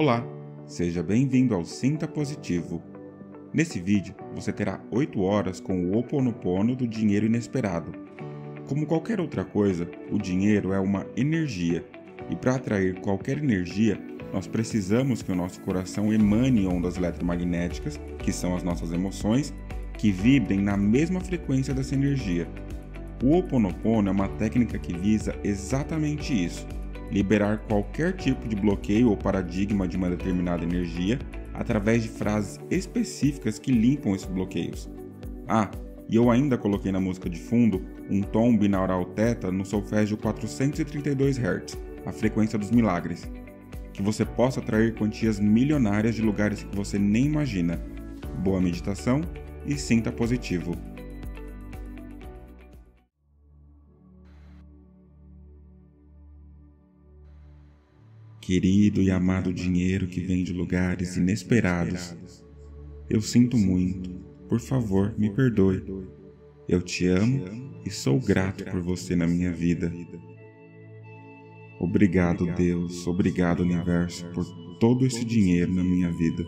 Olá, seja bem-vindo ao Sinta Positivo. Nesse vídeo, você terá 8 horas com o Oponopono do dinheiro inesperado. Como qualquer outra coisa, o dinheiro é uma energia, e para atrair qualquer energia, nós precisamos que o nosso coração emane ondas eletromagnéticas, que são as nossas emoções, que vibrem na mesma frequência dessa energia. O Oponopono é uma técnica que visa exatamente isso liberar qualquer tipo de bloqueio ou paradigma de uma determinada energia através de frases específicas que limpam esses bloqueios. Ah, e eu ainda coloquei na música de fundo um tom binaural teta no solfégio 432 Hz, a frequência dos milagres, que você possa atrair quantias milionárias de lugares que você nem imagina. Boa meditação e sinta positivo. Querido e amado dinheiro que vem de lugares inesperados, eu sinto muito. Por favor, me perdoe. Eu te amo e sou grato por você na minha vida. Obrigado, Deus, obrigado, Universo, por todo esse dinheiro na minha vida.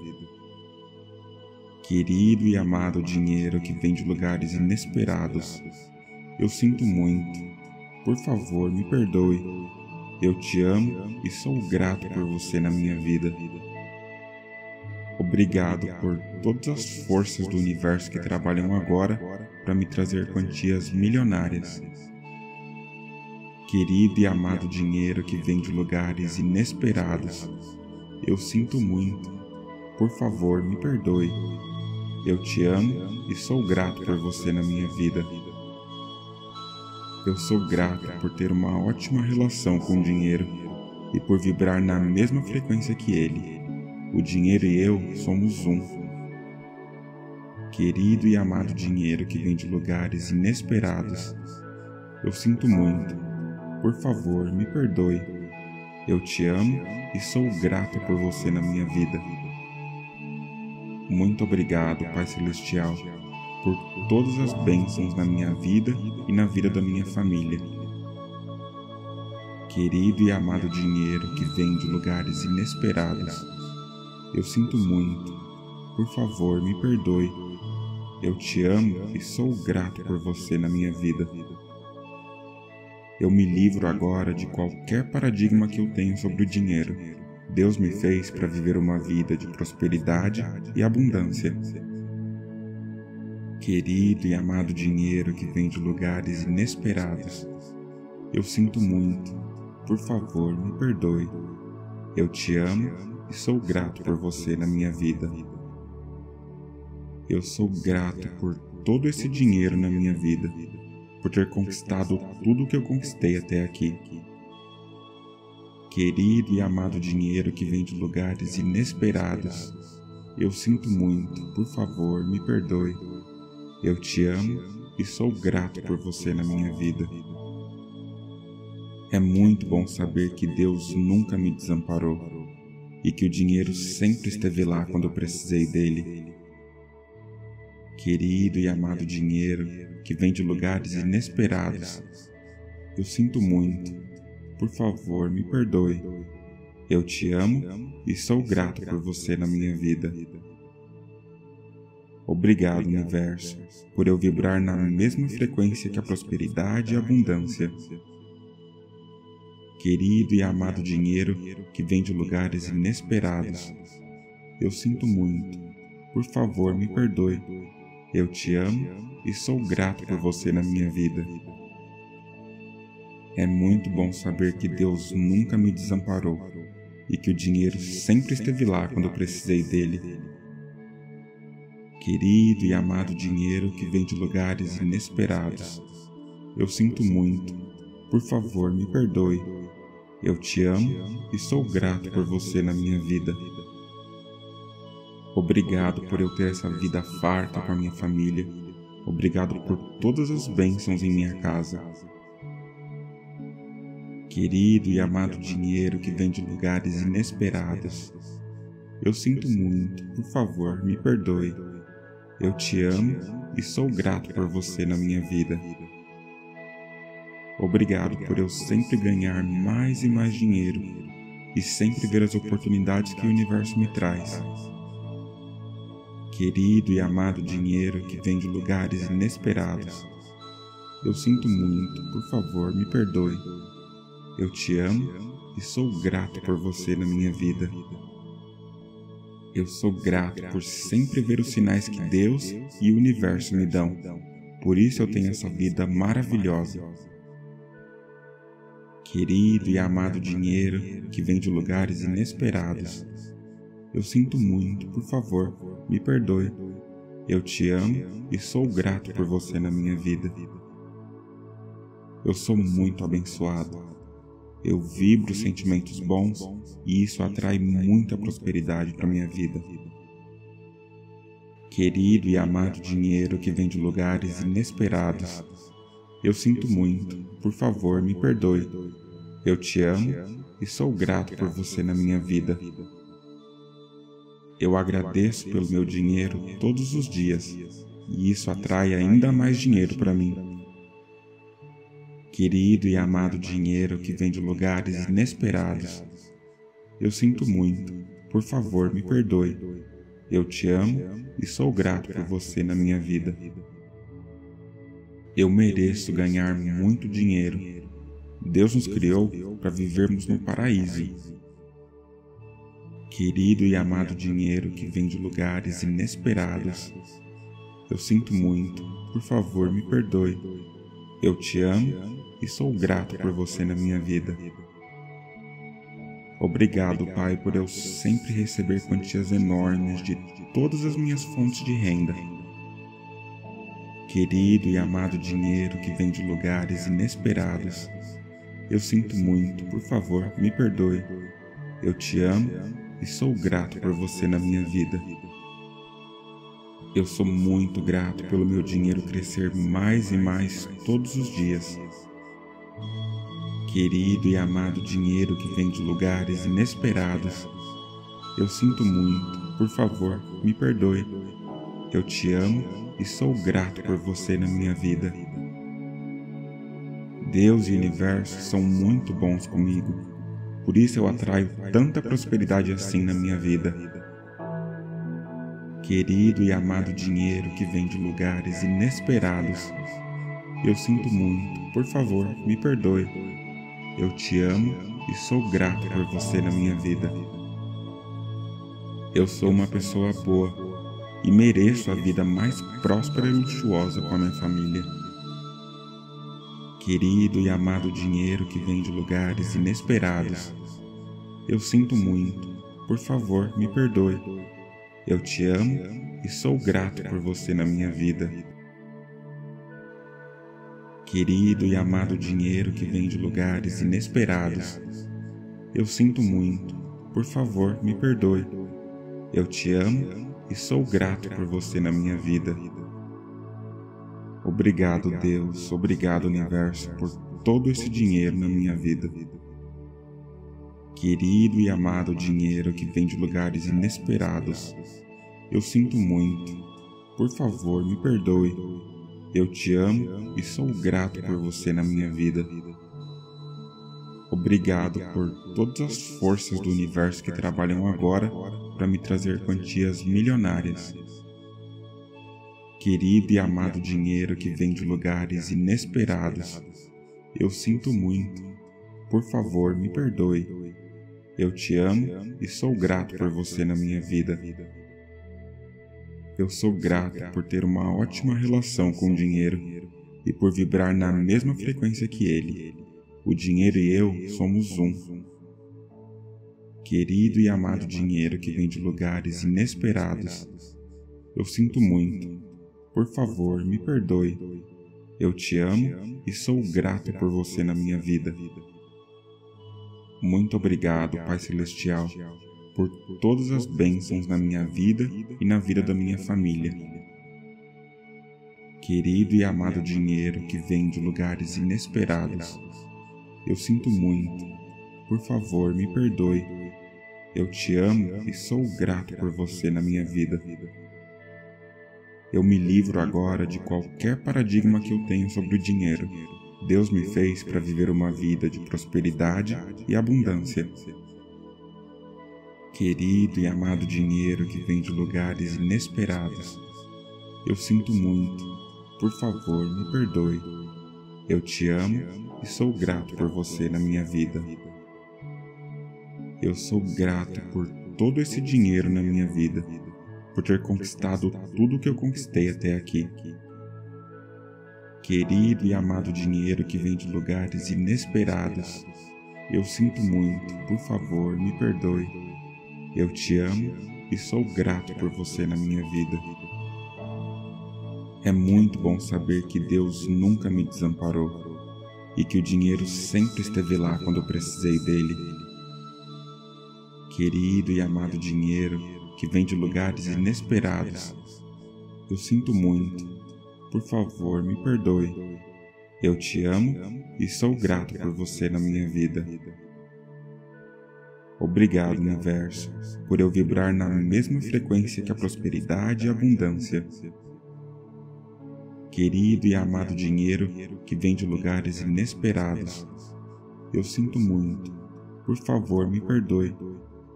Querido e amado dinheiro que vem de lugares inesperados, eu sinto muito. Por favor, me perdoe. Eu te amo e sou grato por você na minha vida. Obrigado por todas as forças do universo que trabalham agora para me trazer quantias milionárias. Querido e amado dinheiro que vem de lugares inesperados, eu sinto muito. Por favor, me perdoe. Eu te amo e sou grato por você na minha vida. Eu sou grato por ter uma ótima relação com o dinheiro e por vibrar na mesma frequência que ele. O dinheiro e eu somos um. Querido e amado dinheiro que vem de lugares inesperados, eu sinto muito. Por favor, me perdoe. Eu te amo e sou grato por você na minha vida. Muito obrigado, Pai Celestial por todas as bênçãos na minha vida e na vida da minha família. Querido e amado dinheiro que vem de lugares inesperados, eu sinto muito. Por favor, me perdoe. Eu te amo e sou grato por você na minha vida. Eu me livro agora de qualquer paradigma que eu tenho sobre o dinheiro. Deus me fez para viver uma vida de prosperidade e abundância. Querido e amado dinheiro que vem de lugares inesperados, eu sinto muito. Por favor, me perdoe. Eu te amo e sou grato por você na minha vida. Eu sou grato por todo esse dinheiro na minha vida, por ter conquistado tudo o que eu conquistei até aqui. Querido e amado dinheiro que vem de lugares inesperados, eu sinto muito. Por favor, me perdoe. Eu te amo e sou grato por você na minha vida. É muito bom saber que Deus nunca me desamparou e que o dinheiro sempre esteve lá quando eu precisei dele. Querido e amado dinheiro que vem de lugares inesperados, eu sinto muito. Por favor, me perdoe. Eu te amo e sou grato por você na minha vida. Obrigado, universo, por eu vibrar na mesma frequência que a prosperidade e a abundância. Querido e amado dinheiro que vem de lugares inesperados, eu sinto muito. Por favor, me perdoe. Eu te amo e sou grato por você na minha vida. É muito bom saber que Deus nunca me desamparou e que o dinheiro sempre esteve lá quando eu precisei dele querido e amado dinheiro que vem de lugares inesperados. Eu sinto muito. Por favor, me perdoe. Eu te amo e sou grato por você na minha vida. Obrigado por eu ter essa vida farta com a minha família. Obrigado por todas as bênçãos em minha casa. Querido e amado dinheiro que vem de lugares inesperados. Eu sinto muito. Por favor, me perdoe. Eu te amo e sou grato por você na minha vida. Obrigado por eu sempre ganhar mais e mais dinheiro. e sempre ver as oportunidades que o universo me traz. Querido e amado dinheiro que vem de lugares inesperados, eu sinto muito, por favor, me perdoe. Eu te amo e sou grato por você na minha vida. Eu sou grato por sempre ver os sinais que Deus e o universo me dão. Por isso eu tenho essa vida maravilhosa. Querido e amado dinheiro que vem de lugares inesperados, eu sinto muito, por favor, me perdoe. Eu te amo e sou grato por você na minha vida. Eu sou muito abençoado. Eu vibro sentimentos bons e isso atrai muita prosperidade para minha vida. Querido e amado dinheiro que vem de lugares inesperados, eu sinto muito, por favor, me perdoe. Eu te amo e sou grato por você na minha vida. Eu agradeço pelo meu dinheiro todos os dias e isso atrai ainda mais dinheiro para mim. Querido e amado dinheiro que vem de lugares inesperados, eu sinto muito, por favor, me perdoe. Eu te amo e sou grato por você na minha vida. Eu mereço ganhar muito dinheiro. Deus nos criou para vivermos no paraíso. Querido e amado dinheiro que vem de lugares inesperados, eu sinto muito, por favor, me perdoe. Eu te amo e sou grato por você na minha vida. Obrigado, Pai, por eu sempre receber quantias enormes de todas as minhas fontes de renda. Querido e amado dinheiro que vem de lugares inesperados, eu sinto muito, por favor, me perdoe. Eu te amo e sou grato por você na minha vida. Eu sou muito grato pelo meu dinheiro crescer mais e mais todos os dias. Querido e amado dinheiro que vem de lugares inesperados, eu sinto muito, por favor, me perdoe. Eu te amo e sou grato por você na minha vida. Deus e o universo são muito bons comigo, por isso eu atraio tanta prosperidade assim na minha vida. Querido e amado dinheiro que vem de lugares inesperados, eu sinto muito, por favor, me perdoe. Eu te amo e sou grato por você na minha vida. Eu sou uma pessoa boa e mereço a vida mais próspera e luxuosa com a minha família. Querido e amado dinheiro que vem de lugares inesperados, eu sinto muito, por favor, me perdoe. Eu te amo e sou grato por você na minha vida. Querido e amado dinheiro que vem de lugares inesperados, eu sinto muito, por favor, me perdoe. Eu te amo e sou grato por você na minha vida. Obrigado, Deus, obrigado, Universo, por todo esse dinheiro na minha vida. Querido e amado dinheiro que vem de lugares inesperados, eu sinto muito. Por favor, me perdoe. Eu te amo e sou grato por você na minha vida. Obrigado por todas as forças do universo que trabalham agora para me trazer quantias milionárias. Querido e amado dinheiro que vem de lugares inesperados, eu sinto muito. Por favor, me perdoe. Eu te amo e sou grato por você na minha vida. Eu sou grato por ter uma ótima relação com o dinheiro e por vibrar na mesma frequência que ele. O dinheiro e eu somos um. Querido e amado dinheiro que vem de lugares inesperados, eu sinto muito. Por favor, me perdoe. Eu te amo e sou grato por você na minha vida. Muito obrigado, Pai Celestial por todas as bênçãos na minha vida e na vida da minha família. Querido e amado dinheiro que vem de lugares inesperados, eu sinto muito. Por favor, me perdoe. Eu te amo e sou grato por você na minha vida. Eu me livro agora de qualquer paradigma que eu tenho sobre o dinheiro. Deus me fez para viver uma vida de prosperidade e abundância Querido e amado dinheiro que vem de lugares inesperados, eu sinto muito. Por favor, me perdoe. Eu te amo e sou grato por você na minha vida. Eu sou grato por todo esse dinheiro na minha vida, por ter conquistado tudo que eu conquistei até aqui. Querido e amado dinheiro que vem de lugares inesperados, eu sinto muito, por favor, me perdoe. Eu te amo e sou grato por você na minha vida. É muito bom saber que Deus nunca me desamparou e que o dinheiro sempre esteve lá quando eu precisei dele. Querido e amado dinheiro que vem de lugares inesperados, eu sinto muito. Por favor, me perdoe. Eu te amo e sou grato por você na minha vida. Obrigado, universo, por eu vibrar na mesma frequência que a prosperidade e a abundância. Querido e amado dinheiro que vem de lugares inesperados, eu sinto muito. Por favor, me perdoe.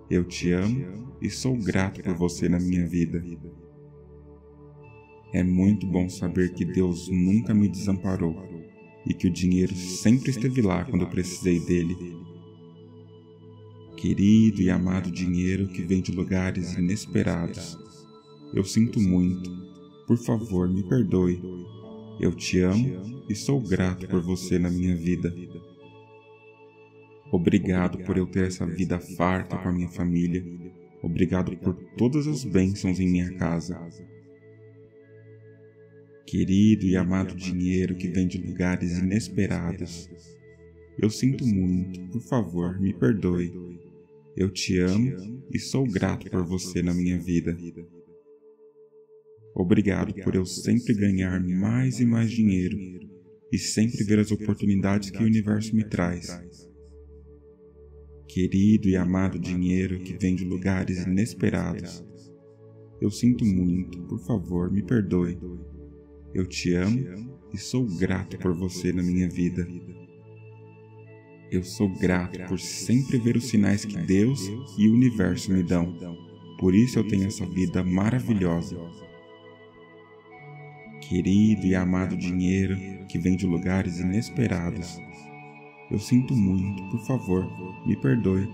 Eu te amo e sou grato por você na minha vida. É muito bom saber que Deus nunca me desamparou e que o dinheiro sempre esteve lá quando eu precisei dele. Querido e amado dinheiro que vem de lugares inesperados, eu sinto muito. Por favor, me perdoe. Eu te amo e sou grato por você na minha vida. Obrigado por eu ter essa vida farta com a minha família. Obrigado por todas as bênçãos em minha casa. Querido e amado dinheiro que vem de lugares inesperados, eu sinto muito, por favor, me perdoe. Eu te amo e sou grato por você na minha vida. Obrigado por eu sempre ganhar mais e mais dinheiro e sempre ver as oportunidades que o universo me traz. Querido e amado dinheiro que vem de lugares inesperados, eu sinto muito, por favor, me perdoe. Eu te amo e sou grato por você na minha vida. Eu sou grato por sempre ver os sinais que Deus e o universo me dão. Por isso eu tenho essa vida maravilhosa. Querido e amado dinheiro que vem de lugares inesperados, eu sinto muito, por favor, me perdoe.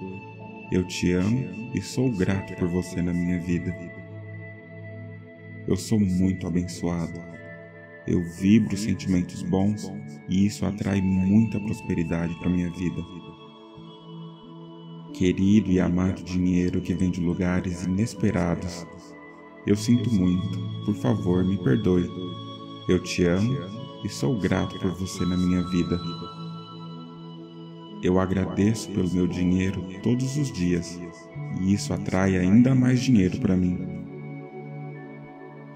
Eu te amo e sou grato por você na minha vida. Eu sou muito abençoado eu vibro sentimentos bons e isso atrai muita prosperidade para minha vida. Querido e amado dinheiro que vem de lugares inesperados, eu sinto muito, por favor, me perdoe. Eu te amo e sou grato por você na minha vida. Eu agradeço pelo meu dinheiro todos os dias e isso atrai ainda mais dinheiro para mim.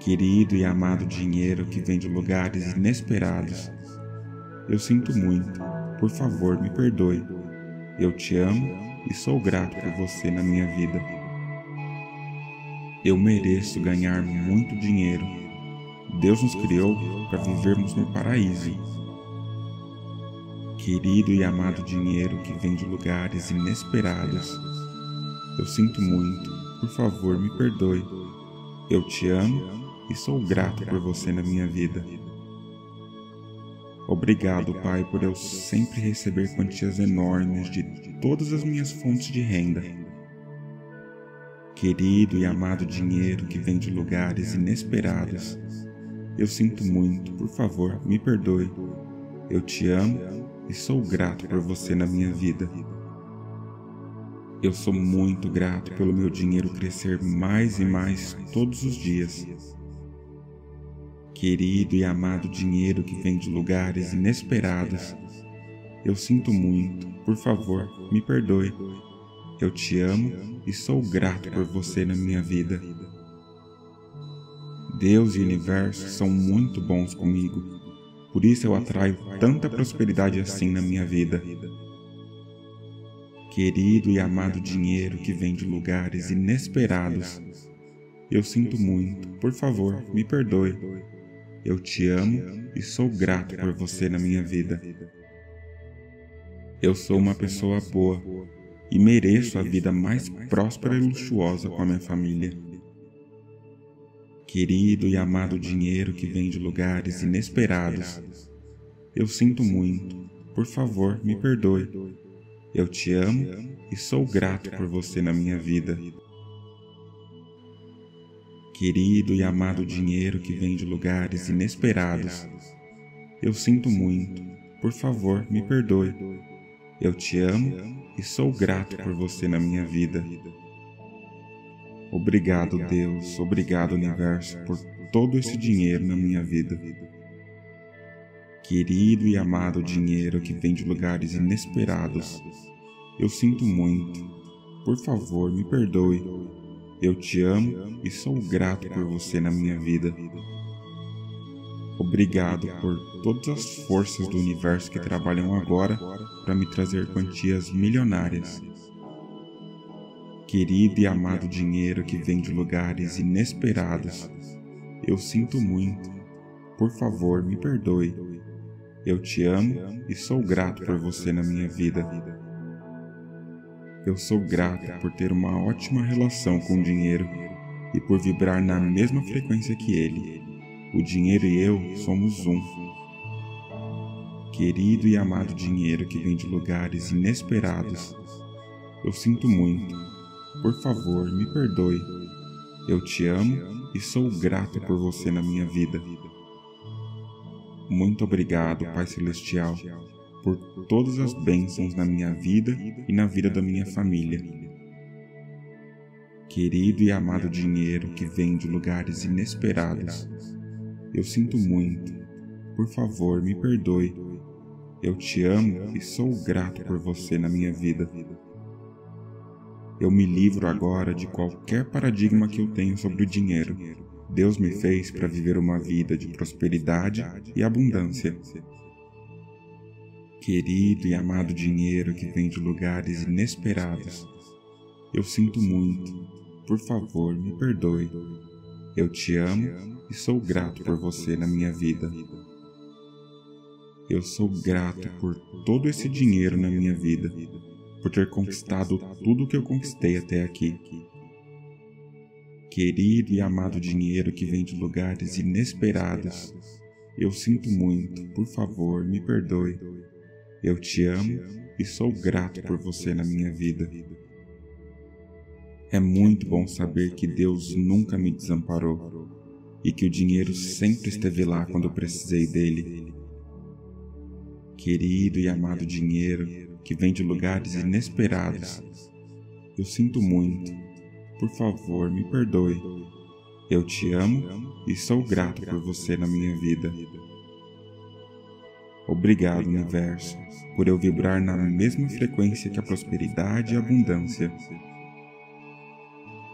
Querido e amado dinheiro que vem de lugares inesperados, eu sinto muito, por favor me perdoe. Eu te amo e sou grato por você na minha vida. Eu mereço ganhar muito dinheiro. Deus nos criou para vivermos no paraíso. Querido e amado dinheiro que vem de lugares inesperados, eu sinto muito, por favor me perdoe. Eu te amo e sou grato por você na minha vida. Obrigado, Pai, por eu sempre receber quantias enormes de todas as minhas fontes de renda. Querido e amado dinheiro que vem de lugares inesperados, eu sinto muito, por favor, me perdoe. Eu te amo e sou grato por você na minha vida. Eu sou muito grato pelo meu dinheiro crescer mais e mais todos os dias querido e amado dinheiro que vem de lugares inesperados. Eu sinto muito, por favor, me perdoe. Eu te amo e sou grato por você na minha vida. Deus e o universo são muito bons comigo, por isso eu atraio tanta prosperidade assim na minha vida. Querido e amado dinheiro que vem de lugares inesperados, eu sinto muito, por favor, me perdoe. Eu te amo e sou grato por você na minha vida. Eu sou uma pessoa boa, e mereço a vida mais próspera e luxuosa com a minha família. Querido e amado dinheiro que vem de lugares inesperados, eu sinto muito, por favor, me perdoe. Eu te amo e sou grato por você na minha vida. Querido e amado dinheiro que vem de lugares inesperados, eu sinto muito, por favor, me perdoe. Eu te amo e sou grato por você na minha vida. Obrigado, Deus, obrigado, Universo, por todo esse dinheiro na minha vida. Querido e amado dinheiro que vem de lugares inesperados, eu sinto muito. Por favor, me perdoe. Eu te amo e sou grato por você na minha vida. Obrigado por todas as forças do universo que trabalham agora para me trazer quantias milionárias querido e amado dinheiro que vem de lugares inesperados. Eu sinto muito. Por favor, me perdoe. Eu te amo e sou grato por você na minha vida. Eu sou grato por ter uma ótima relação com o dinheiro e por vibrar na mesma frequência que ele. O dinheiro e eu somos um. Querido e amado dinheiro que vem de lugares inesperados, eu sinto muito por favor, me perdoe. Eu te amo e sou grato por você na minha vida. Muito obrigado, Pai Celestial, por todas as bênçãos na minha vida e na vida da minha família. Querido e amado dinheiro que vem de lugares inesperados, eu sinto muito. Por favor, me perdoe. Eu te amo e sou grato por você na minha vida. Eu me livro agora de qualquer paradigma que eu tenho sobre o dinheiro. Deus me fez para viver uma vida de prosperidade e abundância. Querido e amado dinheiro que vem de lugares inesperados, eu sinto muito. Por favor, me perdoe. Eu te amo e sou grato por você na minha vida. Eu sou grato por todo esse dinheiro na minha vida por ter conquistado tudo o que eu conquistei até aqui. Querido e amado dinheiro que vem de lugares inesperados, eu sinto muito, por favor, me perdoe. Eu te amo e sou grato por você na minha vida. É muito bom saber que Deus nunca me desamparou e que o dinheiro sempre esteve lá quando eu precisei dele. Querido e amado dinheiro, que vem de lugares inesperados. Eu sinto muito. Por favor, me perdoe. Eu te amo e sou grato por você na minha vida. Obrigado, universo, por eu vibrar na mesma frequência que a prosperidade e a abundância.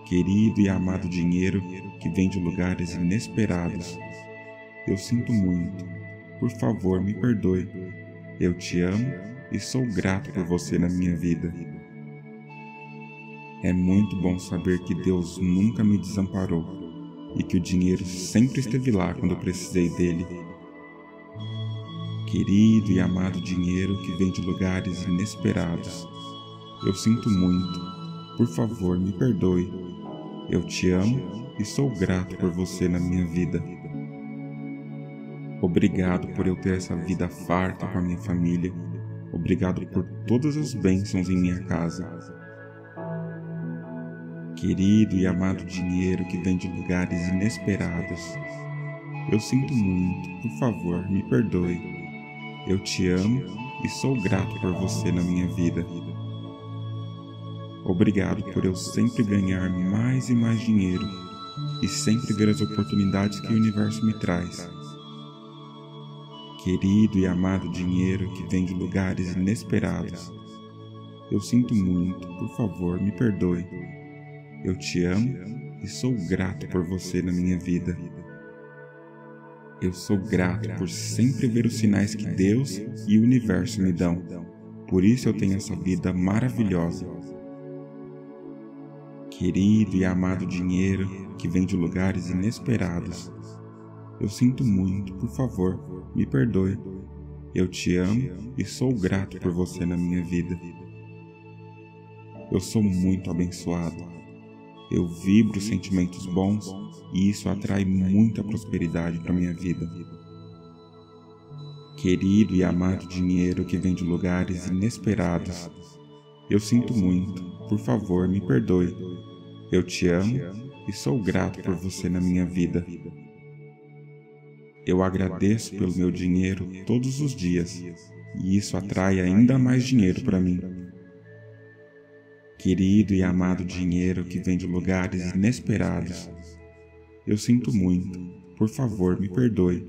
Querido e amado dinheiro que vem de lugares inesperados, eu sinto muito. Por favor, me perdoe. Eu te amo e sou grato por você na minha vida. É muito bom saber que Deus nunca me desamparou e que o dinheiro sempre esteve lá quando eu precisei dele. Querido e amado dinheiro que vem de lugares inesperados, eu sinto muito. Por favor, me perdoe. Eu te amo e sou grato por você na minha vida. Obrigado por eu ter essa vida farta com a minha família Obrigado por todas as bênçãos em minha casa. Querido e amado dinheiro que vem de lugares inesperados, eu sinto muito, por favor, me perdoe. Eu te amo e sou grato por você na minha vida. Obrigado por eu sempre ganhar mais e mais dinheiro e sempre ver as oportunidades que o universo me traz querido e amado dinheiro que vem de lugares inesperados. Eu sinto muito, por favor, me perdoe. Eu te amo e sou grato por você na minha vida. Eu sou grato por sempre ver os sinais que Deus e o universo me dão. Por isso eu tenho essa vida maravilhosa. Querido e amado dinheiro que vem de lugares inesperados. Eu sinto muito, por favor, me perdoe. Eu te amo e sou grato por você na minha vida. Eu sou muito abençoado. Eu vibro sentimentos bons e isso atrai muita prosperidade para minha vida. Querido e amado dinheiro que vem de lugares inesperados, eu sinto muito, por favor, me perdoe. Eu te amo e sou grato por você na minha vida. Eu agradeço pelo meu dinheiro todos os dias e isso atrai ainda mais dinheiro para mim. Querido e amado dinheiro que vem de lugares inesperados, eu sinto muito, por favor, me perdoe.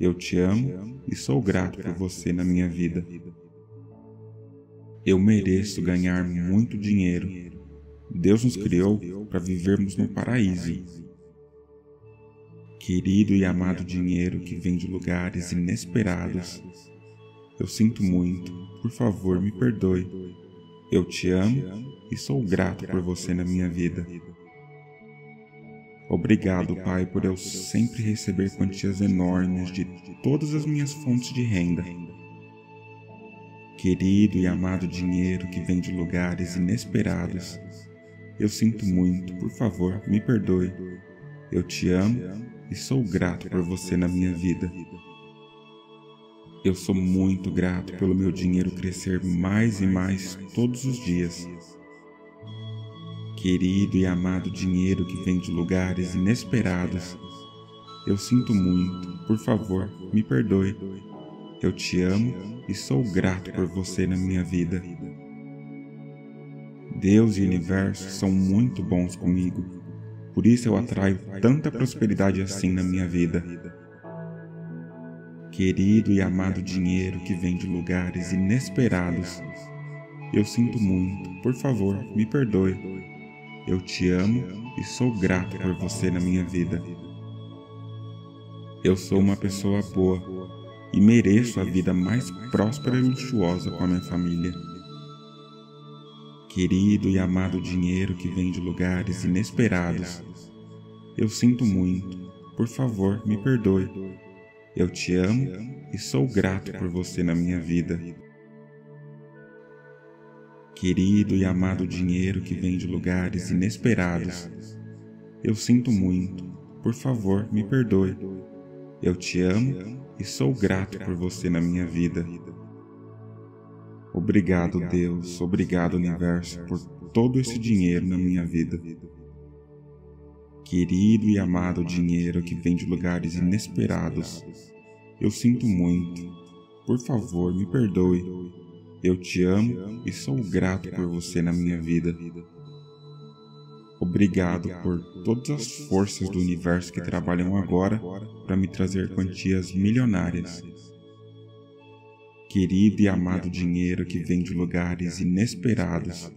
Eu te amo e sou grato por você na minha vida. Eu mereço ganhar muito dinheiro. Deus nos criou para vivermos no paraíso. Querido e amado dinheiro que vem de lugares inesperados, eu sinto muito, por favor me perdoe. Eu te amo e sou grato por você na minha vida. Obrigado, Pai, por eu sempre receber quantias enormes de todas as minhas fontes de renda. Querido e amado dinheiro que vem de lugares inesperados, eu sinto muito, por favor, me perdoe. Eu te amo e sou grato por você na minha vida. Eu sou muito grato pelo meu dinheiro crescer mais e mais todos os dias. Querido e amado dinheiro que vem de lugares inesperados, eu sinto muito, por favor, me perdoe. Eu te amo e sou grato por você na minha vida. Deus e o universo são muito bons comigo, por isso eu atraio tanta prosperidade assim na minha vida. Querido e amado dinheiro que vem de lugares inesperados, eu sinto muito, por favor, me perdoe. Eu te amo e sou grato por você na minha vida. Eu sou uma pessoa boa e mereço a vida mais próspera e luxuosa com a minha família. Querido e amado dinheiro que vem de lugares inesperados, eu sinto muito, por favor, me perdoe. Eu te amo e sou grato por você na minha vida. Querido e amado dinheiro que vem de lugares inesperados, eu sinto muito, por favor, me perdoe. Eu te amo e sou grato por você na minha vida. Obrigado, Deus, obrigado, Universo, por todo esse dinheiro na minha vida. Querido e amado dinheiro que vem de lugares inesperados, eu sinto muito. Por favor, me perdoe. Eu te amo e sou grato por você na minha vida. Obrigado por todas as forças do universo que trabalham agora para me trazer quantias milionárias. Querido e amado dinheiro que vem de lugares inesperados,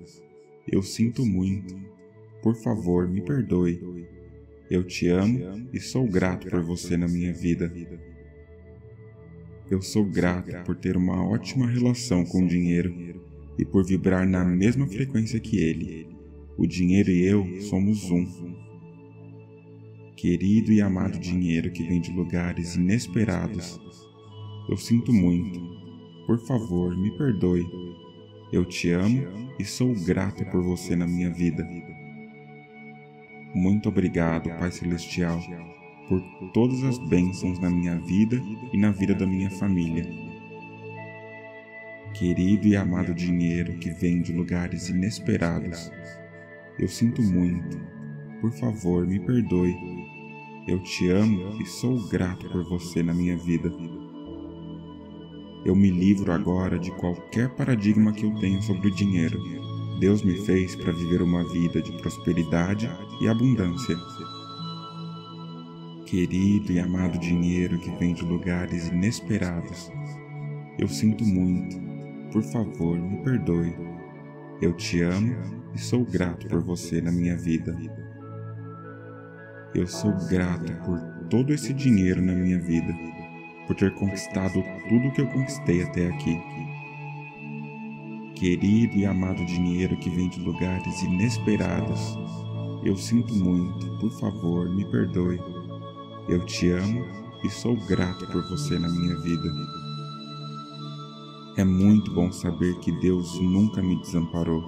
eu sinto muito. Por favor, me perdoe. Eu te amo e sou grato por você na minha vida. Eu sou grato por ter uma ótima relação com o dinheiro e por vibrar na mesma frequência que ele. O dinheiro e eu somos um. Querido e amado dinheiro que vem de lugares inesperados, eu sinto muito. Por favor, me perdoe. Eu te amo e sou grato por você na minha vida. Muito obrigado, Pai Celestial, por todas as bênçãos na minha vida e na vida da minha família. Querido e amado dinheiro que vem de lugares inesperados, eu sinto muito. Por favor, me perdoe. Eu te amo e sou grato por você na minha vida. Eu me livro agora de qualquer paradigma que eu tenho sobre o dinheiro. Deus me fez para viver uma vida de prosperidade e abundância. Querido e amado dinheiro que vem de lugares inesperados, eu sinto muito. Por favor, me perdoe. Eu te amo e sou grato por você na minha vida. Eu sou grato por todo esse dinheiro na minha vida, por ter conquistado tudo que eu conquistei até aqui. Querido e amado dinheiro que vem de lugares inesperados, eu sinto muito, por favor, me perdoe. Eu te amo e sou grato por você na minha vida. É muito bom saber que Deus nunca me desamparou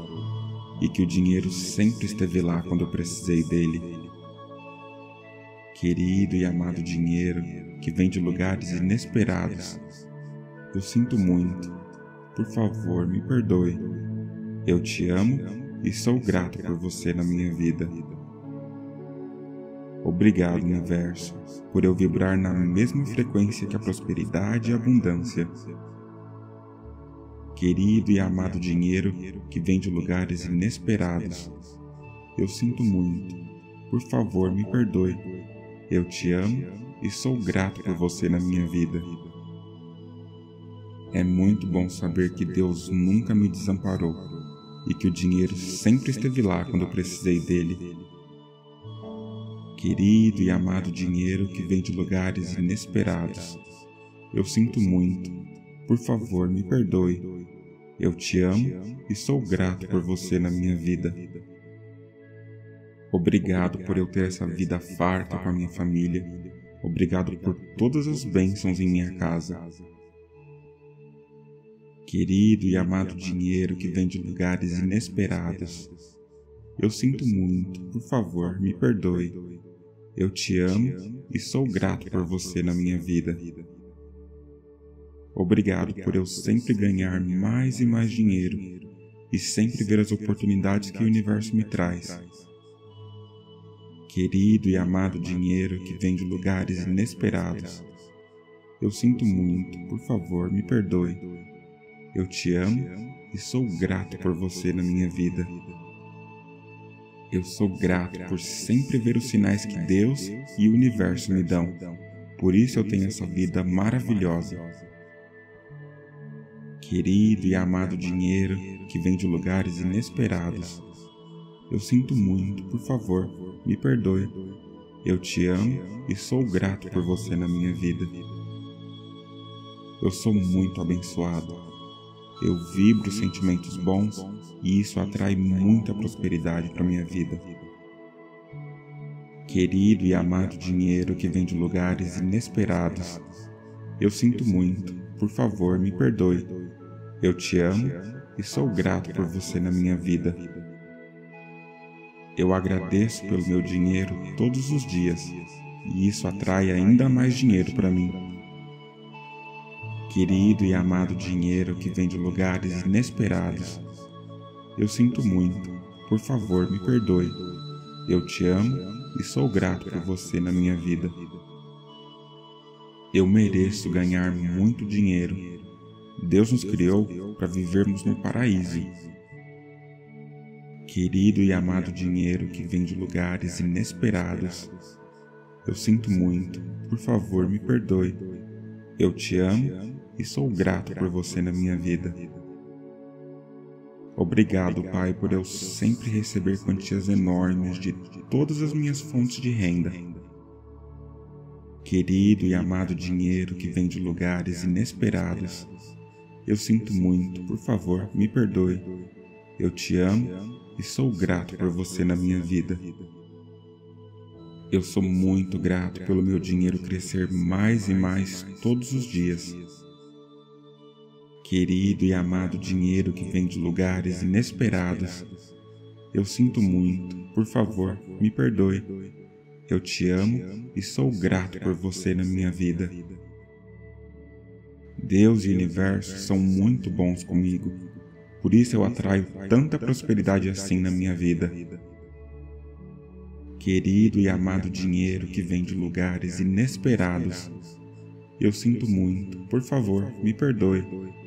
e que o dinheiro sempre esteve lá quando eu precisei dele. Querido e amado dinheiro que vem de lugares inesperados, eu sinto muito. Por favor, me perdoe. Eu te amo e sou grato por você na minha vida. Obrigado, universo, por eu vibrar na mesma frequência que a prosperidade e a abundância. Querido e amado dinheiro que vem de lugares inesperados, eu sinto muito. Por favor, me perdoe. Eu te amo e sou grato por você na minha vida. É muito bom saber que Deus nunca me desamparou e que o dinheiro sempre esteve lá quando eu precisei dele. Querido e amado dinheiro que vem de lugares inesperados, eu sinto muito. Por favor, me perdoe. Eu te amo e sou grato por você na minha vida. Obrigado por eu ter essa vida farta com a minha família. Obrigado por todas as bênçãos em minha casa. Querido e amado dinheiro que vem de lugares inesperados, eu sinto muito, por favor, me perdoe. Eu te amo e sou grato por você na minha vida. Obrigado por eu sempre ganhar mais e mais dinheiro e sempre ver as oportunidades que o universo me traz. Querido e amado dinheiro que vem de lugares inesperados, eu sinto muito, por favor, me perdoe. Eu te amo e sou grato por você na minha vida. Eu sou grato por sempre ver os sinais que Deus e o universo me dão. Por isso eu tenho essa vida maravilhosa. Querido e amado dinheiro que vem de lugares inesperados, eu sinto muito, por favor, me perdoe. Eu te amo e sou grato por você na minha vida. Eu sou muito abençoado eu vibro sentimentos bons e isso atrai muita prosperidade para minha vida. Querido e amado dinheiro que vem de lugares inesperados, eu sinto muito, por favor, me perdoe. Eu te amo e sou grato por você na minha vida. Eu agradeço pelo meu dinheiro todos os dias e isso atrai ainda mais dinheiro para mim. Querido e amado dinheiro que vem de lugares inesperados, eu sinto muito, por favor me perdoe. Eu te amo e sou grato por você na minha vida. Eu mereço ganhar muito dinheiro. Deus nos criou para vivermos no paraíso. Querido e amado dinheiro que vem de lugares inesperados, eu sinto muito, por favor me perdoe. Eu te amo e sou grato por você na minha vida. Obrigado, Pai, por eu sempre receber quantias enormes de todas as minhas fontes de renda. Querido e amado dinheiro que vem de lugares inesperados, eu sinto muito, por favor, me perdoe. Eu te amo e sou grato por você na minha vida. Eu sou muito grato pelo meu dinheiro crescer mais e mais todos os dias Querido e amado dinheiro que vem de lugares inesperados, eu sinto muito, por favor, me perdoe. Eu te amo e sou grato por você na minha vida. Deus e o universo são muito bons comigo, por isso eu atraio tanta prosperidade assim na minha vida. Querido e amado dinheiro que vem de lugares inesperados, eu sinto muito, por favor, me perdoe.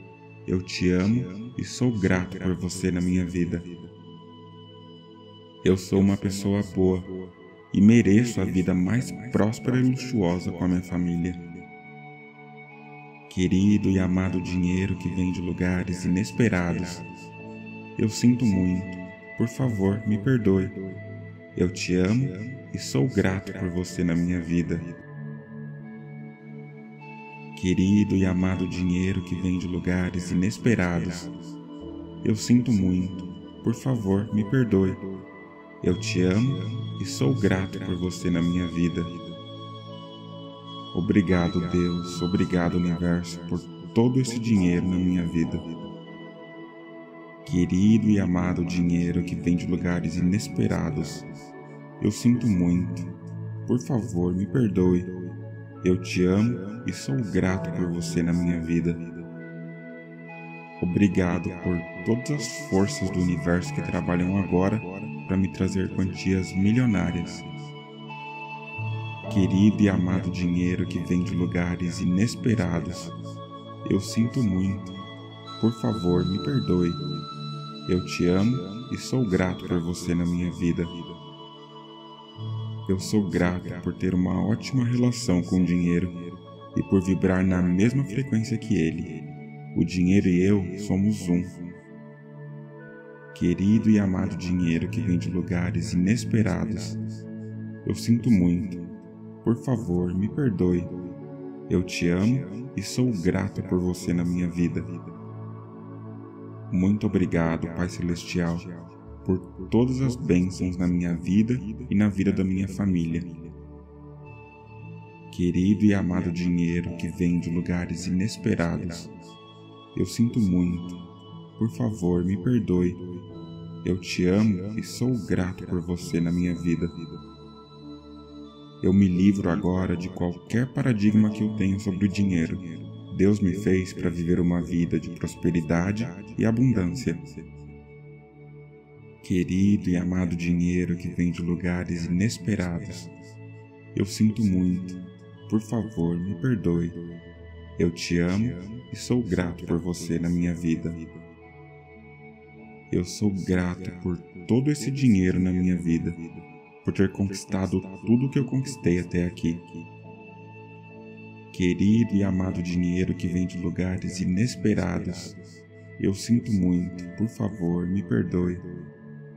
Eu te amo e sou grato por você na minha vida. Eu sou uma pessoa boa e mereço a vida mais próspera e luxuosa com a minha família. Querido e amado dinheiro que vem de lugares inesperados, eu sinto muito. Por favor, me perdoe. Eu te amo e sou grato por você na minha vida. Querido e amado dinheiro que vem de lugares inesperados, eu sinto muito. Por favor, me perdoe. Eu te amo e sou grato por você na minha vida. Obrigado, Deus, obrigado, Universo, por todo esse dinheiro na minha vida. Querido e amado dinheiro que vem de lugares inesperados, eu sinto muito. Por favor, me perdoe. Eu te amo e sou grato por você na minha vida. Obrigado por todas as forças do universo que trabalham agora para me trazer quantias milionárias. Querido e amado dinheiro que vem de lugares inesperados, eu sinto muito. Por favor, me perdoe. Eu te amo e sou grato por você na minha vida. Eu sou grato por ter uma ótima relação com o dinheiro e por vibrar na mesma frequência que ele. O dinheiro e eu somos um. Querido e amado dinheiro que vem de lugares inesperados, eu sinto muito. Por favor, me perdoe. Eu te amo e sou grato por você na minha vida. Muito obrigado, Pai Celestial, por todas as bênçãos na minha vida e na vida da minha família. Querido e amado dinheiro que vem de lugares inesperados, eu sinto muito. Por favor, me perdoe. Eu te amo e sou grato por você na minha vida. Eu me livro agora de qualquer paradigma que eu tenho sobre o dinheiro Deus me fez para viver uma vida de prosperidade e abundância. Querido e amado dinheiro que vem de lugares inesperados, eu sinto muito. Por favor, me perdoe. Eu te amo e sou grato por você na minha vida. Eu sou grato por todo esse dinheiro na minha vida, por ter conquistado tudo que eu conquistei até aqui querido e amado dinheiro que vem de lugares inesperados. Eu sinto muito, por favor, me perdoe.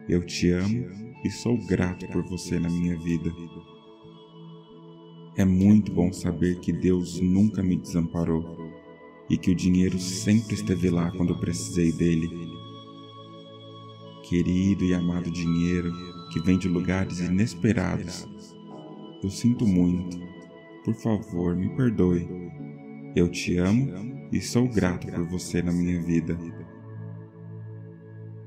Eu te amo e sou grato por você na minha vida. É muito bom saber que Deus nunca me desamparou e que o dinheiro sempre esteve lá quando eu precisei dele. Querido e amado dinheiro que vem de lugares inesperados, eu sinto muito, por favor, me perdoe. Eu te amo e sou grato por você na minha vida.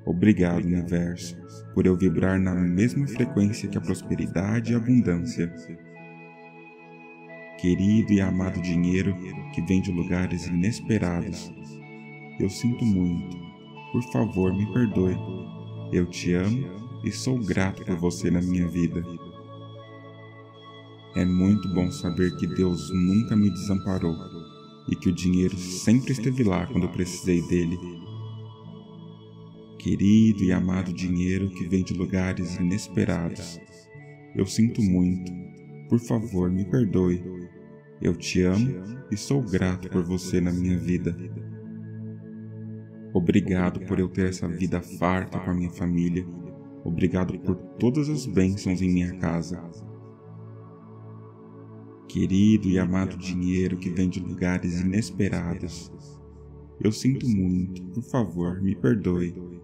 Obrigado, universo, por eu vibrar na mesma frequência que a prosperidade e a abundância. Querido e amado dinheiro que vem de lugares inesperados, eu sinto muito. Por favor, me perdoe. Eu te amo e sou grato por você na minha vida. É muito bom saber que Deus nunca me desamparou e que o dinheiro sempre esteve lá quando eu precisei dele. Querido e amado dinheiro que vem de lugares inesperados, eu sinto muito. Por favor, me perdoe. Eu te amo e sou grato por você na minha vida. Obrigado por eu ter essa vida farta com a minha família. Obrigado por todas as bênçãos em minha casa. Querido e amado dinheiro que vem de lugares inesperados, eu sinto muito, por favor, me perdoe.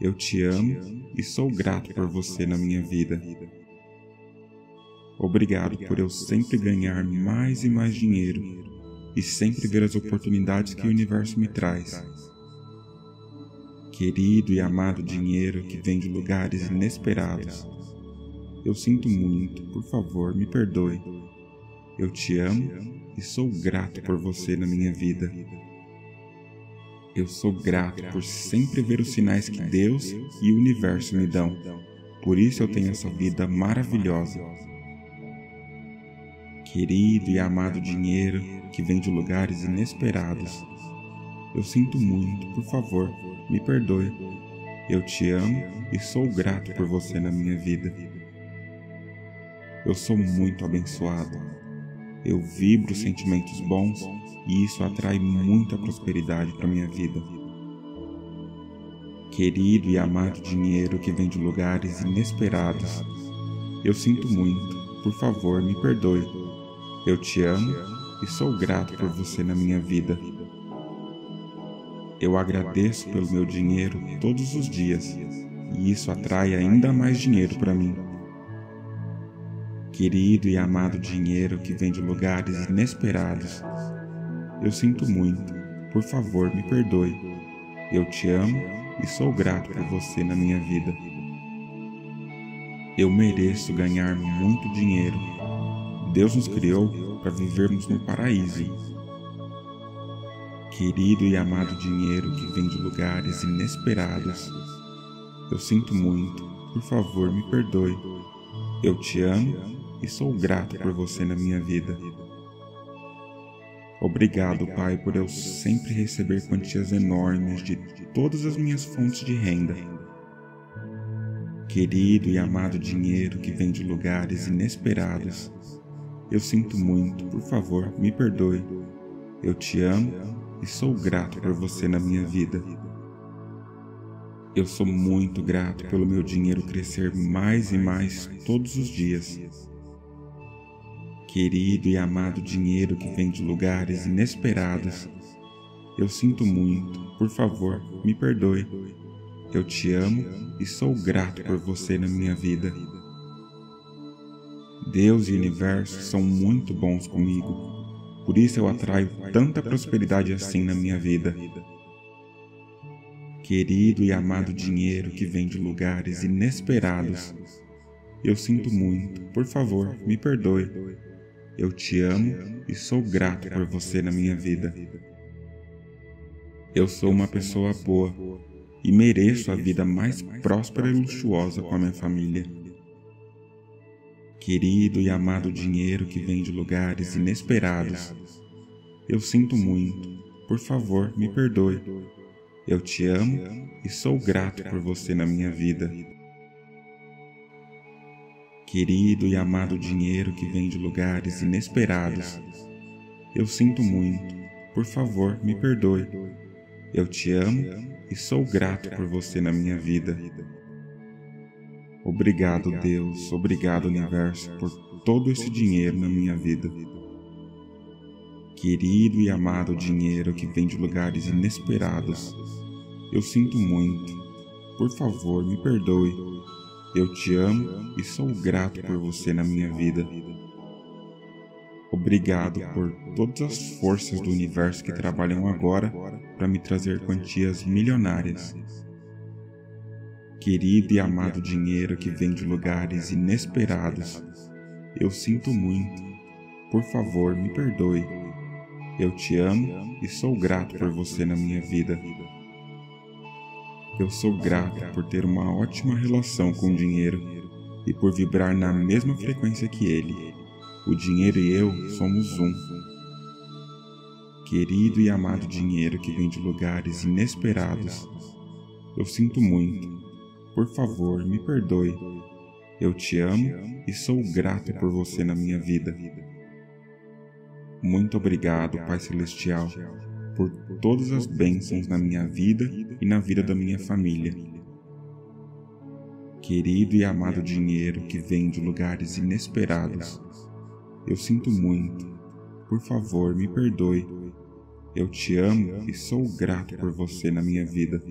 Eu te amo e sou grato por você na minha vida. Obrigado por eu sempre ganhar mais e mais dinheiro e sempre ver as oportunidades que o universo me traz. Querido e amado dinheiro que vem de lugares inesperados, eu sinto muito, por favor, me perdoe. Eu te amo e sou grato por você na minha vida. Eu sou grato por sempre ver os sinais que Deus e o universo me dão. Por isso eu tenho essa vida maravilhosa. Querido e amado dinheiro que vem de lugares inesperados. Eu sinto muito, por favor, me perdoe. Eu te amo e sou grato por você na minha vida. Eu sou muito abençoado. Eu vibro sentimentos bons e isso atrai muita prosperidade para minha vida. Querido e amado dinheiro que vem de lugares inesperados, eu sinto muito, por favor, me perdoe. Eu te amo e sou grato por você na minha vida. Eu agradeço pelo meu dinheiro todos os dias e isso atrai ainda mais dinheiro para mim querido e amado dinheiro que vem de lugares inesperados. Eu sinto muito, por favor, me perdoe. Eu te amo e sou grato por você na minha vida. Eu mereço ganhar muito dinheiro. Deus nos criou para vivermos no paraíso. Querido e amado dinheiro que vem de lugares inesperados, eu sinto muito, por favor me perdoe. Eu te amo e sou grato por você na minha vida. Obrigado, Pai, por eu sempre receber quantias enormes de todas as minhas fontes de renda. Querido e amado dinheiro que vem de lugares inesperados, eu sinto muito, por favor, me perdoe. Eu te amo e sou grato por você na minha vida. Eu sou muito grato pelo meu dinheiro crescer mais e mais todos os dias Querido e amado dinheiro que vem de lugares inesperados, eu sinto muito, por favor, me perdoe. Eu te amo e sou grato por você na minha vida. Deus e o universo são muito bons comigo, por isso eu atraio tanta prosperidade assim na minha vida. Querido e amado dinheiro que vem de lugares inesperados, eu sinto muito, por favor, me perdoe. Eu te amo e sou grato por você na minha vida. Eu sou uma pessoa boa e mereço a vida mais próspera e luxuosa com a minha família. Querido e amado dinheiro que vem de lugares inesperados, eu sinto muito, por favor, me perdoe. Eu te amo e sou grato por você na minha vida. Querido e amado dinheiro que vem de lugares inesperados, eu sinto muito, por favor, me perdoe. Eu te amo e sou grato por você na minha vida. Obrigado, Deus, obrigado, Universo, por todo esse dinheiro na minha vida. Querido e amado dinheiro que vem de lugares inesperados, eu sinto muito. Por favor, me perdoe. Eu te amo e sou grato por você na minha vida. Obrigado por todas as forças do universo que trabalham agora para me trazer quantias milionárias. Querido e amado dinheiro que vem de lugares inesperados, eu sinto muito. Por favor, me perdoe. Eu te amo e sou grato por você na minha vida. Eu sou grato por ter uma ótima relação com o dinheiro e por vibrar na mesma frequência que ele. O dinheiro e eu somos um. Querido e amado dinheiro que vem de lugares inesperados, eu sinto muito. Por favor, me perdoe. Eu te amo e sou grato por você na minha vida. Muito obrigado, Pai Celestial por todas as bênçãos na minha vida e na vida da minha família. Querido e amado dinheiro que vem de lugares inesperados, eu sinto muito. Por favor, me perdoe. Eu te amo e sou grato por você na minha vida.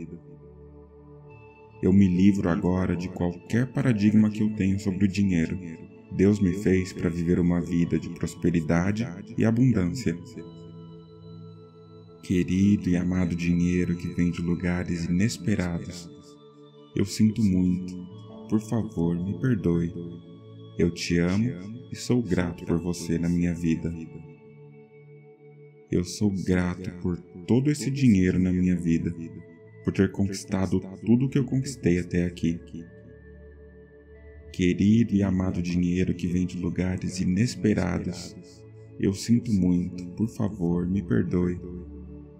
Eu me livro agora de qualquer paradigma que eu tenho sobre o dinheiro. Deus me fez para viver uma vida de prosperidade e abundância. Querido e amado dinheiro que vem de lugares inesperados, eu sinto muito. Por favor, me perdoe. Eu te amo e sou grato por você na minha vida. Eu sou grato por todo esse dinheiro na minha vida, por ter conquistado tudo o que eu conquistei até aqui. Querido e amado dinheiro que vem de lugares inesperados, eu sinto muito. Por favor, me perdoe.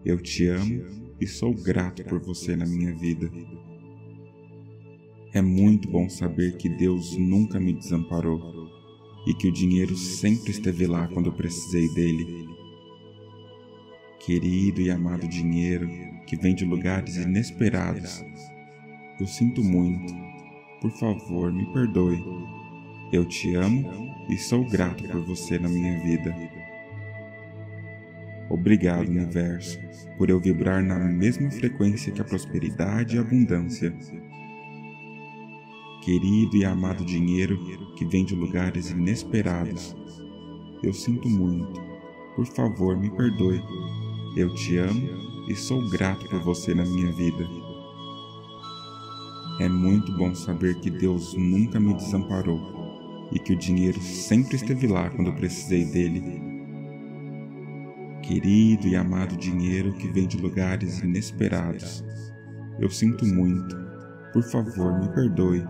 Eu te amo e sou grato por você na minha vida. É muito bom saber que Deus nunca me desamparou e que o dinheiro sempre esteve lá quando eu precisei dele. Querido e amado dinheiro que vem de lugares inesperados, eu sinto muito. Por favor, me perdoe. Eu te amo e sou grato por você na minha vida. Obrigado, universo, por eu vibrar na mesma frequência que a prosperidade e a abundância. Querido e amado dinheiro que vem de lugares inesperados, eu sinto muito. Por favor, me perdoe. Eu te amo e sou grato por você na minha vida. É muito bom saber que Deus nunca me desamparou e que o dinheiro sempre esteve lá quando eu precisei dele. Querido e amado dinheiro que vem de lugares inesperados, eu sinto muito. Por favor, me perdoe.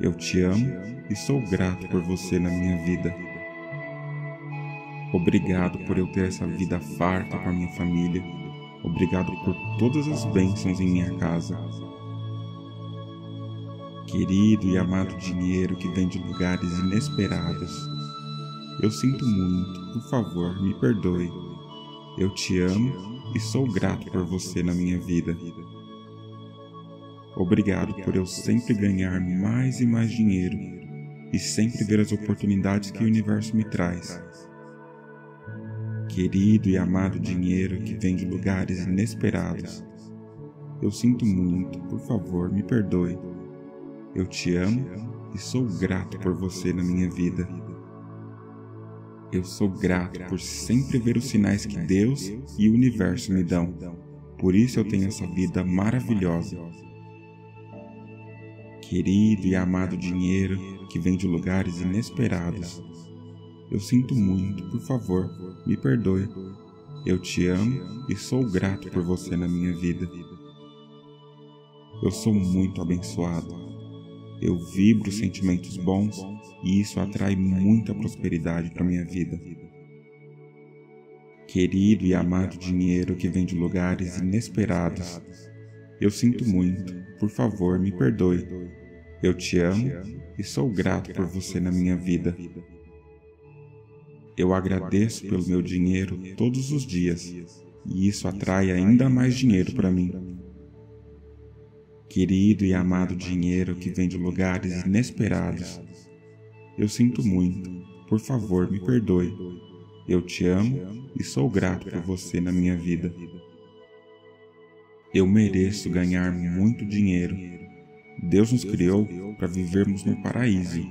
Eu te amo e sou grato por você na minha vida. Obrigado por eu ter essa vida farta com a minha família. Obrigado por todas as bênçãos em minha casa querido e amado dinheiro que vem de lugares inesperados. Eu sinto muito, por favor, me perdoe. Eu te amo e sou grato por você na minha vida. Obrigado por eu sempre ganhar mais e mais dinheiro e sempre ver as oportunidades que o universo me traz. Querido e amado dinheiro que vem de lugares inesperados. Eu sinto muito, por favor, me perdoe. Eu te amo e sou grato por você na minha vida. Eu sou grato por sempre ver os sinais que Deus e o universo me dão. Por isso eu tenho essa vida maravilhosa. Querido e amado dinheiro que vem de lugares inesperados. Eu sinto muito, por favor, me perdoe. Eu te amo e sou grato por você na minha vida. Eu sou muito abençoado eu vibro sentimentos bons e isso atrai muita prosperidade para minha vida. Querido e amado dinheiro que vem de lugares inesperados, eu sinto muito, por favor, me perdoe. Eu te amo e sou grato por você na minha vida. Eu agradeço pelo meu dinheiro todos os dias e isso atrai ainda mais dinheiro para mim. Querido e amado dinheiro que vem de lugares inesperados, eu sinto muito, por favor me perdoe. Eu te amo e sou grato por você na minha vida. Eu mereço ganhar muito dinheiro. Deus nos criou para vivermos no paraíso.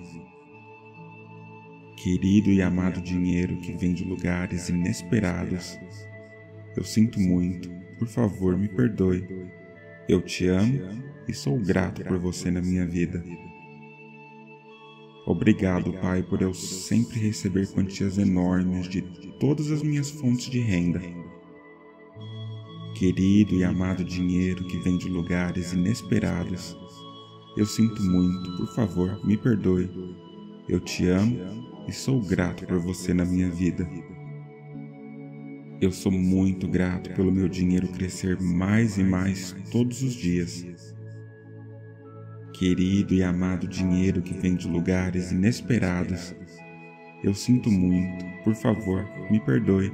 Querido e amado dinheiro que vem de lugares inesperados, eu sinto muito, por favor me perdoe. Eu te amo e sou grato por você na minha vida. Obrigado, Pai, por eu sempre receber quantias enormes de todas as minhas fontes de renda. Querido e amado dinheiro que vem de lugares inesperados, eu sinto muito, por favor, me perdoe. Eu te amo e sou grato por você na minha vida. Eu sou muito grato pelo meu dinheiro crescer mais e mais todos os dias querido e amado dinheiro que vem de lugares inesperados. Eu sinto muito, por favor, me perdoe.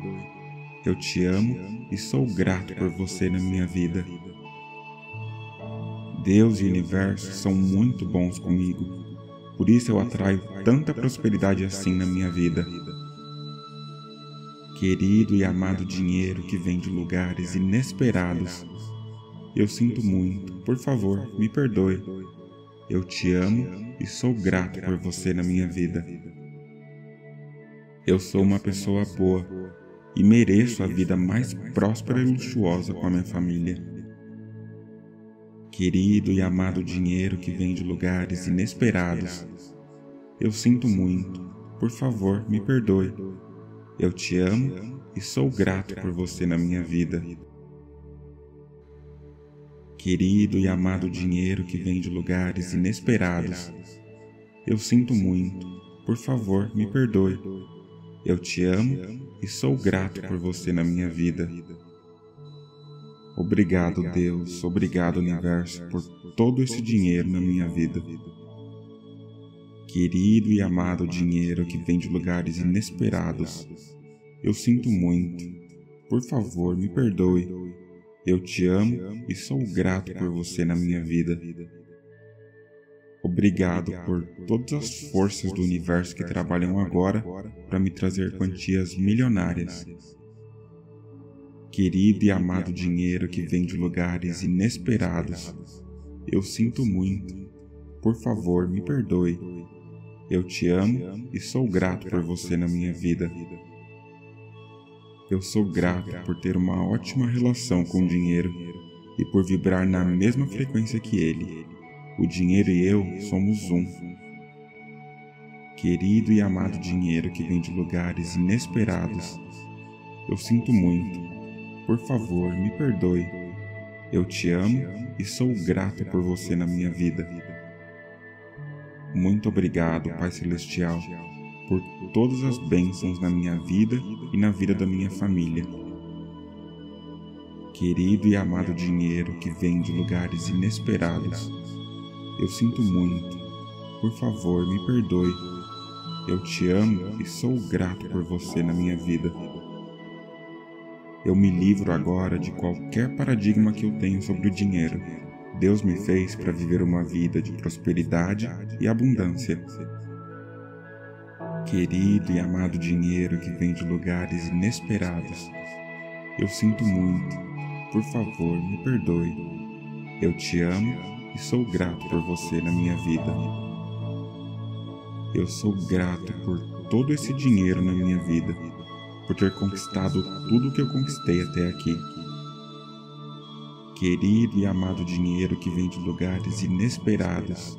Eu te amo e sou grato por você na minha vida. Deus e o universo são muito bons comigo, por isso eu atraio tanta prosperidade assim na minha vida. Querido e amado dinheiro que vem de lugares inesperados, eu sinto muito, por favor, me perdoe. Eu te amo e sou grato por você na minha vida. Eu sou uma pessoa boa e mereço a vida mais próspera e luxuosa com a minha família. Querido e amado dinheiro que vem de lugares inesperados, eu sinto muito. Por favor, me perdoe. Eu te amo e sou grato por você na minha vida querido e amado dinheiro que vem de lugares inesperados. Eu sinto muito, por favor, me perdoe. Eu te amo e sou grato por você na minha vida. Obrigado, Deus, obrigado, Universo, por todo esse dinheiro na minha vida. Querido e amado dinheiro que vem de lugares inesperados, eu sinto muito. Por favor, me perdoe. Eu te amo e sou grato por você na minha vida. Obrigado por todas as forças do universo que trabalham agora para me trazer quantias milionárias. Querido e amado dinheiro que vem de lugares inesperados, eu sinto muito. Por favor, me perdoe. Eu te amo e sou grato por você na minha vida. Eu sou grato por ter uma ótima relação com o dinheiro e por vibrar na mesma frequência que ele. O dinheiro e eu somos um. Querido e amado dinheiro que vem de lugares inesperados, eu sinto muito. Por favor, me perdoe. Eu te amo e sou grato por você na minha vida. Muito obrigado, Pai Celestial, por todas as bênçãos na minha vida e na vida da minha família. Querido e amado dinheiro que vem de lugares inesperados, eu sinto muito. Por favor, me perdoe. Eu te amo e sou grato por você na minha vida. Eu me livro agora de qualquer paradigma que eu tenho sobre o dinheiro. Deus me fez para viver uma vida de prosperidade e abundância. Querido e amado dinheiro que vem de lugares inesperados, eu sinto muito. Por favor, me perdoe. Eu te amo e sou grato por você na minha vida. Eu sou grato por todo esse dinheiro na minha vida por ter conquistado tudo o que eu conquistei até aqui. Querido e amado dinheiro que vem de lugares inesperados,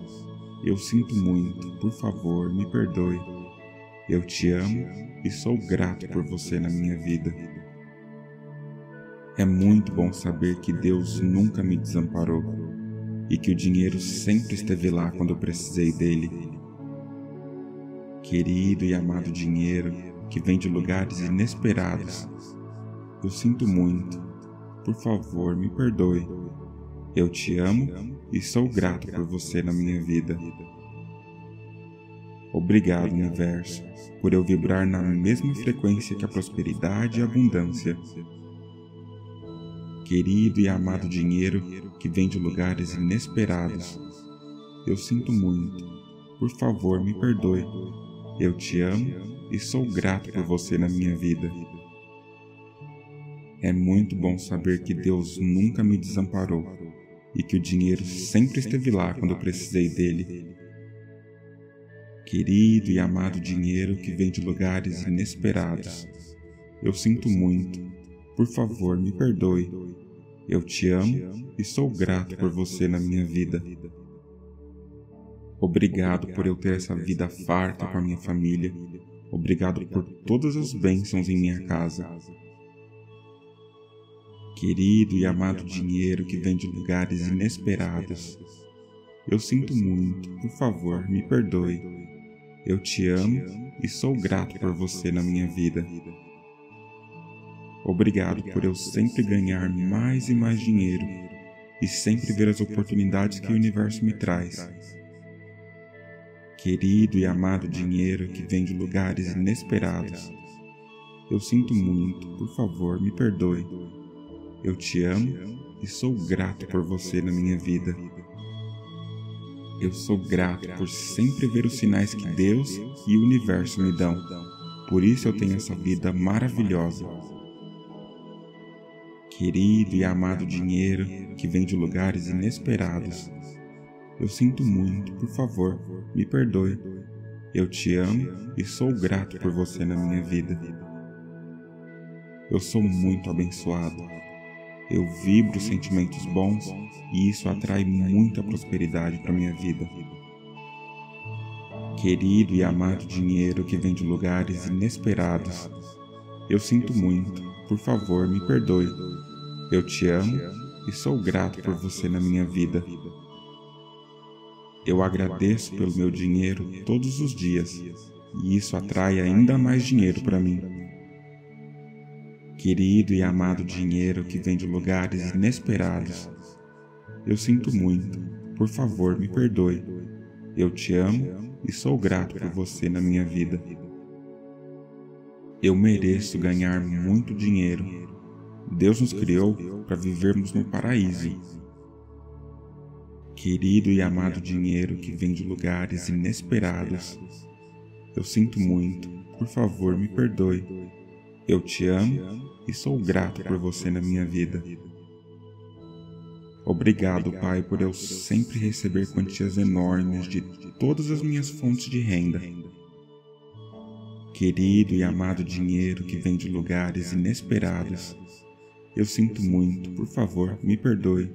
eu sinto muito, por favor, me perdoe. Eu te amo e sou grato por você na minha vida. É muito bom saber que Deus nunca me desamparou e que o dinheiro sempre esteve lá quando eu precisei dele. Querido e amado dinheiro, que vem de lugares inesperados. Eu sinto muito. Por favor, me perdoe. Eu te amo e sou grato por você na minha vida. Obrigado, universo, por eu vibrar na mesma frequência que a prosperidade e a abundância. Querido e amado dinheiro que vem de lugares inesperados, eu sinto muito. Por favor, me perdoe. Eu te amo e sou grato por você na minha vida. É muito bom saber que Deus nunca me desamparou e que o dinheiro sempre esteve lá quando eu precisei dele. Querido e amado dinheiro que vem de lugares inesperados, eu sinto muito. Por favor, me perdoe. Eu te amo e sou grato por você na minha vida. Obrigado por eu ter essa vida farta com a minha família Obrigado por todas as bênçãos em minha casa. Querido e amado dinheiro que vem de lugares inesperados, eu sinto muito, por favor, me perdoe. Eu te amo e sou grato por você na minha vida. Obrigado por eu sempre ganhar mais e mais dinheiro e sempre ver as oportunidades que o universo me traz querido e amado dinheiro que vem de lugares inesperados. Eu sinto muito, por favor, me perdoe. Eu te amo e sou grato por você na minha vida. Eu sou grato por sempre ver os sinais que Deus e o universo me dão. Por isso eu tenho essa vida maravilhosa. Querido e amado dinheiro que vem de lugares inesperados. Eu sinto muito, por favor, me perdoe. Eu te amo e sou grato por você na minha vida. Eu sou muito abençoado. Eu vibro sentimentos bons e isso atrai muita prosperidade para minha vida. Querido e amado dinheiro que vem de lugares inesperados, eu sinto muito. Por favor, me perdoe. Eu te amo e sou grato por você na minha vida. Eu agradeço pelo meu dinheiro todos os dias e isso atrai ainda mais dinheiro para mim. Querido e amado dinheiro que vem de lugares inesperados, eu sinto muito, por favor me perdoe. Eu te amo e sou grato por você na minha vida. Eu mereço ganhar muito dinheiro. Deus nos criou para vivermos no paraíso Querido e amado dinheiro que vem de lugares inesperados, eu sinto muito, por favor me perdoe. Eu te amo e sou grato por você na minha vida. Obrigado, Pai, por eu sempre receber quantias enormes de todas as minhas fontes de renda. Querido e amado dinheiro que vem de lugares inesperados, eu sinto muito, por favor, me perdoe.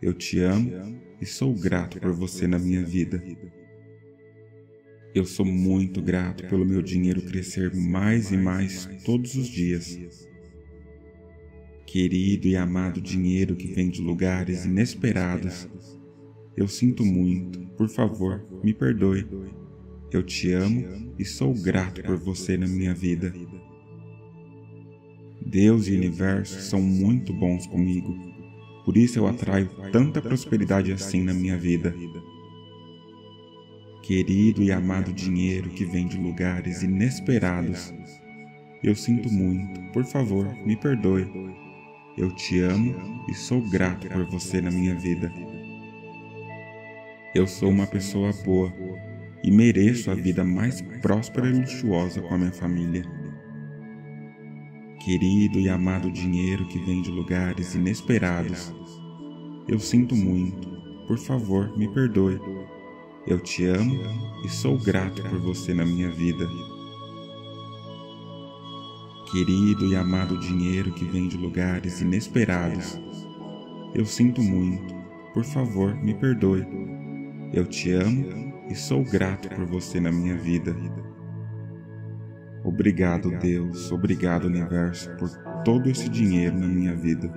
Eu te amo e sou grato por você na minha vida. Eu sou muito grato pelo meu dinheiro crescer mais e mais todos os dias. Querido e amado dinheiro que vem de lugares inesperados, eu sinto muito, por favor, me perdoe. Eu te amo e sou grato por você na minha vida. Deus e o universo são muito bons comigo, por isso eu atraio tanta prosperidade assim na minha vida. Querido e amado dinheiro que vem de lugares inesperados, eu sinto muito, por favor, me perdoe. Eu te amo e sou grato por você na minha vida. Eu sou uma pessoa boa e mereço a vida mais próspera e luxuosa com a minha família. Querido e amado dinheiro que vem de lugares inesperados, eu sinto muito, por favor, me perdoe. Eu te amo e sou grato por você na minha vida. Querido e amado dinheiro que vem de lugares inesperados, eu sinto muito, por favor, me perdoe. Eu te amo e sou grato por você na minha vida. Obrigado, Deus, obrigado, Universo, por todo esse dinheiro na minha vida.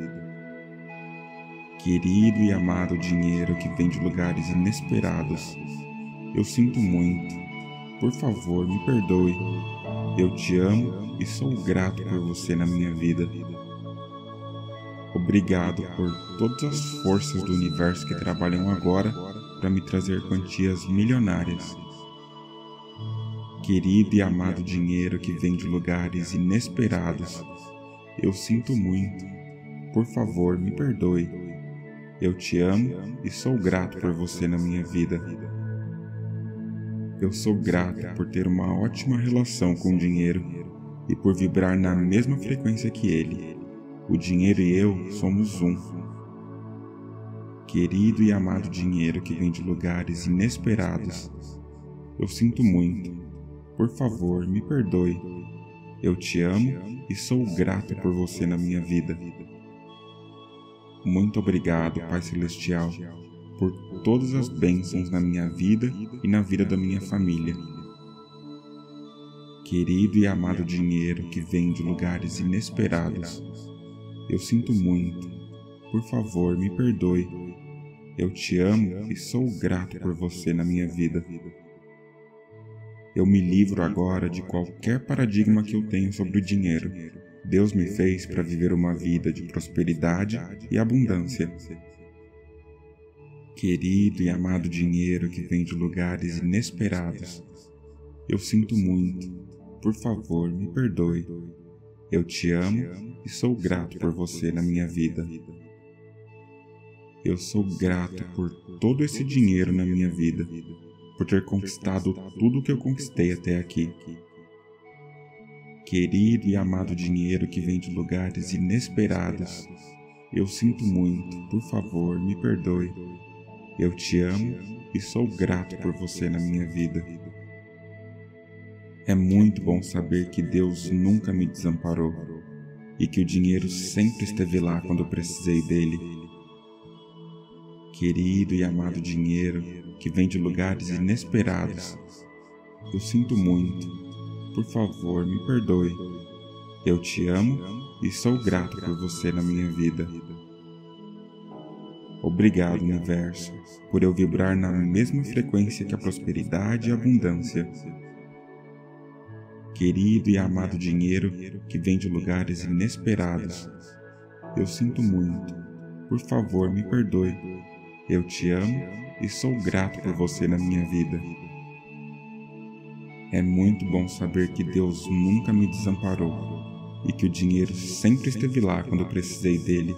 Querido e amado dinheiro que vem de lugares inesperados, eu sinto muito. Por favor, me perdoe. Eu te amo e sou grato por você na minha vida. Obrigado por todas as forças do universo que trabalham agora para me trazer quantias milionárias. Querido e amado dinheiro que vem de lugares inesperados, eu sinto muito. Por favor, me perdoe. Eu te amo e sou grato por você na minha vida. Eu sou grato por ter uma ótima relação com o dinheiro e por vibrar na mesma frequência que ele. O dinheiro e eu somos um. Querido e amado dinheiro que vem de lugares inesperados, eu sinto muito. Por favor, me perdoe. Eu te amo e sou grato por você na minha vida. Muito obrigado, Pai Celestial por todas as bênçãos na minha vida e na vida da minha família. Querido e amado dinheiro que vem de lugares inesperados, eu sinto muito. Por favor, me perdoe. Eu te amo e sou grato por você na minha vida. Eu me livro agora de qualquer paradigma que eu tenho sobre o dinheiro. Deus me fez para viver uma vida de prosperidade e abundância. Querido e amado dinheiro que vem de lugares inesperados, eu sinto muito. Por favor, me perdoe. Eu te amo e sou grato por você na minha vida. Eu sou grato por todo esse dinheiro na minha vida, por ter conquistado tudo o que eu conquistei até aqui. Querido e amado dinheiro que vem de lugares inesperados, eu sinto muito. Por favor, me perdoe. Eu te amo e sou grato por você na minha vida. É muito bom saber que Deus nunca me desamparou e que o dinheiro sempre esteve lá quando eu precisei dele. Querido e amado dinheiro que vem de lugares inesperados, eu sinto muito. Por favor, me perdoe. Eu te amo e sou grato por você na minha vida. Obrigado, universo, por eu vibrar na mesma frequência que a prosperidade e a abundância. Querido e amado dinheiro que vem de lugares inesperados, eu sinto muito. Por favor, me perdoe. Eu te amo e sou grato por você na minha vida. É muito bom saber que Deus nunca me desamparou e que o dinheiro sempre esteve lá quando eu precisei dele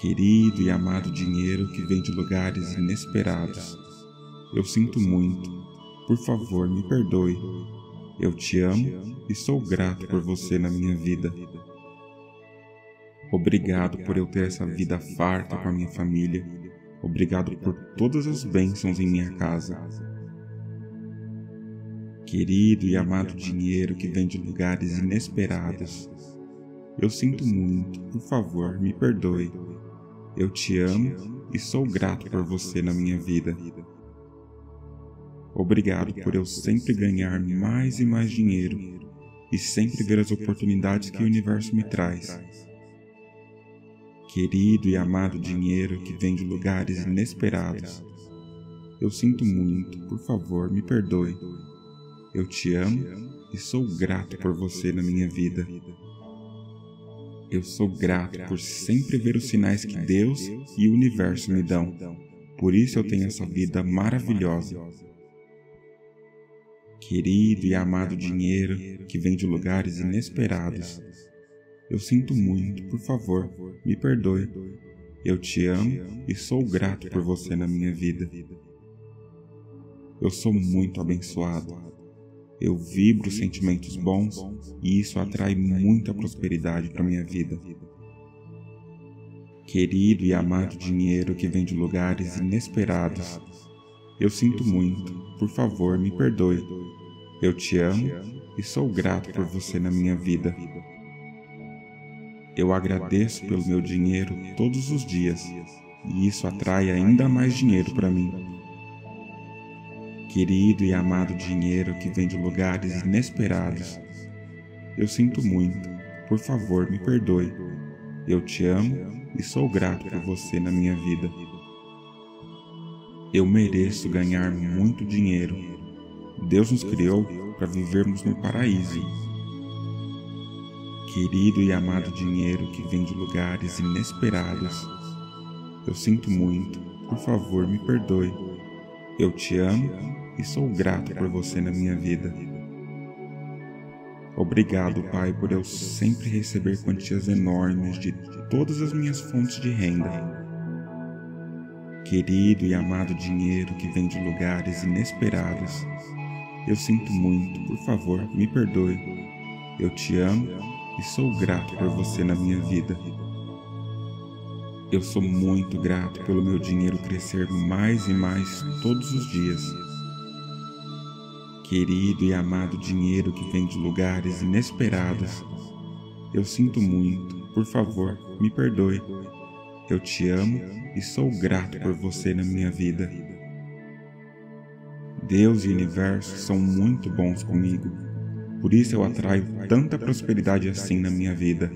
querido e amado dinheiro que vem de lugares inesperados. Eu sinto muito. Por favor, me perdoe. Eu te amo e sou grato por você na minha vida. Obrigado por eu ter essa vida farta com a minha família. Obrigado por todas as bênçãos em minha casa. Querido e amado dinheiro que vem de lugares inesperados. Eu sinto muito, por favor, me perdoe. Eu te amo e sou grato por você na minha vida. Obrigado por eu sempre ganhar mais e mais dinheiro e sempre ver as oportunidades que o universo me traz. Querido e amado dinheiro que vem de lugares inesperados, eu sinto muito, por favor, me perdoe. Eu te amo e sou grato por você na minha vida. Eu sou grato por sempre ver os sinais que Deus e o universo me dão. Por isso eu tenho essa vida maravilhosa. Querido e amado dinheiro que vem de lugares inesperados, eu sinto muito, por favor, me perdoe. Eu te amo e sou grato por você na minha vida. Eu sou muito abençoado. Eu vibro sentimentos bons e isso atrai muita prosperidade para minha vida. Querido e amado dinheiro que vem de lugares inesperados, eu sinto muito, por favor, me perdoe. Eu te amo e sou grato por você na minha vida. Eu agradeço pelo meu dinheiro todos os dias e isso atrai ainda mais dinheiro para mim. Querido e amado dinheiro que vem de lugares inesperados, eu sinto muito, por favor me perdoe. Eu te amo e sou grato por você na minha vida. Eu mereço ganhar muito dinheiro. Deus nos criou para vivermos no paraíso Querido e amado dinheiro que vem de lugares inesperados, eu sinto muito, por favor me perdoe. Eu te amo e sou grato por você na minha vida. Obrigado, Pai, por eu sempre receber quantias enormes de todas as minhas fontes de renda. Querido e amado dinheiro que vem de lugares inesperados, eu sinto muito, por favor, me perdoe. Eu te amo e sou grato por você na minha vida. Eu sou muito grato pelo meu dinheiro crescer mais e mais todos os dias. Querido e amado dinheiro que vem de lugares inesperados, eu sinto muito, por favor, me perdoe. Eu te amo e sou grato por você na minha vida. Deus e o universo são muito bons comigo por isso eu atraio tanta prosperidade assim na minha vida.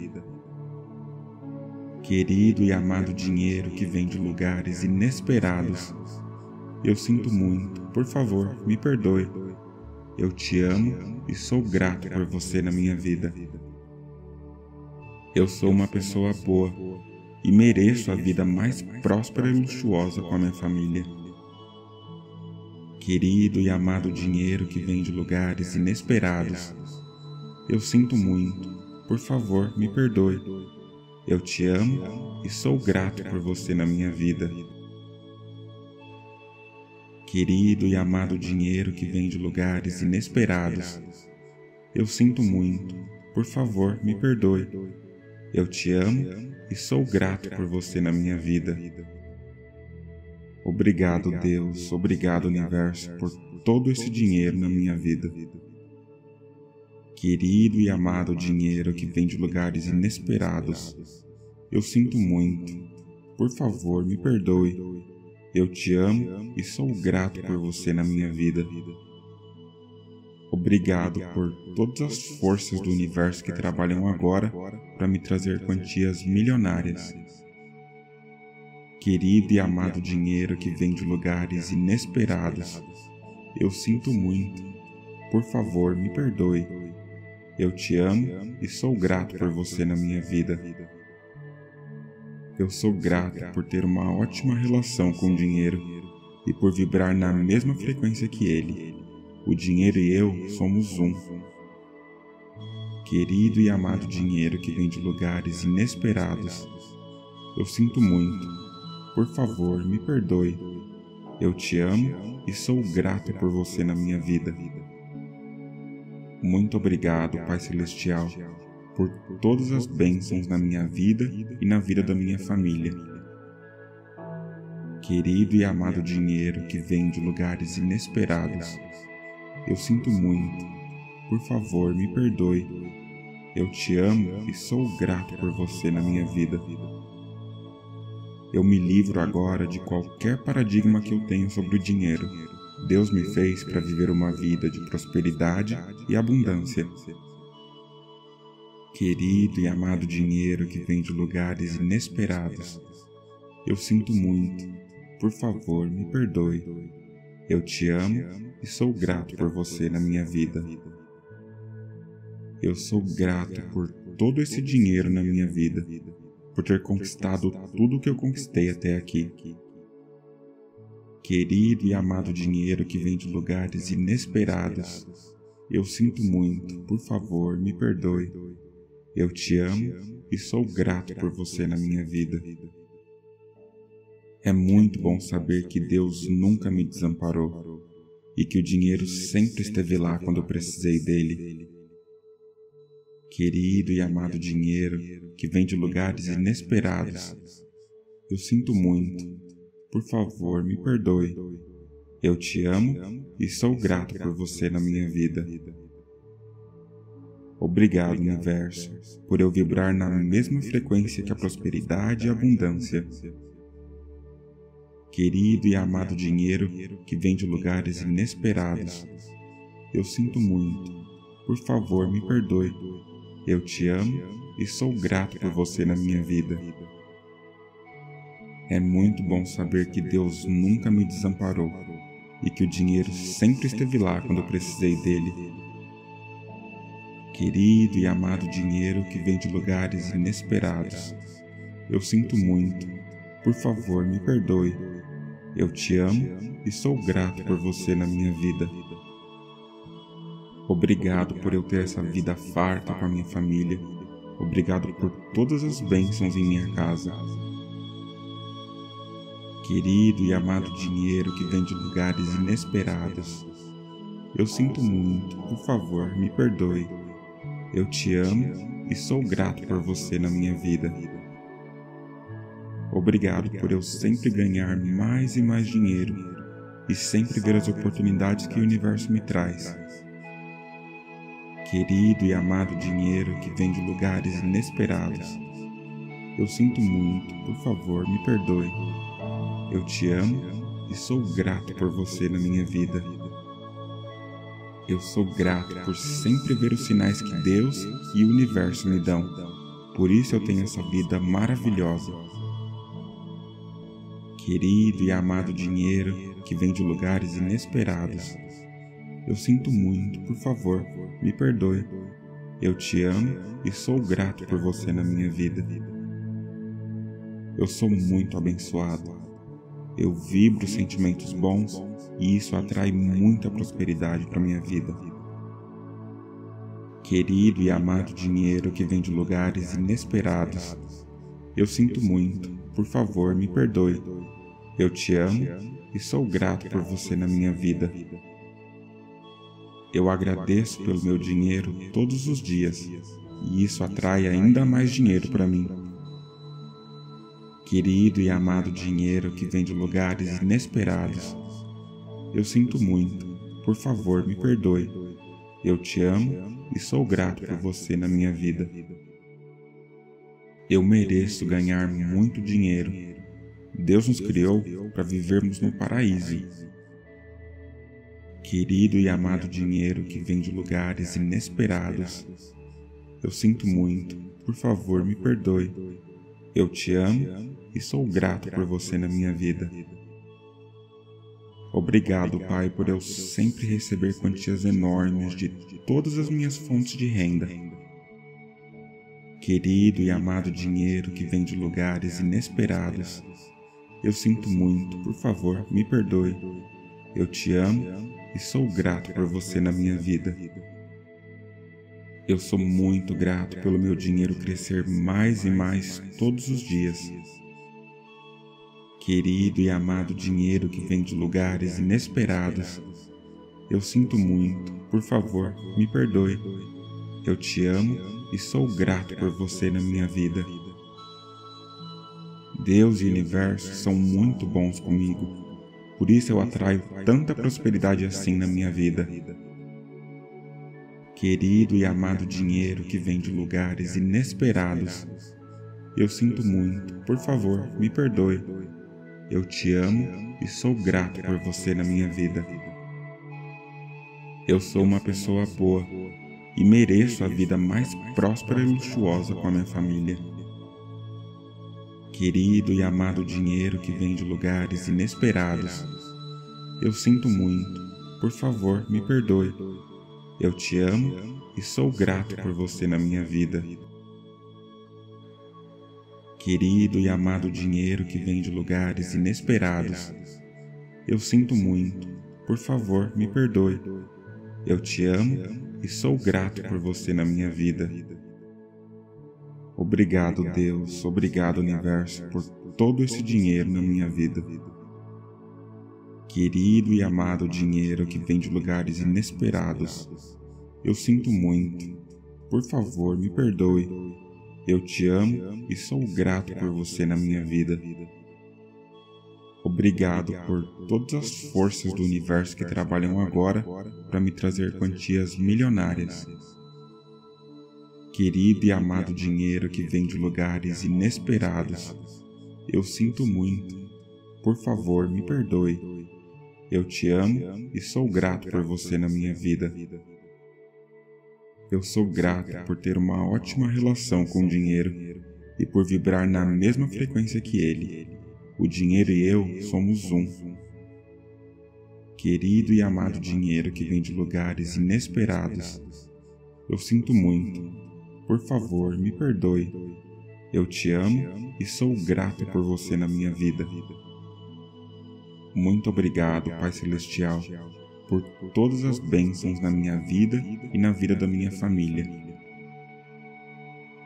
Querido e amado dinheiro que vem de lugares inesperados, eu sinto muito, por favor, me perdoe. Eu te amo e sou grato por você na minha vida. Eu sou uma pessoa boa e mereço a vida mais próspera e luxuosa com a minha família. Querido e amado dinheiro que vem de lugares inesperados, eu sinto muito, por favor, me perdoe. Eu te amo e sou grato por você na minha vida. Querido e amado dinheiro que vem de lugares inesperados, eu sinto muito, por favor, me perdoe. Eu te amo e sou grato por você na minha vida. Obrigado, Deus, obrigado, universo, por todo esse dinheiro na minha vida. Querido e amado dinheiro que vem de lugares inesperados, eu sinto muito. Por favor, me perdoe. Eu te amo e sou grato por você na minha vida. Obrigado por todas as forças do universo que trabalham agora para me trazer quantias milionárias querido e amado dinheiro que vem de lugares inesperados. Eu sinto muito. Por favor, me perdoe. Eu te amo e sou grato por você na minha vida. Eu sou grato por ter uma ótima relação com o dinheiro e por vibrar na mesma frequência que ele. O dinheiro e eu somos um. Querido e amado dinheiro que vem de lugares inesperados, eu sinto muito por favor, me perdoe. Eu te amo e sou grato por você na minha vida. Muito obrigado, Pai Celestial, por todas as bênçãos na minha vida e na vida da minha família. Querido e amado dinheiro que vem de lugares inesperados, eu sinto muito. Por favor, me perdoe. Eu te amo e sou grato por você na minha vida. Eu me livro agora de qualquer paradigma que eu tenho sobre o dinheiro. Deus me fez para viver uma vida de prosperidade e abundância. Querido e amado dinheiro que vem de lugares inesperados, eu sinto muito. Por favor, me perdoe. Eu te amo e sou grato por você na minha vida. Eu sou grato por todo esse dinheiro na minha vida por ter conquistado tudo o que eu conquistei até aqui. Querido e amado dinheiro que vem de lugares inesperados, eu sinto muito, por favor, me perdoe. Eu te amo e sou grato por você na minha vida. É muito bom saber que Deus nunca me desamparou e que o dinheiro sempre esteve lá quando eu precisei dele querido e amado dinheiro que vem de lugares inesperados. Eu sinto muito. Por favor, me perdoe. Eu te amo e sou grato por você na minha vida. Obrigado, universo, por eu vibrar na mesma frequência que a prosperidade e a abundância. Querido e amado dinheiro que vem de lugares inesperados, eu sinto muito. Por favor, me perdoe. Eu te amo e sou grato por você na minha vida. É muito bom saber que Deus nunca me desamparou e que o dinheiro sempre esteve lá quando eu precisei dele. Querido e amado dinheiro que vem de lugares inesperados, eu sinto muito. Por favor, me perdoe. Eu te amo e sou grato por você na minha vida. Obrigado por eu ter essa vida farta com a minha família. Obrigado por todas as bênçãos em minha casa. Querido e amado dinheiro que vem de lugares inesperados. Eu sinto muito, por favor, me perdoe. Eu te amo e sou grato por você na minha vida. Obrigado por eu sempre ganhar mais e mais dinheiro e sempre ver as oportunidades que o universo me traz querido e amado dinheiro que vem de lugares inesperados. Eu sinto muito, por favor, me perdoe. Eu te amo e sou grato por você na minha vida. Eu sou grato por sempre ver os sinais que Deus e o universo me dão. Por isso eu tenho essa vida maravilhosa. Querido e amado dinheiro que vem de lugares inesperados. Eu sinto muito, por favor, me perdoe. Eu te amo e sou grato por você na minha vida. Eu sou muito abençoado. Eu vibro sentimentos bons e isso atrai muita prosperidade para minha vida. Querido e amado dinheiro que vem de lugares inesperados, eu sinto muito. Por favor, me perdoe. Eu te amo e sou grato por você na minha vida. Eu agradeço pelo meu dinheiro todos os dias e isso atrai ainda mais dinheiro para mim. Querido e amado dinheiro que vem de lugares inesperados, eu sinto muito, por favor me perdoe. Eu te amo e sou grato por você na minha vida. Eu mereço ganhar muito dinheiro. Deus nos criou para vivermos no paraíso Querido e amado dinheiro que vem de lugares inesperados, eu sinto muito, por favor me perdoe. Eu te amo e sou grato por você na minha vida. Obrigado, Pai, por eu sempre receber quantias enormes de todas as minhas fontes de renda. Querido e amado dinheiro que vem de lugares inesperados, eu sinto muito, por favor, me perdoe. Eu te amo e sou grato por você na minha vida. Eu sou muito grato pelo meu dinheiro crescer mais e mais todos os dias. Querido e amado dinheiro que vem de lugares inesperados, eu sinto muito, por favor, me perdoe. Eu te amo e sou grato por você na minha vida. Deus e o universo são muito bons comigo por isso eu atraio tanta prosperidade assim na minha vida. Querido e amado dinheiro que vem de lugares inesperados, Eu sinto muito, por favor, me perdoe. Eu te amo e sou grato por você na minha vida. Eu sou uma pessoa boa e mereço a vida mais próspera e luxuosa com a minha família. Querido e amado dinheiro que vem de lugares inesperados, eu sinto muito, por favor, me perdoe. Eu te amo e sou grato por você na minha vida. Querido e amado dinheiro que vem de lugares inesperados, eu sinto muito, por favor, me perdoe. Eu te amo e sou grato por você na minha vida. Obrigado, Deus, obrigado, Universo, por todo esse dinheiro na minha vida. Querido e amado dinheiro que vem de lugares inesperados, eu sinto muito. Por favor, me perdoe. Eu te amo e sou grato por você na minha vida. Obrigado por todas as forças do universo que trabalham agora para me trazer quantias milionárias. Querido e amado dinheiro que vem de lugares inesperados, eu sinto muito. Por favor, me perdoe. Eu te amo e sou grato por você na minha vida. Eu sou grato por ter uma ótima relação com o dinheiro e por vibrar na mesma frequência que ele. O dinheiro e eu somos um. Querido e amado dinheiro que vem de lugares inesperados, eu sinto muito. Por favor, me perdoe. Eu te amo e sou grato por você na minha vida. Muito obrigado, Pai Celestial por todas as bênçãos na minha vida e na vida da minha família.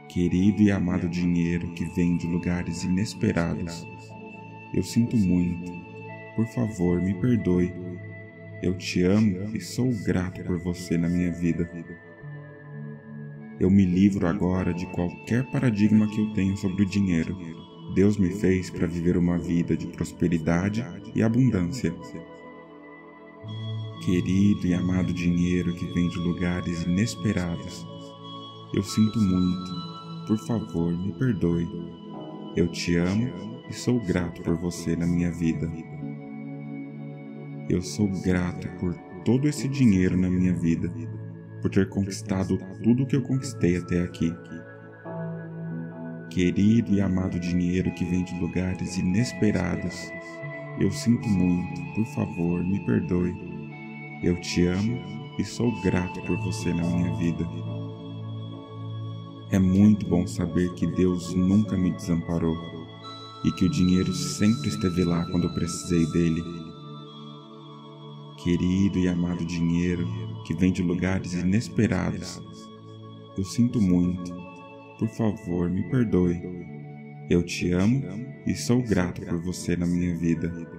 Querido e amado dinheiro que vem de lugares inesperados, eu sinto muito. Por favor, me perdoe. Eu te amo e sou grato por você na minha vida. Eu me livro agora de qualquer paradigma que eu tenho sobre o dinheiro. Deus me fez para viver uma vida de prosperidade e abundância querido e amado dinheiro que vem de lugares inesperados. Eu sinto muito. Por favor, me perdoe. Eu te amo e sou grato por você na minha vida. Eu sou grato por todo esse dinheiro na minha vida, por ter conquistado tudo o que eu conquistei até aqui. Querido e amado dinheiro que vem de lugares inesperados, eu sinto muito, por favor, me perdoe. Eu te amo e sou grato por você na minha vida. É muito bom saber que Deus nunca me desamparou e que o dinheiro sempre esteve lá quando eu precisei dele. Querido e amado dinheiro que vem de lugares inesperados, eu sinto muito. Por favor, me perdoe. Eu te amo e sou grato por você na minha vida.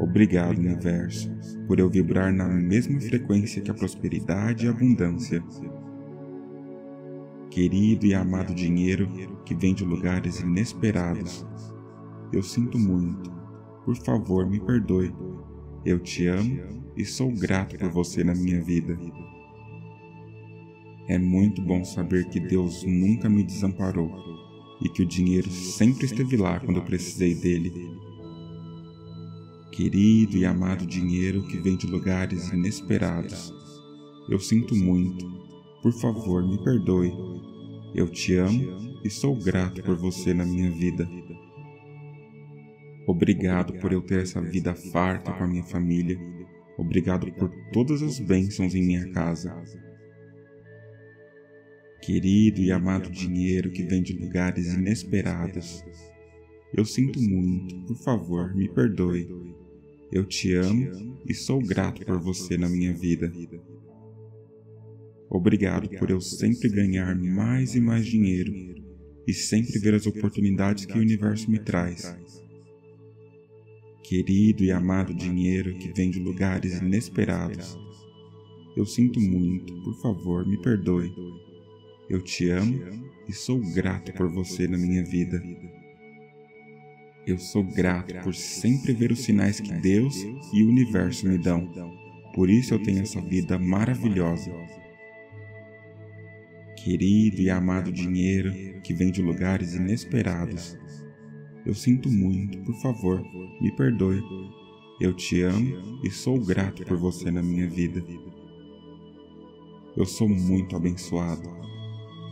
Obrigado, universo, por eu vibrar na mesma frequência que a prosperidade e a abundância. Querido e amado dinheiro que vem de lugares inesperados, eu sinto muito. Por favor, me perdoe. Eu te amo e sou grato por você na minha vida. É muito bom saber que Deus nunca me desamparou e que o dinheiro sempre esteve lá quando eu precisei dele querido e amado dinheiro que vem de lugares inesperados. Eu sinto muito. Por favor, me perdoe. Eu te amo e sou grato por você na minha vida. Obrigado por eu ter essa vida farta com a minha família. Obrigado por todas as bênçãos em minha casa. Querido e amado dinheiro que vem de lugares inesperados. Eu sinto muito, por favor, me perdoe. Eu te amo e sou grato por você na minha vida. Obrigado por eu sempre ganhar mais e mais dinheiro e sempre ver as oportunidades que o universo me traz. Querido e amado dinheiro que vem de lugares inesperados, eu sinto muito, por favor, me perdoe. Eu te amo e sou grato por você na minha vida. Eu sou grato por sempre ver os sinais que Deus e o universo me dão. Por isso eu tenho essa vida maravilhosa. Querido e amado dinheiro que vem de lugares inesperados, eu sinto muito, por favor, me perdoe. Eu te amo e sou grato por você na minha vida. Eu sou muito abençoado.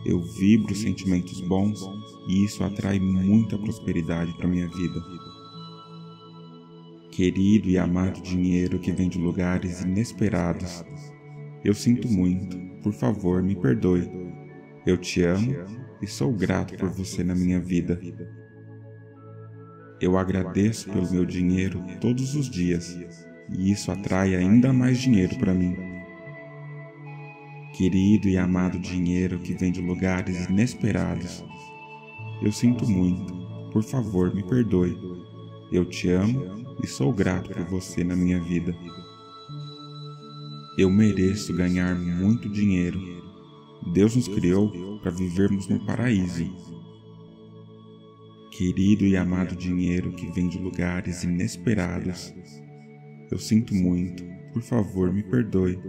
Eu vibro sentimentos bons e isso atrai muita prosperidade para minha vida. Querido e amado dinheiro que vem de lugares inesperados, eu sinto muito, por favor, me perdoe. Eu te amo e sou grato por você na minha vida. Eu agradeço pelo meu dinheiro todos os dias e isso atrai ainda mais dinheiro para mim. Querido e amado dinheiro que vem de lugares inesperados, eu sinto muito, por favor me perdoe. Eu te amo e sou grato por você na minha vida. Eu mereço ganhar muito dinheiro. Deus nos criou para vivermos no paraíso. Querido e amado dinheiro que vem de lugares inesperados, eu sinto muito, por favor me perdoe.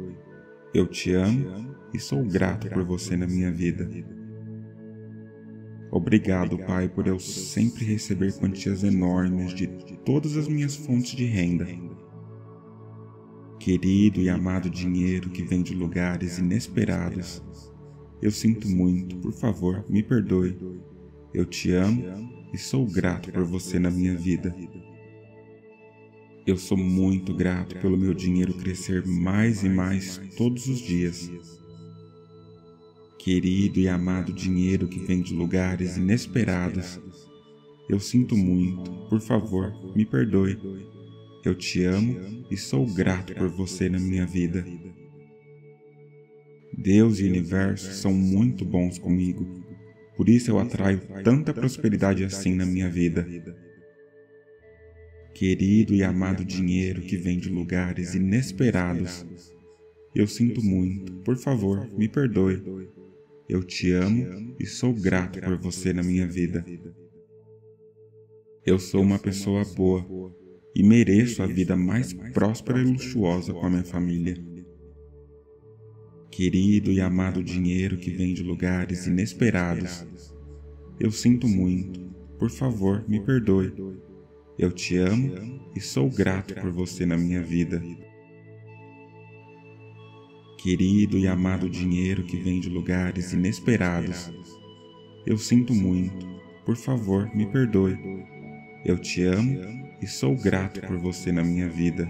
Eu te amo e sou grato por você na minha vida. Obrigado, Pai, por eu sempre receber quantias enormes de todas as minhas fontes de renda. Querido e amado dinheiro que vem de lugares inesperados, eu sinto muito, por favor, me perdoe. Eu te amo e sou grato por você na minha vida. Eu sou muito grato pelo meu dinheiro crescer mais e mais todos os dias. Querido e amado dinheiro que vem de lugares inesperados, eu sinto muito, por favor, me perdoe. Eu te amo e sou grato por você na minha vida. Deus e o universo são muito bons comigo, por isso eu atraio tanta prosperidade assim na minha vida. Querido e amado dinheiro que vem de lugares inesperados, eu sinto muito, por favor, me perdoe. Eu te amo e sou grato por você na minha vida. Eu sou uma pessoa boa e mereço a vida mais próspera e luxuosa com a minha família. Querido e amado dinheiro que vem de lugares inesperados, eu sinto muito. Por favor, me perdoe. Eu te amo e sou grato por você na minha vida. Querido e amado dinheiro que vem de lugares inesperados, eu sinto muito. Por favor, me perdoe. Eu te amo e sou grato por você na minha vida.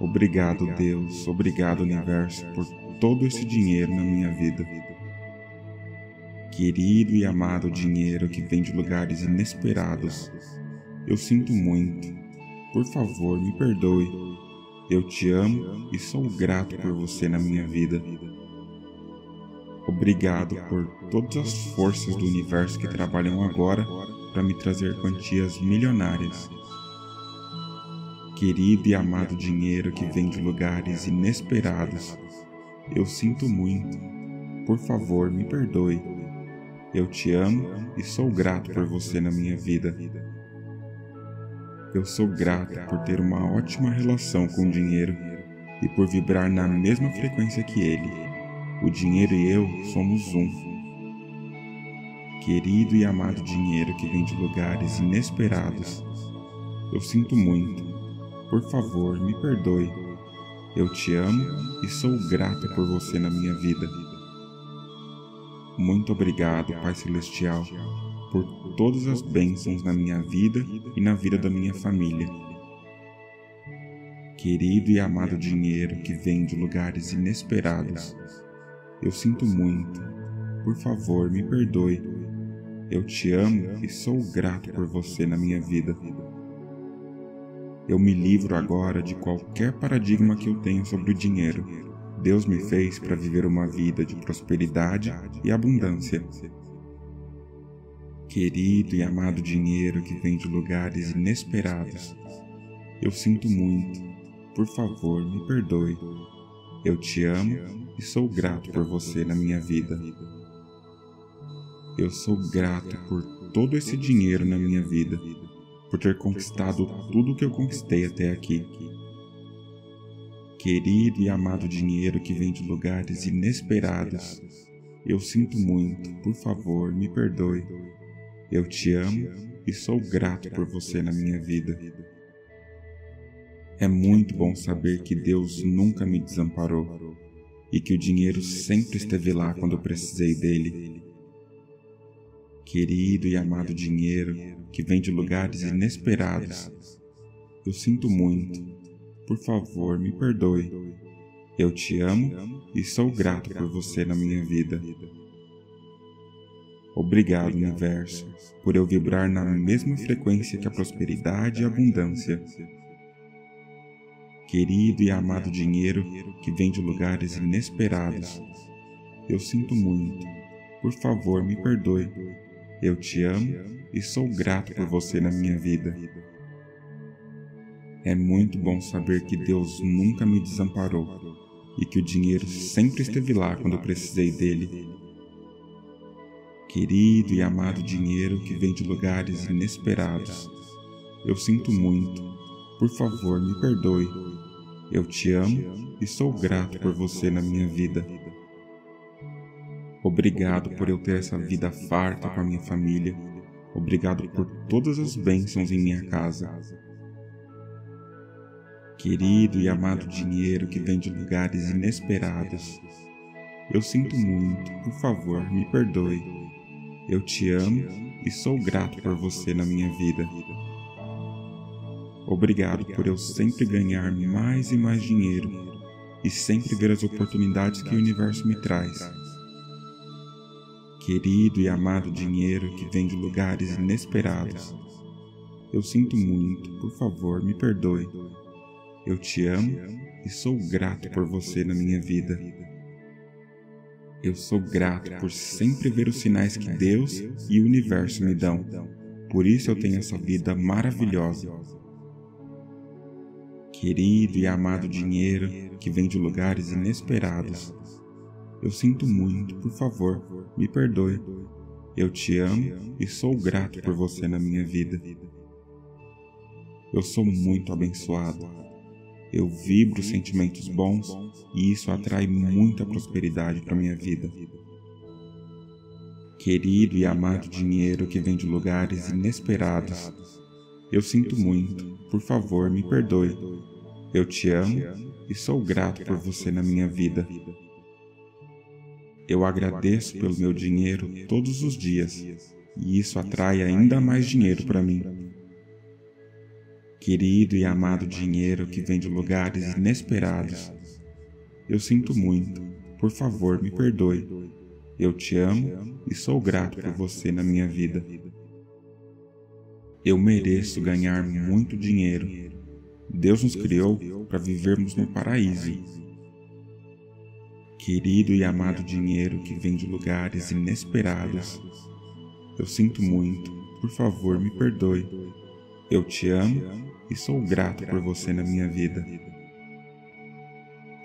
Obrigado, Deus, obrigado, Universo, por todo esse dinheiro na minha vida. Querido e amado dinheiro que vem de lugares inesperados, eu sinto muito. Por favor, me perdoe. Eu te amo e sou grato por você na minha vida. Obrigado por todas as forças do universo que trabalham agora para me trazer quantias milionárias querido e amado dinheiro que vem de lugares inesperados. Eu sinto muito. Por favor, me perdoe. Eu te amo e sou grato por você na minha vida. Eu sou grato por ter uma ótima relação com o dinheiro e por vibrar na mesma frequência que ele. O dinheiro e eu somos um. Querido e amado dinheiro que vem de lugares inesperados, eu sinto muito por favor, me perdoe. Eu te amo e sou grato por você na minha vida. Muito obrigado, Pai Celestial, todas as bênçãos na minha vida e na vida da minha família. Querido e amado dinheiro que vem de lugares inesperados, eu sinto muito. Por favor, me perdoe. Eu te amo e sou grato por você na minha vida. Eu me livro agora de qualquer paradigma que eu tenho sobre o dinheiro. Deus me fez para viver uma vida de prosperidade e abundância. Querido e amado dinheiro que vem de lugares inesperados, eu sinto muito. Por favor, me perdoe. Eu te amo e sou grato por você na minha vida. Eu sou grato por todo esse dinheiro na minha vida por ter conquistado tudo o que eu conquistei até aqui. Querido e amado dinheiro que vem de lugares inesperados, eu sinto muito, por favor, me perdoe. Eu te amo e sou grato por você na minha vida. É muito bom saber que Deus nunca me desamparou e que o dinheiro sempre esteve lá quando eu precisei dele. Querido e amado dinheiro que vem de lugares inesperados, eu sinto muito. Por favor, me perdoe. Eu te amo e sou grato por você na minha vida. Obrigado, universo, por eu vibrar na mesma frequência que a prosperidade e a abundância. Querido e amado dinheiro que vem de lugares inesperados, eu sinto muito. Por favor, me perdoe. Eu te amo e sou grato por você na minha vida. É muito bom saber que Deus nunca me desamparou e que o dinheiro sempre esteve lá quando eu precisei dele. Querido e amado dinheiro que vem de lugares inesperados, eu sinto muito. Por favor, me perdoe. Eu te amo e sou grato por você na minha vida. Obrigado por eu ter essa vida farta com a minha família. Obrigado por todas as bênçãos em minha casa. Querido e amado dinheiro que vem de lugares inesperados, eu sinto muito, por favor, me perdoe. Eu te amo e sou grato por você na minha vida. Obrigado por eu sempre ganhar mais e mais dinheiro e sempre ver as oportunidades que o universo me traz. Querido e amado dinheiro que vem de lugares inesperados, eu sinto muito, por favor, me perdoe. Eu te amo e sou grato por você na minha vida. Eu sou grato por sempre ver os sinais que Deus e o universo me dão. Por isso eu tenho essa vida maravilhosa. Querido e amado dinheiro que vem de lugares inesperados, eu sinto muito, por favor, me perdoe. Eu te amo e sou grato por você na minha vida. Eu sou muito abençoado eu vibro sentimentos bons e isso atrai muita prosperidade para minha vida. Querido e amado dinheiro que vem de lugares inesperados, eu sinto muito, por favor, me perdoe. Eu te amo e sou grato por você na minha vida. Eu agradeço pelo meu dinheiro todos os dias e isso atrai ainda mais dinheiro para mim. Querido e amado dinheiro que vem de lugares inesperados, eu sinto muito, por favor me perdoe. Eu te amo e sou grato por você na minha vida. Eu mereço ganhar muito dinheiro. Deus nos criou para vivermos no paraíso. Querido e amado dinheiro que vem de lugares inesperados, eu sinto muito, por favor me perdoe. Eu te amo e sou grato por você na minha vida.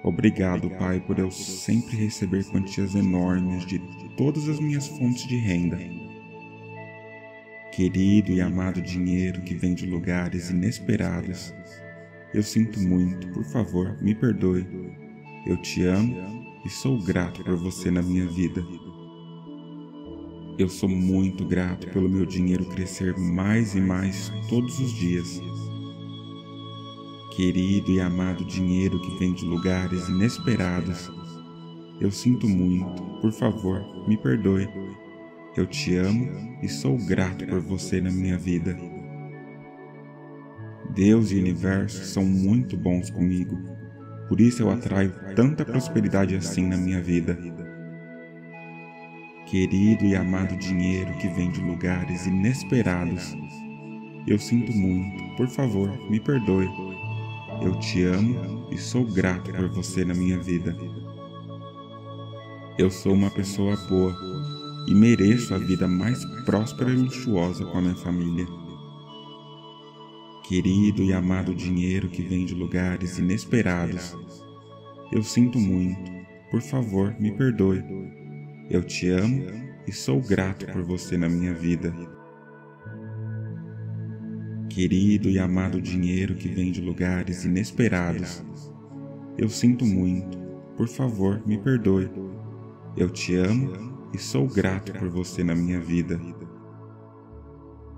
Obrigado, Pai, por eu sempre receber quantias enormes de todas as minhas fontes de renda. Querido e amado dinheiro que vem de lugares inesperados, eu sinto muito, por favor, me perdoe. Eu te amo e sou grato por você na minha vida. Eu sou muito grato pelo meu dinheiro crescer mais e mais todos os dias querido e amado dinheiro que vem de lugares inesperados. Eu sinto muito, por favor, me perdoe. Eu te amo e sou grato por você na minha vida. Deus e o universo são muito bons comigo, por isso eu atraio tanta prosperidade assim na minha vida. Querido e amado dinheiro que vem de lugares inesperados, eu sinto muito, por favor, me perdoe. Eu te amo e sou grato por você na minha vida. Eu sou uma pessoa boa e mereço a vida mais próspera e luxuosa com a minha família. Querido e amado dinheiro que vem de lugares inesperados, eu sinto muito, por favor, me perdoe. Eu te amo e sou grato por você na minha vida querido e amado dinheiro que vem de lugares inesperados. Eu sinto muito. Por favor, me perdoe. Eu te amo e sou grato por você na minha vida.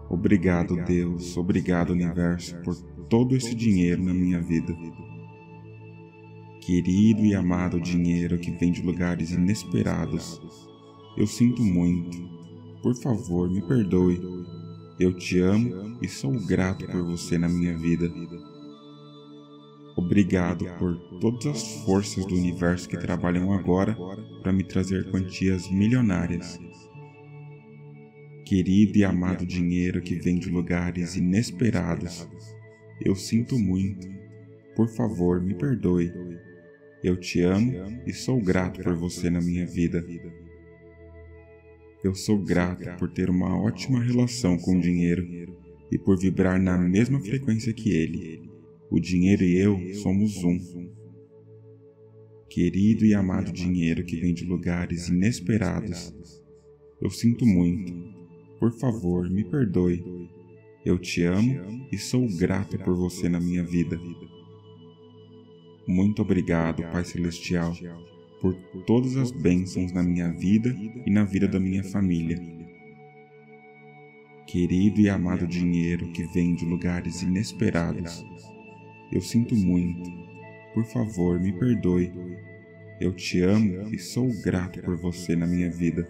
Obrigado, Deus, obrigado, universo, por todo esse dinheiro na minha vida. Querido e amado dinheiro que vem de lugares inesperados, eu sinto muito. Por favor, me perdoe. Eu te amo e sou grato por você na minha vida. Obrigado por todas as forças do universo que trabalham agora para me trazer quantias milionárias. Querido e amado dinheiro que vem de lugares inesperados, eu sinto muito. Por favor, me perdoe. Eu te amo e sou grato por você na minha vida. Eu sou grato por ter uma ótima relação com o dinheiro e por vibrar na mesma frequência que ele. O dinheiro e eu somos um. Querido e amado dinheiro que vem de lugares inesperados, eu sinto muito. Por favor, me perdoe. Eu te amo e sou grato por você na minha vida. Muito obrigado, Pai Celestial, por todas as bênçãos na minha vida e na vida da minha família. Querido e amado dinheiro que vem de lugares inesperados, eu sinto muito. Por favor, me perdoe. Eu te amo e sou grato por você na minha vida.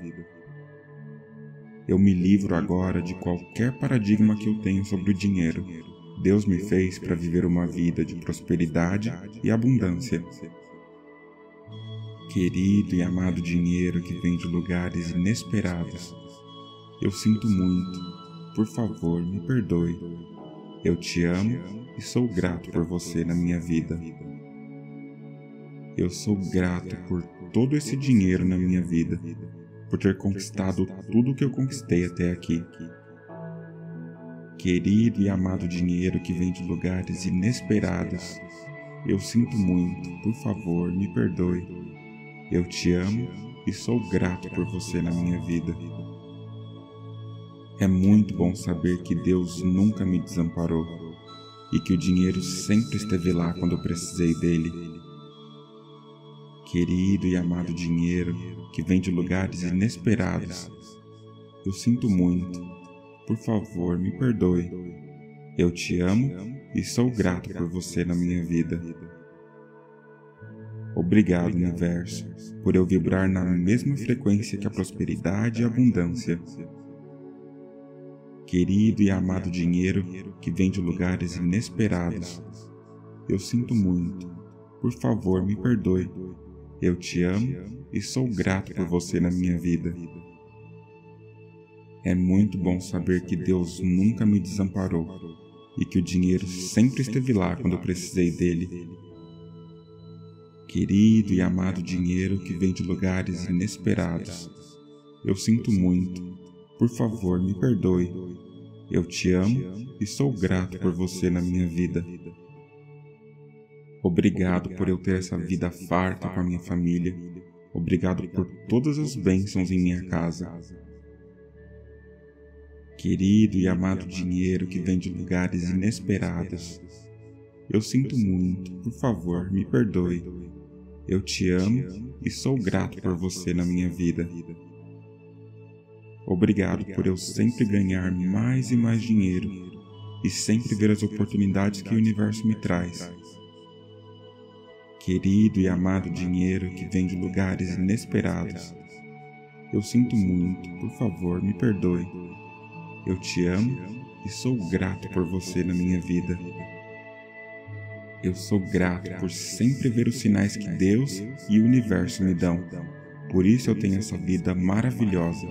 Eu me livro agora de qualquer paradigma que eu tenho sobre o dinheiro. Deus me fez para viver uma vida de prosperidade e abundância. Querido e amado dinheiro que vem de lugares inesperados, eu sinto muito. Por favor, me perdoe. Eu te amo e sou grato por você na minha vida. Eu sou grato por todo esse dinheiro na minha vida, por ter conquistado tudo o que eu conquistei até aqui. Querido e amado dinheiro que vem de lugares inesperados, eu sinto muito, por favor, me perdoe. Eu te amo e sou grato por você na minha vida. É muito bom saber que Deus nunca me desamparou e que o dinheiro sempre esteve lá quando eu precisei dele. Querido e amado dinheiro que vem de lugares inesperados, eu sinto muito. Por favor, me perdoe. Eu te amo e sou grato por você na minha vida. Obrigado, universo, por eu vibrar na mesma frequência que a prosperidade e a abundância querido e amado dinheiro que vem de lugares inesperados. Eu sinto muito. Por favor, me perdoe. Eu te amo e sou grato por você na minha vida. É muito bom saber que Deus nunca me desamparou e que o dinheiro sempre esteve lá quando eu precisei dele. Querido e amado dinheiro que vem de lugares inesperados, eu sinto muito. Por favor, me perdoe. Eu te amo e sou grato por você na minha vida. Obrigado por eu ter essa vida farta com a minha família. Obrigado por todas as bênçãos em minha casa. Querido e amado dinheiro que vem de lugares inesperados. Eu sinto muito, por favor, me perdoe. Eu te amo e sou grato por você na minha vida. Obrigado por eu sempre ganhar mais e mais dinheiro e sempre ver as oportunidades que o universo me traz. Querido e amado dinheiro que vem de lugares inesperados, eu sinto muito, por favor, me perdoe. Eu te amo e sou grato por você na minha vida. Eu sou grato por sempre ver os sinais que Deus e o universo me dão. Por isso eu tenho essa vida maravilhosa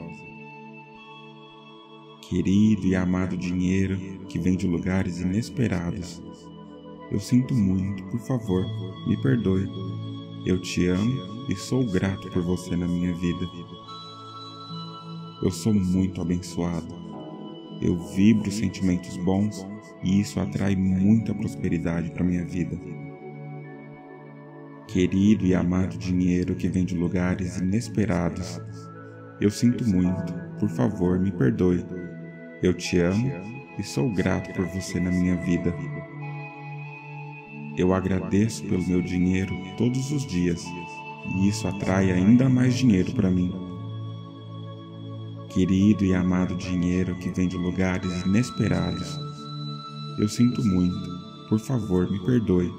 querido e amado dinheiro que vem de lugares inesperados. Eu sinto muito, por favor, me perdoe. Eu te amo e sou grato por você na minha vida. Eu sou muito abençoado. Eu vibro sentimentos bons e isso atrai muita prosperidade para minha vida. Querido e amado dinheiro que vem de lugares inesperados, eu sinto muito, por favor, me perdoe. Eu te amo e sou grato por você na minha vida. Eu agradeço pelo meu dinheiro todos os dias e isso atrai ainda mais dinheiro para mim. Querido e amado dinheiro que vem de lugares inesperados, eu sinto muito, por favor me perdoe.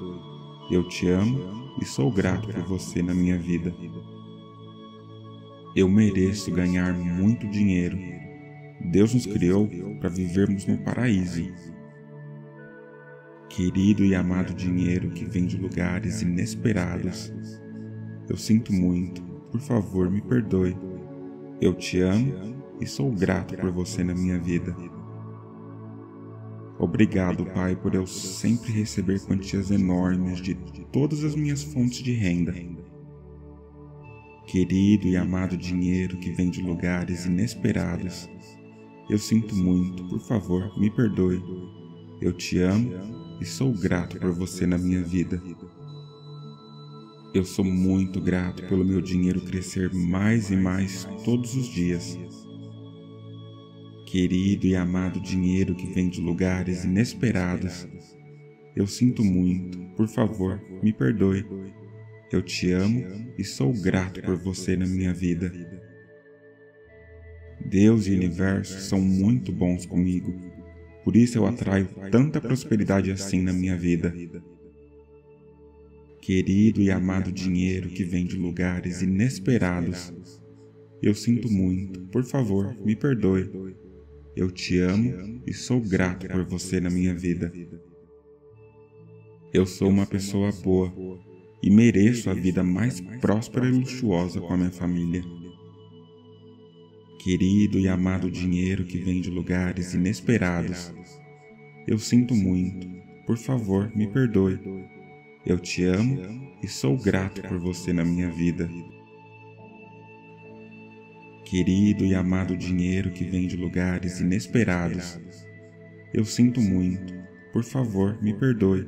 Eu te amo e sou grato por você na minha vida. Eu mereço ganhar muito dinheiro. Deus nos criou para vivermos no paraíso. Querido e amado dinheiro que vem de lugares inesperados, eu sinto muito, por favor me perdoe. Eu te amo e sou grato por você na minha vida. Obrigado, Pai, por eu sempre receber quantias enormes de todas as minhas fontes de renda. Querido e amado dinheiro que vem de lugares inesperados, eu sinto muito, por favor, me perdoe. Eu te amo e sou grato por você na minha vida. Eu sou muito grato pelo meu dinheiro crescer mais e mais todos os dias. Querido e amado dinheiro que vem de lugares inesperados, eu sinto muito, por favor, me perdoe. Eu te amo e sou grato por você na minha vida. Deus e o universo são muito bons comigo, por isso eu atraio tanta prosperidade assim na minha vida. Querido e amado dinheiro que vem de lugares inesperados, eu sinto muito, por favor, me perdoe. Eu te amo e sou grato por você na minha vida. Eu sou uma pessoa boa e mereço a vida mais próspera e luxuosa com a minha família. Querido e amado dinheiro que vem de lugares inesperados, eu sinto muito, por favor, me perdoe. Eu te amo e sou grato por você na minha vida. Querido e amado dinheiro que vem de lugares inesperados, eu sinto muito, por favor, me perdoe.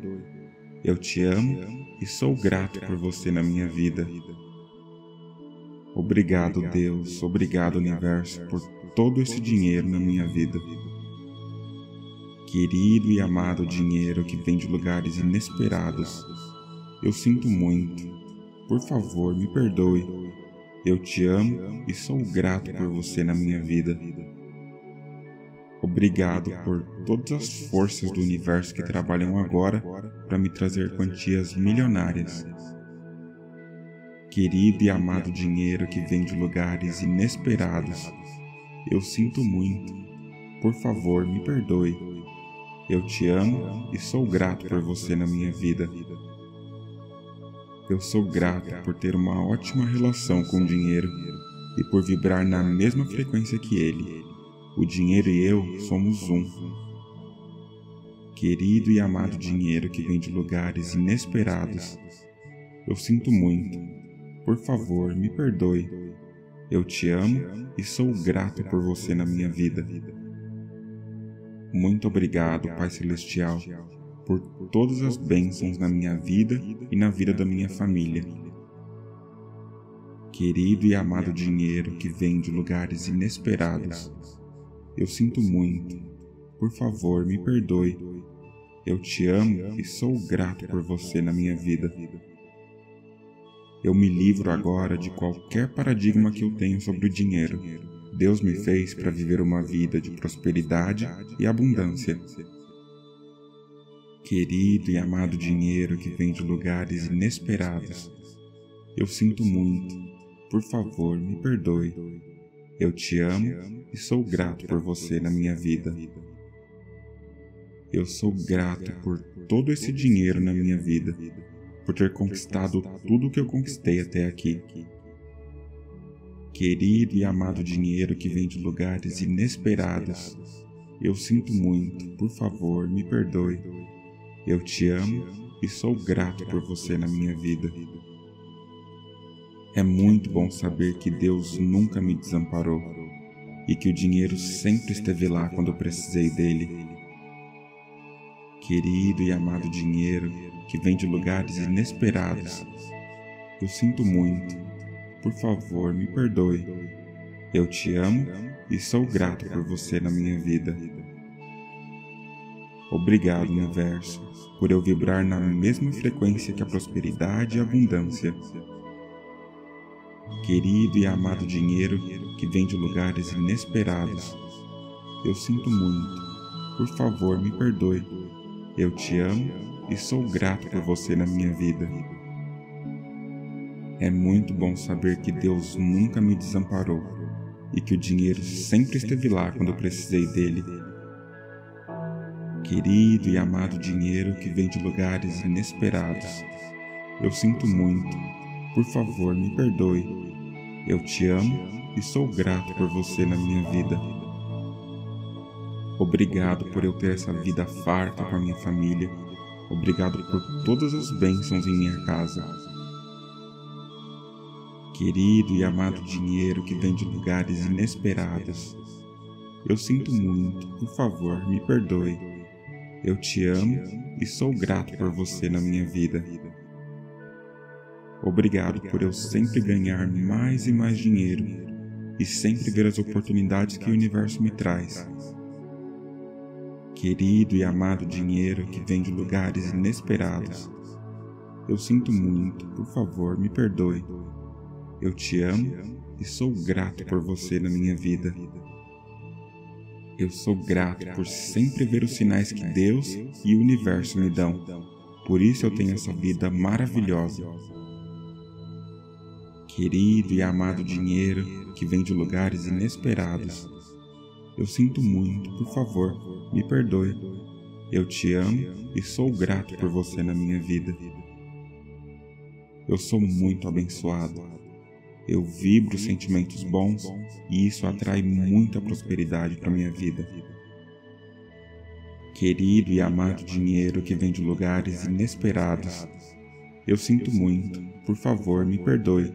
Eu te amo e sou grato por você na minha vida. Obrigado, Deus, obrigado, Universo, por todo esse dinheiro na minha vida. Querido e amado dinheiro que vem de lugares inesperados, eu sinto muito. Por favor, me perdoe. Eu te amo e sou grato por você na minha vida. Obrigado por todas as forças do universo que trabalham agora para me trazer quantias milionárias. Querido e amado dinheiro que vem de lugares inesperados, eu sinto muito. Por favor, me perdoe. Eu te amo e sou grato por você na minha vida. Eu sou grato por ter uma ótima relação com o dinheiro e por vibrar na mesma frequência que ele. O dinheiro e eu somos um. Querido e amado dinheiro que vem de lugares inesperados, eu sinto muito. Por favor, me perdoe. Eu te amo e sou grato por você na minha vida. Muito obrigado, Pai Celestial, por todas as bênçãos na minha vida e na vida da minha família. Querido e amado dinheiro que vem de lugares inesperados, eu sinto muito. Por favor, me perdoe. Eu te amo e sou grato por você na minha vida. Eu me livro agora de qualquer paradigma que eu tenho sobre o dinheiro Deus me fez para viver uma vida de prosperidade e abundância. Querido e amado dinheiro que vem de lugares inesperados, eu sinto muito. Por favor, me perdoe. Eu te amo e sou grato por você na minha vida. Eu sou grato por todo esse dinheiro na minha vida, por ter conquistado tudo o que eu conquistei até aqui querido e amado dinheiro que vem de lugares inesperados. Eu sinto muito, por favor, me perdoe. Eu te amo e sou grato por você na minha vida. É muito bom saber que Deus nunca me desamparou e que o dinheiro sempre esteve lá quando eu precisei dele. Querido e amado dinheiro que vem de lugares inesperados, eu sinto muito por favor, me perdoe. Eu te amo e sou grato por você na minha vida. Obrigado, universo, por eu vibrar na mesma frequência que a prosperidade e a abundância. Querido e amado dinheiro que vem de lugares inesperados, eu sinto muito. Por favor, me perdoe. Eu te amo e sou grato por você na minha vida. É muito bom saber que Deus nunca me desamparou e que o dinheiro sempre esteve lá quando eu precisei dele querido e amado dinheiro que vem de lugares inesperados. Eu sinto muito. Por favor, me perdoe. Eu te amo e sou grato por você na minha vida. Obrigado por eu ter essa vida farta com a minha família. Obrigado por todas as bênçãos em minha casa. Querido e amado dinheiro que vem de lugares inesperados. Eu sinto muito, por favor, me perdoe. Eu te amo e sou grato por você na minha vida. Obrigado por eu sempre ganhar mais e mais dinheiro e sempre ver as oportunidades que o universo me traz. Querido e amado dinheiro que vem de lugares inesperados, eu sinto muito, por favor, me perdoe. Eu te amo e sou grato por você na minha vida. Eu sou grato por sempre ver os sinais que Deus e o universo me dão. Por isso eu tenho essa vida maravilhosa. Querido e amado dinheiro que vem de lugares inesperados. Eu sinto muito, por favor, me perdoe. Eu te amo e sou grato por você na minha vida. Eu sou muito abençoado. Eu vibro sentimentos bons e isso atrai muita prosperidade para minha vida. Querido e amado dinheiro que vem de lugares inesperados, eu sinto muito, por favor, me perdoe.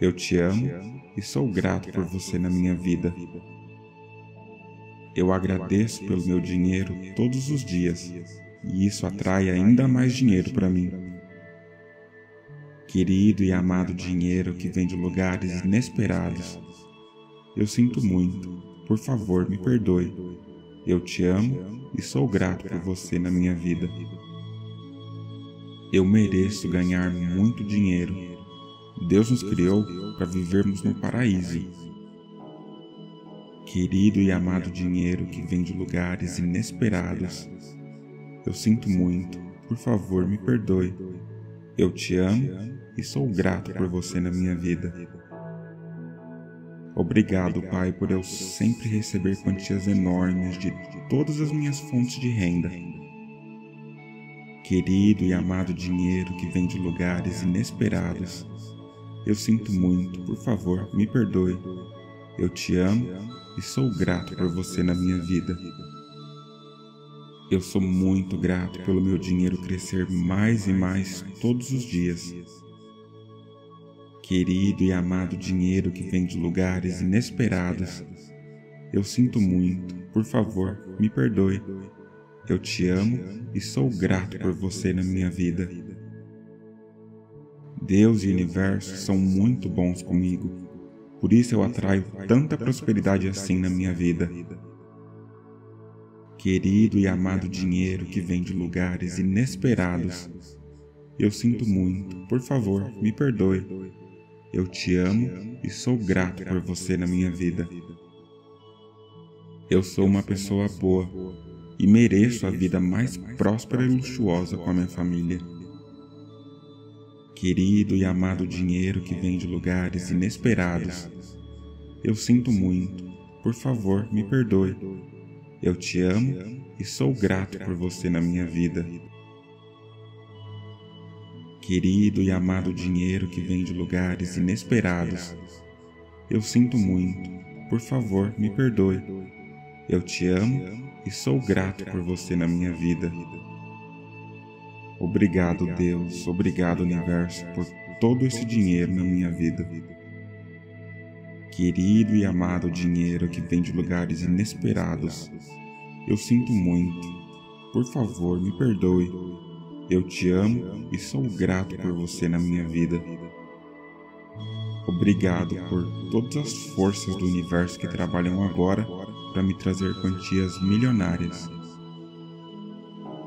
Eu te amo e sou grato por você na minha vida. Eu agradeço pelo meu dinheiro todos os dias e isso atrai ainda mais dinheiro para mim. Querido e amado dinheiro que vem de lugares inesperados, eu sinto muito, por favor me perdoe. Eu te amo e sou grato por você na minha vida. Eu mereço ganhar muito dinheiro. Deus nos criou para vivermos no paraíso. Querido e amado dinheiro que vem de lugares inesperados, eu sinto muito, por favor me perdoe. Eu te amo e sou grato por você na minha vida. Obrigado, Pai, por eu sempre receber quantias enormes de todas as minhas fontes de renda. Querido e amado dinheiro que vem de lugares inesperados, eu sinto muito, por favor, me perdoe. Eu te amo e sou grato por você na minha vida. Eu sou muito grato pelo meu dinheiro crescer mais e mais todos os dias querido e amado dinheiro que vem de lugares inesperados. Eu sinto muito, por favor, me perdoe. Eu te amo e sou grato por você na minha vida. Deus e o universo são muito bons comigo, por isso eu atraio tanta prosperidade assim na minha vida. Querido e amado dinheiro que vem de lugares inesperados, eu sinto muito, por favor, me perdoe. Eu te amo e sou grato por você na minha vida. Eu sou uma pessoa boa e mereço a vida mais próspera e luxuosa com a minha família. Querido e amado dinheiro que vem de lugares inesperados, eu sinto muito. Por favor, me perdoe. Eu te amo e sou grato por você na minha vida. Querido e amado dinheiro que vem de lugares inesperados, eu sinto muito, por favor, me perdoe. Eu te amo e sou grato por você na minha vida. Obrigado, Deus, obrigado, Universo, por todo esse dinheiro na minha vida. Querido e amado dinheiro que vem de lugares inesperados, eu sinto muito. Por favor, me perdoe. Eu te amo e sou grato por você na minha vida. Obrigado por todas as forças do universo que trabalham agora para me trazer quantias milionárias.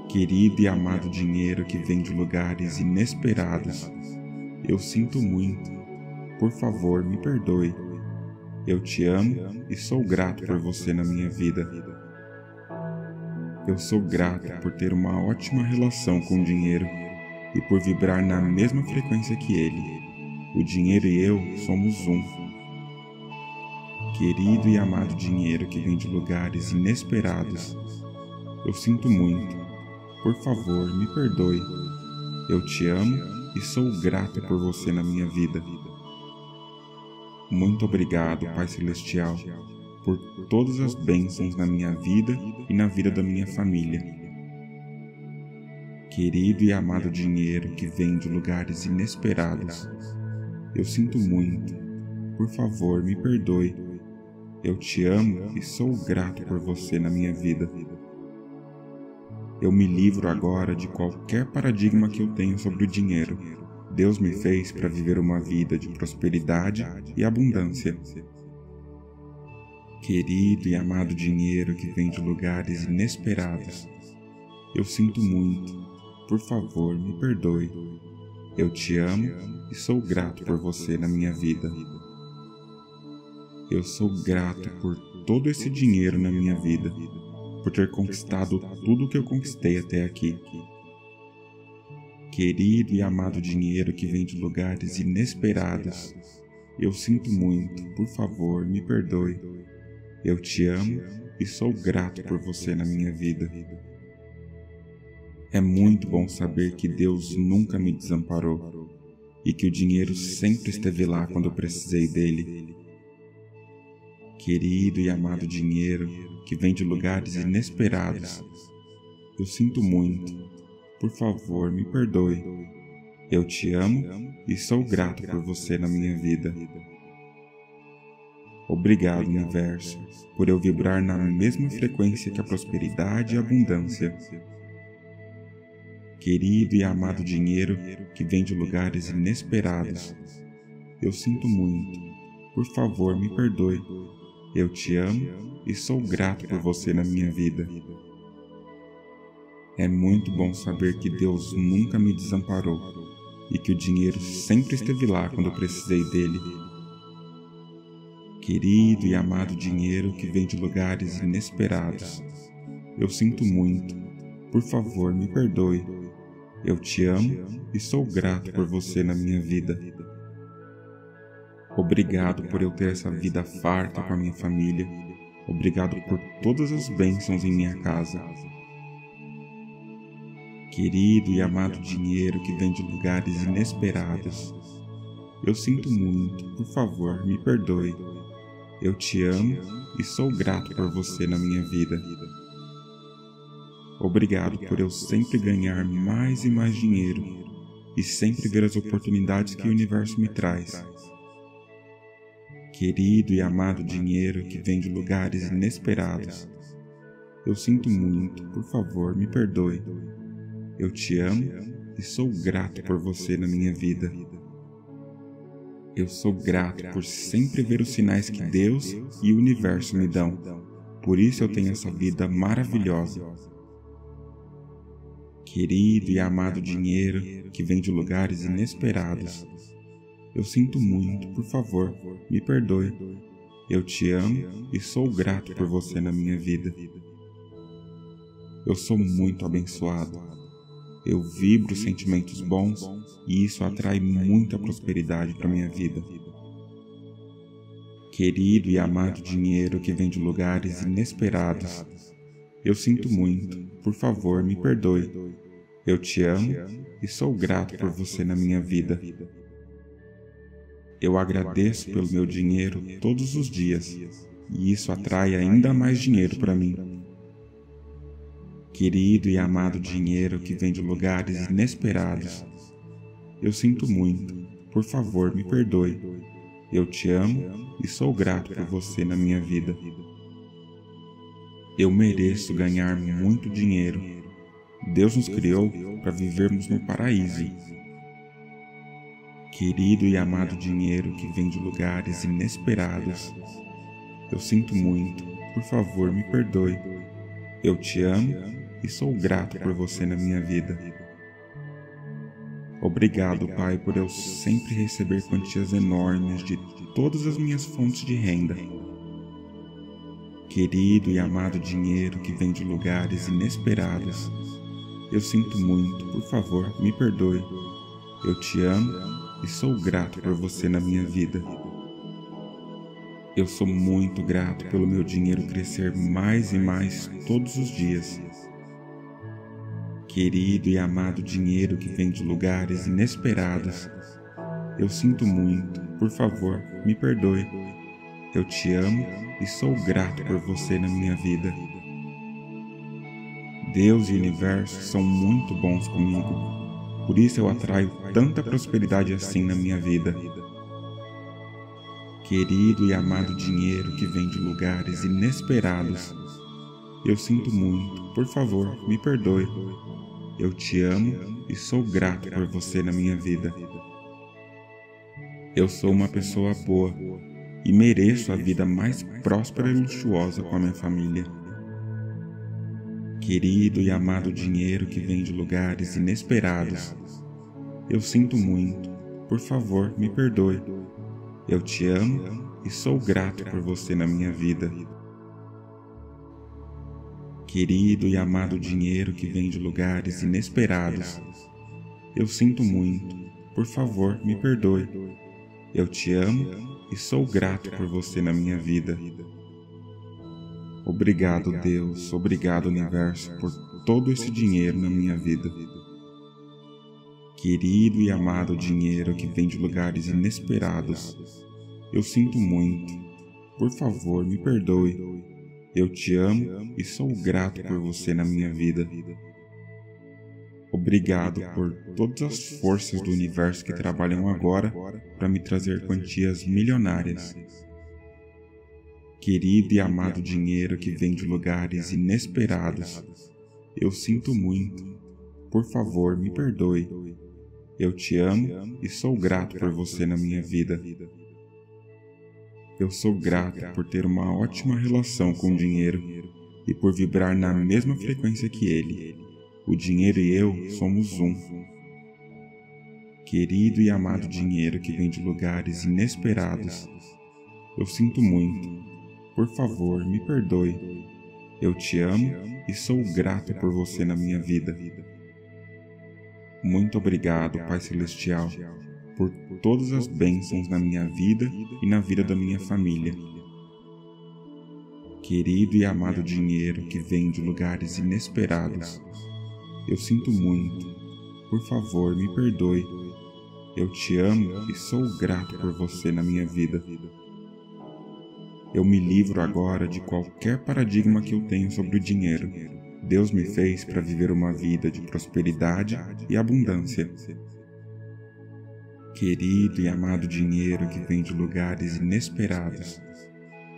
Querido e amado dinheiro que vem de lugares inesperados, eu sinto muito. Por favor, me perdoe. Eu te amo e sou grato por você na minha vida. Eu sou grato por ter uma ótima relação com o dinheiro e por vibrar na mesma frequência que ele. O dinheiro e eu somos um. Querido e amado dinheiro que vem de lugares inesperados, eu sinto muito por favor, me perdoe. Eu te amo e sou grato por você na minha vida. Muito obrigado, Pai Celestial, por todas as bênçãos na minha vida e na vida da minha família. Querido e amado dinheiro que vem de lugares inesperados, eu sinto muito. Por favor, me perdoe. Eu te amo e sou grato por você na minha vida. Eu me livro agora de qualquer paradigma que eu tenho sobre o dinheiro. Deus me fez para viver uma vida de prosperidade e abundância. Querido e amado dinheiro que vem de lugares inesperados, eu sinto muito. Por favor, me perdoe. Eu te amo e sou grato por você na minha vida. Eu sou grato por todo esse dinheiro na minha vida por ter conquistado tudo o que eu conquistei até aqui. Querido e amado dinheiro que vem de lugares inesperados, eu sinto muito, por favor, me perdoe. Eu te amo e sou grato por você na minha vida. É muito bom saber que Deus nunca me desamparou e que o dinheiro sempre esteve lá quando eu precisei dele. Querido e amado dinheiro, que vem de lugares inesperados. Eu sinto muito. Por favor, me perdoe. Eu te amo e sou grato por você na minha vida. Obrigado, universo, por eu vibrar na mesma frequência que a prosperidade e a abundância. Querido e amado dinheiro que vem de lugares inesperados, eu sinto muito. Por favor, me perdoe. Eu te amo e sou grato por você na minha vida. É muito bom saber que Deus nunca me desamparou e que o dinheiro sempre esteve lá quando eu precisei dele. Querido e amado dinheiro que vem de lugares inesperados, eu sinto muito. Por favor, me perdoe. Eu te amo e sou grato por você na minha vida. Obrigado por eu ter essa vida farta com a minha família Obrigado por todas as bênçãos em minha casa. Querido e amado dinheiro que vem de lugares inesperados, eu sinto muito, por favor, me perdoe. Eu te amo e sou grato por você na minha vida. Obrigado por eu sempre ganhar mais e mais dinheiro e sempre ver as oportunidades que o universo me traz querido e amado dinheiro que vem de lugares inesperados. Eu sinto muito, por favor, me perdoe. Eu te amo e sou grato por você na minha vida. Eu sou grato por sempre ver os sinais que Deus e o universo me dão. Por isso eu tenho essa vida maravilhosa. Querido e amado dinheiro que vem de lugares inesperados. Eu sinto muito, por favor, me perdoe. Eu te amo e sou grato por você na minha vida. Eu sou muito abençoado. Eu vibro sentimentos bons e isso atrai muita prosperidade para minha vida. Querido e amado dinheiro que vem de lugares inesperados, eu sinto muito. Por favor, me perdoe. Eu te amo e sou grato por você na minha vida. Eu agradeço pelo meu dinheiro todos os dias e isso atrai ainda mais dinheiro para mim. Querido e amado dinheiro que vem de lugares inesperados, eu sinto muito, por favor me perdoe. Eu te amo e sou grato por você na minha vida. Eu mereço ganhar muito dinheiro. Deus nos criou para vivermos no paraíso Querido e amado dinheiro que vem de lugares inesperados, eu sinto muito, por favor me perdoe. Eu te amo e sou grato por você na minha vida. Obrigado, Pai, por eu sempre receber quantias enormes de todas as minhas fontes de renda. Querido e amado dinheiro que vem de lugares inesperados, eu sinto muito, por favor, me perdoe. Eu te amo e sou grato por você na minha vida. Eu sou muito grato pelo meu dinheiro crescer mais e mais todos os dias. Querido e amado dinheiro que vem de lugares inesperados, eu sinto muito, por favor, me perdoe. Eu te amo e sou grato por você na minha vida. Deus e o universo são muito bons comigo, por isso eu atraio tanta prosperidade assim na minha vida. Querido e amado dinheiro que vem de lugares inesperados, eu sinto muito, por favor, me perdoe. Eu te amo e sou grato por você na minha vida. Eu sou uma pessoa boa e mereço a vida mais próspera e luxuosa com a minha família. Querido e amado dinheiro que vem de lugares inesperados, eu sinto muito, por favor, me perdoe. Eu te amo e sou grato por você na minha vida. Querido e amado dinheiro que vem de lugares inesperados, eu sinto muito, por favor, me perdoe. Eu te amo e sou grato por você na minha vida. Obrigado, Deus, obrigado, Universo, por todo esse dinheiro na minha vida. Querido e amado dinheiro que vem de lugares inesperados, eu sinto muito. Por favor, me perdoe. Eu te amo e sou grato por você na minha vida. Obrigado por todas as forças do universo que trabalham agora para me trazer quantias milionárias. Querido e amado dinheiro que vem de lugares inesperados, eu sinto muito. Por favor, me perdoe. Eu te amo e sou grato por você na minha vida. Eu sou grato por ter uma ótima relação com o dinheiro e por vibrar na mesma frequência que ele. O dinheiro e eu somos um. Querido e amado dinheiro que vem de lugares inesperados, eu sinto muito. Por favor, me perdoe. Eu te amo e sou grato por você na minha vida. Muito obrigado, Pai Celestial, por todas as bênçãos na minha vida e na vida da minha família. Querido e amado dinheiro que vem de lugares inesperados, eu sinto muito. Por favor, me perdoe. Eu te amo e sou grato por você na minha vida. Eu me livro agora de qualquer paradigma que eu tenho sobre o dinheiro. Deus me fez para viver uma vida de prosperidade e abundância. Querido e amado dinheiro que vem de lugares inesperados,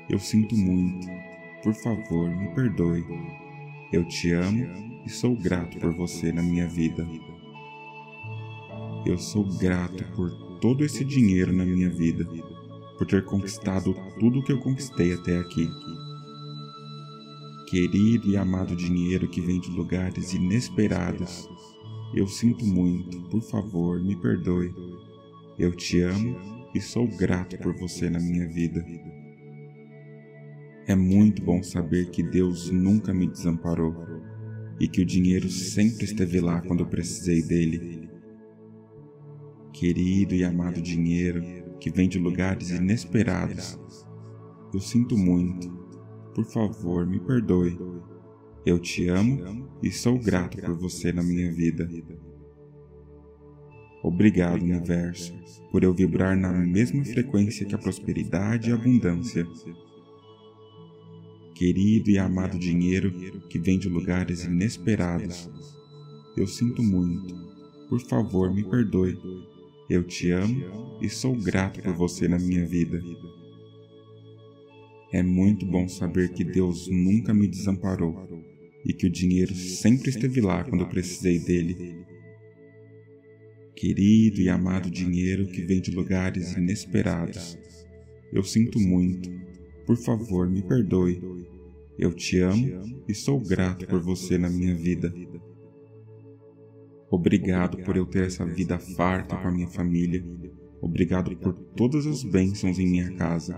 eu sinto muito. Por favor, me perdoe. Eu te amo e sou grato por você na minha vida. Eu sou grato por todo esse dinheiro na minha vida, por ter conquistado tudo o que eu conquistei até aqui. Querido e amado dinheiro que vem de lugares inesperados, eu sinto muito, por favor, me perdoe. Eu te amo e sou grato por você na minha vida. É muito bom saber que Deus nunca me desamparou e que o dinheiro sempre esteve lá quando eu precisei dele. Querido e amado dinheiro que vem de lugares inesperados, eu sinto muito. Por favor, me perdoe. Eu te amo e sou grato por você na minha vida. Obrigado, universo, por eu vibrar na mesma frequência que a prosperidade e a abundância querido e amado dinheiro que vem de lugares inesperados. Eu sinto muito. Por favor, me perdoe. Eu te amo e sou grato por você na minha vida. É muito bom saber que Deus nunca me desamparou e que o dinheiro sempre esteve lá quando eu precisei dele. Querido e amado dinheiro que vem de lugares inesperados, eu sinto muito. Por favor, me perdoe. Eu te amo e sou grato por você na minha vida. Obrigado por eu ter essa vida farta com a minha família. Obrigado por todas as bênçãos em minha casa.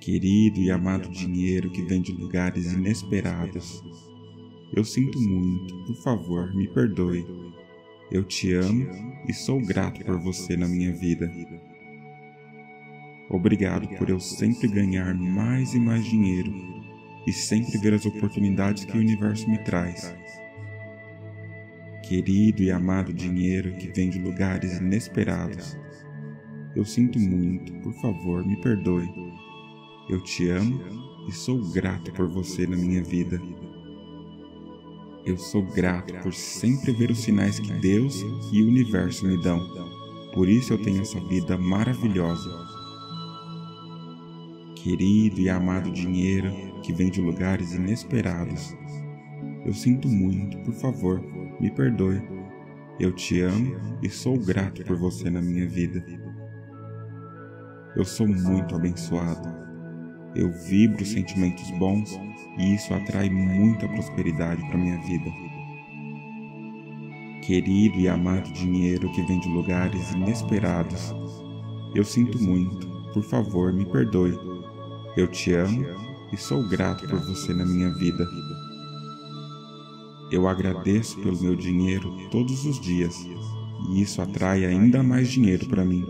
Querido e amado dinheiro que vem de lugares inesperados. Eu sinto muito, por favor, me perdoe. Eu te amo e sou grato por você na minha vida. Obrigado por eu sempre ganhar mais e mais dinheiro e sempre ver as oportunidades que o universo me traz. Querido e amado dinheiro que vem de lugares inesperados, eu sinto muito, por favor, me perdoe. Eu te amo e sou grato por você na minha vida. Eu sou grato por sempre ver os sinais que Deus e o universo me dão. Por isso eu tenho essa vida maravilhosa. Querido e amado dinheiro que vem de lugares inesperados, eu sinto muito, por favor, me perdoe. Eu te amo e sou grato por você na minha vida. Eu sou muito abençoado. Eu vibro sentimentos bons e isso atrai muita prosperidade para minha vida. Querido e amado dinheiro que vem de lugares inesperados, eu sinto muito. Por favor, me perdoe. Eu te amo e sou grato por você na minha vida. Eu agradeço pelo meu dinheiro todos os dias e isso atrai ainda mais dinheiro para mim.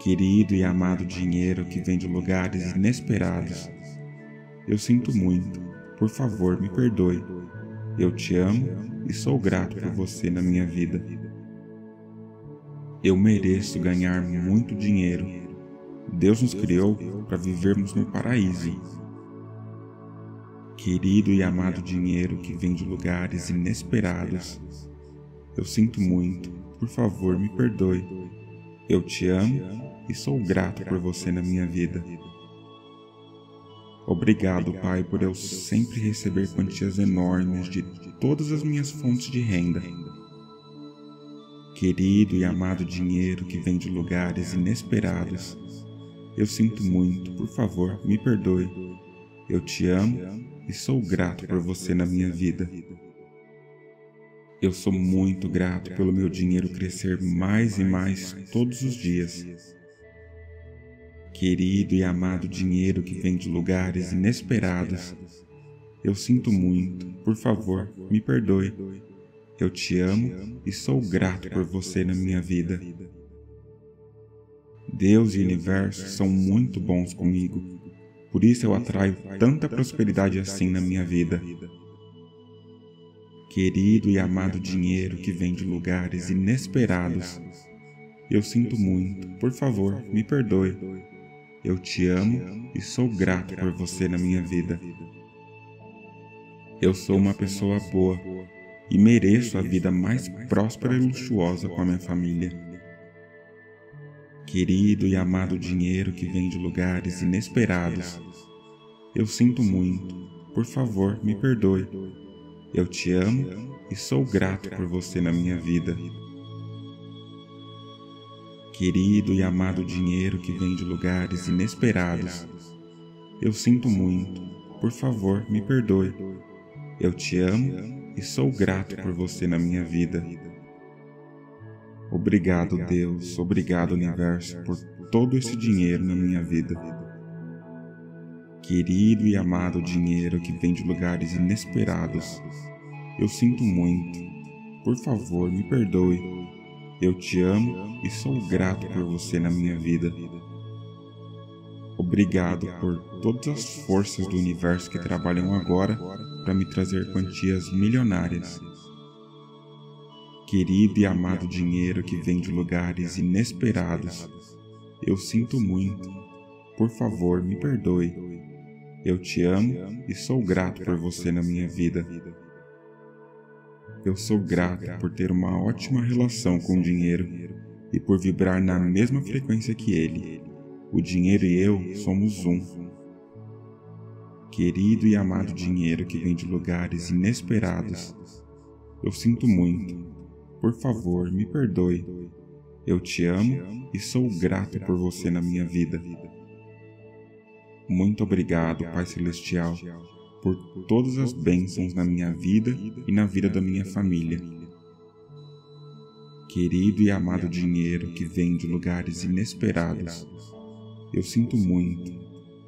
Querido e amado dinheiro que vem de lugares inesperados, eu sinto muito, por favor me perdoe. Eu te amo e sou grato por você na minha vida. Eu mereço ganhar muito dinheiro. Deus nos criou para vivermos no paraíso Querido e amado dinheiro que vem de lugares inesperados, eu sinto muito, por favor me perdoe. Eu te amo e sou grato por você na minha vida. Obrigado, Pai, por eu sempre receber quantias enormes de todas as minhas fontes de renda. Querido e amado dinheiro que vem de lugares inesperados, eu sinto muito, por favor, me perdoe. Eu te amo e sou grato por você na minha vida. Eu sou muito grato pelo meu dinheiro crescer mais e mais todos os dias. Querido e amado dinheiro que vem de lugares inesperados, eu sinto muito, por favor, me perdoe. Eu te amo e sou grato por você na minha vida. Deus e o universo são muito bons comigo por isso eu atraio tanta prosperidade assim na minha vida. Querido e amado dinheiro que vem de lugares inesperados, eu sinto muito, por favor, me perdoe. Eu te amo e sou grato por você na minha vida. Eu sou uma pessoa boa e mereço a vida mais próspera e luxuosa com a minha família. Querido e amado dinheiro que vem de lugares inesperados, eu sinto muito, por favor, me perdoe. Eu te amo e sou grato por você na minha vida. Querido e amado dinheiro que vem de lugares inesperados, eu sinto muito, por favor, me perdoe. Eu te amo e sou grato por você na minha vida. Obrigado, Deus, obrigado, universo, por todo esse dinheiro na minha vida. Querido e amado dinheiro que vem de lugares inesperados, eu sinto muito. Por favor, me perdoe. Eu te amo e sou grato por você na minha vida. Obrigado por todas as forças do universo que trabalham agora para me trazer quantias milionárias querido e amado dinheiro que vem de lugares inesperados. Eu sinto muito. Por favor, me perdoe. Eu te amo e sou grato por você na minha vida. Eu sou grato por ter uma ótima relação com o dinheiro e por vibrar na mesma frequência que ele. O dinheiro e eu somos um. Querido e amado dinheiro que vem de lugares inesperados, eu sinto muito por favor, me perdoe. Eu te amo e sou grato por você na minha vida. Muito obrigado, Pai Celestial, por todas as bênçãos na minha vida e na vida da minha família. Querido e amado dinheiro que vem de lugares inesperados, eu sinto muito.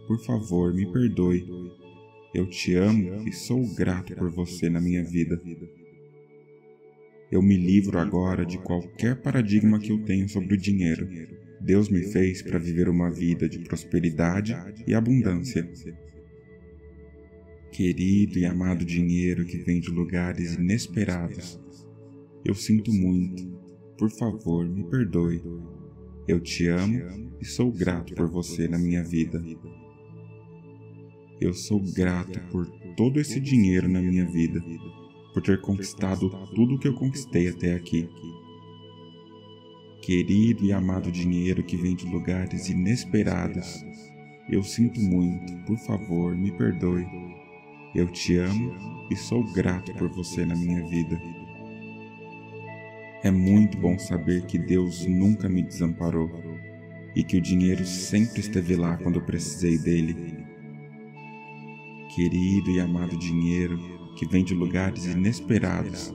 Por favor, me perdoe. Eu te amo e sou grato por você na minha vida. Eu me livro agora de qualquer paradigma que eu tenho sobre o dinheiro. Deus me fez para viver uma vida de prosperidade e abundância. Querido e amado dinheiro que vem de lugares inesperados, eu sinto muito. Por favor, me perdoe. Eu te amo e sou grato por você na minha vida. Eu sou grato por todo esse dinheiro na minha vida por ter conquistado tudo o que eu conquistei até aqui. Querido e amado dinheiro que vem de lugares inesperados, eu sinto muito, por favor, me perdoe. Eu te amo e sou grato por você na minha vida. É muito bom saber que Deus nunca me desamparou e que o dinheiro sempre esteve lá quando eu precisei dele. Querido e amado dinheiro, que vem de lugares inesperados.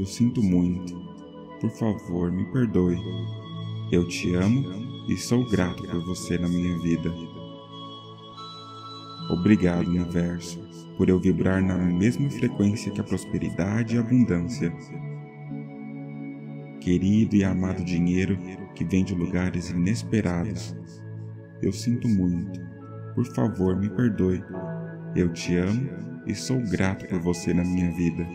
Eu sinto muito. Por favor, me perdoe. Eu te amo e sou grato por você na minha vida. Obrigado, universo, por eu vibrar na mesma frequência que a prosperidade e a abundância. Querido e amado dinheiro que vem de lugares inesperados, eu sinto muito. Por favor, me perdoe. Eu te amo e sou grato por você na minha vida.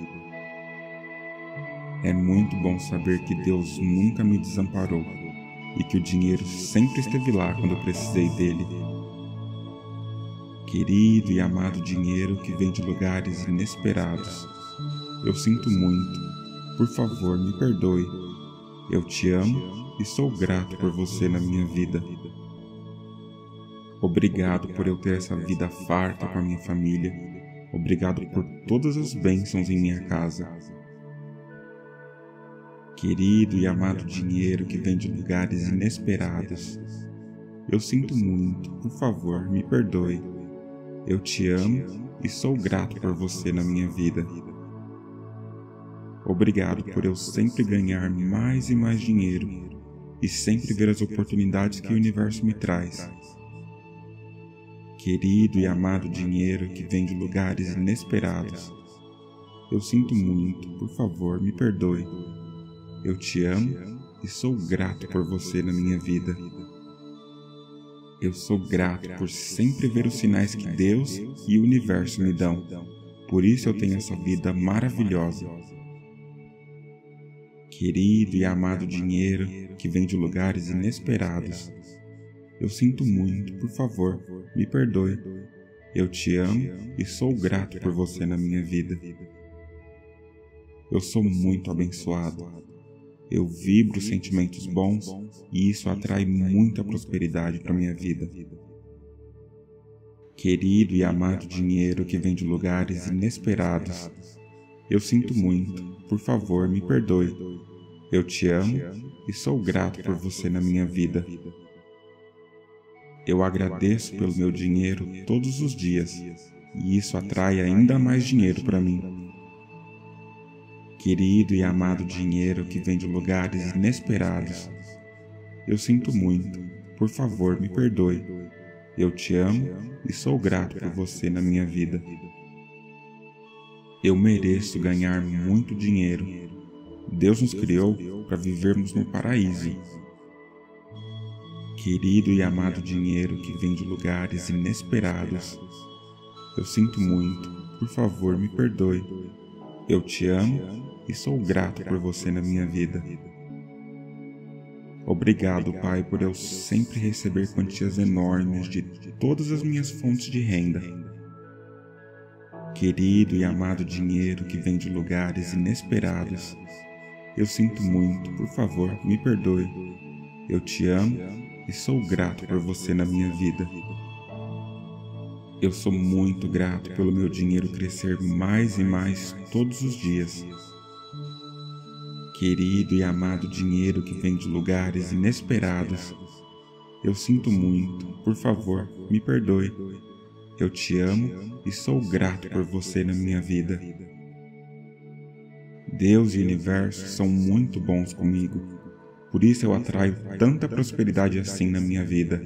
É muito bom saber que Deus nunca me desamparou e que o dinheiro sempre esteve lá quando eu precisei dele. Querido e amado dinheiro que vem de lugares inesperados, eu sinto muito. Por favor, me perdoe. Eu te amo e sou grato por você na minha vida. Obrigado por eu ter essa vida farta com a minha família Obrigado por todas as bênçãos em minha casa. Querido e amado dinheiro que vem de lugares inesperados, eu sinto muito, por favor, me perdoe. Eu te amo e sou grato por você na minha vida. Obrigado por eu sempre ganhar mais e mais dinheiro e sempre ver as oportunidades que o universo me traz querido e amado dinheiro que vem de lugares inesperados. Eu sinto muito, por favor, me perdoe. Eu te amo e sou grato por você na minha vida. Eu sou grato por sempre ver os sinais que Deus e o universo me dão. Por isso eu tenho essa vida maravilhosa. Querido e amado dinheiro que vem de lugares inesperados. Eu sinto muito, por favor, me perdoe. Eu te amo e sou grato por você na minha vida. Eu sou muito abençoado. Eu vibro sentimentos bons e isso atrai muita prosperidade para minha vida. Querido e amado dinheiro que vem de lugares inesperados, eu sinto muito. Por favor, me perdoe. Eu te amo e sou grato por você na minha vida. Eu agradeço pelo meu dinheiro todos os dias e isso atrai ainda mais dinheiro para mim. Querido e amado dinheiro que vem de lugares inesperados, eu sinto muito, por favor me perdoe. Eu te amo e sou grato por você na minha vida. Eu mereço ganhar muito dinheiro. Deus nos criou para vivermos no paraíso querido e amado dinheiro que vem de lugares inesperados. Eu sinto muito, por favor, me perdoe. Eu te amo e sou grato por você na minha vida. Obrigado, Pai, por eu sempre receber quantias enormes de todas as minhas fontes de renda. Querido e amado dinheiro que vem de lugares inesperados, eu sinto muito, por favor, me perdoe. Eu te amo e sou grato por você na minha vida. Eu sou muito grato pelo meu dinheiro crescer mais e mais todos os dias. Querido e amado dinheiro que vem de lugares inesperados, Eu sinto muito, por favor, me perdoe. Eu te amo e sou grato por você na minha vida. Deus e o universo são muito bons comigo, por isso eu atraio tanta prosperidade assim na minha vida.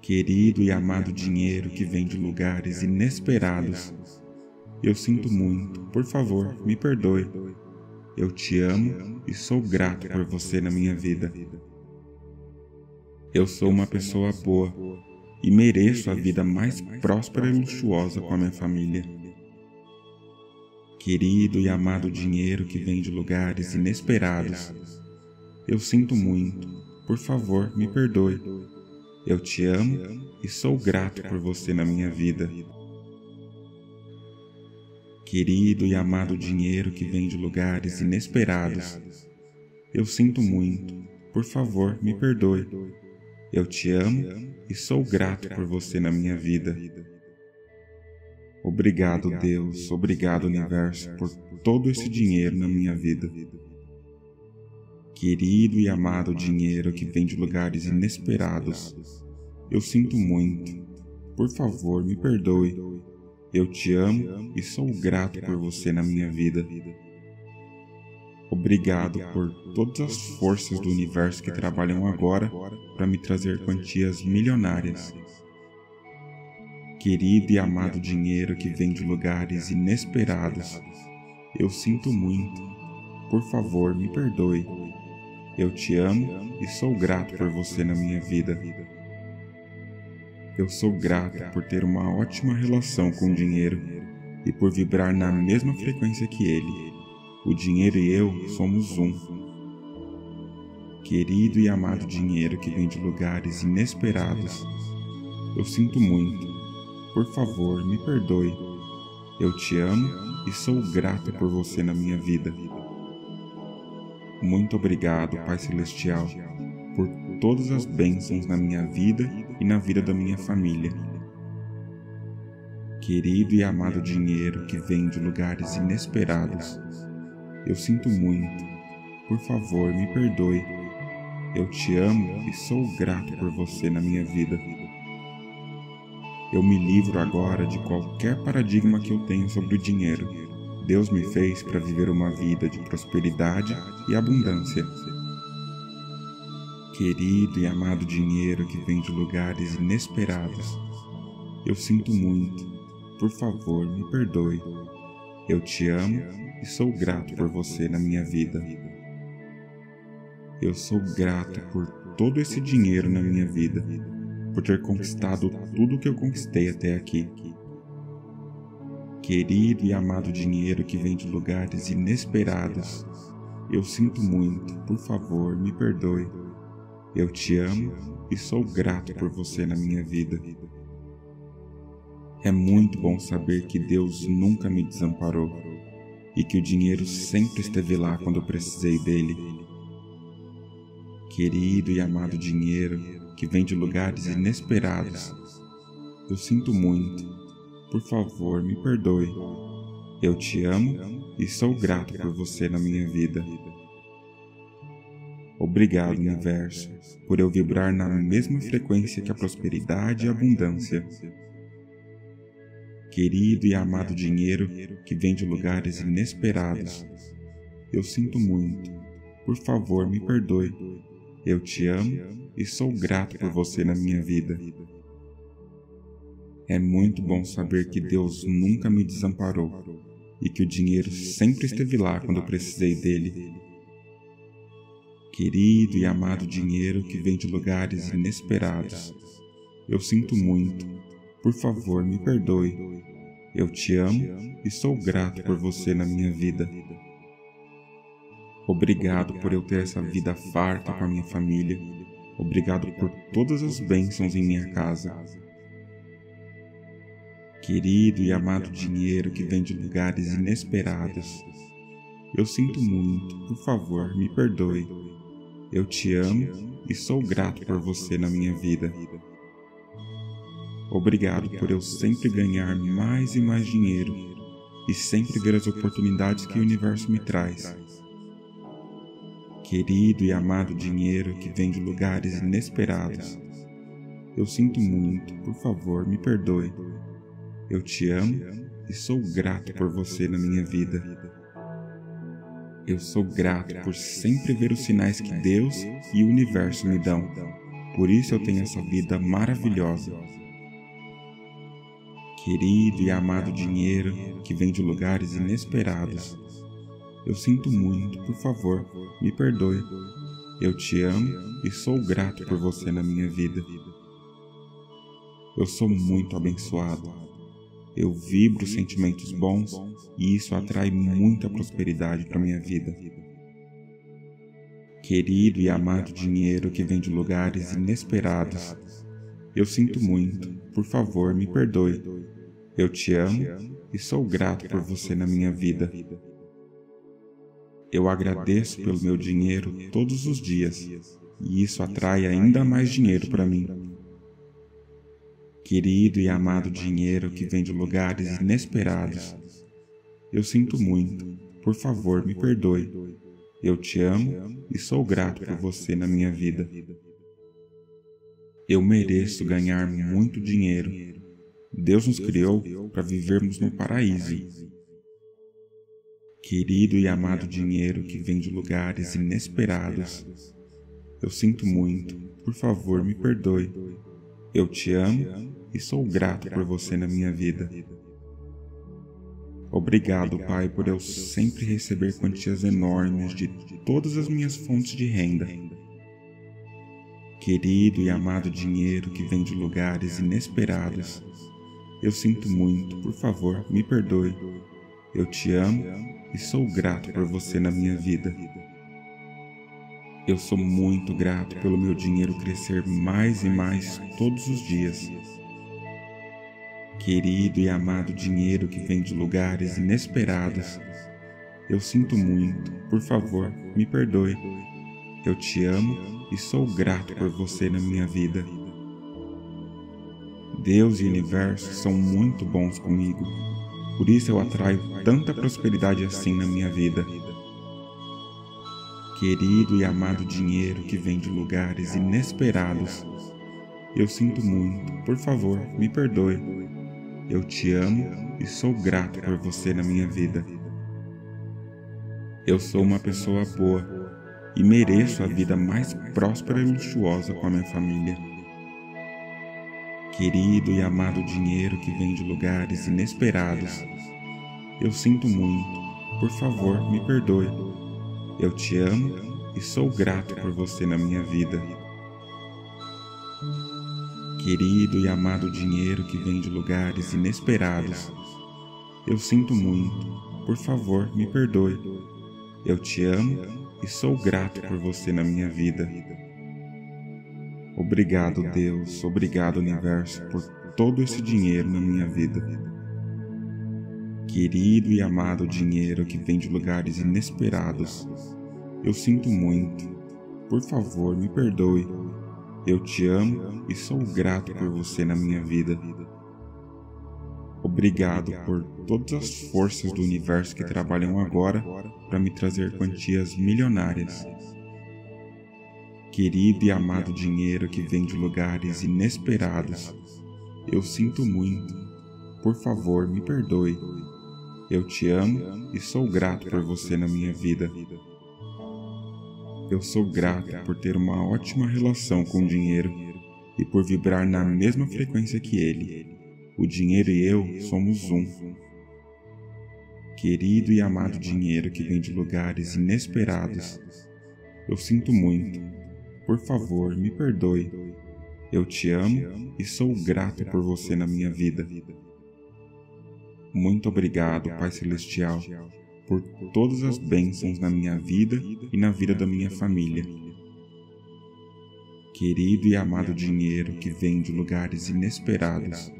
Querido e amado dinheiro que vem de lugares inesperados, eu sinto muito, por favor, me perdoe. Eu te amo e sou grato por você na minha vida. Eu sou uma pessoa boa e mereço a vida mais próspera e luxuosa com a minha família. Querido e amado dinheiro que vem de lugares inesperados, eu sinto muito, por favor, me perdoe. Eu te amo e sou grato por você na minha vida. Querido e amado dinheiro que vem de lugares inesperados, eu sinto muito, por favor, me perdoe. Eu te amo e sou grato por você na minha vida. Obrigado, Deus, obrigado, Universo, por todo esse dinheiro na minha vida. Querido e amado dinheiro que vem de lugares inesperados, eu sinto muito. Por favor, me perdoe. Eu te amo e sou grato por você na minha vida. Obrigado por todas as forças do universo que trabalham agora para me trazer quantias milionárias. Querido e amado dinheiro que vem de lugares inesperados, eu sinto muito. Por favor, me perdoe. Eu te amo e sou grato por você na minha vida. Eu sou grato por ter uma ótima relação com o dinheiro e por vibrar na mesma frequência que ele. O dinheiro e eu somos um. Querido e amado dinheiro que vem de lugares inesperados, eu sinto muito. Por favor, me perdoe. Eu te amo e sou grato por você na minha vida. Muito obrigado, Pai Celestial, por todas as bênçãos na minha vida e na vida da minha família. Querido e amado dinheiro que vem de lugares inesperados, eu sinto muito. Por favor, me perdoe. Eu te amo e sou grato por você na minha vida. Eu me livro agora de qualquer paradigma que eu tenho sobre o dinheiro. Deus me fez para viver uma vida de prosperidade e abundância. Querido e amado dinheiro que vem de lugares inesperados, eu sinto muito. Por favor, me perdoe. Eu te amo e sou grato por você na minha vida. Eu sou grato por todo esse dinheiro na minha vida, por ter conquistado tudo que eu conquistei até aqui. Querido e amado dinheiro que vem de lugares inesperados, eu sinto muito, por favor, me perdoe. Eu te amo e sou grato por você na minha vida. É muito bom saber que Deus nunca me desamparou e que o dinheiro sempre esteve lá quando eu precisei dele. Querido e amado dinheiro que vem de lugares inesperados, eu sinto muito. Por favor, me perdoe. Eu te amo e sou grato por você na minha vida. Obrigado, universo, por eu vibrar na mesma frequência que a prosperidade e a abundância querido e amado dinheiro que vem de lugares inesperados. Eu sinto muito. Por favor, me perdoe. Eu te amo e sou grato por você na minha vida. É muito bom saber que Deus nunca me desamparou e que o dinheiro sempre esteve lá quando eu precisei dele. Querido e amado dinheiro que vem de lugares inesperados, eu sinto muito por favor, me perdoe. Eu te amo e sou grato por você na minha vida. Obrigado por eu ter essa vida farta com a minha família. Obrigado por todas as bênçãos em minha casa. Querido e amado dinheiro que vem de lugares inesperados, eu sinto muito, por favor, me perdoe. Eu te amo e sou grato por você na minha vida. Obrigado por eu sempre ganhar mais e mais dinheiro e sempre ver as oportunidades que o universo me traz. Querido e amado dinheiro que vem de lugares inesperados, eu sinto muito, por favor, me perdoe. Eu te amo e sou grato por você na minha vida. Eu sou grato por sempre ver os sinais que Deus e o universo me dão. Por isso eu tenho essa vida maravilhosa. Querido e amado dinheiro que vem de lugares inesperados, eu sinto muito, por favor, me perdoe. Eu te amo e sou grato por você na minha vida. Eu sou muito abençoado. Eu vibro sentimentos bons e isso atrai muita prosperidade para minha vida. Querido e amado dinheiro que vem de lugares inesperados, eu sinto muito, por favor, me perdoe. Eu te amo e sou grato por você na minha vida. Eu agradeço pelo meu dinheiro todos os dias e isso atrai ainda mais dinheiro para mim. Querido e amado dinheiro que vem de lugares inesperados, eu sinto muito, por favor me perdoe. Eu te amo e sou grato por você na minha vida. Eu mereço ganhar muito dinheiro. Deus nos criou para vivermos no paraíso Querido e amado dinheiro que vem de lugares inesperados, eu sinto muito, por favor me perdoe. Eu te amo e sou grato por você na minha vida. Obrigado, Pai, por eu sempre receber quantias enormes de todas as minhas fontes de renda. Querido e amado dinheiro que vem de lugares inesperados, eu sinto muito, por favor, me perdoe. Eu te amo e sou grato por você na minha vida. Eu sou muito grato pelo meu dinheiro crescer mais e mais todos os dias. Querido e amado dinheiro que vem de lugares inesperados, eu sinto muito, por favor, me perdoe. Eu te amo e sou grato por você na minha vida. Deus e o universo são muito bons comigo por isso eu atraio tanta prosperidade assim na minha vida. Querido e amado dinheiro que vem de lugares inesperados, eu sinto muito, por favor, me perdoe. Eu te amo e sou grato por você na minha vida. Eu sou uma pessoa boa e mereço a vida mais próspera e luxuosa com a minha família. Querido e amado dinheiro que vem de lugares inesperados, eu sinto muito. Por favor, me perdoe. Eu te amo e sou grato por você na minha vida. Querido e amado dinheiro que vem de lugares inesperados, eu sinto muito. Por favor, me perdoe. Eu te amo e sou grato por você na minha vida. Obrigado, Deus, obrigado, Universo, por todo esse dinheiro na minha vida. Querido e amado dinheiro que vem de lugares inesperados, eu sinto muito. Por favor, me perdoe. Eu te amo e sou grato por você na minha vida. Obrigado por todas as forças do universo que trabalham agora para me trazer quantias milionárias querido e amado dinheiro que vem de lugares inesperados. Eu sinto muito. Por favor, me perdoe. Eu te amo e sou grato por você na minha vida. Eu sou grato por ter uma ótima relação com o dinheiro e por vibrar na mesma frequência que ele. O dinheiro e eu somos um. Querido e amado dinheiro que vem de lugares inesperados, eu sinto muito por favor, me perdoe. Eu te amo e sou grato por você na minha vida. Muito obrigado, Pai Celestial, por todas as bênçãos na minha vida e na vida da minha família. Querido e amado dinheiro que vem de lugares inesperados,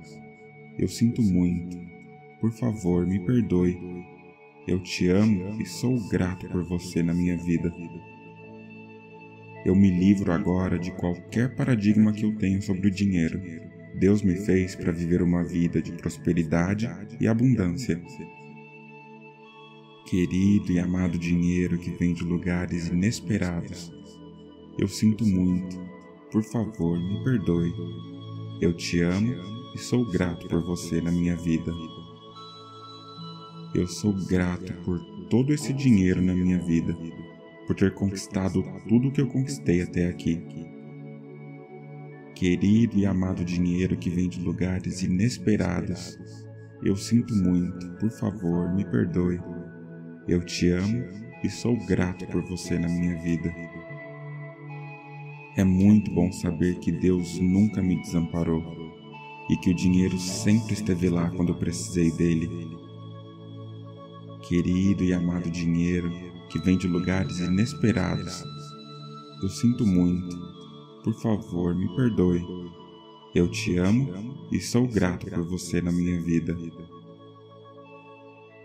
eu sinto muito. Por favor, me perdoe. Eu te amo e sou grato por você na minha vida. Eu me livro agora de qualquer paradigma que eu tenho sobre o dinheiro. Deus me fez para viver uma vida de prosperidade e abundância. Querido e amado dinheiro que vem de lugares inesperados, eu sinto muito. Por favor, me perdoe. Eu te amo e sou grato por você na minha vida. Eu sou grato por todo esse dinheiro na minha vida, por ter conquistado tudo o que eu conquistei até aqui. Querido e amado dinheiro que vem de lugares inesperados, eu sinto muito, por favor, me perdoe. Eu te amo e sou grato por você na minha vida. É muito bom saber que Deus nunca me desamparou e que o dinheiro sempre esteve lá quando eu precisei dele. Querido e amado dinheiro que vem de lugares inesperados, eu sinto muito. Por favor, me perdoe. Eu te amo e sou grato por você na minha vida.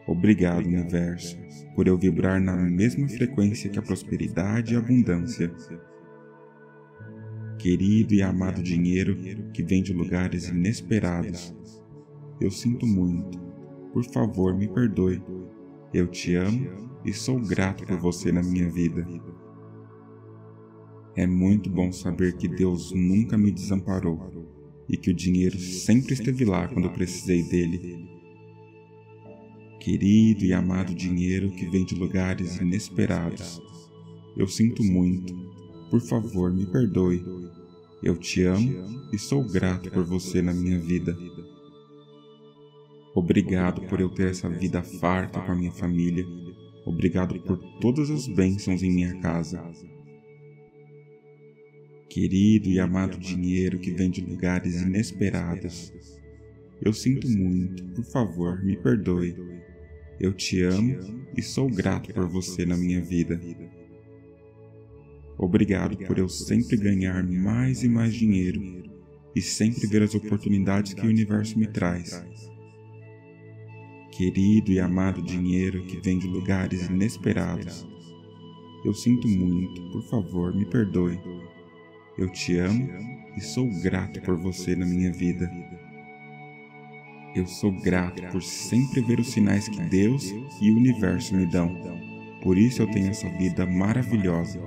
Obrigado, universo, por eu vibrar na mesma frequência que a prosperidade e a abundância. Querido e amado dinheiro que vem de lugares inesperados, eu sinto muito. Por favor, me perdoe. Eu te amo e sou grato por você na minha vida. É muito bom saber que Deus nunca me desamparou e que o dinheiro sempre esteve lá quando eu precisei dele. Querido e amado dinheiro que vem de lugares inesperados, eu sinto muito. Por favor, me perdoe. Eu te amo e sou grato por você na minha vida. Obrigado por eu ter essa vida farta com a minha família. Obrigado por todas as bênçãos em minha casa. Querido e amado dinheiro que vem de lugares inesperados, eu sinto muito, por favor, me perdoe. Eu te amo e sou grato por você na minha vida. Obrigado por eu sempre ganhar mais e mais dinheiro e sempre ver as oportunidades que o universo me traz. Querido e amado dinheiro que vem de lugares inesperados, eu sinto muito, por favor, me perdoe. Eu te amo e sou grato por você na minha vida. Eu sou grato por sempre ver os sinais que Deus e o universo me dão. Por isso eu tenho essa vida maravilhosa.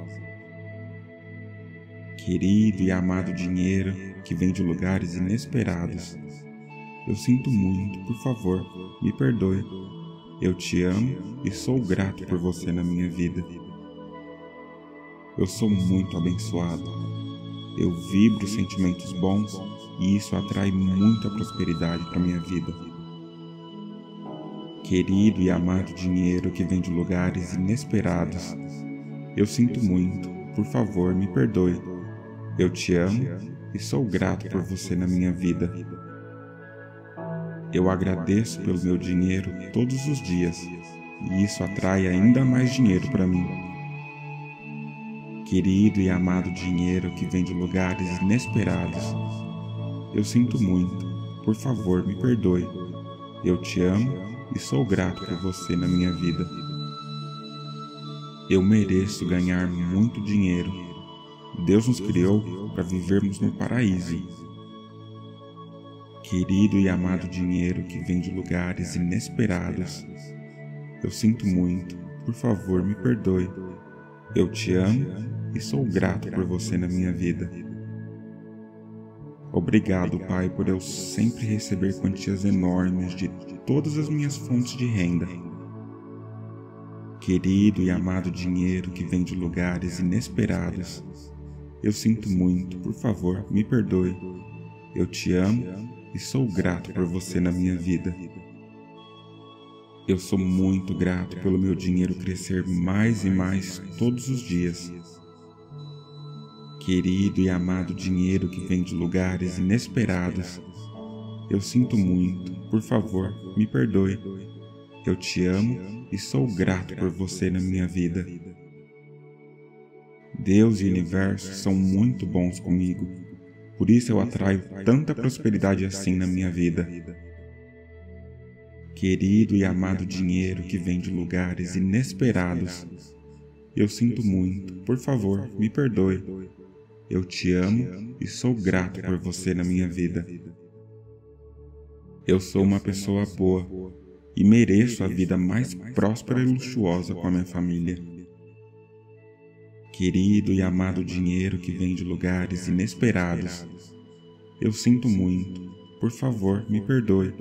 Querido e amado dinheiro que vem de lugares inesperados, eu sinto muito, por favor, me perdoe. Eu te amo e sou grato por você na minha vida. Eu sou muito abençoado eu vibro sentimentos bons e isso atrai muita prosperidade para minha vida. Querido e amado dinheiro que vem de lugares inesperados, eu sinto muito, por favor, me perdoe. Eu te amo e sou grato por você na minha vida. Eu agradeço pelo meu dinheiro todos os dias e isso atrai ainda mais dinheiro para mim. Querido e amado dinheiro que vem de lugares inesperados, eu sinto muito, por favor me perdoe. Eu te amo e sou grato por você na minha vida. Eu mereço ganhar muito dinheiro. Deus nos criou para vivermos no paraíso. Querido e amado dinheiro que vem de lugares inesperados, eu sinto muito, por favor me perdoe. Eu te amo e sou grato por você na minha vida. Obrigado, Pai, por eu sempre receber quantias enormes de todas as minhas fontes de renda. Querido e amado dinheiro que vem de lugares inesperados, eu sinto muito, por favor, me perdoe. Eu te amo e sou grato por você na minha vida. Eu sou muito grato pelo meu dinheiro crescer mais e mais todos os dias querido e amado dinheiro que vem de lugares inesperados. Eu sinto muito, por favor, me perdoe. Eu te amo e sou grato por você na minha vida. Deus e o universo são muito bons comigo, por isso eu atraio tanta prosperidade assim na minha vida. Querido e amado dinheiro que vem de lugares inesperados, eu sinto muito, por favor, me perdoe. Eu te amo e sou grato por você na minha vida. Eu sou uma pessoa boa e mereço a vida mais próspera e luxuosa com a minha família. Querido e amado dinheiro que vem de lugares inesperados, eu sinto muito, por favor, me perdoe.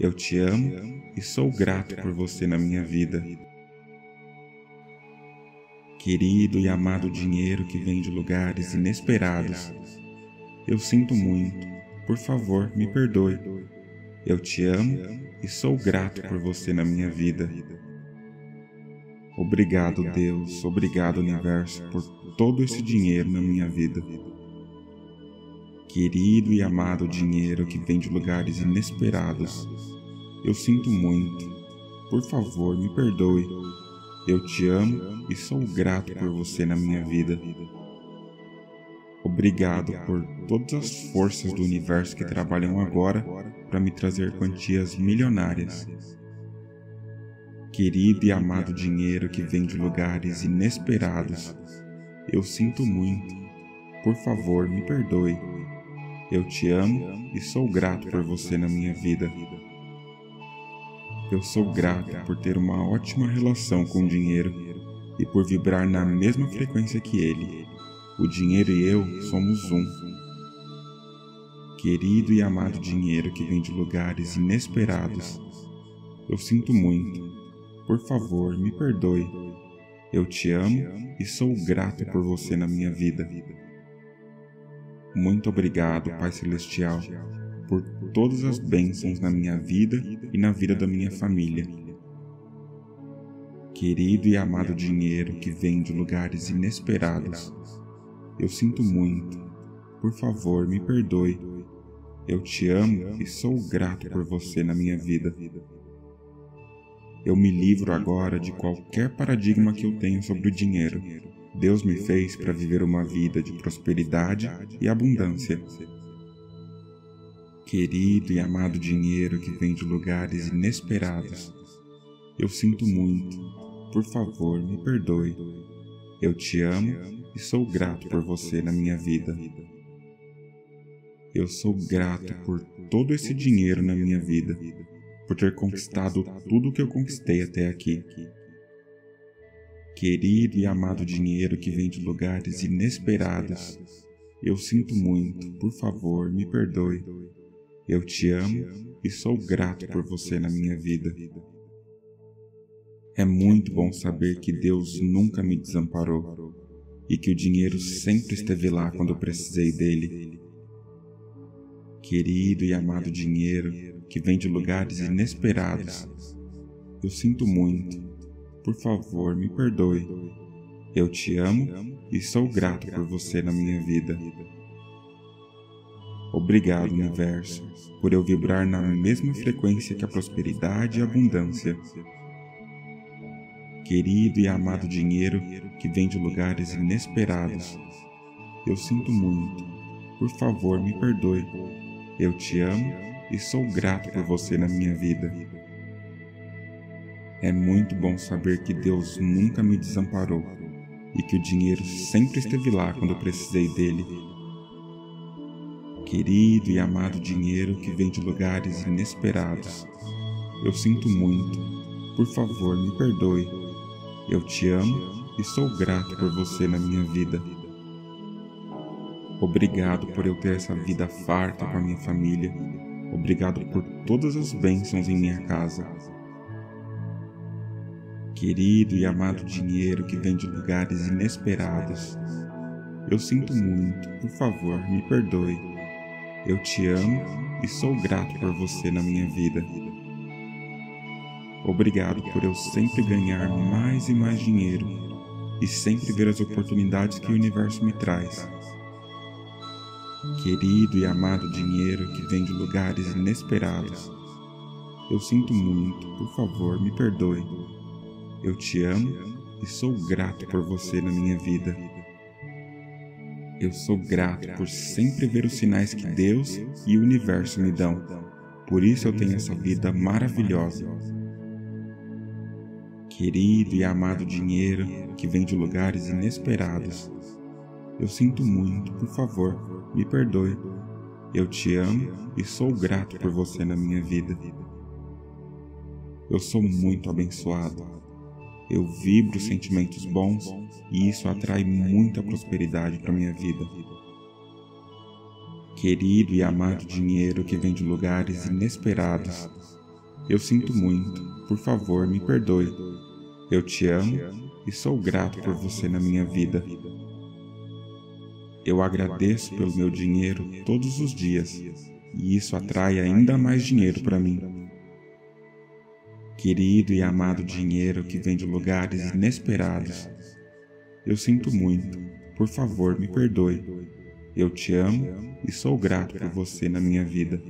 Eu te amo e sou grato por você na minha vida. Querido e amado dinheiro que vem de lugares inesperados, eu sinto muito, por favor, me perdoe. Eu te amo e sou grato por você na minha vida. Obrigado, Deus, obrigado, Universo, por todo esse dinheiro na minha vida. Querido e amado dinheiro que vem de lugares inesperados, eu sinto muito. Por favor, me perdoe. Eu te amo e sou grato por você na minha vida. Obrigado por todas as forças do universo que trabalham agora para me trazer quantias milionárias. Querido e amado dinheiro que vem de lugares inesperados, eu sinto muito. Por favor, me perdoe. Eu te amo e sou grato por você na minha vida. Eu sou grato por ter uma ótima relação com o dinheiro e por vibrar na mesma frequência que ele. O dinheiro e eu somos um. Querido e amado dinheiro que vem de lugares inesperados, eu sinto muito. Por favor, me perdoe. Eu te amo e sou grato por você na minha vida. Muito obrigado, Pai Celestial, por todas as bênçãos na minha vida e na vida da minha família. Querido e amado dinheiro que vem de lugares inesperados, eu sinto muito. Por favor, me perdoe. Eu te amo e sou grato por você na minha vida. Eu me livro agora de qualquer paradigma que eu tenho sobre o dinheiro. Deus me fez para viver uma vida de prosperidade e abundância. Querido e amado dinheiro que vem de lugares inesperados, eu sinto muito. Por favor, me perdoe. Eu te amo e sou grato por você na minha vida. Eu sou grato por todo esse dinheiro na minha vida, por ter conquistado tudo o que eu conquistei até aqui. Querido e amado dinheiro que vem de lugares inesperados, eu sinto muito, por favor, me perdoe. Eu te amo e sou grato por você na minha vida. É muito bom saber que Deus nunca me desamparou e que o dinheiro sempre esteve lá quando eu precisei dele. Querido e amado dinheiro que vem de lugares inesperados, eu sinto muito. Por favor, me perdoe. Eu te amo e sou grato por você na minha vida. Obrigado, universo, por eu vibrar na mesma frequência que a prosperidade e a abundância querido e amado dinheiro que vem de lugares inesperados. Eu sinto muito. Por favor, me perdoe. Eu te amo e sou grato por você na minha vida. É muito bom saber que Deus nunca me desamparou e que o dinheiro sempre esteve lá quando eu precisei dele. Querido e amado dinheiro que vem de lugares inesperados, eu sinto muito. Por favor, me perdoe eu te amo e sou grato por você na minha vida. Obrigado por eu ter essa vida farta com a minha família. Obrigado por todas as bênçãos em minha casa. Querido e amado dinheiro que vem de lugares inesperados, eu sinto muito, por favor, me perdoe. Eu te amo e sou grato por você na minha vida. Obrigado por eu sempre ganhar mais e mais dinheiro e sempre ver as oportunidades que o universo me traz. Querido e amado dinheiro que vem de lugares inesperados, eu sinto muito, por favor, me perdoe. Eu te amo e sou grato por você na minha vida. Eu sou grato por sempre ver os sinais que Deus e o universo me dão. Por isso eu tenho essa vida maravilhosa querido e amado dinheiro que vem de lugares inesperados. Eu sinto muito, por favor, me perdoe. Eu te amo e sou grato por você na minha vida. Eu sou muito abençoado. Eu vibro sentimentos bons e isso atrai muita prosperidade para minha vida. Querido e amado dinheiro que vem de lugares inesperados, eu sinto muito, por favor, me perdoe. Eu te amo e sou grato por você na minha vida. Eu agradeço pelo meu dinheiro todos os dias e isso atrai ainda mais dinheiro para mim. Querido e amado dinheiro que vem de lugares inesperados, eu sinto muito, por favor, me perdoe. Eu te amo e sou grato por você na minha vida.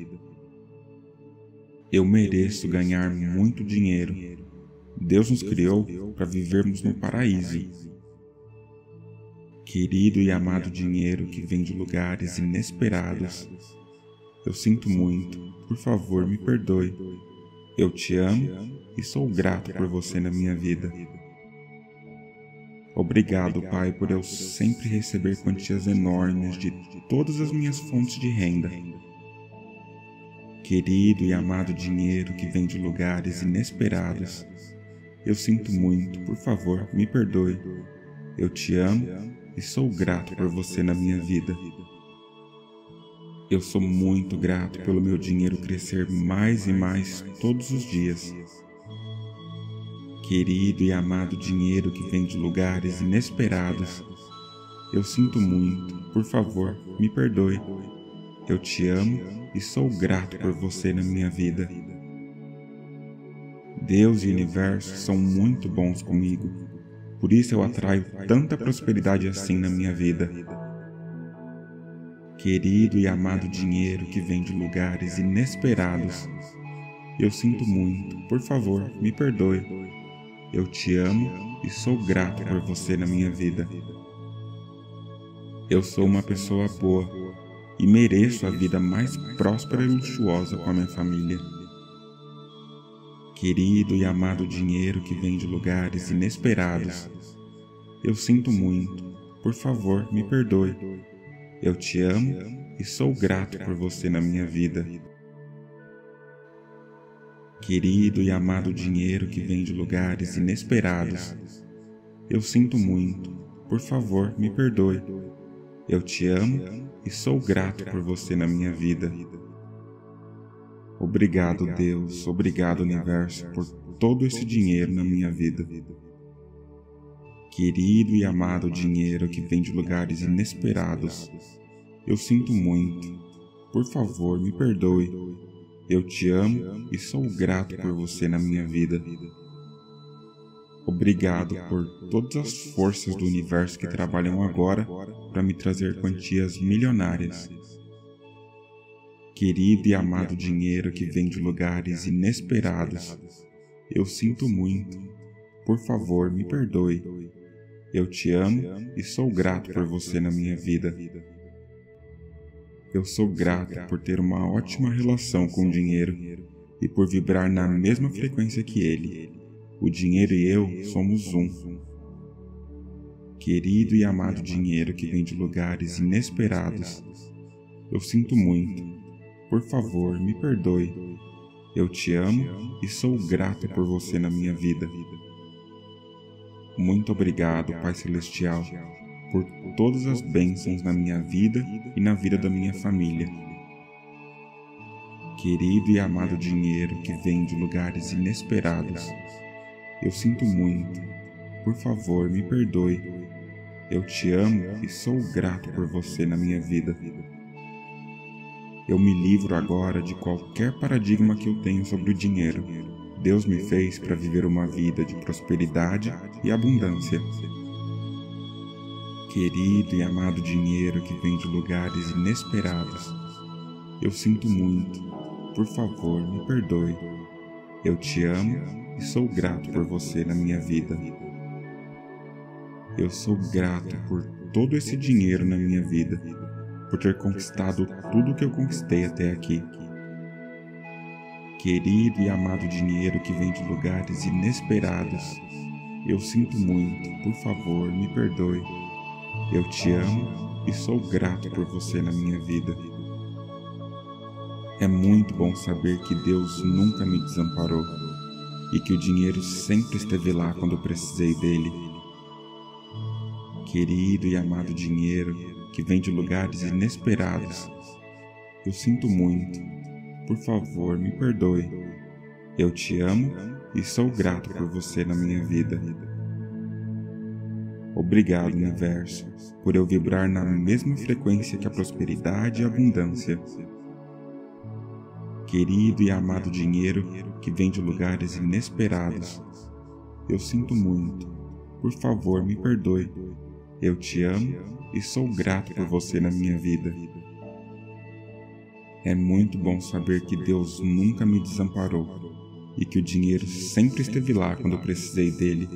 Eu mereço ganhar muito dinheiro. Deus nos criou para vivermos no paraíso Querido e amado dinheiro que vem de lugares inesperados, eu sinto muito, por favor me perdoe. Eu te amo e sou grato por você na minha vida. Obrigado, Pai, por eu sempre receber quantias enormes de todas as minhas fontes de renda. Querido e amado dinheiro que vem de lugares inesperados, eu sinto muito, por favor, me perdoe. Eu te amo e sou grato por você na minha vida. Eu sou muito grato pelo meu dinheiro crescer mais e mais todos os dias. Querido e amado dinheiro que vem de lugares inesperados, eu sinto muito, por favor, me perdoe. Eu te amo e sou grato por você na minha vida. Deus e o universo são muito bons comigo por isso eu atraio tanta prosperidade assim na minha vida. Querido e amado dinheiro que vem de lugares inesperados, eu sinto muito, por favor, me perdoe. Eu te amo e sou grato por você na minha vida. Eu sou uma pessoa boa e mereço a vida mais próspera e luxuosa com a minha família. Querido e amado dinheiro que vem de lugares inesperados, eu sinto muito, por favor, me perdoe. Eu te amo e sou grato por você na minha vida. Querido e amado dinheiro que vem de lugares inesperados, eu sinto muito, por favor, me perdoe. Eu te amo e sou grato por você na minha vida. Obrigado, Deus, obrigado, Universo, por todo esse dinheiro na minha vida. Querido e amado dinheiro que vem de lugares inesperados, eu sinto muito. Por favor, me perdoe. Eu te amo e sou grato por você na minha vida. Obrigado por todas as forças do universo que trabalham agora para me trazer quantias milionárias querido e amado dinheiro que vem de lugares inesperados. Eu sinto muito. Por favor, me perdoe. Eu te amo e sou grato por você na minha vida. Eu sou grato por ter uma ótima relação com o dinheiro e por vibrar na mesma frequência que ele. O dinheiro e eu somos um. Querido e amado dinheiro que vem de lugares inesperados, eu sinto muito por favor, me perdoe. Eu te amo e sou grato por você na minha vida. Muito obrigado, Pai Celestial, por todas as bênçãos na minha vida e na vida da minha família. Querido e amado dinheiro que vem de lugares inesperados, eu sinto muito. Por favor, me perdoe. Eu te amo e sou grato por você na minha vida. Eu me livro agora de qualquer paradigma que eu tenho sobre o dinheiro. Deus me fez para viver uma vida de prosperidade e abundância. Querido e amado dinheiro que vem de lugares inesperados, eu sinto muito. Por favor, me perdoe. Eu te amo e sou grato por você na minha vida. Eu sou grato por todo esse dinheiro na minha vida por ter conquistado tudo que eu conquistei até aqui. Querido e amado dinheiro que vem de lugares inesperados, eu sinto muito, por favor, me perdoe. Eu te amo e sou grato por você na minha vida. É muito bom saber que Deus nunca me desamparou. e que o dinheiro sempre esteve lá quando eu precisei dele. Querido e amado dinheiro que vem de lugares inesperados, eu sinto muito. Por favor, me perdoe. Eu te amo e sou grato por você na minha vida. Obrigado, universo, por eu vibrar na mesma frequência que a prosperidade e a abundância. Querido e amado dinheiro que vem de lugares inesperados, eu sinto muito. Por favor, me perdoe. Eu te amo e sou grato por você na minha vida. É muito bom saber que Deus nunca me desamparou e que o dinheiro sempre esteve lá quando eu precisei dele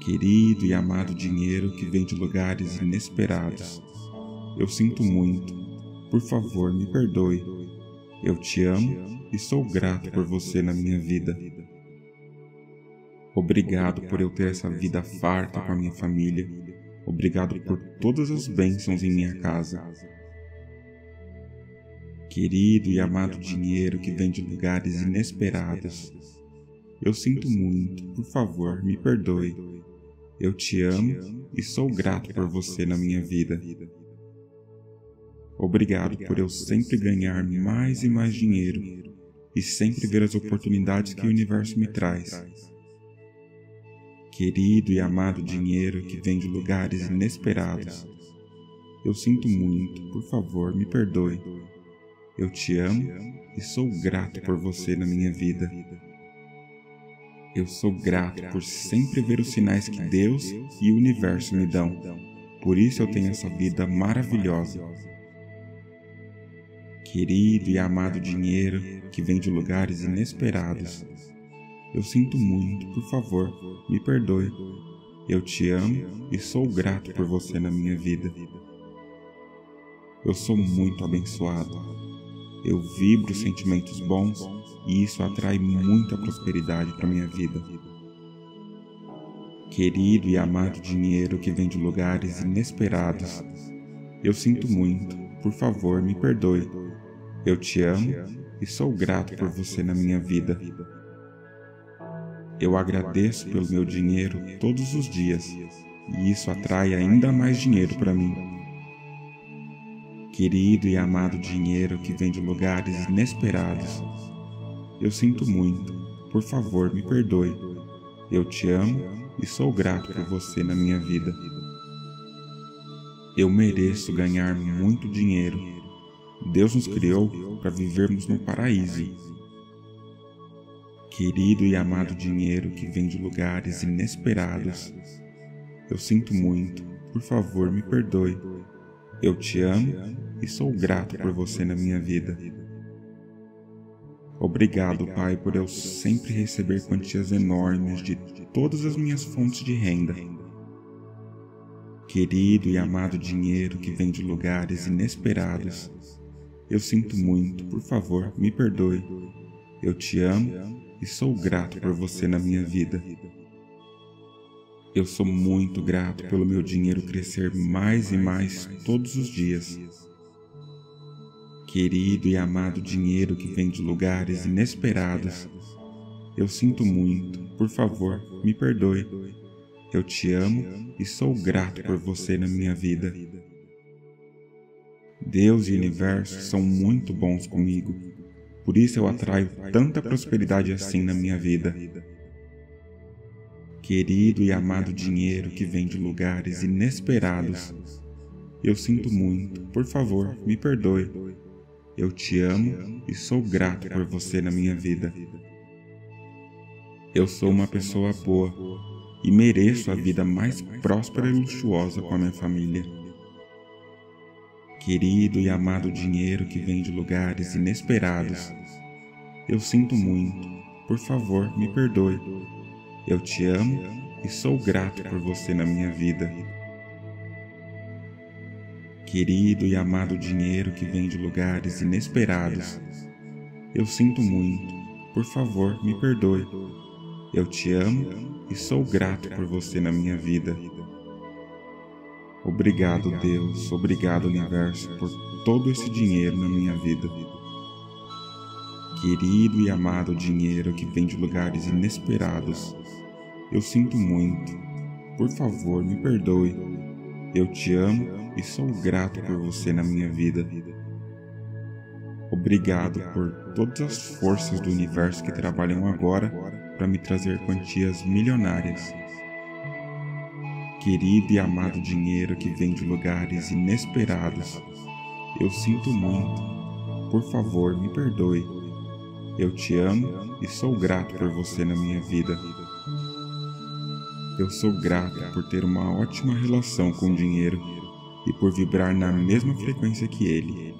Querido e amado dinheiro que vem de lugares inesperados, eu sinto muito. Por favor, me perdoe. Eu te amo e sou grato por você na minha vida. Obrigado por eu ter essa vida farta com a minha família. Obrigado por todas as bênçãos em minha casa. Querido e amado dinheiro que vem de lugares inesperados, eu sinto muito. Por favor, me perdoe. Eu te amo e sou grato por você na minha vida. Obrigado por eu sempre ganhar mais e mais dinheiro e sempre ver as oportunidades que o universo me traz. Querido e amado dinheiro que vem de lugares inesperados, eu sinto muito, por favor, me perdoe. Eu te amo e sou grato por você na minha vida. Eu sou grato por sempre ver os sinais que Deus e o universo me dão. Por isso eu tenho essa vida maravilhosa. Querido e amado dinheiro que vem de lugares inesperados, eu sinto muito, por favor, me perdoe. Eu te amo e sou grato por você na minha vida. Eu sou muito abençoado. Eu vibro sentimentos bons e isso atrai muita prosperidade para minha vida. Querido e amado dinheiro que vem de lugares inesperados, eu sinto muito, por favor, me perdoe. Eu te amo e sou grato por você na minha vida. Eu agradeço pelo meu dinheiro todos os dias e isso atrai ainda mais dinheiro para mim. Querido e amado dinheiro que vem de lugares inesperados, eu sinto muito. Por favor, me perdoe. Eu te amo e sou grato por você na minha vida. Eu mereço ganhar muito dinheiro. Deus nos criou para vivermos no paraíso. Querido e amado dinheiro que vem de lugares inesperados, eu sinto muito. Por favor, me perdoe. Eu te amo e sou grato por você na minha vida. Obrigado, Pai, por eu sempre receber quantias enormes de todas as minhas fontes de renda. Querido e amado dinheiro que vem de lugares inesperados, eu sinto muito, por favor, me perdoe. Eu te amo e sou grato por você na minha vida. Eu sou muito grato pelo meu dinheiro crescer mais e mais todos os dias querido e amado dinheiro que vem de lugares inesperados. Eu sinto muito, por favor, me perdoe. Eu te amo e sou grato por você na minha vida. Deus e o universo são muito bons comigo, por isso eu atraio tanta prosperidade assim na minha vida. Querido e amado dinheiro que vem de lugares inesperados, eu sinto muito, por favor, me perdoe. Eu te amo e sou grato por você na minha vida. Eu sou uma pessoa boa e mereço a vida mais próspera e luxuosa com a minha família. Querido e amado dinheiro que vem de lugares inesperados, eu sinto muito. Por favor, me perdoe. Eu te amo e sou grato por você na minha vida. Querido e amado dinheiro que vem de lugares inesperados, eu sinto muito. Por favor, me perdoe. Eu te amo e sou grato por você na minha vida. Obrigado, Deus, obrigado, Universo, por todo esse dinheiro na minha vida. Querido e amado dinheiro que vem de lugares inesperados, eu sinto muito. Por favor, me perdoe. Eu te amo e sou grato por você na minha vida. Obrigado por todas as forças do universo que trabalham agora para me trazer quantias milionárias. Querido e amado dinheiro que vem de lugares inesperados, eu sinto muito. Por favor, me perdoe. Eu te amo e sou grato por você na minha vida. Eu sou grato por ter uma ótima relação com o dinheiro e por vibrar na mesma frequência que ele.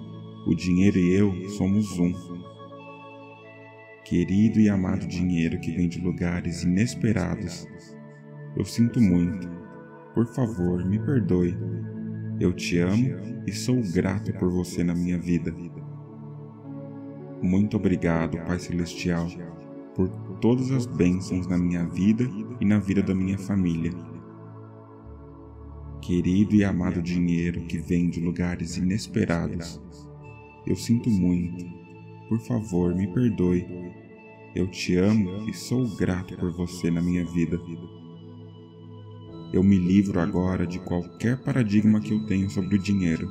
O dinheiro e eu somos um. Querido e amado dinheiro que vem de lugares inesperados, eu sinto muito. Por favor, me perdoe. Eu te amo e sou grato por você na minha vida. Muito obrigado, Pai Celestial, por todas as bênçãos na minha vida e na vida da minha família. Querido e amado dinheiro que vem de lugares inesperados, eu sinto muito. Por favor, me perdoe. Eu te amo e sou grato por você na minha vida. Eu me livro agora de qualquer paradigma que eu tenho sobre o dinheiro.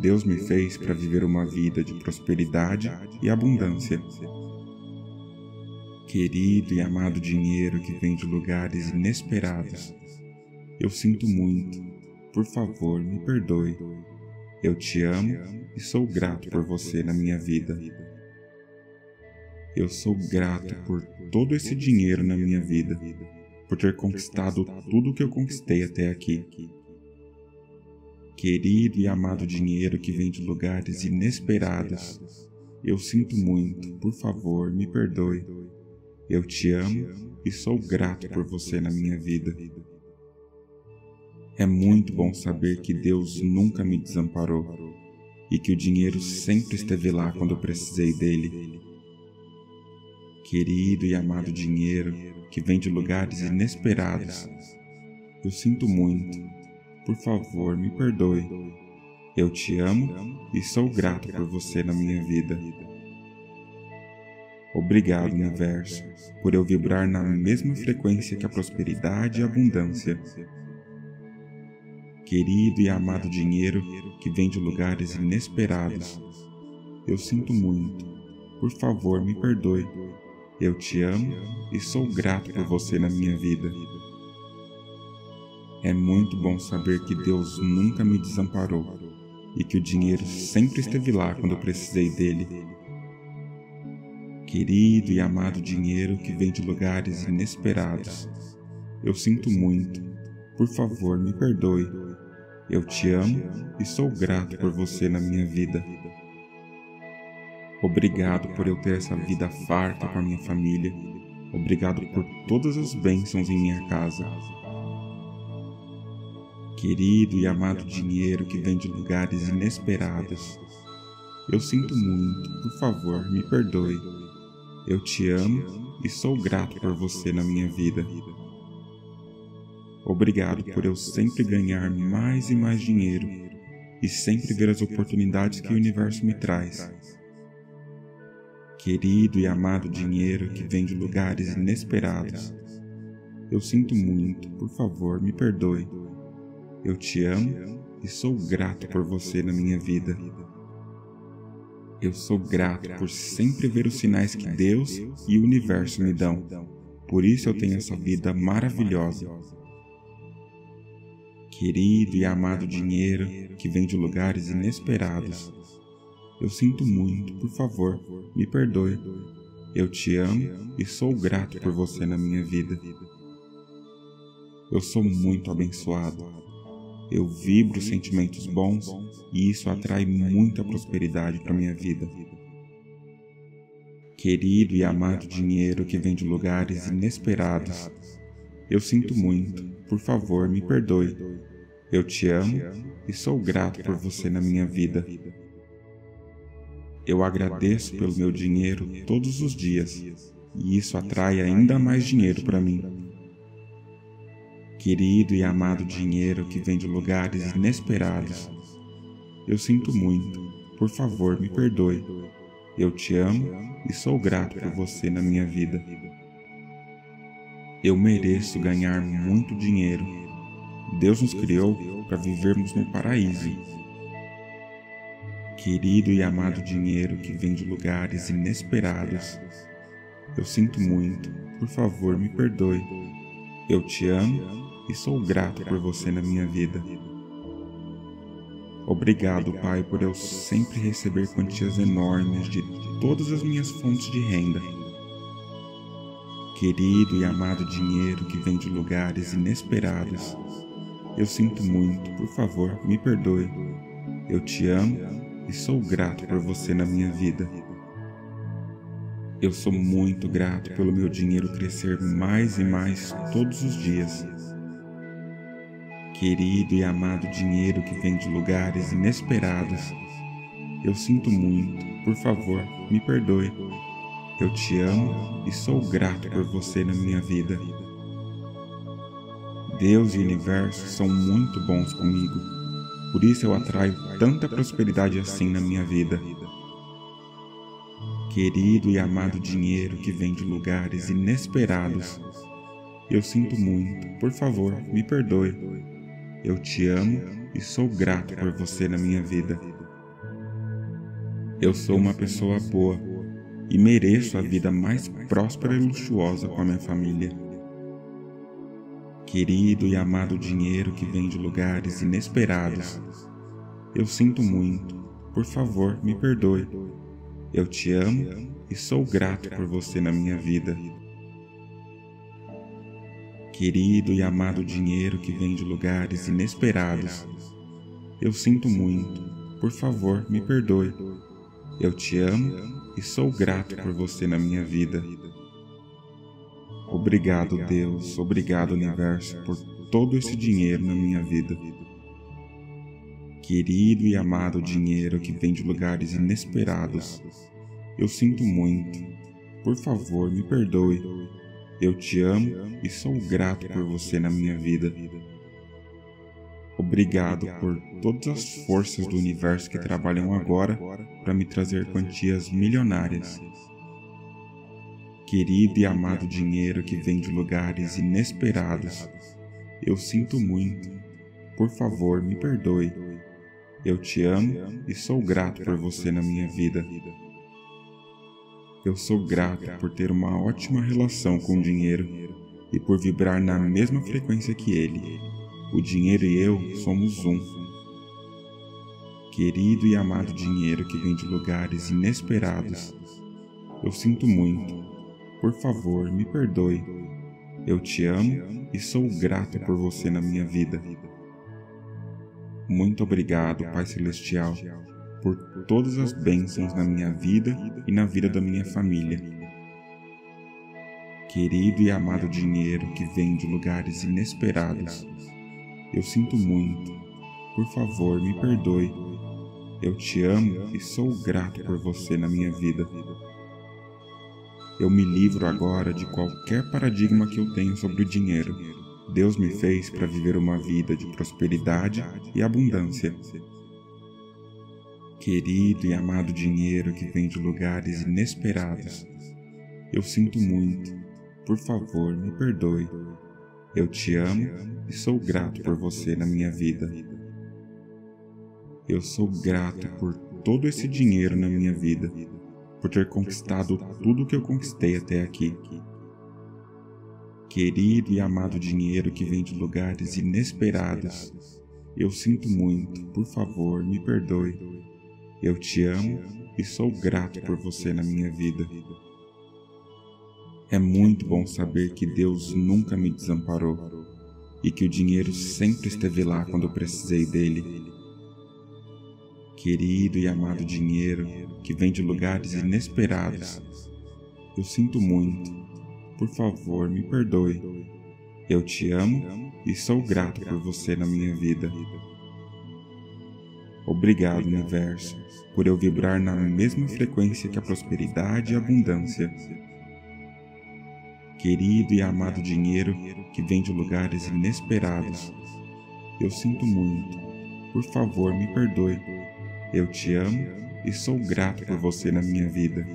Deus me fez para viver uma vida de prosperidade e abundância. Querido e amado dinheiro que vem de lugares inesperados, eu sinto muito. Por favor, me perdoe. Eu te amo e sou grato por você na minha vida. Eu sou grato por todo esse dinheiro na minha vida, por ter conquistado tudo o que eu conquistei até aqui. Querido e amado dinheiro que vem de lugares inesperados, eu sinto muito, por favor, me perdoe. Eu te amo e sou grato por você na minha vida. É muito bom saber que Deus nunca me desamparou e que o dinheiro sempre esteve lá quando eu precisei dele. Querido e amado dinheiro que vem de lugares inesperados, eu sinto muito. Por favor, me perdoe. Eu te amo e sou grato por você na minha vida. Obrigado, universo, por eu vibrar na mesma frequência que a prosperidade e a abundância querido e amado dinheiro que vem de lugares inesperados. Eu sinto muito. Por favor, me perdoe. Eu te amo e sou grato por você na minha vida. É muito bom saber que Deus nunca me desamparou e que o dinheiro sempre esteve lá quando eu precisei dele. Querido e amado dinheiro que vem de lugares inesperados, eu sinto muito. Por favor, me perdoe eu te amo e sou grato por você na minha vida. Obrigado por eu ter essa vida farta com a minha família. Obrigado por todas as bênçãos em minha casa. Querido e amado dinheiro que vem de lugares inesperados. Eu sinto muito, por favor, me perdoe. Eu te amo e sou grato por você na minha vida. Obrigado por eu sempre ganhar mais e mais dinheiro e sempre ver as oportunidades que o universo me traz. Querido e amado dinheiro que vem de lugares inesperados, eu sinto muito, por favor, me perdoe. Eu te amo e sou grato por você na minha vida. Eu sou grato por sempre ver os sinais que Deus e o universo me dão. Por isso eu tenho essa vida maravilhosa querido e amado dinheiro que vem de lugares inesperados. Eu sinto muito, por favor, me perdoe. Eu te amo e sou grato por você na minha vida. Eu sou muito abençoado. Eu vibro sentimentos bons e isso atrai muita prosperidade para minha vida. Querido e amado dinheiro que vem de lugares inesperados, eu sinto muito, por favor, me perdoe. Eu te amo e sou grato por você na minha vida. Eu agradeço pelo meu dinheiro todos os dias e isso atrai ainda mais dinheiro para mim. Querido e amado dinheiro que vem de lugares inesperados, eu sinto muito, por favor me perdoe. Eu te amo e sou grato por você na minha vida. Eu mereço ganhar muito dinheiro. Deus nos criou para vivermos no paraíso. Querido e amado dinheiro que vem de lugares inesperados, eu sinto muito, por favor me perdoe. Eu te amo e sou grato por você na minha vida. Obrigado, Pai, por eu sempre receber quantias enormes de todas as minhas fontes de renda. Querido e amado dinheiro que vem de lugares inesperados, eu sinto muito, por favor, me perdoe. Eu te amo e sou grato por você na minha vida. Eu sou muito grato pelo meu dinheiro crescer mais e mais todos os dias. Querido e amado dinheiro que vem de lugares inesperados, eu sinto muito, por favor, me perdoe. Eu te amo e sou grato por você na minha vida. Deus e o universo são muito bons comigo, por isso eu atraio tanta prosperidade assim na minha vida. Querido e amado dinheiro que vem de lugares inesperados, eu sinto muito, por favor, me perdoe. Eu te amo e sou grato por você na minha vida. Eu sou uma pessoa boa e mereço a vida mais próspera e luxuosa com a minha família. Querido e amado dinheiro que vem de lugares inesperados, eu sinto muito, por favor, me perdoe. Eu te amo e sou grato por você na minha vida. Querido e amado dinheiro que vem de lugares inesperados, eu sinto muito, por favor, me perdoe. Eu te amo e sou grato por você na minha vida. Obrigado, Deus, obrigado, Universo, por todo esse dinheiro na minha vida. Querido e amado dinheiro que vem de lugares inesperados, eu sinto muito. Por favor, me perdoe. Eu te amo e sou grato por você na minha vida. Obrigado por todas as forças do universo que trabalham agora para me trazer quantias milionárias. Querido e amado dinheiro que vem de lugares inesperados, eu sinto muito. Por favor, me perdoe. Eu te amo e sou grato por você na minha vida. Eu sou grato por ter uma ótima relação com o dinheiro e por vibrar na mesma frequência que ele. O dinheiro e eu somos um. Querido e amado dinheiro que vem de lugares inesperados, eu sinto muito. Por favor, me perdoe. Eu te amo e sou grato por você na minha vida. Muito obrigado, Pai Celestial por todas as bênçãos na minha vida e na vida da minha família. Querido e amado dinheiro que vem de lugares inesperados, eu sinto muito. Por favor, me perdoe. Eu te amo e sou grato por você na minha vida. Eu me livro agora de qualquer paradigma que eu tenho sobre o dinheiro. Deus me fez para viver uma vida de prosperidade e abundância. Querido e amado dinheiro que vem de lugares inesperados, eu sinto muito. Por favor, me perdoe. Eu te amo e sou grato por você na minha vida. Eu sou grato por todo esse dinheiro na minha vida, por ter conquistado tudo que eu conquistei até aqui. Querido e amado dinheiro que vem de lugares inesperados, eu sinto muito. Por favor, me perdoe. Eu te amo e sou grato por você na minha vida. É muito bom saber que Deus nunca me desamparou e que o dinheiro sempre esteve lá quando eu precisei dele. Querido e amado dinheiro que vem de lugares inesperados, eu sinto muito. Por favor, me perdoe. Eu te amo e sou grato por você na minha vida. Obrigado, universo, por eu vibrar na mesma frequência que a prosperidade e a abundância. Querido e amado dinheiro que vem de lugares inesperados, eu sinto muito. Por favor, me perdoe. Eu te amo e sou grato por você na minha vida.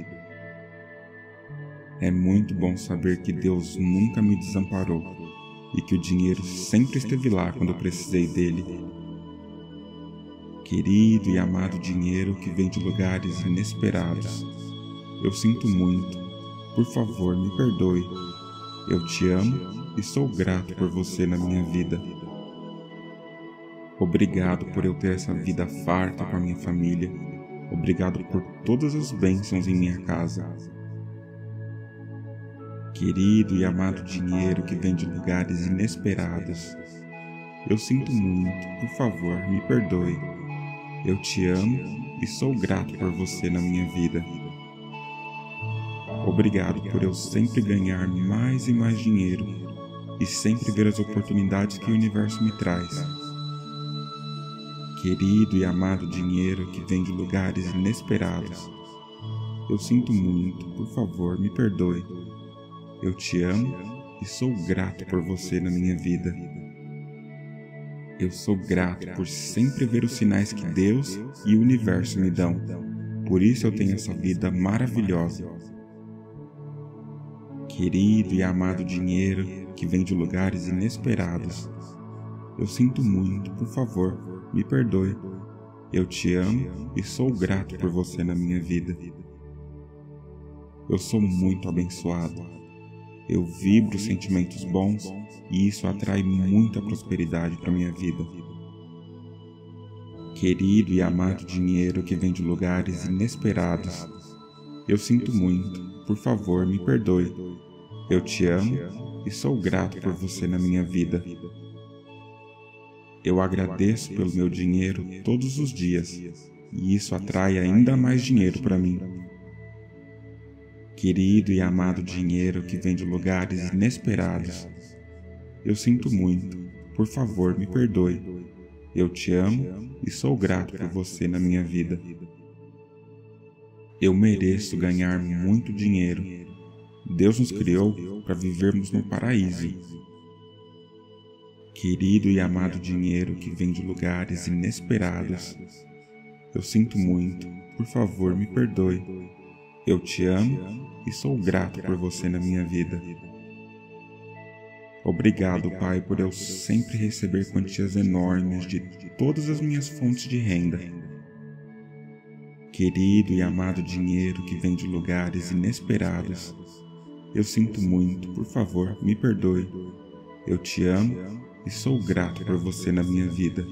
É muito bom saber que Deus nunca me desamparou e que o dinheiro sempre esteve lá quando eu precisei dele. Querido e amado dinheiro que vem de lugares inesperados, eu sinto muito. Por favor, me perdoe. Eu te amo e sou grato por você na minha vida. Obrigado por eu ter essa vida farta com a minha família. Obrigado por todas as bênçãos em minha casa. Querido e amado dinheiro que vem de lugares inesperados, eu sinto muito, por favor, me perdoe. Eu te amo e sou grato por você na minha vida. Obrigado por eu sempre ganhar mais e mais dinheiro e sempre ver as oportunidades que o universo me traz. Querido e amado dinheiro que vem de lugares inesperados, eu sinto muito, por favor, me perdoe. Eu te amo e sou grato por você na minha vida. Eu sou grato por sempre ver os sinais que Deus e o universo me dão. Por isso eu tenho essa vida maravilhosa querido e amado dinheiro que vem de lugares inesperados. Eu sinto muito, por favor, me perdoe. Eu te amo e sou grato por você na minha vida. Eu sou muito abençoado. Eu vibro sentimentos bons e isso atrai muita prosperidade para minha vida. Querido e amado dinheiro que vem de lugares inesperados, eu sinto muito. Por favor, me perdoe. Eu te amo e sou grato por você na minha vida. Eu agradeço pelo meu dinheiro todos os dias e isso atrai ainda mais dinheiro para mim. Querido e amado dinheiro que vem de lugares inesperados, eu sinto muito, por favor me perdoe. Eu te amo e sou grato por você na minha vida. Eu mereço ganhar muito dinheiro Deus nos criou para vivermos no paraíso. Querido e amado dinheiro que vem de lugares inesperados, eu sinto muito, por favor me perdoe. Eu te amo e sou grato por você na minha vida. Obrigado, Pai, por eu sempre receber quantias enormes de todas as minhas fontes de renda. Querido e amado dinheiro que vem de lugares inesperados, eu sinto muito, por favor, me perdoe. Eu te amo e sou grato por você na minha vida.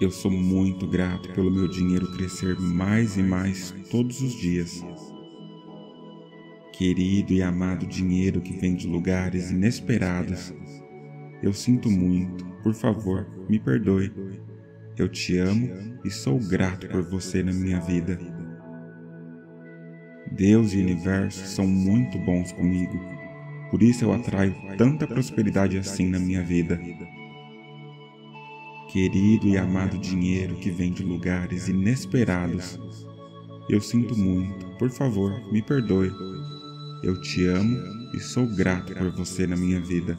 Eu sou muito grato pelo meu dinheiro crescer mais e mais todos os dias. Querido e amado dinheiro que vem de lugares inesperados, eu sinto muito, por favor, me perdoe. Eu te amo e sou grato por você na minha vida. Deus e o universo são muito bons comigo, por isso eu atraio tanta prosperidade assim na minha vida. Querido e amado dinheiro que vem de lugares inesperados, eu sinto muito, por favor, me perdoe. Eu te amo e sou grato por você na minha vida.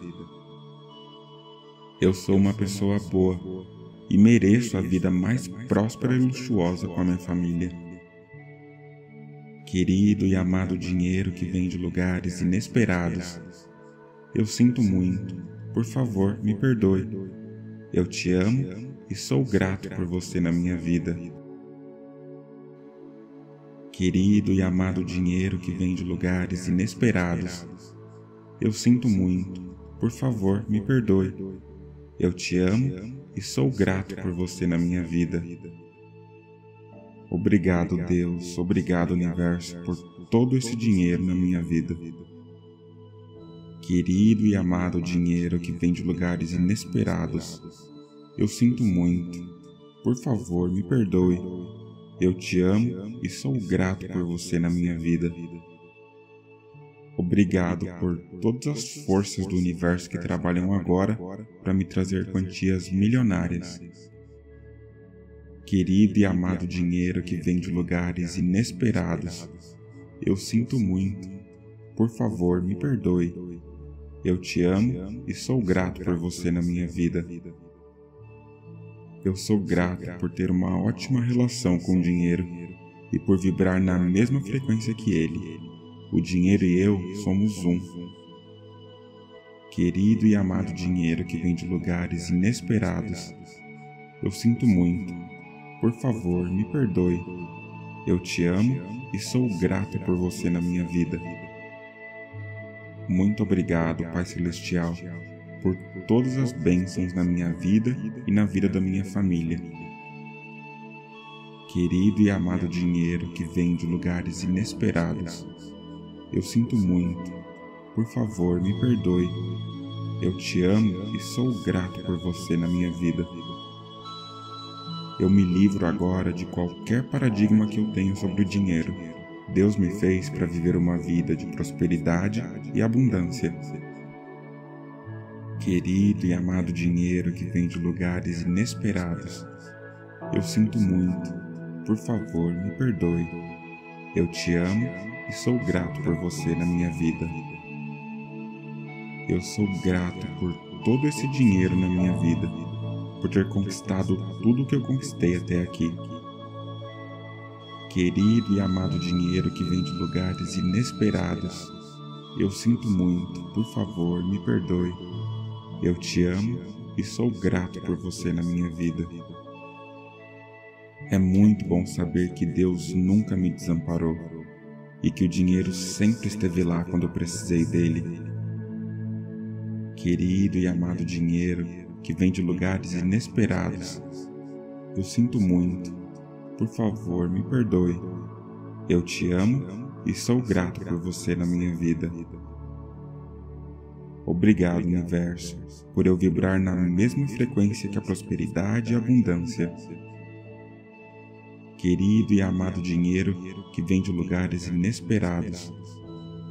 Eu sou uma pessoa boa e mereço a vida mais próspera e luxuosa com a minha família. Querido e amado dinheiro que vem de lugares inesperados, eu sinto muito, por favor, me perdoe. Eu te amo e sou grato por você na minha vida. Querido e amado dinheiro que vem de lugares inesperados, eu sinto muito, por favor, me perdoe. Eu te amo e sou grato por você na minha vida. Obrigado, Deus, obrigado, universo, por todo esse dinheiro na minha vida. Querido e amado dinheiro que vem de lugares inesperados, eu sinto muito. Por favor, me perdoe. Eu te amo e sou grato por você na minha vida. Obrigado por todas as forças do universo que trabalham agora para me trazer quantias milionárias querido e amado dinheiro que vem de lugares inesperados. Eu sinto muito. Por favor, me perdoe. Eu te amo e sou grato por você na minha vida. Eu sou grato por ter uma ótima relação com o dinheiro e por vibrar na mesma frequência que ele. O dinheiro e eu somos um. Querido e amado dinheiro que vem de lugares inesperados, eu sinto muito. Por favor, me perdoe. Eu te amo e sou grato por você na minha vida. Muito obrigado, Pai Celestial, por todas as bênçãos na minha vida e na vida da minha família. Querido e amado dinheiro que vem de lugares inesperados, eu sinto muito. Por favor, me perdoe. Eu te amo e sou grato por você na minha vida. Eu me livro agora de qualquer paradigma que eu tenho sobre o dinheiro. Deus me fez para viver uma vida de prosperidade e abundância. Querido e amado dinheiro que vem de lugares inesperados, eu sinto muito. Por favor, me perdoe. Eu te amo e sou grato por você na minha vida. Eu sou grato por todo esse dinheiro na minha vida, por ter conquistado tudo o que eu conquistei até aqui. Querido e amado dinheiro que vem de lugares inesperados, eu sinto muito, por favor, me perdoe. Eu te amo e sou grato por você na minha vida. É muito bom saber que Deus nunca me desamparou e que o dinheiro sempre esteve lá quando eu precisei dele. Querido e amado dinheiro que vem de lugares inesperados, eu sinto muito. Por favor, me perdoe. Eu te amo e sou grato por você na minha vida. Obrigado, universo, por eu vibrar na mesma frequência que a prosperidade e a abundância querido e amado dinheiro que vem de lugares inesperados.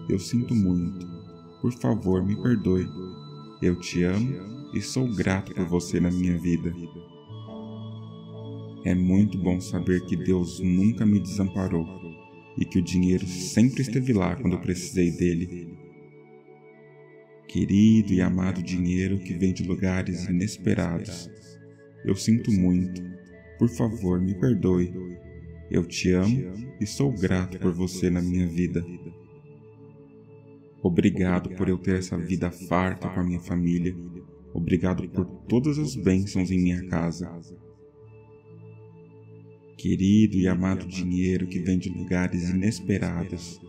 Eu sinto muito. Por favor, me perdoe. Eu te amo e sou grato por você na minha vida. É muito bom saber que Deus nunca me desamparou e que o dinheiro sempre esteve lá quando eu precisei dele. Querido e amado dinheiro que vem de lugares inesperados, eu sinto muito. Por favor, me perdoe. Eu te amo e sou grato por você na minha vida. Obrigado por eu ter essa vida farta com a minha família. Obrigado por todas as bênçãos em minha casa. Querido e amado dinheiro que vem de lugares inesperados,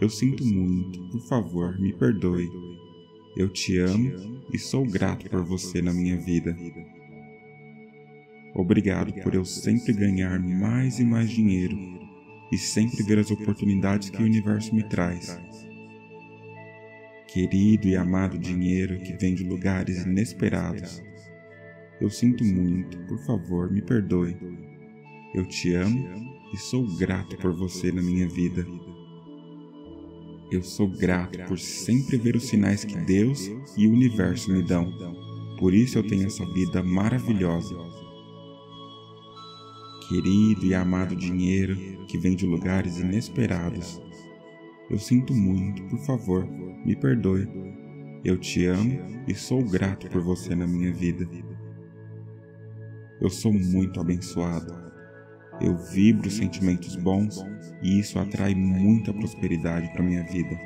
eu sinto muito, por favor, me perdoe. Eu te amo e sou grato por você na minha vida. Obrigado por eu sempre ganhar mais e mais dinheiro e sempre ver as oportunidades que o universo me traz. Querido e amado dinheiro que vem de lugares inesperados, eu sinto muito, por favor, me perdoe. Eu te amo e sou grato por você na minha vida. Eu sou grato por sempre ver os sinais que Deus e o universo me dão. Por isso eu tenho essa vida maravilhosa querido e amado dinheiro que vem de lugares inesperados. Eu sinto muito, por favor, me perdoe. Eu te amo e sou grato por você na minha vida. Eu sou muito abençoado. Eu vibro sentimentos bons e isso atrai muita prosperidade para minha vida.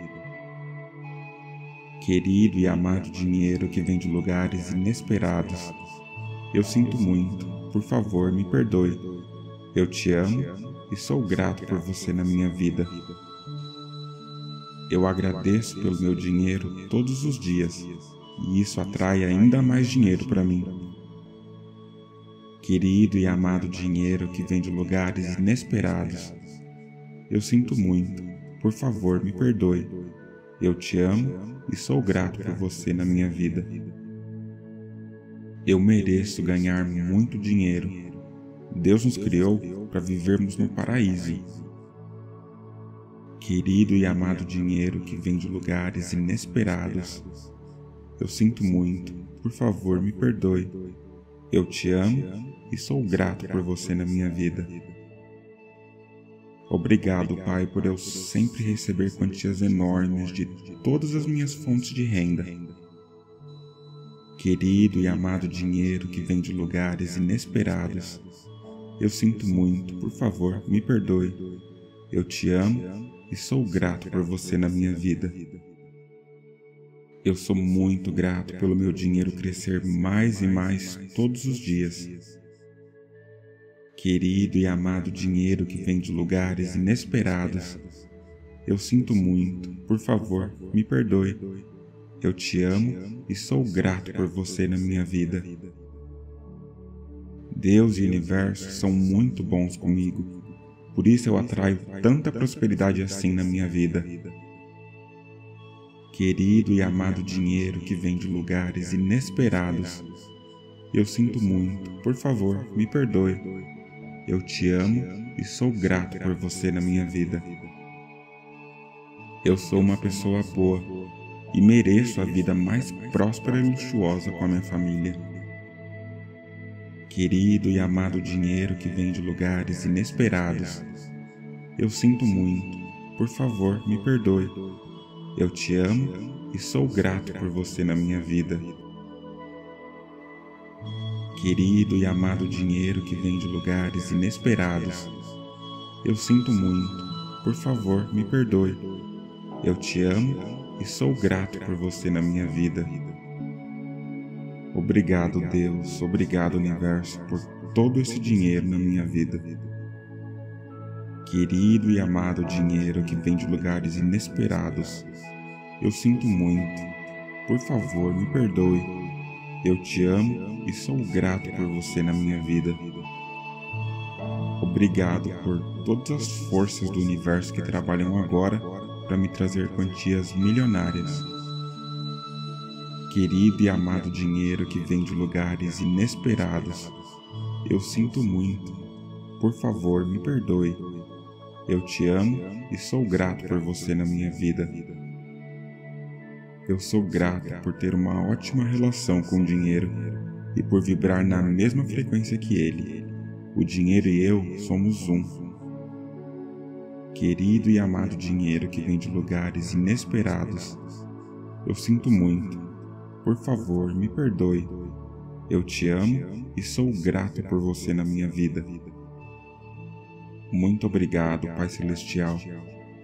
Querido e amado dinheiro que vem de lugares inesperados, eu sinto muito, por favor, me perdoe. Eu te amo e sou grato por você na minha vida. Eu agradeço pelo meu dinheiro todos os dias e isso atrai ainda mais dinheiro para mim. Querido e amado dinheiro que vem de lugares inesperados, eu sinto muito, por favor me perdoe. Eu te amo e sou grato por você na minha vida. Eu mereço ganhar muito dinheiro Deus nos criou para vivermos no paraíso. Querido e amado dinheiro que vem de lugares inesperados, eu sinto muito, por favor me perdoe. Eu te amo e sou grato por você na minha vida. Obrigado, Pai, por eu sempre receber quantias enormes de todas as minhas fontes de renda Querido e amado dinheiro que vem de lugares inesperados, eu sinto muito, por favor, me perdoe. Eu te amo e sou grato por você na minha vida. Eu sou muito grato pelo meu dinheiro crescer mais e mais todos os dias. Querido e amado dinheiro que vem de lugares inesperados, eu sinto muito, por favor, me perdoe. Eu te amo e sou grato por você na minha vida. Deus e o universo são muito bons comigo, por isso eu atraio tanta prosperidade assim na minha vida. Querido e amado dinheiro que vem de lugares inesperados, eu sinto muito, por favor, me perdoe. Eu te amo e sou grato por você na minha vida. Eu sou uma pessoa boa e mereço a vida mais próspera e luxuosa com a minha família. Querido e amado dinheiro que vem de lugares inesperados, eu sinto muito, por favor, me perdoe. Eu te amo e sou grato por você na minha vida. Querido e amado dinheiro que vem de lugares inesperados, eu sinto muito, por favor, me perdoe. Eu te amo e sou grato por você na minha vida. Obrigado, Deus, obrigado, Universo, por todo esse dinheiro na minha vida. Querido e amado dinheiro que vem de lugares inesperados, eu sinto muito. Por favor, me perdoe. Eu te amo e sou grato por você na minha vida. Obrigado por todas as forças do universo que trabalham agora para me trazer quantias milionárias. Querido e amado dinheiro que vem de lugares inesperados, eu sinto muito. Por favor, me perdoe. Eu te amo e sou grato por você na minha vida. Eu sou grato por ter uma ótima relação com o dinheiro e por vibrar na mesma frequência que ele. O dinheiro e eu somos um. Querido e amado dinheiro que vem de lugares inesperados, eu sinto muito. Por favor, me perdoe. Eu te amo e sou grato por você na minha vida. Muito obrigado, Pai Celestial,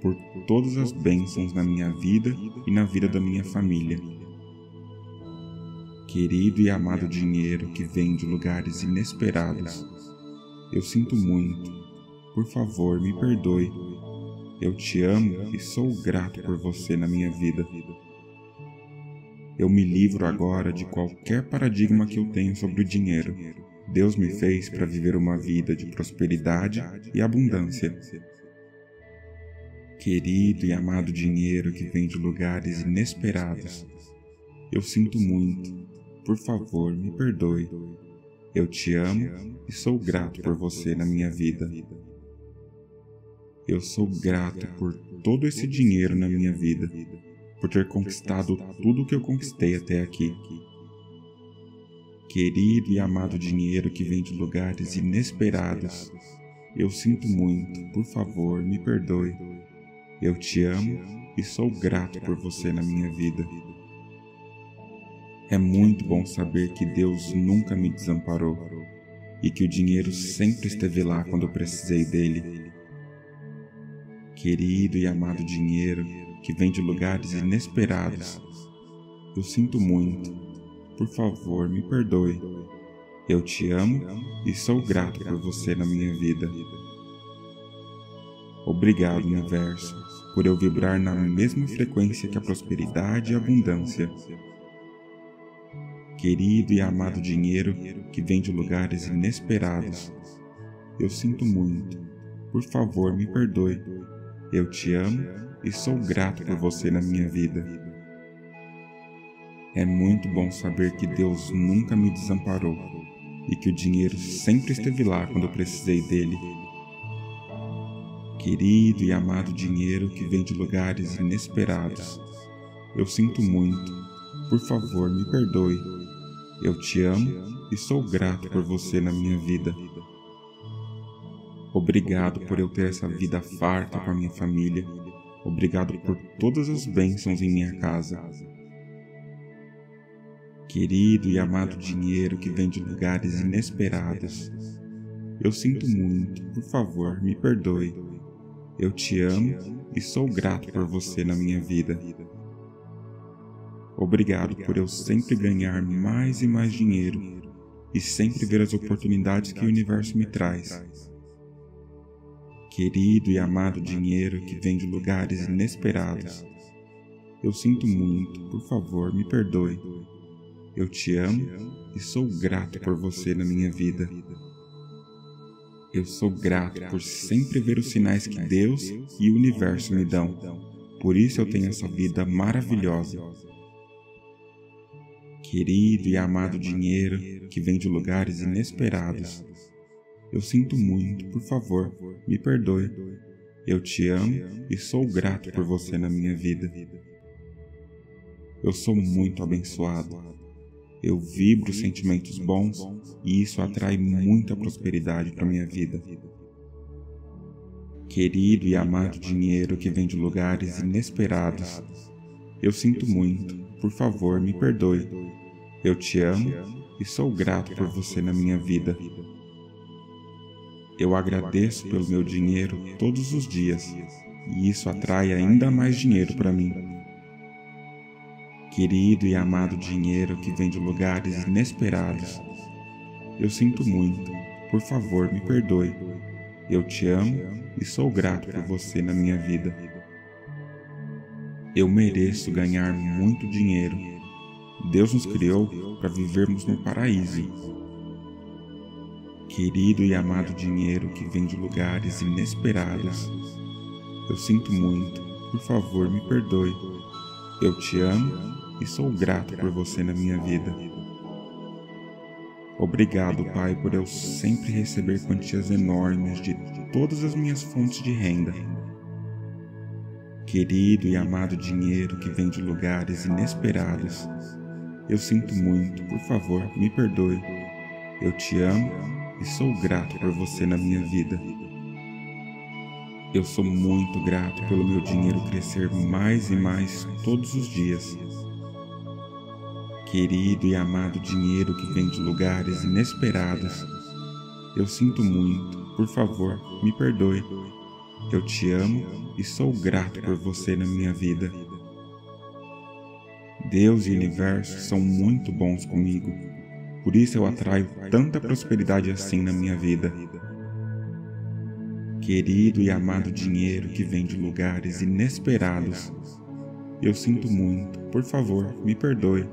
por todas as bênçãos na minha vida e na vida da minha família. Querido e amado dinheiro que vem de lugares inesperados, eu sinto muito. Por favor, me perdoe eu te amo e sou grato por você na minha vida. Eu me livro agora de qualquer paradigma que eu tenho sobre o dinheiro. Deus me fez para viver uma vida de prosperidade e abundância. Querido e amado dinheiro que vem de lugares inesperados, eu sinto muito. Por favor, me perdoe. Eu te amo e sou grato por você na minha vida. Eu sou grato por todo esse dinheiro na minha vida, por ter conquistado tudo o que eu conquistei até aqui. Querido e amado dinheiro que vem de lugares inesperados, eu sinto muito, por favor, me perdoe. Eu te amo e sou grato por você na minha vida. É muito bom saber que Deus nunca me desamparou e que o dinheiro sempre esteve lá quando eu precisei dele querido e amado dinheiro que vem de lugares inesperados. Eu sinto muito. Por favor, me perdoe. Eu te amo e sou grato por você na minha vida. Obrigado, universo, por eu vibrar na mesma frequência que a prosperidade e a abundância. Querido e amado dinheiro que vem de lugares inesperados, eu sinto muito. Por favor, me perdoe. Eu te amo e sou grato por você na minha vida. É muito bom saber que Deus nunca me desamparou e que o dinheiro sempre esteve lá quando eu precisei dele. Querido e amado dinheiro que vem de lugares inesperados, eu sinto muito. Por favor, me perdoe. Eu te amo e sou grato por você na minha vida. Obrigado por eu ter essa vida farta com a minha família. Obrigado por todas as bênçãos em minha casa. Querido e amado dinheiro que vem de lugares inesperados, eu sinto muito, por favor, me perdoe. Eu te amo e sou grato por você na minha vida. Obrigado por eu sempre ganhar mais e mais dinheiro e sempre ver as oportunidades que o universo me traz. Querido e amado dinheiro que vem de lugares inesperados, eu sinto muito, por favor, me perdoe. Eu te amo e sou grato por você na minha vida. Eu sou grato por sempre ver os sinais que Deus e o universo me dão. Por isso eu tenho essa vida maravilhosa. Querido e amado dinheiro que vem de lugares inesperados, eu sinto muito, por favor, me perdoe. Eu te amo e sou grato por você na minha vida. Eu sou muito abençoado. Eu vibro sentimentos bons e isso atrai muita prosperidade para minha vida. Querido e amado dinheiro que vem de lugares inesperados, eu sinto muito, por favor, me perdoe. Eu te amo e sou grato por você na minha vida. Eu agradeço pelo meu dinheiro todos os dias e isso atrai ainda mais dinheiro para mim. Querido e amado dinheiro que vem de lugares inesperados, eu sinto muito, por favor me perdoe. Eu te amo e sou grato por você na minha vida. Eu mereço ganhar muito dinheiro. Deus nos criou para vivermos no paraíso Querido e amado dinheiro que vem de lugares inesperados, eu sinto muito, por favor me perdoe. Eu te amo e sou grato por você na minha vida. Obrigado, Pai, por eu sempre receber quantias enormes de todas as minhas fontes de renda. Querido e amado dinheiro que vem de lugares inesperados, eu sinto muito, por favor, me perdoe. Eu te amo e sou grato por você na minha vida. Eu sou muito grato pelo meu dinheiro crescer mais e mais todos os dias. Querido e amado dinheiro que vem de lugares inesperados, eu sinto muito, por favor, me perdoe. Eu te amo e sou grato por você na minha vida. Deus e o universo são muito bons comigo por isso eu atraio tanta prosperidade assim na minha vida. Querido e amado dinheiro que vem de lugares inesperados, eu sinto muito, por favor, me perdoe.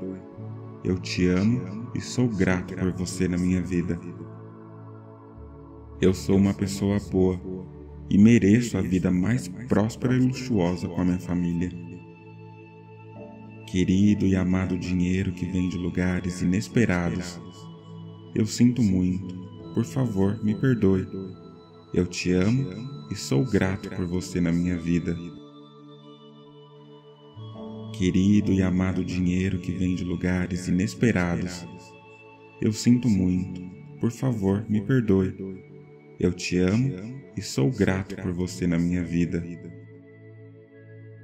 Eu te amo e sou grato por você na minha vida. Eu sou uma pessoa boa e mereço a vida mais próspera e luxuosa com a minha família. Querido e amado dinheiro que vem de lugares inesperados, eu sinto muito, por favor, me perdoe. Eu te amo e sou grato por você na minha vida. Querido e amado dinheiro que vem de lugares inesperados, eu sinto muito, por favor, me perdoe. Eu te amo e sou grato por você na minha vida.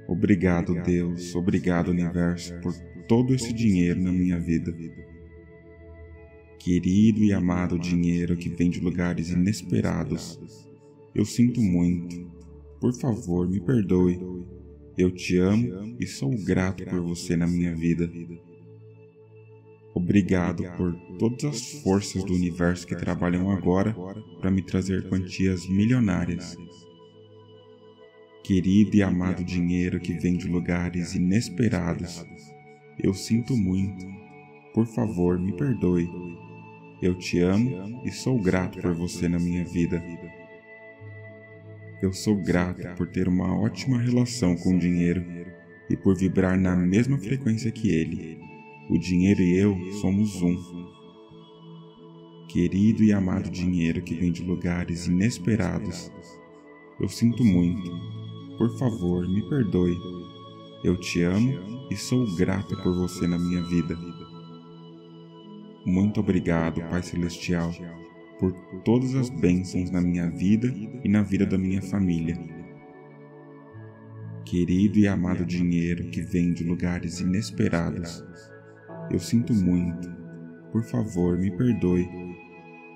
Obrigado, Deus, obrigado, Universo, por todo esse dinheiro na minha vida. Querido e amado dinheiro que vem de lugares inesperados, eu sinto muito. Por favor, me perdoe. Eu te amo e sou grato por você na minha vida. Obrigado por todas as forças do universo que trabalham agora para me trazer quantias milionárias querido e amado dinheiro que vem de lugares inesperados. Eu sinto muito. Por favor, me perdoe. Eu te amo e sou grato por você na minha vida. Eu sou grato por ter uma ótima relação com o dinheiro e por vibrar na mesma frequência que ele. O dinheiro e eu somos um. Querido e amado dinheiro que vem de lugares inesperados, eu sinto muito por favor, me perdoe. Eu te amo e sou grato por você na minha vida. Muito obrigado, Pai Celestial, por todas as bênçãos na minha vida e na vida da minha família. Querido e amado dinheiro que vem de lugares inesperados, Eu sinto muito. Por favor, me perdoe.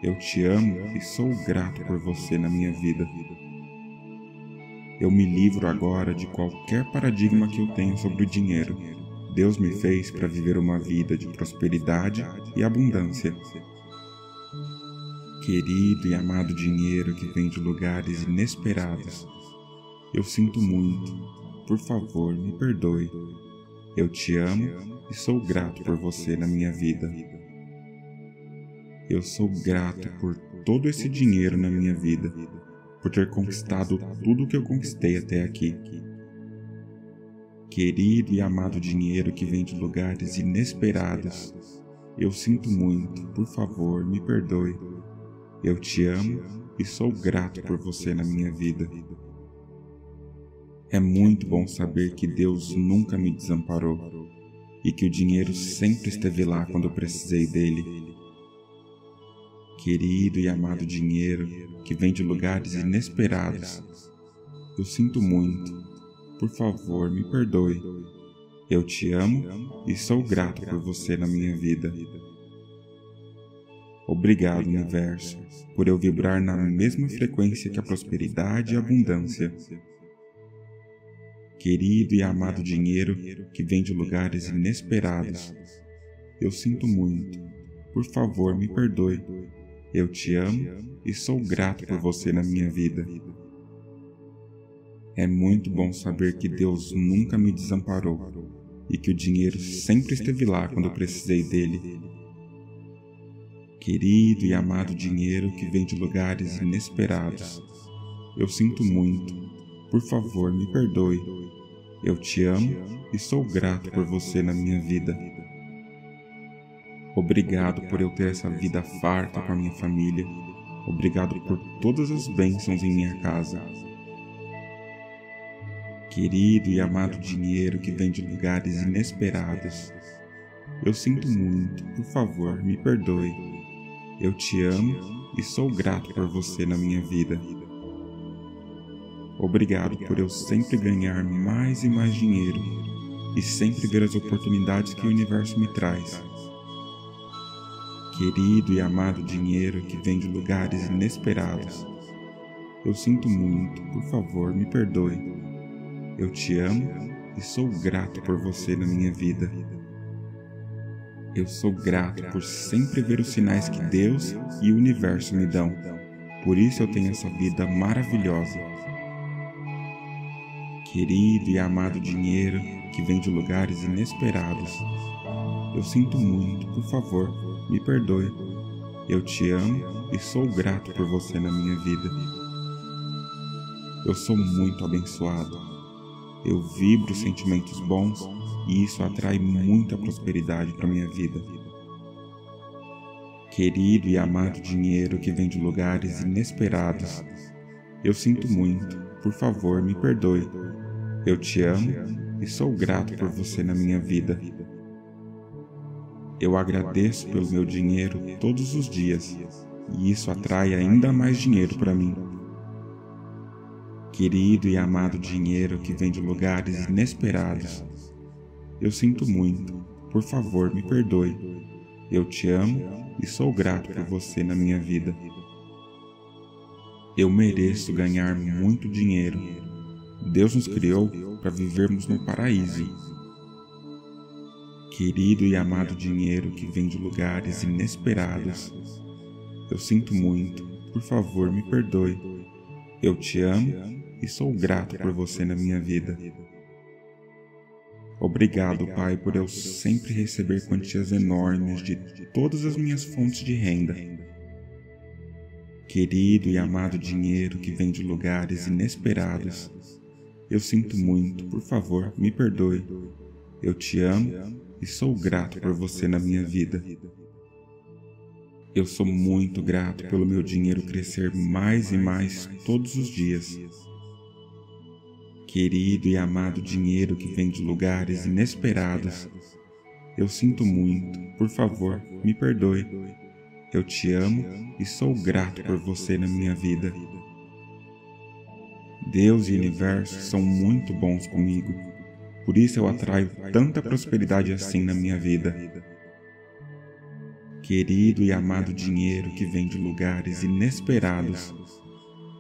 Eu te amo e sou grato por você na minha vida. Eu me livro agora de qualquer paradigma que eu tenho sobre o dinheiro. Deus me fez para viver uma vida de prosperidade e abundância. Querido e amado dinheiro que vem de lugares inesperados, eu sinto muito. Por favor, me perdoe. Eu te amo e sou grato por você na minha vida. Eu sou grato por todo esse dinheiro na minha vida por ter conquistado tudo o que eu conquistei até aqui. Querido e amado dinheiro que vem de lugares inesperados, eu sinto muito, por favor, me perdoe. Eu te amo e sou grato por você na minha vida. É muito bom saber que Deus nunca me desamparou e que o dinheiro sempre esteve lá quando eu precisei dele. Querido e amado dinheiro, que vem de lugares inesperados. Eu sinto muito. Por favor, me perdoe. Eu te amo e sou grato por você na minha vida. Obrigado, universo, por eu vibrar na mesma frequência que a prosperidade e a abundância. Querido e amado dinheiro que vem de lugares inesperados, eu sinto muito. Por favor, me perdoe. Eu te amo e sou grato por você na minha vida. É muito bom saber que Deus nunca me desamparou e que o dinheiro sempre esteve lá quando eu precisei dele. Querido e amado dinheiro que vem de lugares inesperados, eu sinto muito. Por favor, me perdoe. Eu te amo e sou grato por você na minha vida. Obrigado por eu ter essa vida farta com a minha família. Obrigado por todas as bênçãos em minha casa. Querido e amado dinheiro que vem de lugares inesperados. Eu sinto muito, por favor, me perdoe. Eu te amo e sou grato por você na minha vida. Obrigado por eu sempre ganhar mais e mais dinheiro e sempre ver as oportunidades que o universo me traz querido e amado dinheiro que vem de lugares inesperados. Eu sinto muito, por favor, me perdoe. Eu te amo e sou grato por você na minha vida. Eu sou grato por sempre ver os sinais que Deus e o universo me dão. Por isso eu tenho essa vida maravilhosa. Querido e amado dinheiro que vem de lugares inesperados. Eu sinto muito, por favor, me perdoe. Eu te amo e sou grato por você na minha vida. Eu sou muito abençoado. Eu vibro sentimentos bons e isso atrai muita prosperidade para minha vida. Querido e amado dinheiro que vem de lugares inesperados, eu sinto muito. Por favor, me perdoe. Eu te amo e sou grato por você na minha vida. Eu agradeço pelo meu dinheiro todos os dias e isso atrai ainda mais dinheiro para mim. Querido e amado dinheiro que vem de lugares inesperados, eu sinto muito, por favor me perdoe. Eu te amo e sou grato por você na minha vida. Eu mereço ganhar muito dinheiro. Deus nos criou para vivermos no paraíso Querido e amado dinheiro que vem de lugares inesperados, eu sinto muito, por favor me perdoe. Eu te amo e sou grato por você na minha vida. Obrigado, Pai, por eu sempre receber quantias enormes de todas as minhas fontes de renda. Querido e amado dinheiro que vem de lugares inesperados, eu sinto muito, por favor, me perdoe. Eu te amo e sou grato por você na minha vida. Eu sou muito grato pelo meu dinheiro crescer mais e mais todos os dias. Querido e amado dinheiro que vem de lugares inesperados, eu sinto muito, por favor, me perdoe. Eu te amo e sou grato por você na minha vida. Deus e o universo são muito bons comigo por isso eu atraio tanta prosperidade assim na minha vida. Querido e amado dinheiro que vem de lugares inesperados,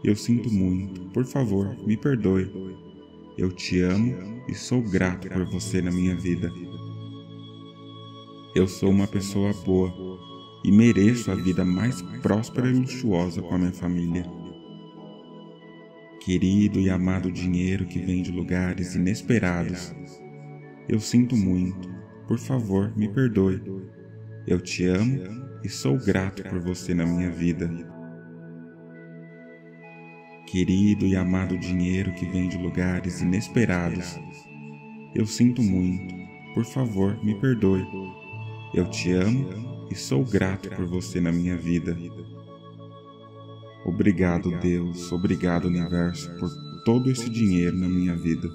eu sinto muito, por favor, me perdoe. Eu te amo e sou grato por você na minha vida. Eu sou uma pessoa boa e mereço a vida mais próspera e luxuosa com a minha família. Querido e amado dinheiro que vem de lugares inesperados, eu sinto muito, por favor, me perdoe. Eu te amo e sou grato por você na minha vida. Querido e amado dinheiro que vem de lugares inesperados, eu sinto muito, por favor, me perdoe. Eu te amo e sou grato por você na minha vida. Obrigado, Deus, obrigado, Universo, por todo esse dinheiro na minha vida.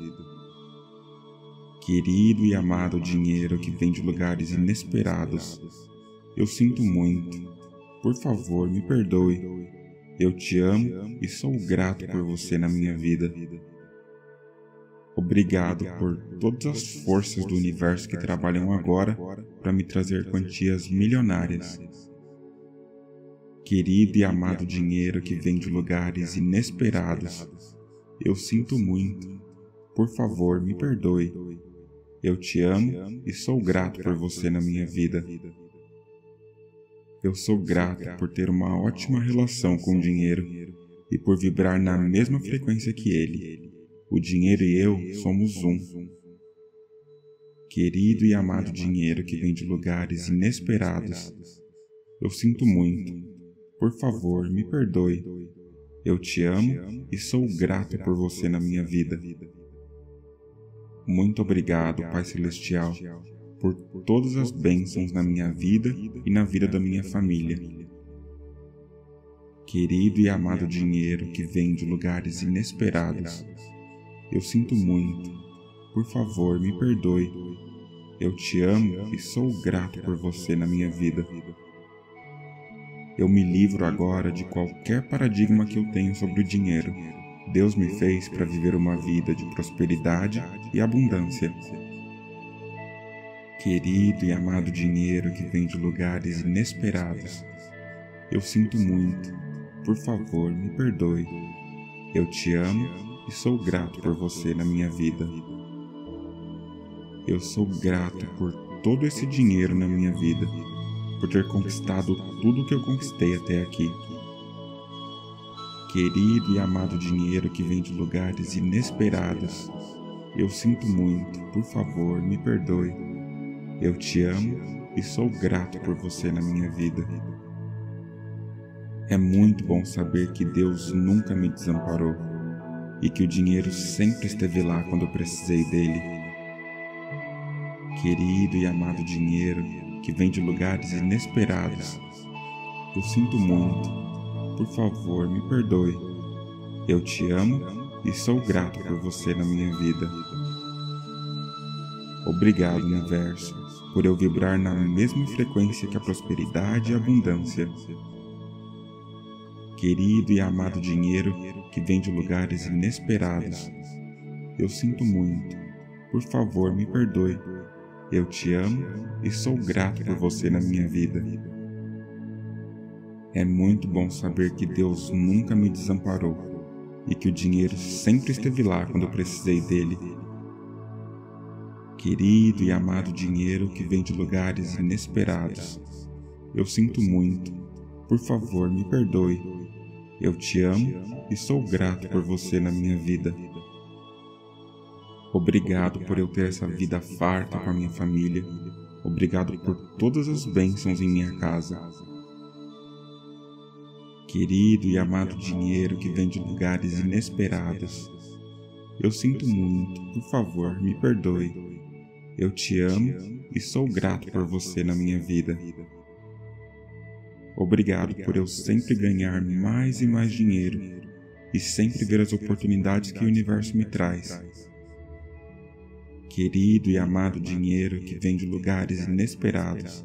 Querido e amado dinheiro que vem de lugares inesperados, eu sinto muito. Por favor, me perdoe. Eu te amo e sou grato por você na minha vida. Obrigado por todas as forças do universo que trabalham agora para me trazer quantias milionárias. Querido e amado dinheiro que vem de lugares inesperados, eu sinto muito. Por favor, me perdoe. Eu te amo e sou grato por você na minha vida. Eu sou grato por ter uma ótima relação com o dinheiro e por vibrar na mesma frequência que ele. O dinheiro e eu somos um. Querido e amado dinheiro que vem de lugares inesperados, eu sinto muito. Por favor, me perdoe. Eu te amo e sou grato por você na minha vida. Muito obrigado, Pai Celestial, por todas as bênçãos na minha vida e na vida da minha família. Querido e amado dinheiro que vem de lugares inesperados, eu sinto muito. Por favor, me perdoe. Eu te amo e sou grato por você na minha vida. Eu me livro agora de qualquer paradigma que eu tenho sobre o dinheiro. Deus me fez para viver uma vida de prosperidade e abundância. Querido e amado dinheiro que vem de lugares inesperados, eu sinto muito. Por favor, me perdoe. Eu te amo e sou grato por você na minha vida. Eu sou grato por todo esse dinheiro na minha vida, por ter conquistado tudo que eu conquistei até aqui. Querido e amado dinheiro que vem de lugares inesperados, eu sinto muito, por favor, me perdoe. Eu te amo e sou grato por você na minha vida. É muito bom saber que Deus nunca me desamparou e que o dinheiro sempre esteve lá quando eu precisei dele. Querido e amado dinheiro que vem de lugares inesperados, eu sinto muito. Por favor, me perdoe. Eu te amo e sou grato por você na minha vida. Obrigado, universo, por eu vibrar na mesma frequência que a prosperidade e a abundância querido e amado dinheiro que vem de lugares inesperados. Eu sinto muito. Por favor, me perdoe. Eu te amo e sou grato por você na minha vida. É muito bom saber que Deus nunca me desamparou e que o dinheiro sempre esteve lá quando eu precisei dele. Querido e amado dinheiro que vem de lugares inesperados, eu sinto muito. Por favor, me perdoe eu te amo e sou grato por você na minha vida. Obrigado por eu ter essa vida farta com a minha família. Obrigado por todas as bênçãos em minha casa. Querido e amado dinheiro que vem de lugares inesperados. Eu sinto muito, por favor, me perdoe. Eu te amo e sou grato por você na minha vida. Obrigado por eu sempre ganhar mais e mais dinheiro e sempre ver as oportunidades que o universo me traz. Querido e amado dinheiro que vem de lugares inesperados,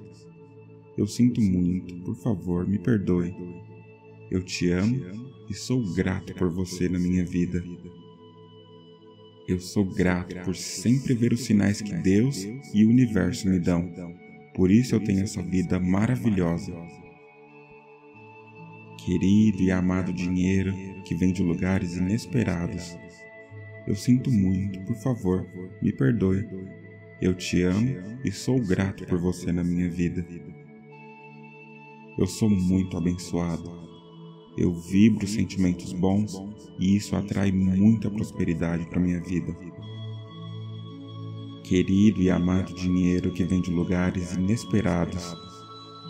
eu sinto muito, por favor, me perdoe. Eu te amo e sou grato por você na minha vida. Eu sou grato por sempre ver os sinais que Deus e o universo me dão. Por isso eu tenho essa vida maravilhosa. Querido e amado dinheiro que vem de lugares inesperados, eu sinto muito, por favor, me perdoe. Eu te amo e sou grato por você na minha vida. Eu sou muito abençoado. Eu vibro sentimentos bons e isso atrai muita prosperidade para minha vida. Querido e amado dinheiro que vem de lugares inesperados,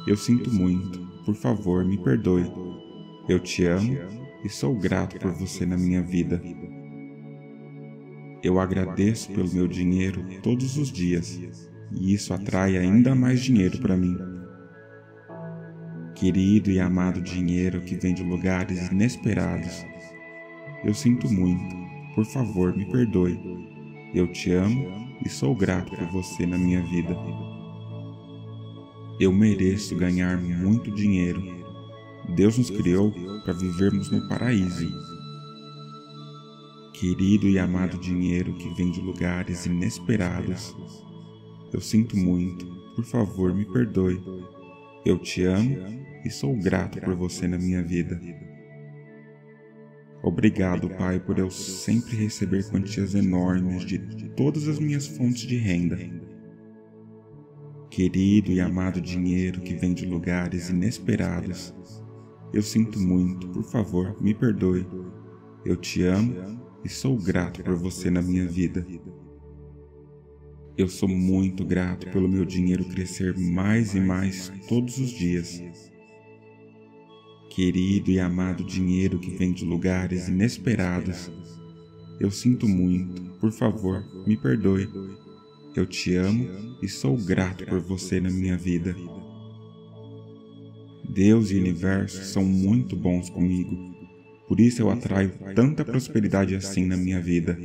eu sinto muito, por favor, me perdoe. Eu te amo e sou grato por você na minha vida. Eu agradeço pelo meu dinheiro todos os dias e isso atrai ainda mais dinheiro para mim. Querido e amado dinheiro que vem de lugares inesperados, eu sinto muito, por favor me perdoe. Eu te amo e sou grato por você na minha vida. Eu mereço ganhar muito dinheiro. Deus nos criou para vivermos no paraíso Querido e amado dinheiro que vem de lugares inesperados, eu sinto muito, por favor me perdoe. Eu te amo e sou grato por você na minha vida. Obrigado, Pai, por eu sempre receber quantias enormes de todas as minhas fontes de renda. Querido e amado dinheiro que vem de lugares inesperados, eu sinto muito, por favor, me perdoe. Eu te amo e sou grato por você na minha vida. Eu sou muito grato pelo meu dinheiro crescer mais e mais todos os dias. Querido e amado dinheiro que vem de lugares inesperados, eu sinto muito, por favor, me perdoe. Eu te amo e sou grato por você na minha vida. Deus e o universo são muito bons comigo por isso eu atraio tanta prosperidade assim na minha vida.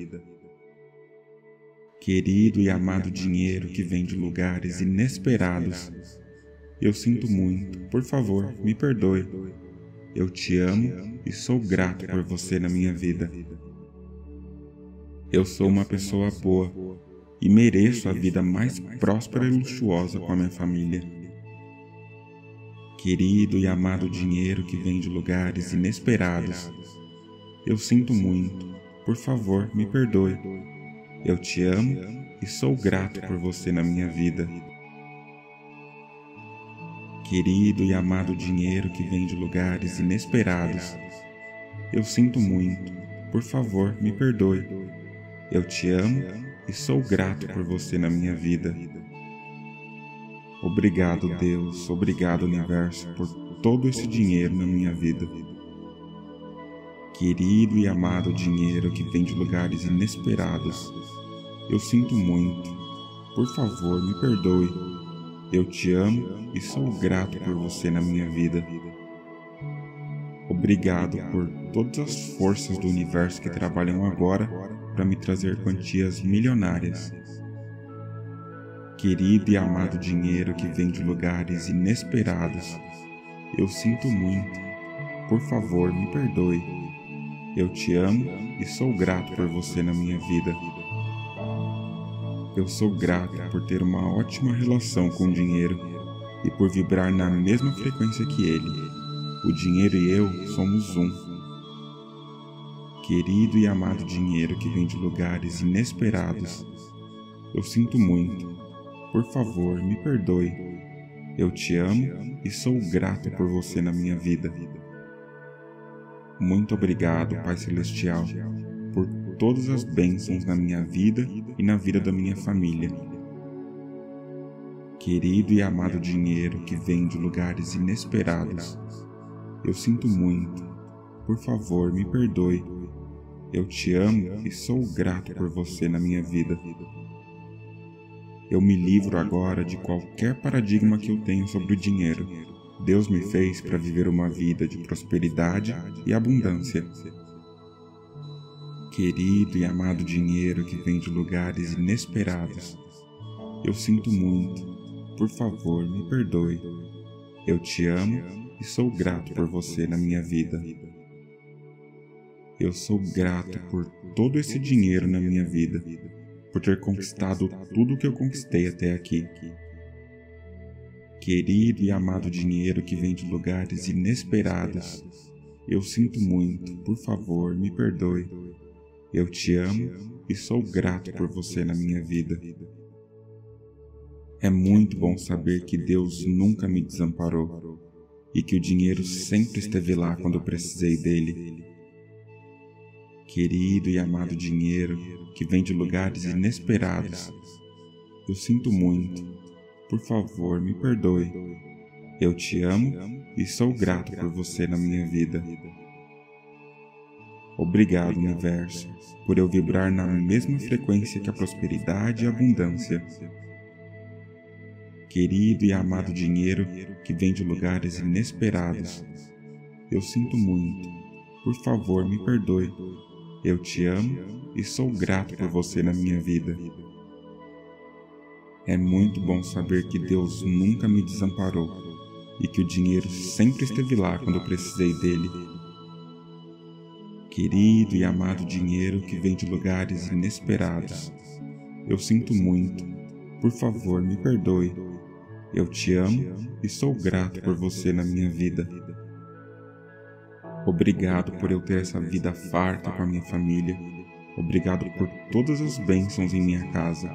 Querido e amado dinheiro que vem de lugares inesperados, eu sinto muito, por favor, me perdoe. Eu te amo e sou grato por você na minha vida. Eu sou uma pessoa boa e mereço a vida mais próspera e luxuosa com a minha família. Querido e amado dinheiro que vem de lugares inesperados, eu sinto muito, por favor, me perdoe. Eu te amo e sou grato por você na minha vida. Querido e amado dinheiro que vem de lugares inesperados, eu sinto muito, por favor, me perdoe. Eu te amo e sou grato por você na minha vida. Obrigado, Deus, obrigado, universo, por todo esse dinheiro na minha vida. Querido e amado dinheiro que vem de lugares inesperados, eu sinto muito. Por favor, me perdoe. Eu te amo e sou grato por você na minha vida. Obrigado por todas as forças do universo que trabalham agora para me trazer quantias milionárias querido e amado dinheiro que vem de lugares inesperados. Eu sinto muito. Por favor, me perdoe. Eu te amo e sou grato por você na minha vida. Eu sou grato por ter uma ótima relação com o dinheiro e por vibrar na mesma frequência que ele. O dinheiro e eu somos um. Querido e amado dinheiro que vem de lugares inesperados, eu sinto muito por favor, me perdoe. Eu te amo e sou grato por você na minha vida. Muito obrigado, Pai Celestial, todas as bênçãos na minha vida e na vida da minha família. Querido e amado dinheiro que vem de lugares inesperados, eu sinto muito. Por favor, me perdoe. Eu te amo e sou grato por você na minha vida. Eu me livro agora de qualquer paradigma que eu tenho sobre o dinheiro. Deus me fez para viver uma vida de prosperidade e abundância. Querido e amado dinheiro que vem de lugares inesperados, eu sinto muito. Por favor, me perdoe. Eu te amo e sou grato por você na minha vida. Eu sou grato por todo esse dinheiro na minha vida por ter conquistado tudo o que eu conquistei até aqui. Querido e amado dinheiro que vem de lugares inesperados, eu sinto muito, por favor, me perdoe. Eu te amo e sou grato por você na minha vida. É muito bom saber que Deus nunca me desamparou e que o dinheiro sempre esteve lá quando eu precisei dele. Querido e amado dinheiro que vem de lugares inesperados, eu sinto muito. Por favor, me perdoe. Eu te amo e sou grato por você na minha vida. Obrigado, universo, por eu vibrar na mesma frequência que a prosperidade e a abundância querido e amado dinheiro que vem de lugares inesperados. Eu sinto muito. Por favor, me perdoe. Eu te amo e sou grato por você na minha vida. É muito bom saber que Deus nunca me desamparou e que o dinheiro sempre esteve lá quando eu precisei dele. Querido e amado dinheiro que vem de lugares inesperados, eu sinto muito. Por favor, me perdoe. Eu te amo e sou grato por você na minha vida. Obrigado por eu ter essa vida farta com a minha família. Obrigado por todas as bênçãos em minha casa.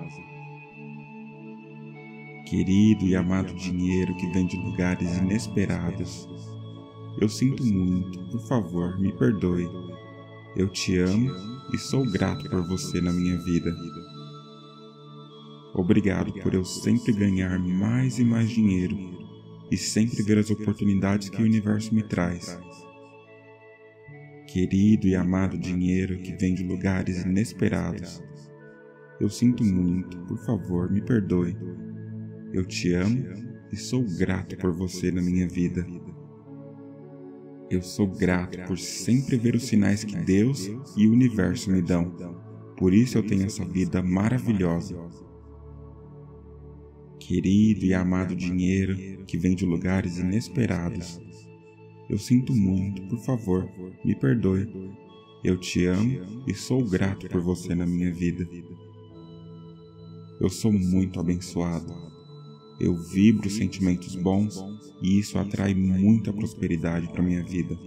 Querido e amado dinheiro que vem de lugares inesperados, eu sinto muito, por favor, me perdoe. Eu te amo e sou grato por você na minha vida. Obrigado por eu sempre ganhar mais e mais dinheiro e sempre ver as oportunidades que o universo me traz. Querido e amado dinheiro que vem de lugares inesperados, eu sinto muito, por favor, me perdoe. Eu te amo e sou grato por você na minha vida. Eu sou grato por sempre ver os sinais que Deus e o universo me dão. Por isso eu tenho essa vida maravilhosa querido e amado dinheiro que vem de lugares inesperados. Eu sinto muito, por favor, me perdoe. Eu te amo e sou grato por você na minha vida. Eu sou muito abençoado. Eu vibro sentimentos bons e isso atrai muita prosperidade para minha vida.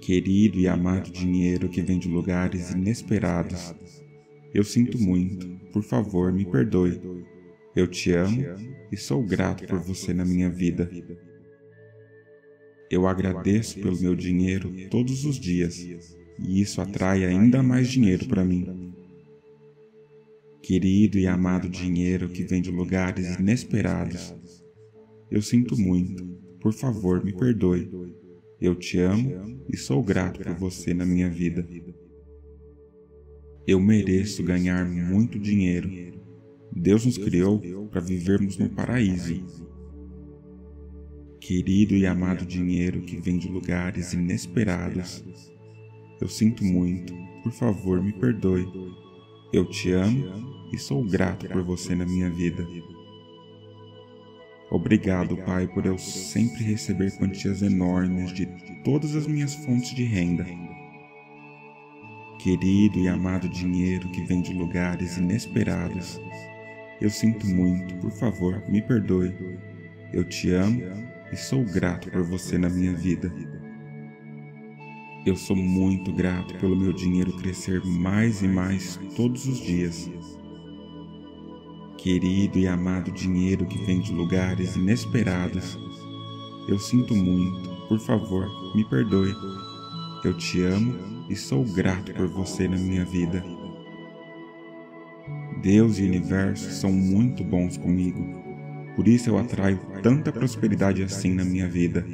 Querido e amado dinheiro que vem de lugares inesperados, eu sinto muito, por favor, me perdoe. Eu te amo e sou grato por você na minha vida. Eu agradeço pelo meu dinheiro todos os dias e isso atrai ainda mais dinheiro para mim. Querido e amado dinheiro que vem de lugares inesperados, eu sinto muito, por favor me perdoe. Eu te amo e sou grato por você na minha vida. Eu mereço ganhar muito dinheiro. Deus nos criou para vivermos no paraíso. Querido e amado dinheiro que vem de lugares inesperados, eu sinto muito, por favor me perdoe. Eu te amo e sou grato por você na minha vida. Obrigado, Pai, por eu sempre receber quantias enormes de todas as minhas fontes de renda. Querido e amado dinheiro que vem de lugares inesperados, eu sinto muito, por favor, me perdoe. Eu te amo e sou grato por você na minha vida. Eu sou muito grato pelo meu dinheiro crescer mais e mais todos os dias. Querido e amado dinheiro que vem de lugares inesperados, eu sinto muito, por favor, me perdoe. Eu te amo e sou grato por você na minha vida. Deus e o universo são muito bons comigo, por isso eu atraio tanta prosperidade assim na minha vida.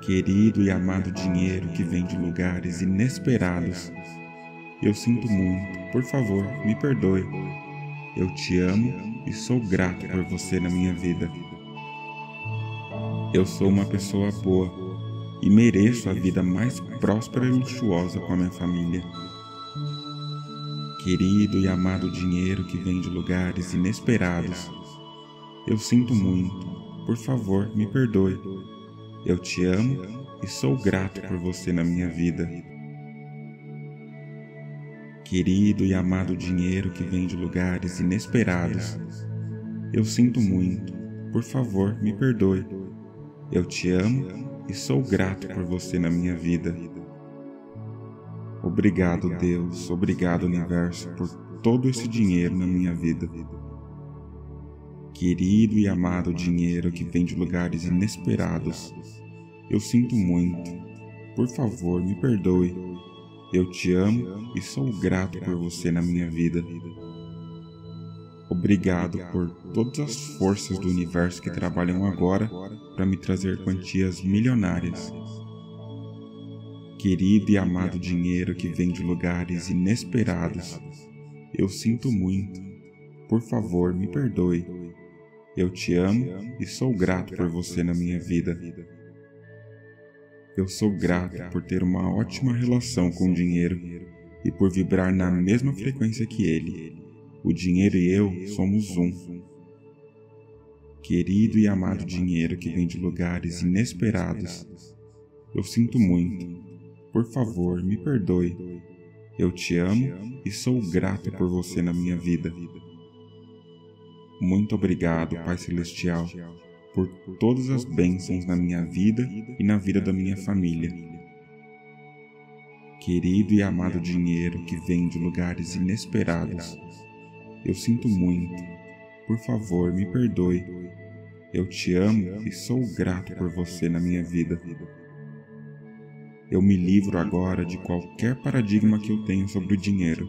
Querido e amado dinheiro que vem de lugares inesperados, eu sinto muito, por favor, me perdoe. Eu te amo e sou grato por você na minha vida. Eu sou uma pessoa boa e mereço a vida mais próspera e luxuosa com a minha família querido e amado dinheiro que vem de lugares inesperados. Eu sinto muito, por favor, me perdoe. Eu te amo e sou grato por você na minha vida. Querido e amado dinheiro que vem de lugares inesperados. Eu sinto muito. Por favor, me perdoe. Eu te amo e sou grato por você na minha vida. Obrigado, Deus, obrigado, universo, por todo esse dinheiro na minha vida. Querido e amado dinheiro que vem de lugares inesperados, eu sinto muito. Por favor, me perdoe. Eu te amo e sou grato por você na minha vida. Obrigado por todas as forças do universo que trabalham agora para me trazer quantias milionárias. Querido e amado dinheiro que vem de lugares inesperados, eu sinto muito. Por favor, me perdoe. Eu te amo e sou grato por você na minha vida. Eu sou grato por ter uma ótima relação com o dinheiro e por vibrar na mesma frequência que ele. O dinheiro e eu somos um. Querido e amado dinheiro que vem de lugares inesperados, eu sinto muito. Por favor, me perdoe. Eu te amo e sou grato por você na minha vida. Muito obrigado, Pai Celestial, por todas as bênçãos na minha vida e na vida da minha família. Querido e amado dinheiro que vem de lugares inesperados, eu sinto muito. Por favor, me perdoe. Eu te amo e sou grato por você na minha vida. Eu me livro agora de qualquer paradigma que eu tenho sobre o dinheiro.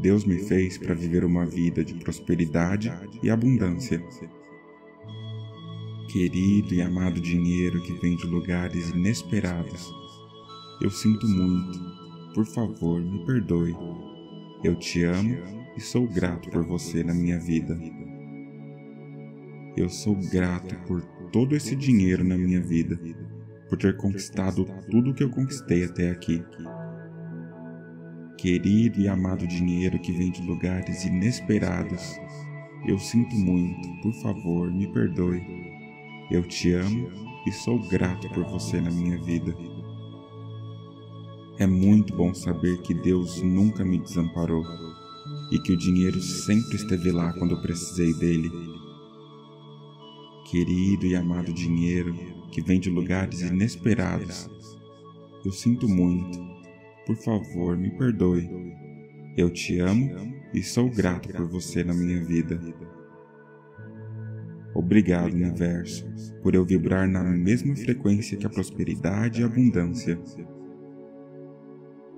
Deus me fez para viver uma vida de prosperidade e abundância. Querido e amado dinheiro que vem de lugares inesperados, eu sinto muito. Por favor, me perdoe. Eu te amo e sou grato por você na minha vida. Eu sou grato por todo esse dinheiro na minha vida, por ter conquistado tudo que eu conquistei até aqui. Querido e amado dinheiro que vem de lugares inesperados, eu sinto muito, por favor, me perdoe. Eu te amo e sou grato por você na minha vida. É muito bom saber que Deus nunca me desamparou e que o dinheiro sempre esteve lá quando eu precisei dele. Querido e amado dinheiro que vem de lugares inesperados, eu sinto muito. Por favor, me perdoe. Eu te amo e sou grato por você na minha vida. Obrigado, universo, por eu vibrar na mesma frequência que a prosperidade e a abundância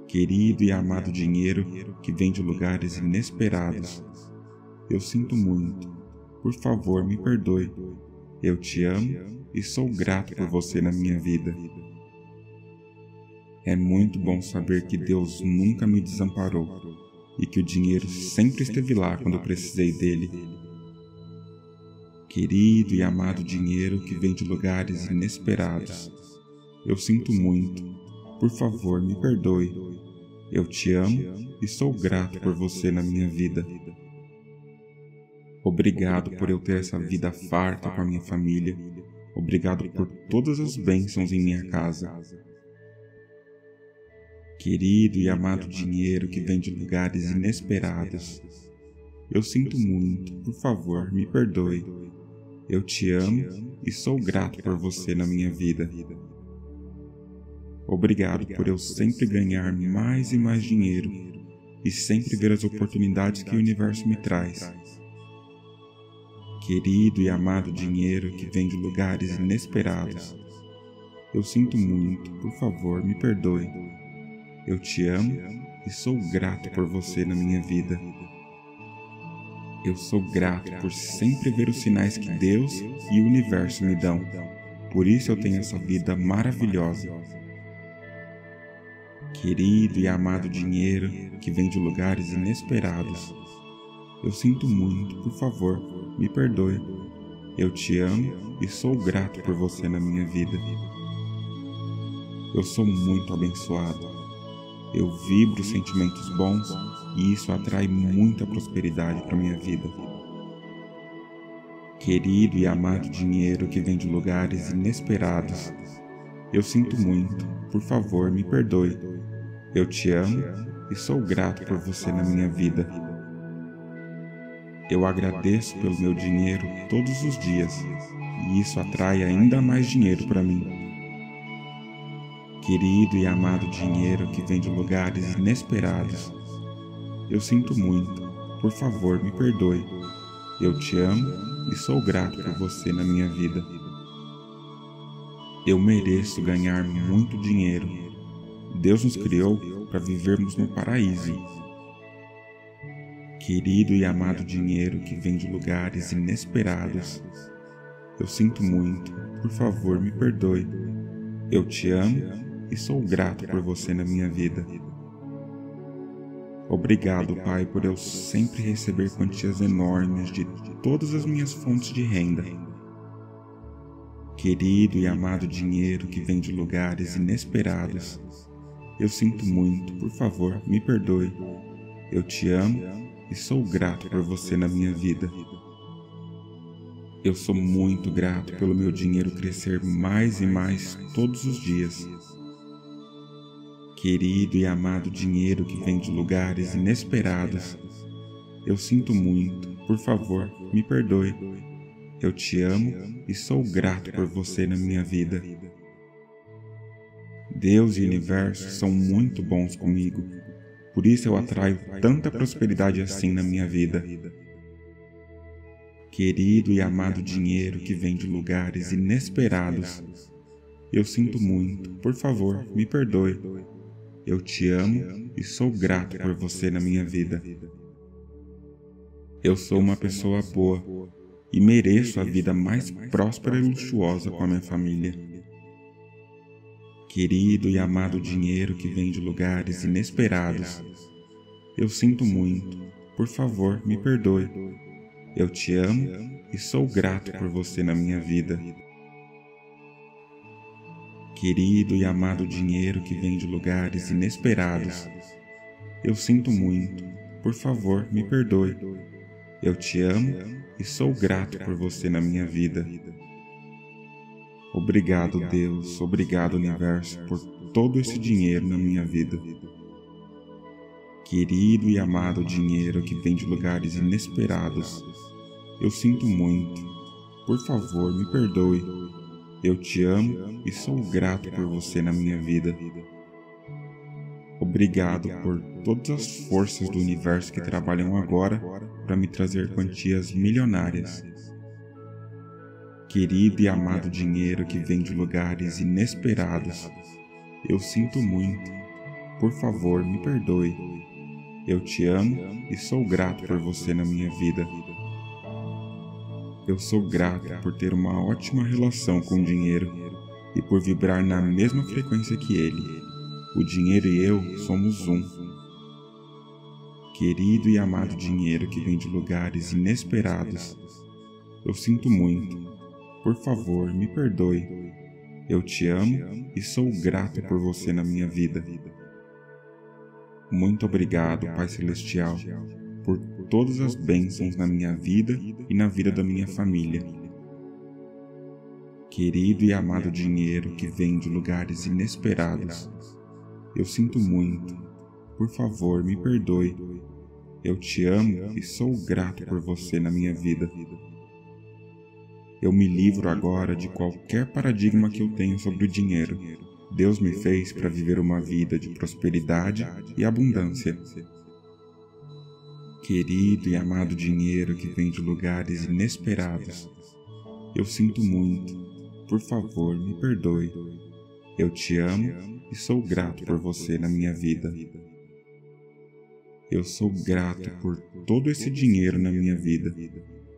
querido e amado dinheiro que vem de lugares inesperados. Eu sinto muito. Por favor, me perdoe. Eu te amo e sou grato por você na minha vida. É muito bom saber que Deus nunca me desamparou e que o dinheiro sempre esteve lá quando eu precisei dele. Querido e amado dinheiro que vem de lugares inesperados, eu sinto muito. Por favor, me perdoe. Eu te amo e sou grato por você na minha vida. Obrigado por eu ter essa vida farta com a minha família. Obrigado por todas as bênçãos em minha casa. Querido e amado dinheiro que vem de lugares inesperados. Eu sinto muito, por favor, me perdoe. Eu te amo e sou grato por você na minha vida. Obrigado por eu sempre ganhar mais e mais dinheiro e sempre ver as oportunidades que o universo me traz. Querido e amado dinheiro que vem de lugares inesperados, eu sinto muito, por favor, me perdoe. Eu te amo e sou grato por você na minha vida. Eu sou grato por sempre ver os sinais que Deus e o universo me dão. Por isso eu tenho essa vida maravilhosa querido e amado dinheiro que vem de lugares inesperados. Eu sinto muito, por favor, me perdoe. Eu te amo e sou grato por você na minha vida. Eu sou muito abençoado. Eu vibro sentimentos bons e isso atrai muita prosperidade para minha vida. Querido e amado dinheiro que vem de lugares inesperados, eu sinto muito, por favor, me perdoe. Eu te amo e sou grato por você na minha vida. Eu agradeço pelo meu dinheiro todos os dias e isso atrai ainda mais dinheiro para mim. Querido e amado dinheiro que vem de lugares inesperados, eu sinto muito, por favor me perdoe. Eu te amo e sou grato por você na minha vida. Eu mereço ganhar muito dinheiro. Deus nos criou para vivermos no paraíso Querido e amado dinheiro que vem de lugares inesperados, eu sinto muito, por favor me perdoe. Eu te amo e sou grato por você na minha vida. Obrigado, Pai, por eu sempre receber quantias enormes de todas as minhas fontes de renda. Querido e amado dinheiro que vem de lugares inesperados, eu sinto muito, por favor, me perdoe. Eu te amo e sou grato por você na minha vida. Eu sou muito grato pelo meu dinheiro crescer mais e mais todos os dias. Querido e amado dinheiro que vem de lugares inesperados, eu sinto muito, por favor, me perdoe. Eu te amo e sou grato por você na minha vida. Deus e o universo são muito bons comigo por isso eu atraio tanta prosperidade assim na minha vida. Querido e amado dinheiro que vem de lugares inesperados, eu sinto muito, por favor, me perdoe. Eu te amo e sou grato por você na minha vida. Eu sou uma pessoa boa e mereço a vida mais próspera e luxuosa com a minha família. Querido e amado dinheiro que vem de lugares inesperados, eu sinto muito. Por favor, me perdoe. Eu te amo e sou grato por você na minha vida. Querido e amado dinheiro que vem de lugares inesperados, eu sinto muito. Por favor, me perdoe. Eu te amo e sou grato por você na minha vida. Obrigado, Deus, obrigado, Universo, por todo esse dinheiro na minha vida. Querido e amado dinheiro que vem de lugares inesperados, eu sinto muito. Por favor, me perdoe. Eu te amo e sou grato por você na minha vida. Obrigado por todas as forças do universo que trabalham agora para me trazer quantias milionárias querido e amado dinheiro que vem de lugares inesperados. Eu sinto muito. Por favor, me perdoe. Eu te amo e sou grato por você na minha vida. Eu sou grato por ter uma ótima relação com o dinheiro e por vibrar na mesma frequência que ele. O dinheiro e eu somos um. Querido e amado dinheiro que vem de lugares inesperados, eu sinto muito por favor, me perdoe. Eu te amo e sou grato por você na minha vida. Muito obrigado, Pai Celestial, por todas as bênçãos na minha vida e na vida da minha família. Querido e amado dinheiro que vem de lugares inesperados, eu sinto muito. Por favor, me perdoe. Eu te amo e sou grato por você na minha vida. Eu me livro agora de qualquer paradigma que eu tenho sobre o dinheiro. Deus me fez para viver uma vida de prosperidade e abundância. Querido e amado dinheiro que vem de lugares inesperados, eu sinto muito. Por favor, me perdoe. Eu te amo e sou grato por você na minha vida. Eu sou grato por todo esse dinheiro na minha vida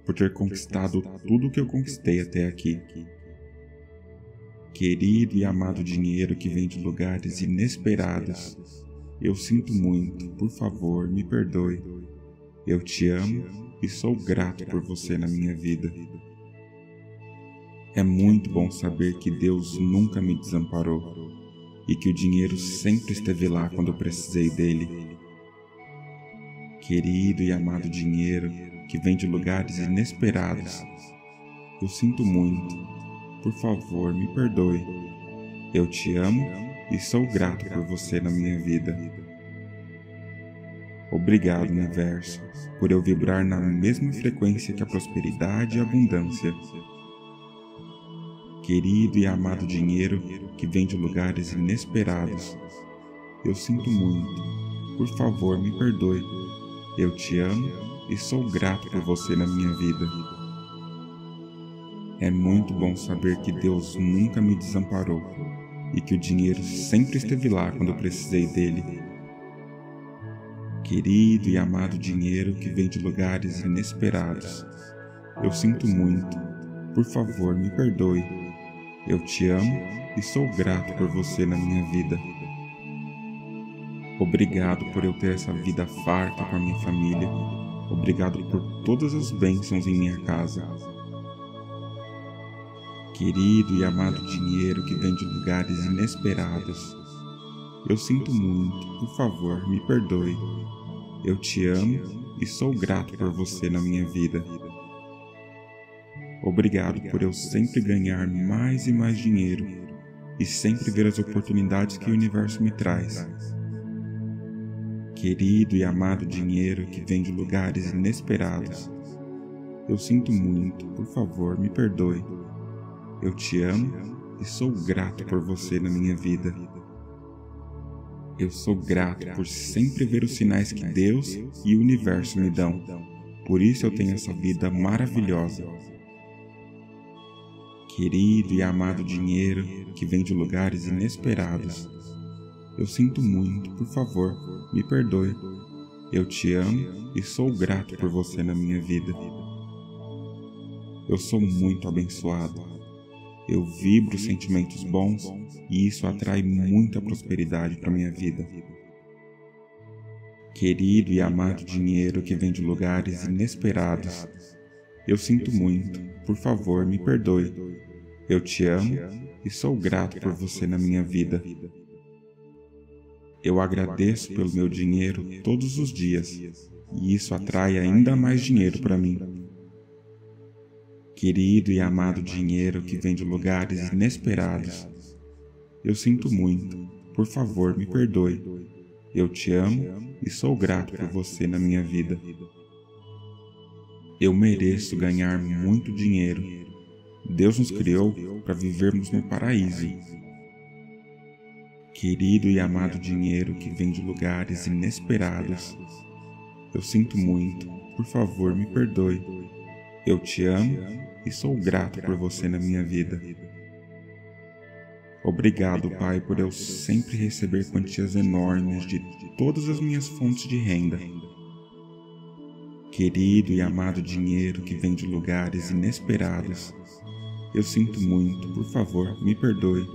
por ter conquistado tudo o que eu conquistei até aqui. Querido e amado dinheiro que vem de lugares inesperados, eu sinto muito, por favor, me perdoe. Eu te amo e sou grato por você na minha vida. É muito bom saber que Deus nunca me desamparou e que o dinheiro sempre esteve lá quando eu precisei dele. Querido e amado dinheiro, que vem de lugares inesperados. Eu sinto muito. Por favor, me perdoe. Eu te amo e sou grato por você na minha vida. Obrigado, universo, por eu vibrar na mesma frequência que a prosperidade e a abundância. Querido e amado dinheiro que vem de lugares inesperados, eu sinto muito. Por favor, me perdoe. Eu te amo e sou grato por você na minha vida. É muito bom saber que Deus nunca me desamparou e que o dinheiro sempre esteve lá quando eu precisei dele. Querido e amado dinheiro que vem de lugares inesperados, eu sinto muito. Por favor, me perdoe. Eu te amo e sou grato por você na minha vida. Obrigado por eu ter essa vida farta com a minha família. Obrigado por todas as bênçãos em minha casa. Querido e amado dinheiro que vem de lugares inesperados, eu sinto muito, por favor, me perdoe. Eu te amo e sou grato por você na minha vida. Obrigado por eu sempre ganhar mais e mais dinheiro e sempre ver as oportunidades que o universo me traz. Querido e amado dinheiro que vem de lugares inesperados, eu sinto muito, por favor, me perdoe. Eu te amo e sou grato por você na minha vida. Eu sou grato por sempre ver os sinais que Deus e o universo me dão. Por isso eu tenho essa vida maravilhosa. Querido e amado dinheiro que vem de lugares inesperados, eu sinto muito, por favor, me perdoe. Eu te amo e sou grato por você na minha vida. Eu sou muito abençoado. Eu vibro sentimentos bons e isso atrai muita prosperidade para minha vida. Querido e amado dinheiro que vem de lugares inesperados, eu sinto muito. Por favor, me perdoe. Eu te amo e sou grato por você na minha vida. Eu agradeço pelo meu dinheiro todos os dias e isso atrai ainda mais dinheiro para mim. Querido e amado dinheiro que vem de lugares inesperados, eu sinto muito. Por favor, me perdoe. Eu te amo e sou grato por você na minha vida. Eu mereço ganhar muito dinheiro. Deus nos criou para vivermos no paraíso Querido e amado dinheiro que vem de lugares inesperados, eu sinto muito, por favor me perdoe. Eu te amo e sou grato por você na minha vida. Obrigado, Pai, por eu sempre receber quantias enormes de todas as minhas fontes de renda. Querido e amado dinheiro que vem de lugares inesperados, eu sinto muito, por favor, me perdoe.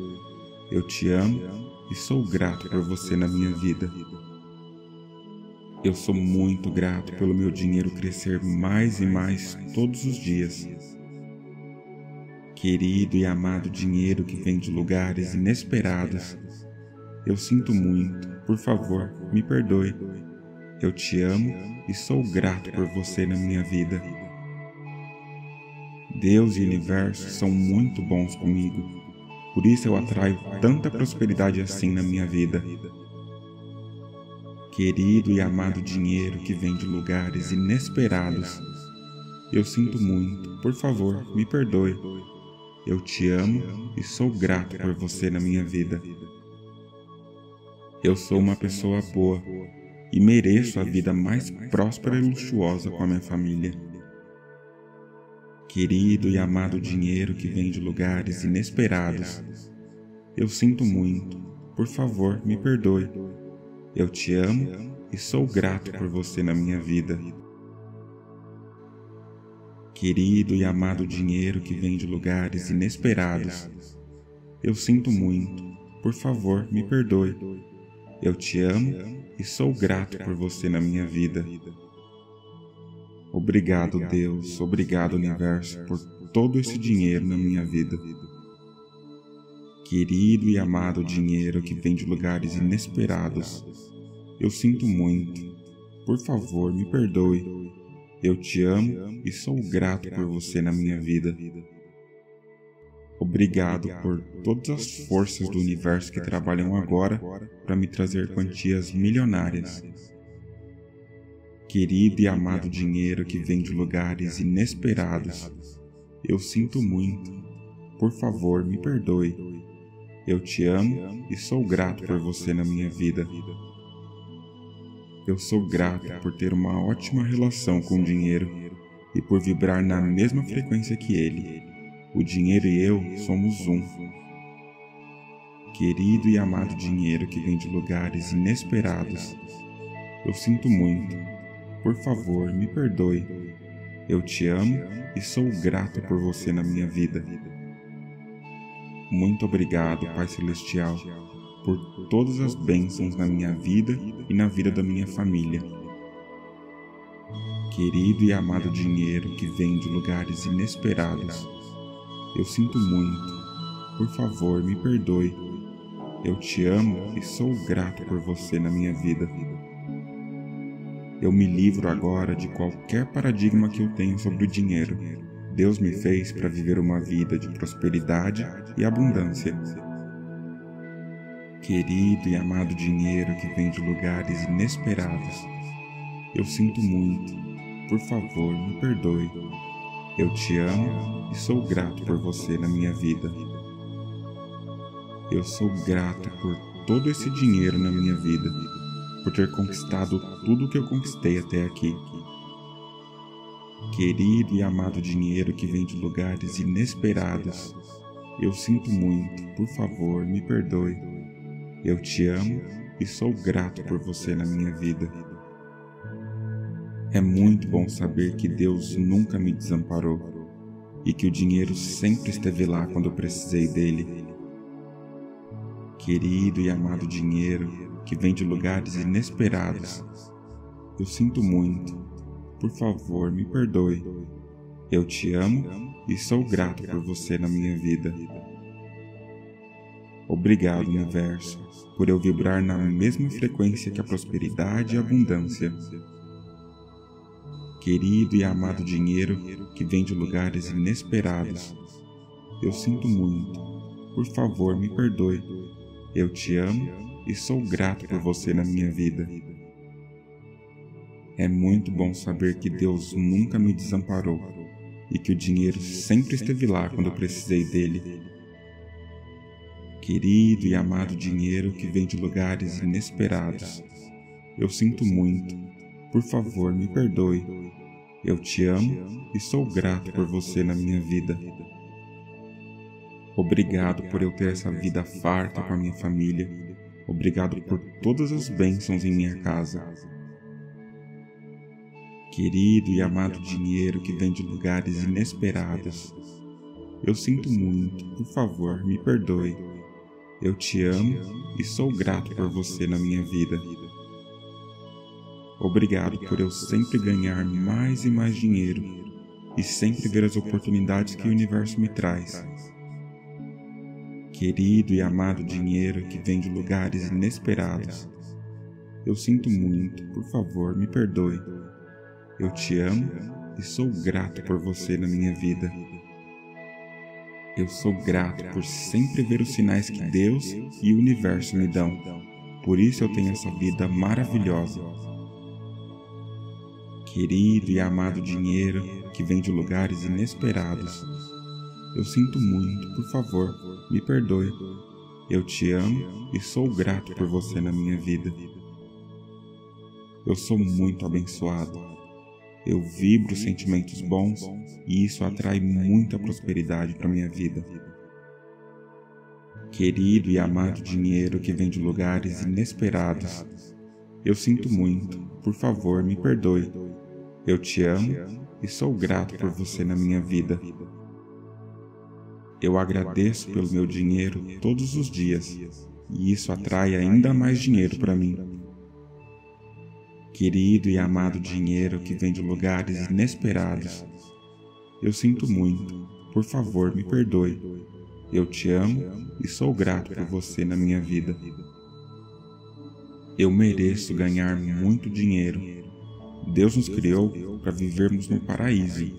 Eu te amo e sou grato por você na minha vida. Eu sou muito grato pelo meu dinheiro crescer mais e mais todos os dias. Querido e amado dinheiro que vem de lugares inesperados, eu sinto muito, por favor, me perdoe. Eu te amo e sou grato por você na minha vida. Deus e o universo são muito bons comigo por isso eu atraio tanta prosperidade assim na minha vida. Querido e amado dinheiro que vem de lugares inesperados, eu sinto muito, por favor, me perdoe. Eu te amo e sou grato por você na minha vida. Eu sou uma pessoa boa e mereço a vida mais próspera e luxuosa com a minha família. Querido e amado dinheiro que vem de lugares inesperados, eu sinto muito. Por favor, me perdoe. Eu te amo e sou grato por você na minha vida. Querido e amado dinheiro que vem de lugares inesperados, eu sinto muito. Por favor, me perdoe. Eu te amo e sou grato por você na minha vida. Obrigado, Deus, obrigado, universo, por todo esse dinheiro na minha vida. Querido e amado dinheiro que vem de lugares inesperados, eu sinto muito. Por favor, me perdoe. Eu te amo e sou grato por você na minha vida. Obrigado por todas as forças do universo que trabalham agora para me trazer quantias milionárias. Querido e amado dinheiro que vem de lugares inesperados, eu sinto muito. Por favor, me perdoe. Eu te amo e sou grato por você na minha vida. Eu sou grato por ter uma ótima relação com o dinheiro e por vibrar na mesma frequência que ele. O dinheiro e eu somos um. Querido e amado dinheiro que vem de lugares inesperados, eu sinto muito. Por favor, me perdoe. Eu te amo e sou grato por você na minha vida. Muito obrigado, Pai Celestial por todas as bênçãos na minha vida e na vida da minha família. Querido e amado dinheiro que vem de lugares inesperados, eu sinto muito. Por favor, me perdoe. Eu te amo e sou grato por você na minha vida. Eu me livro agora de qualquer paradigma que eu tenho sobre o dinheiro. Deus me fez para viver uma vida de prosperidade e abundância Querido e amado dinheiro que vem de lugares inesperados, eu sinto muito. Por favor, me perdoe. Eu te amo e sou grato por você na minha vida. Eu sou grato por todo esse dinheiro na minha vida, por ter conquistado tudo que eu conquistei até aqui. Querido e amado dinheiro que vem de lugares inesperados, eu sinto muito. Por favor, me perdoe. Eu te amo e sou grato por você na minha vida. É muito bom saber que Deus nunca me desamparou e que o dinheiro sempre esteve lá quando eu precisei dele. Querido e amado dinheiro que vem de lugares inesperados, eu sinto muito. Por favor, me perdoe. Eu te amo e sou grato por você na minha vida. Obrigado, universo, por eu vibrar na mesma frequência que a prosperidade e a abundância. Querido e amado dinheiro que vem de lugares inesperados, eu sinto muito. Por favor, me perdoe. Eu te amo e sou grato por você na minha vida. É muito bom saber que Deus nunca me desamparou e que o dinheiro sempre esteve lá quando eu precisei dele querido e amado dinheiro que vem de lugares inesperados. Eu sinto muito. Por favor, me perdoe. Eu te amo e sou grato por você na minha vida. Obrigado por eu ter essa vida farta com a minha família. Obrigado por todas as bênçãos em minha casa. Querido e amado dinheiro que vem de lugares inesperados. Eu sinto muito. Por favor, me perdoe. Eu te amo e sou grato por você na minha vida. Obrigado por eu sempre ganhar mais e mais dinheiro e sempre ver as oportunidades que o universo me traz. Querido e amado dinheiro que vem de lugares inesperados, eu sinto muito, por favor, me perdoe. Eu te amo e sou grato por você na minha vida. Eu sou grato por sempre ver os sinais que Deus e o universo me dão. Por isso eu tenho essa vida maravilhosa. Querido e amado dinheiro que vem de lugares inesperados. Eu sinto muito, por favor, me perdoe. Eu te amo e sou grato por você na minha vida. Eu sou muito abençoado eu vibro sentimentos bons e isso atrai muita prosperidade para minha vida. Querido e amado dinheiro que vem de lugares inesperados, eu sinto muito, por favor, me perdoe. Eu te amo e sou grato por você na minha vida. Eu agradeço pelo meu dinheiro todos os dias e isso atrai ainda mais dinheiro para mim. Querido e amado dinheiro que vem de lugares inesperados, eu sinto muito, por favor me perdoe. Eu te amo e sou grato por você na minha vida. Eu mereço ganhar muito dinheiro. Deus nos criou para vivermos no paraíso.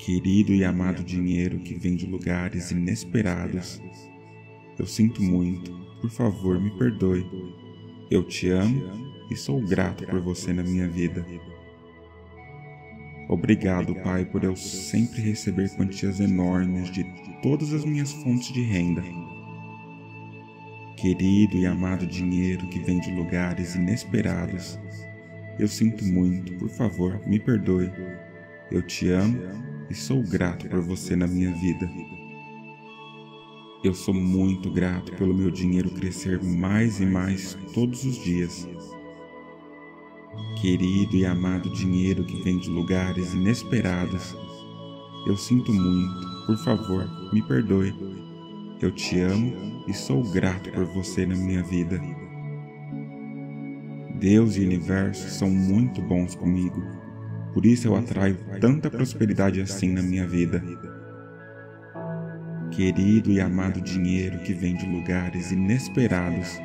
Querido e amado dinheiro que vem de lugares inesperados, eu sinto muito, por favor me perdoe Eu te amo e sou grato por você na minha vida. Obrigado, Pai, por eu sempre receber quantias enormes de todas as minhas fontes de renda. Querido e amado dinheiro que vem de lugares inesperados, eu sinto muito, por favor, me perdoe. Eu te amo e sou grato por você na minha vida. Eu sou muito grato pelo meu dinheiro crescer mais e mais todos os dias. Querido e amado dinheiro que vem de lugares inesperados, eu sinto muito, por favor, me perdoe. Eu te amo e sou grato por você na minha vida. Deus e o universo são muito bons comigo, por isso eu atraio tanta prosperidade assim na minha vida. Querido e amado dinheiro que vem de lugares inesperados,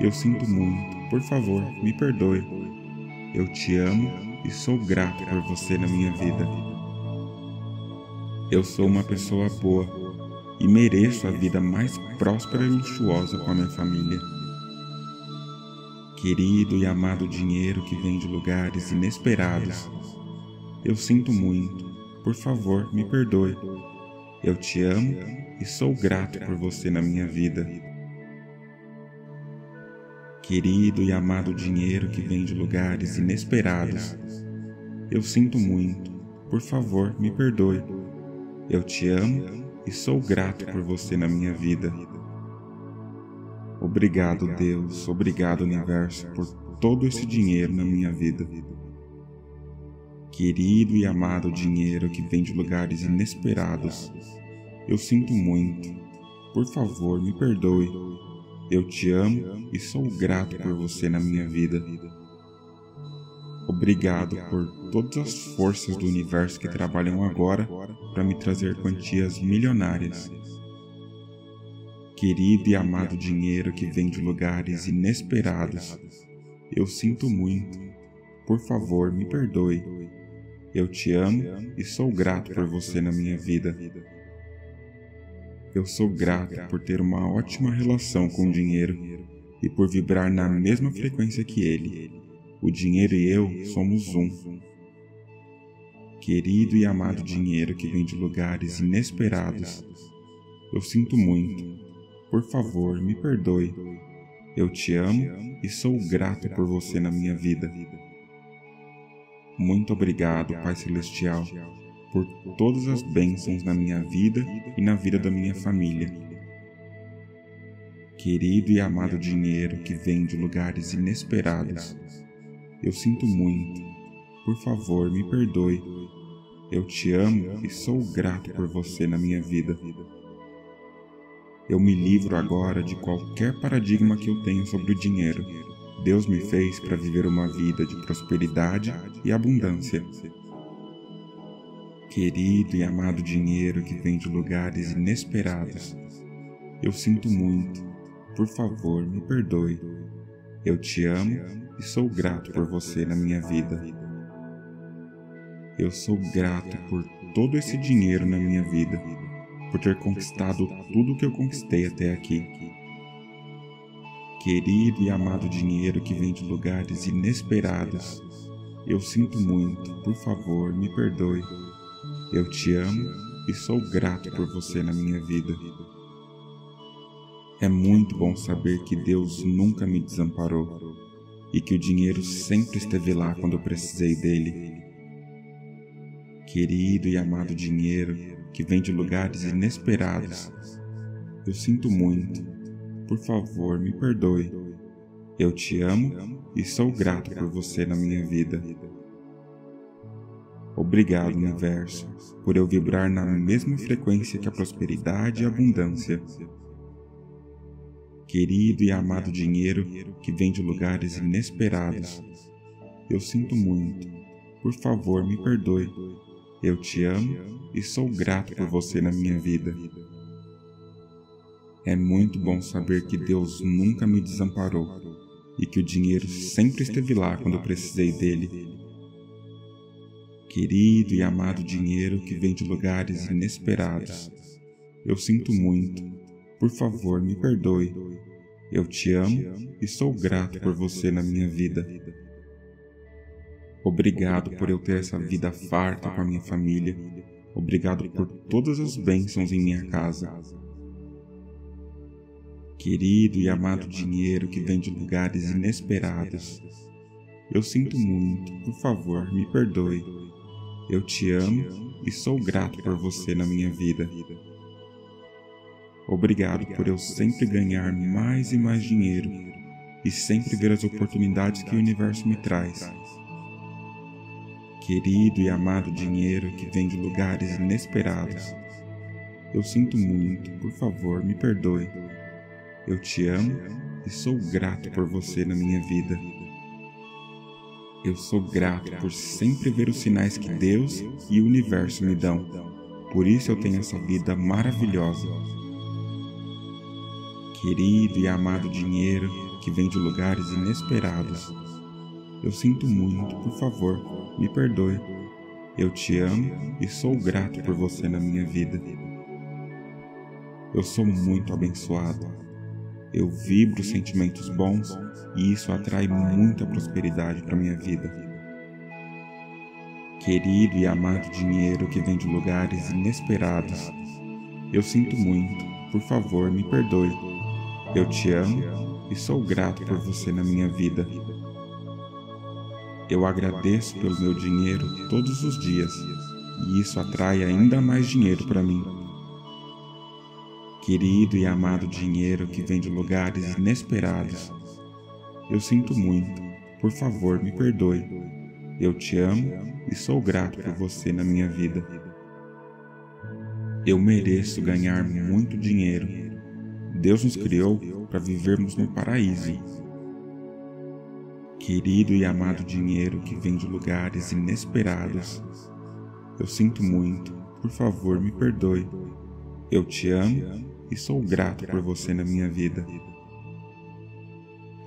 eu sinto muito, por favor, me perdoe. Eu te amo e sou grato por você na minha vida. Eu sou uma pessoa boa e mereço a vida mais próspera e luxuosa com a minha família. Querido e amado dinheiro que vem de lugares inesperados, eu sinto muito, por favor, me perdoe. Eu te amo e sou grato por você na minha vida. Querido e amado dinheiro que vem de lugares inesperados, eu sinto muito. Por favor, me perdoe. Eu te amo e sou grato por você na minha vida. Obrigado, Deus, obrigado, Universo, por todo esse dinheiro na minha vida. Querido e amado dinheiro que vem de lugares inesperados, eu sinto muito. Por favor, me perdoe. Eu te amo e sou grato por você na minha vida. Obrigado por todas as forças do universo que trabalham agora para me trazer quantias milionárias. Querido e amado dinheiro que vem de lugares inesperados, eu sinto muito. Por favor, me perdoe. Eu te amo e sou grato por você na minha vida. Eu sou grato por ter uma ótima relação com o dinheiro e por vibrar na mesma frequência que ele. O dinheiro e eu somos um. Querido e amado dinheiro que vem de lugares inesperados, eu sinto muito. Por favor, me perdoe. Eu te amo e sou grato por você na minha vida. Muito obrigado, Pai Celestial, por todas as bênçãos na minha vida e na vida da minha família. Querido e amado dinheiro que vem de lugares inesperados, eu sinto muito. Por favor, me perdoe. Eu te amo e sou grato por você na minha vida. Eu me livro agora de qualquer paradigma que eu tenho sobre o dinheiro Deus me fez para viver uma vida de prosperidade e abundância. Querido e amado dinheiro que vem de lugares inesperados, eu sinto muito. Por favor, me perdoe. Eu te amo e sou grato por você na minha vida. Eu sou grato por todo esse dinheiro na minha vida, por ter conquistado tudo o que eu conquistei até aqui Querido e amado dinheiro que vem de lugares inesperados, eu sinto muito, por favor, me perdoe. Eu te amo e sou grato por você na minha vida. É muito bom saber que Deus nunca me desamparou e que o dinheiro sempre esteve lá quando eu precisei dele. Querido e amado dinheiro que vem de lugares inesperados, eu sinto muito, por favor, me perdoe. Eu te amo e sou grato por você na minha vida. Obrigado, universo, por eu vibrar na mesma frequência que a prosperidade e a abundância. Querido e amado dinheiro que vem de lugares inesperados, eu sinto muito. Por favor, me perdoe. Eu te amo e sou grato por você na minha vida. É muito bom saber que Deus nunca me desamparou e que o dinheiro sempre esteve lá quando eu precisei dele. Querido e amado dinheiro que vem de lugares inesperados, eu sinto muito. Por favor, me perdoe. Eu te amo e sou grato por você na minha vida. Obrigado por eu ter essa vida farta com a minha família. Obrigado por todas as bênçãos em minha casa. Querido e amado dinheiro que vem de lugares inesperados. Eu sinto muito, por favor, me perdoe. Eu te amo e sou grato por você na minha vida. Obrigado por eu sempre ganhar mais e mais dinheiro e sempre ver as oportunidades que o universo me traz. Querido e amado dinheiro que vem de lugares inesperados, eu sinto muito, por favor, me perdoe. Eu te amo e sou grato por você na minha vida. Eu sou grato por sempre ver os sinais que Deus e o universo me dão. Por isso eu tenho essa vida maravilhosa querido e amado dinheiro que vem de lugares inesperados. Eu sinto muito, por favor, me perdoe. Eu te amo e sou grato por você na minha vida. Eu sou muito abençoado. Eu vibro sentimentos bons e isso atrai muita prosperidade para minha vida. Querido e amado dinheiro que vem de lugares inesperados, eu sinto muito, por favor, me perdoe eu te amo e sou grato por você na minha vida. Eu agradeço pelo meu dinheiro todos os dias e isso atrai ainda mais dinheiro para mim. Querido e amado dinheiro que vem de lugares inesperados, eu sinto muito, por favor me perdoe. Eu te amo e sou grato por você na minha vida. Eu mereço ganhar muito dinheiro Deus nos criou para vivermos no paraíso. Querido e amado dinheiro que vem de lugares inesperados, eu sinto muito, por favor me perdoe. Eu te amo e sou grato por você na minha vida.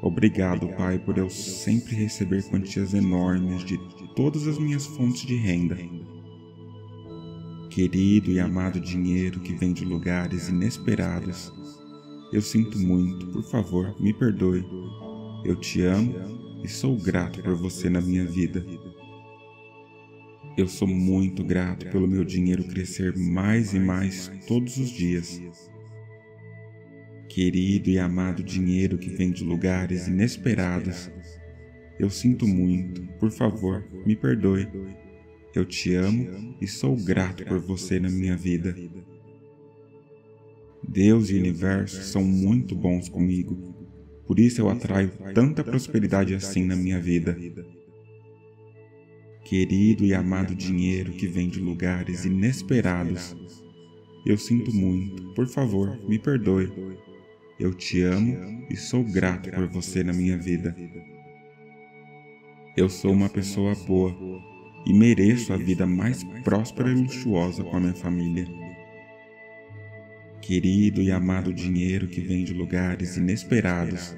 Obrigado, Pai, por eu sempre receber quantias enormes de todas as minhas fontes de renda. Querido e amado dinheiro que vem de lugares inesperados, eu sinto muito, por favor, me perdoe. Eu te amo e sou grato por você na minha vida. Eu sou muito grato pelo meu dinheiro crescer mais e mais todos os dias. Querido e amado dinheiro que vem de lugares inesperados, eu sinto muito, por favor, me perdoe. Eu te amo e sou grato por você na minha vida. Deus e o universo são muito bons comigo, por isso eu atraio tanta prosperidade assim na minha vida. Querido e amado dinheiro que vem de lugares inesperados, eu sinto muito, por favor, me perdoe. Eu te amo e sou grato por você na minha vida. Eu sou uma pessoa boa e mereço a vida mais próspera e luxuosa com a minha família. Querido e amado dinheiro que vem de lugares inesperados,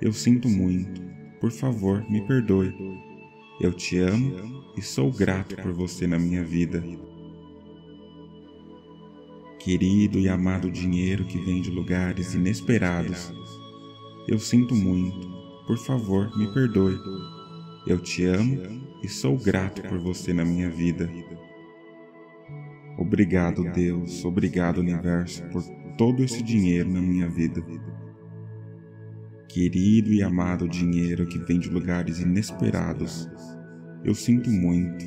eu sinto muito, por favor, me perdoe. Eu te amo e sou grato por você na minha vida. Querido e amado dinheiro que vem de lugares inesperados, eu sinto muito, por favor, me perdoe. Eu te amo e sou grato por você na minha vida. Obrigado, Deus, obrigado, Universo, por todo esse dinheiro na minha vida. Querido e amado dinheiro que vem de lugares inesperados, eu sinto muito.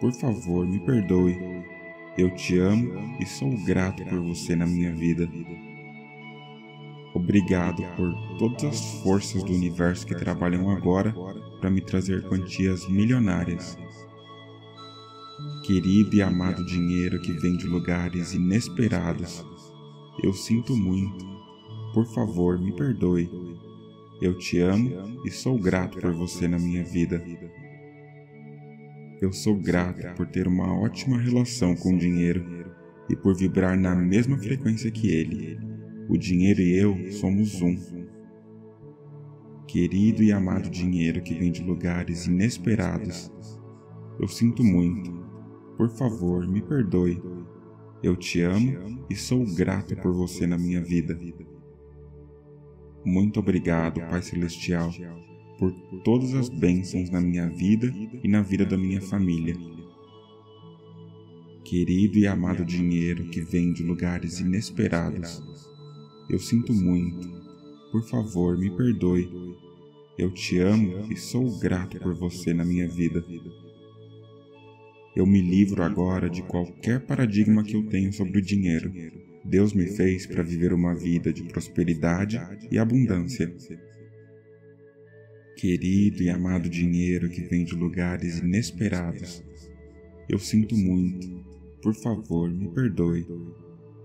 Por favor, me perdoe. Eu te amo e sou grato por você na minha vida. Obrigado por todas as forças do universo que trabalham agora para me trazer quantias milionárias querido e amado dinheiro que vem de lugares inesperados. Eu sinto muito. Por favor, me perdoe. Eu te amo e sou grato por você na minha vida. Eu sou grato por ter uma ótima relação com o dinheiro e por vibrar na mesma frequência que ele. O dinheiro e eu somos um. Querido e amado dinheiro que vem de lugares inesperados, eu sinto muito por favor, me perdoe. Eu te amo e sou grato por você na minha vida. Muito obrigado, Pai Celestial, por todas as bênçãos na minha vida e na vida da minha família. Querido e amado dinheiro que vem de lugares inesperados, eu sinto muito. Por favor, me perdoe. Eu te amo e sou grato por você na minha vida. Eu me livro agora de qualquer paradigma que eu tenho sobre o dinheiro. Deus me fez para viver uma vida de prosperidade e abundância. Querido e amado dinheiro que vem de lugares inesperados, eu sinto muito. Por favor, me perdoe.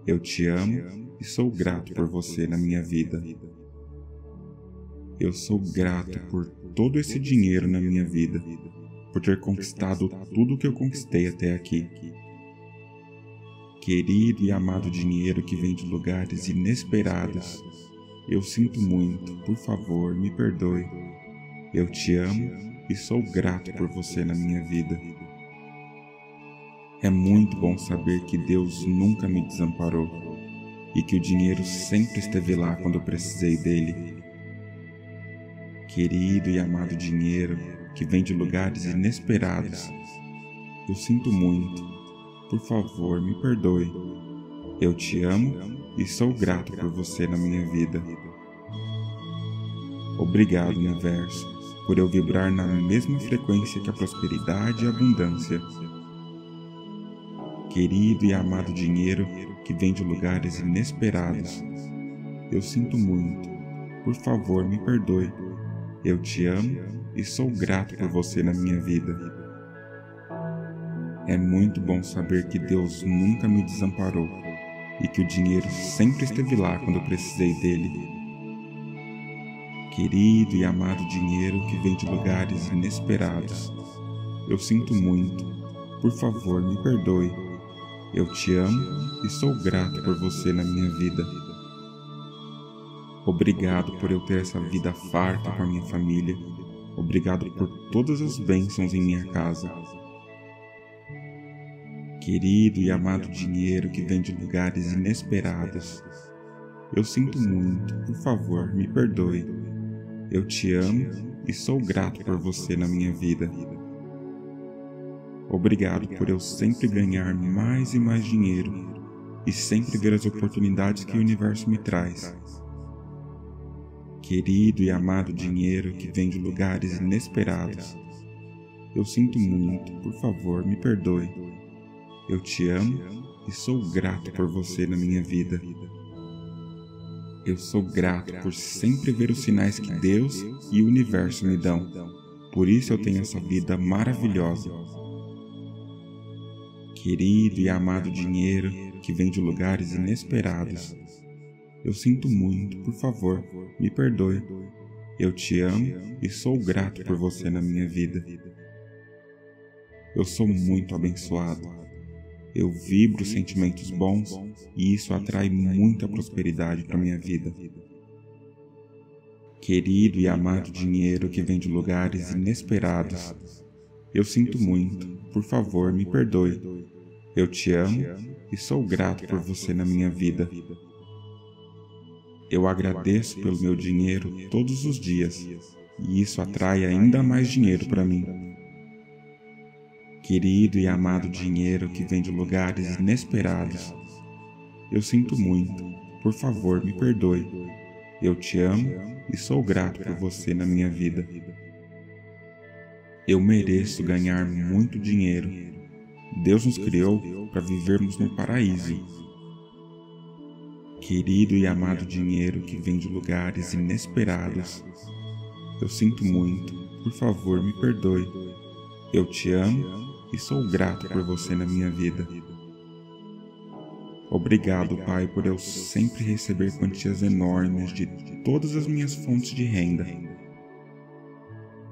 Eu te amo e sou grato por você na minha vida. Eu sou grato por todo esse dinheiro na minha vida por ter conquistado tudo o que eu conquistei até aqui. Querido e amado dinheiro que vem de lugares inesperados, eu sinto muito, por favor, me perdoe. Eu te amo e sou grato por você na minha vida. É muito bom saber que Deus nunca me desamparou e que o dinheiro sempre esteve lá quando eu precisei dele. Querido e amado dinheiro, que vem de lugares inesperados. Eu sinto muito. Por favor, me perdoe. Eu te amo e sou grato por você na minha vida. Obrigado, universo, por eu vibrar na mesma frequência que a prosperidade e a abundância. Querido e amado dinheiro que vem de lugares inesperados, eu sinto muito. Por favor, me perdoe. Eu te amo e sou grato por você na minha vida. É muito bom saber que Deus nunca me desamparou e que o dinheiro sempre esteve lá quando eu precisei dele. Querido e amado dinheiro que vem de lugares inesperados, eu sinto muito. Por favor, me perdoe. Eu te amo e sou grato por você na minha vida. Obrigado por eu ter essa vida farta com a minha família Obrigado por todas as bênçãos em minha casa. Querido e amado dinheiro que vem de lugares inesperados, eu sinto muito, por favor, me perdoe. Eu te amo e sou grato por você na minha vida. Obrigado por eu sempre ganhar mais e mais dinheiro e sempre ver as oportunidades que o universo me traz querido e amado dinheiro que vem de lugares inesperados. Eu sinto muito, por favor, me perdoe. Eu te amo e sou grato por você na minha vida. Eu sou grato por sempre ver os sinais que Deus e o universo me dão. Por isso eu tenho essa vida maravilhosa. Querido e amado dinheiro que vem de lugares inesperados. Eu sinto muito, por favor, me perdoe. Eu te amo e sou grato por você na minha vida. Eu sou muito abençoado. Eu vibro sentimentos bons e isso atrai muita prosperidade para minha vida. Querido e amado dinheiro que vem de lugares inesperados, eu sinto muito, por favor, me perdoe. Eu te amo e sou grato por você na minha vida. Eu agradeço pelo meu dinheiro todos os dias e isso atrai ainda mais dinheiro para mim. Querido e amado dinheiro que vem de lugares inesperados, eu sinto muito, por favor me perdoe. Eu te amo e sou grato por você na minha vida. Eu mereço ganhar muito dinheiro. Deus nos criou para vivermos no paraíso Querido e amado dinheiro que vem de lugares inesperados, eu sinto muito, por favor me perdoe. Eu te amo e sou grato por você na minha vida. Obrigado, Pai, por eu sempre receber quantias enormes de todas as minhas fontes de renda.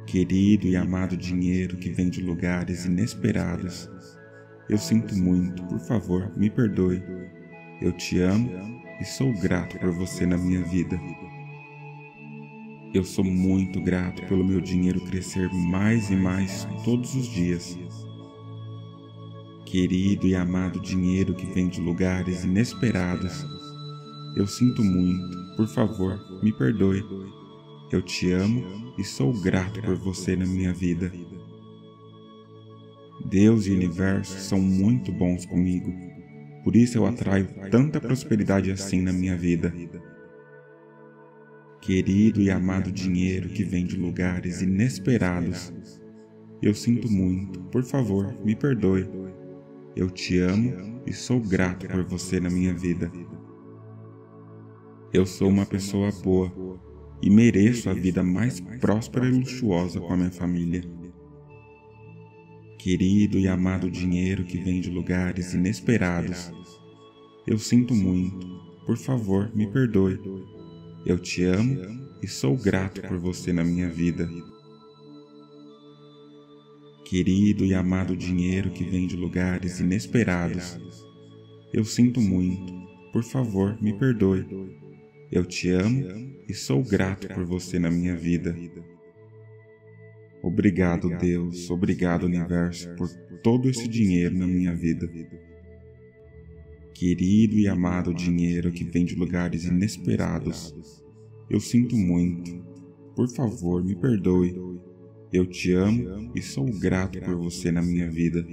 Querido e amado dinheiro que vem de lugares inesperados, eu sinto muito, por favor, me perdoe. Eu te amo e sou grato por você na minha vida. Eu sou muito grato pelo meu dinheiro crescer mais e mais todos os dias. Querido e amado dinheiro que vem de lugares inesperados, Eu sinto muito, por favor, me perdoe. Eu te amo e sou grato por você na minha vida. Deus e o universo são muito bons comigo, por isso eu atraio tanta prosperidade assim na minha vida. Querido e amado dinheiro que vem de lugares inesperados, eu sinto muito, por favor, me perdoe. Eu te amo e sou grato por você na minha vida. Eu sou uma pessoa boa e mereço a vida mais próspera e luxuosa com a minha família. Querido e amado dinheiro que vem de lugares inesperados, eu sinto muito, por favor, me perdoe. Eu te amo e sou grato por você na minha vida. Querido e amado dinheiro que vem de lugares inesperados, eu sinto muito, por favor, me perdoe. Eu te amo e sou grato por você na minha vida. Obrigado, Deus, obrigado, Universo, por todo esse dinheiro na minha vida. Querido e amado dinheiro que vem de lugares inesperados, eu sinto muito. Por favor, me perdoe. Eu te amo e sou grato por você na minha vida.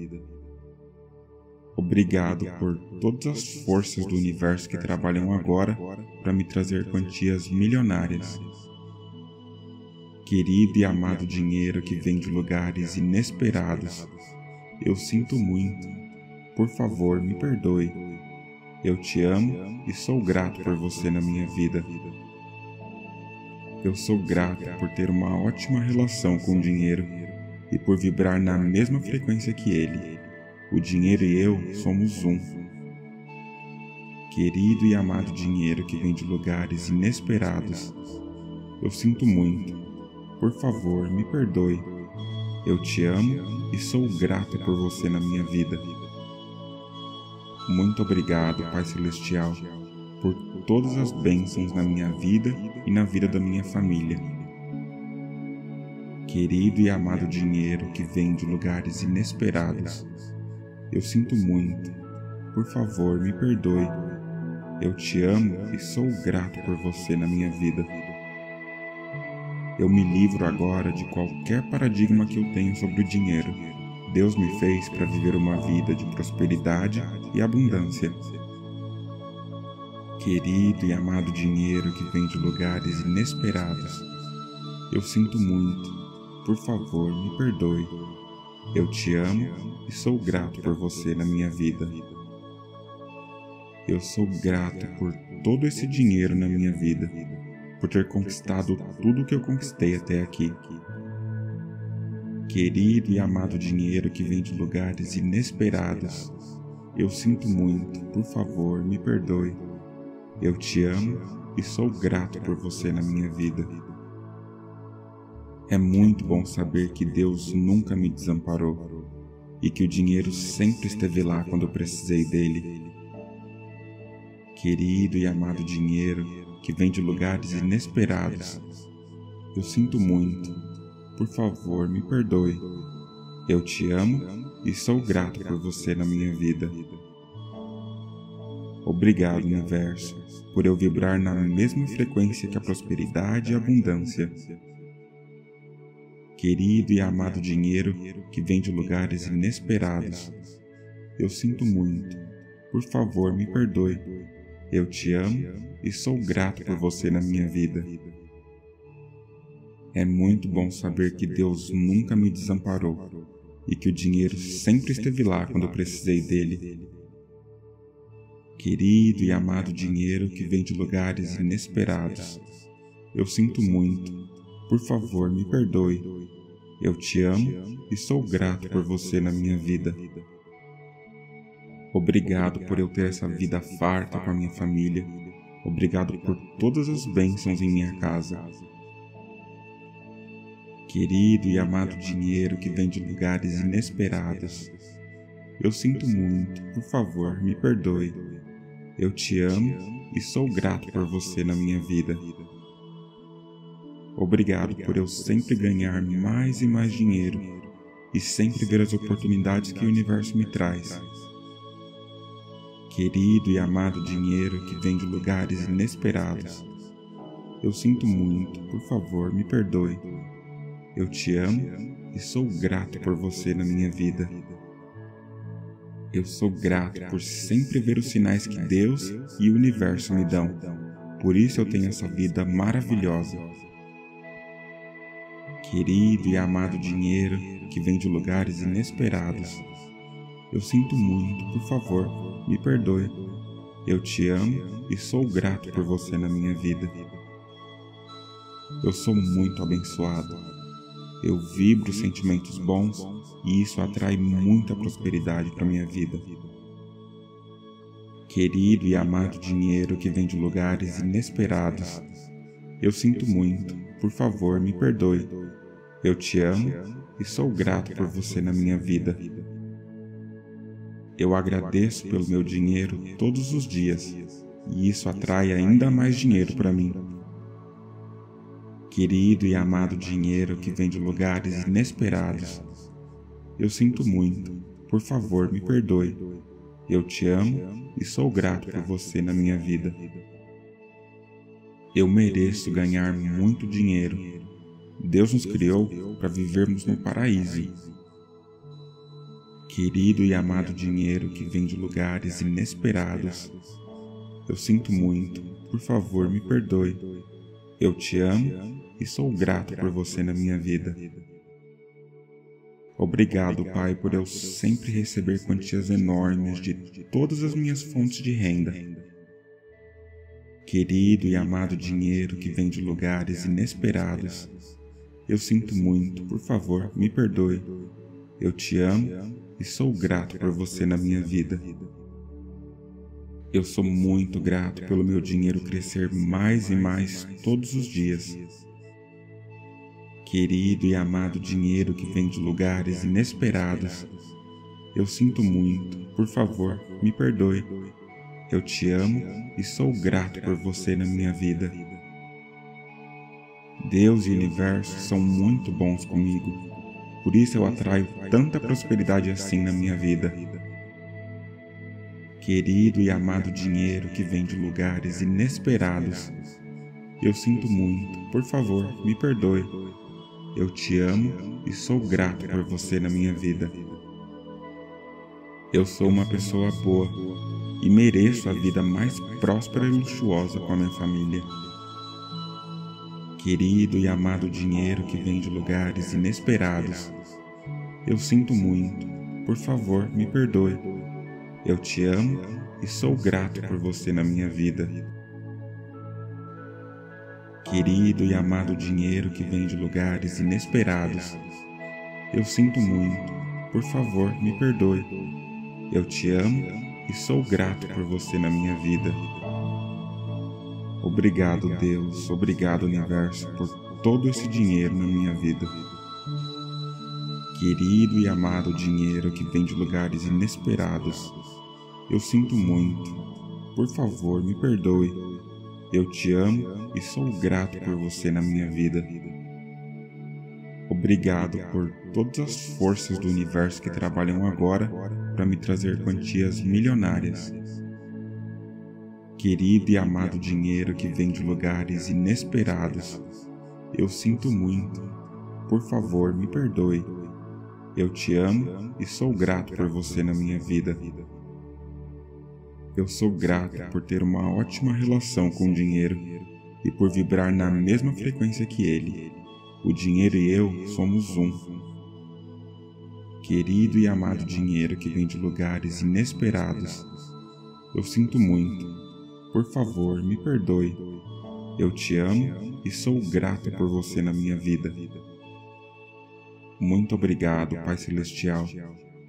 Obrigado por todas as forças do universo que trabalham agora para me trazer quantias milionárias. Querido e amado dinheiro que vem de lugares inesperados, eu sinto muito. Por favor, me perdoe. Eu te amo e sou grato por você na minha vida. Eu sou grato por ter uma ótima relação com o dinheiro e por vibrar na mesma frequência que ele. O dinheiro e eu somos um. Querido e amado dinheiro que vem de lugares inesperados, eu sinto muito. Por favor, me perdoe. Eu te amo e sou grato por você na minha vida. Muito obrigado, Pai Celestial, por todas as bênçãos na minha vida e na vida da minha família. Querido e amado dinheiro que vem de lugares inesperados, eu sinto muito. Por favor, me perdoe. Eu te amo e sou grato por você na minha vida. Eu me livro agora de qualquer paradigma que eu tenho sobre o dinheiro. Deus me fez para viver uma vida de prosperidade e abundância. Querido e amado dinheiro que vem de lugares inesperados, eu sinto muito. Por favor, me perdoe. Eu te amo e sou grato por você na minha vida. Eu sou grato por todo esse dinheiro na minha vida, por ter conquistado tudo que eu conquistei até aqui. Querido e amado dinheiro que vem de lugares inesperados, eu sinto muito, por favor, me perdoe. Eu te amo e sou grato por você na minha vida. É muito bom saber que Deus nunca me desamparou e que o dinheiro sempre esteve lá quando eu precisei dele. Querido e amado dinheiro que vem de lugares inesperados, eu sinto muito. Por favor, me perdoe. Eu te amo e sou grato por você na minha vida. Obrigado, universo, por eu vibrar na mesma frequência que a prosperidade e a abundância querido e amado dinheiro que vem de lugares inesperados. Eu sinto muito. Por favor, me perdoe. Eu te amo e sou grato por você na minha vida. É muito bom saber que Deus nunca me desamparou e que o dinheiro sempre esteve lá quando eu precisei dele. Querido e amado dinheiro que vem de lugares inesperados, eu sinto muito. Por favor, me perdoe. Eu te amo e sou grato por você na minha vida. Obrigado por eu ter essa vida farta com a minha família. Obrigado por todas as bênçãos em minha casa. Querido e amado dinheiro que vem de lugares inesperados. Eu sinto muito, por favor, me perdoe. Eu te amo e sou grato por você na minha vida. Obrigado por eu sempre ganhar mais e mais dinheiro e sempre ver as oportunidades que o universo me traz. Querido e amado dinheiro que vem de lugares inesperados, eu sinto muito, por favor, me perdoe. Eu te amo e sou grato por você na minha vida. Eu sou grato por sempre ver os sinais que Deus e o universo me dão. Por isso eu tenho essa vida maravilhosa. Querido e amado dinheiro que vem de lugares inesperados, eu sinto muito, por favor, me perdoe. Eu te amo e sou grato por você na minha vida. Eu sou muito abençoado. Eu vibro sentimentos bons e isso atrai muita prosperidade para minha vida. Querido e amado dinheiro que vem de lugares inesperados, eu sinto muito, por favor, me perdoe. Eu te amo e sou grato por você na minha vida. Eu agradeço pelo meu dinheiro todos os dias e isso atrai ainda mais dinheiro para mim. Querido e amado dinheiro que vem de lugares inesperados, eu sinto muito, por favor me perdoe. Eu te amo e sou grato por você na minha vida. Eu mereço ganhar muito dinheiro. Deus nos criou para vivermos no paraíso Querido e amado dinheiro que vem de lugares inesperados, eu sinto muito, por favor me perdoe. Eu te amo e sou grato por você na minha vida. Obrigado, Pai, por eu sempre receber quantias enormes de todas as minhas fontes de renda. Querido e amado dinheiro que vem de lugares inesperados, eu sinto muito, por favor, me perdoe. Eu te amo e sou grato por você na minha vida. Eu sou muito grato pelo meu dinheiro crescer mais e mais todos os dias. Querido e amado dinheiro que vem de lugares inesperados, eu sinto muito, por favor, me perdoe. Eu te amo e sou grato por você na minha vida. Deus e o universo são muito bons comigo por isso eu atraio tanta prosperidade assim na minha vida. Querido e amado dinheiro que vem de lugares inesperados, eu sinto muito, por favor, me perdoe. Eu te amo e sou grato por você na minha vida. Eu sou uma pessoa boa e mereço a vida mais próspera e luxuosa com a minha família. Querido e amado dinheiro que vem de lugares inesperados, eu sinto muito, por favor, me perdoe. Eu te amo e sou grato por você na minha vida. Querido e amado dinheiro que vem de lugares inesperados, eu sinto muito, por favor, me perdoe. Eu te amo e sou grato por você na minha vida. Obrigado, Deus, obrigado, universo, por todo esse dinheiro na minha vida. Querido e amado dinheiro que vem de lugares inesperados, eu sinto muito. Por favor, me perdoe. Eu te amo e sou grato por você na minha vida. Obrigado por todas as forças do universo que trabalham agora para me trazer quantias milionárias querido e amado dinheiro que vem de lugares inesperados. Eu sinto muito. Por favor, me perdoe. Eu te amo e sou grato por você na minha vida. Eu sou grato por ter uma ótima relação com o dinheiro e por vibrar na mesma frequência que ele. O dinheiro e eu somos um. Querido e amado dinheiro que vem de lugares inesperados, eu sinto muito por favor, me perdoe. Eu te amo e sou grato por você na minha vida. Muito obrigado, Pai Celestial,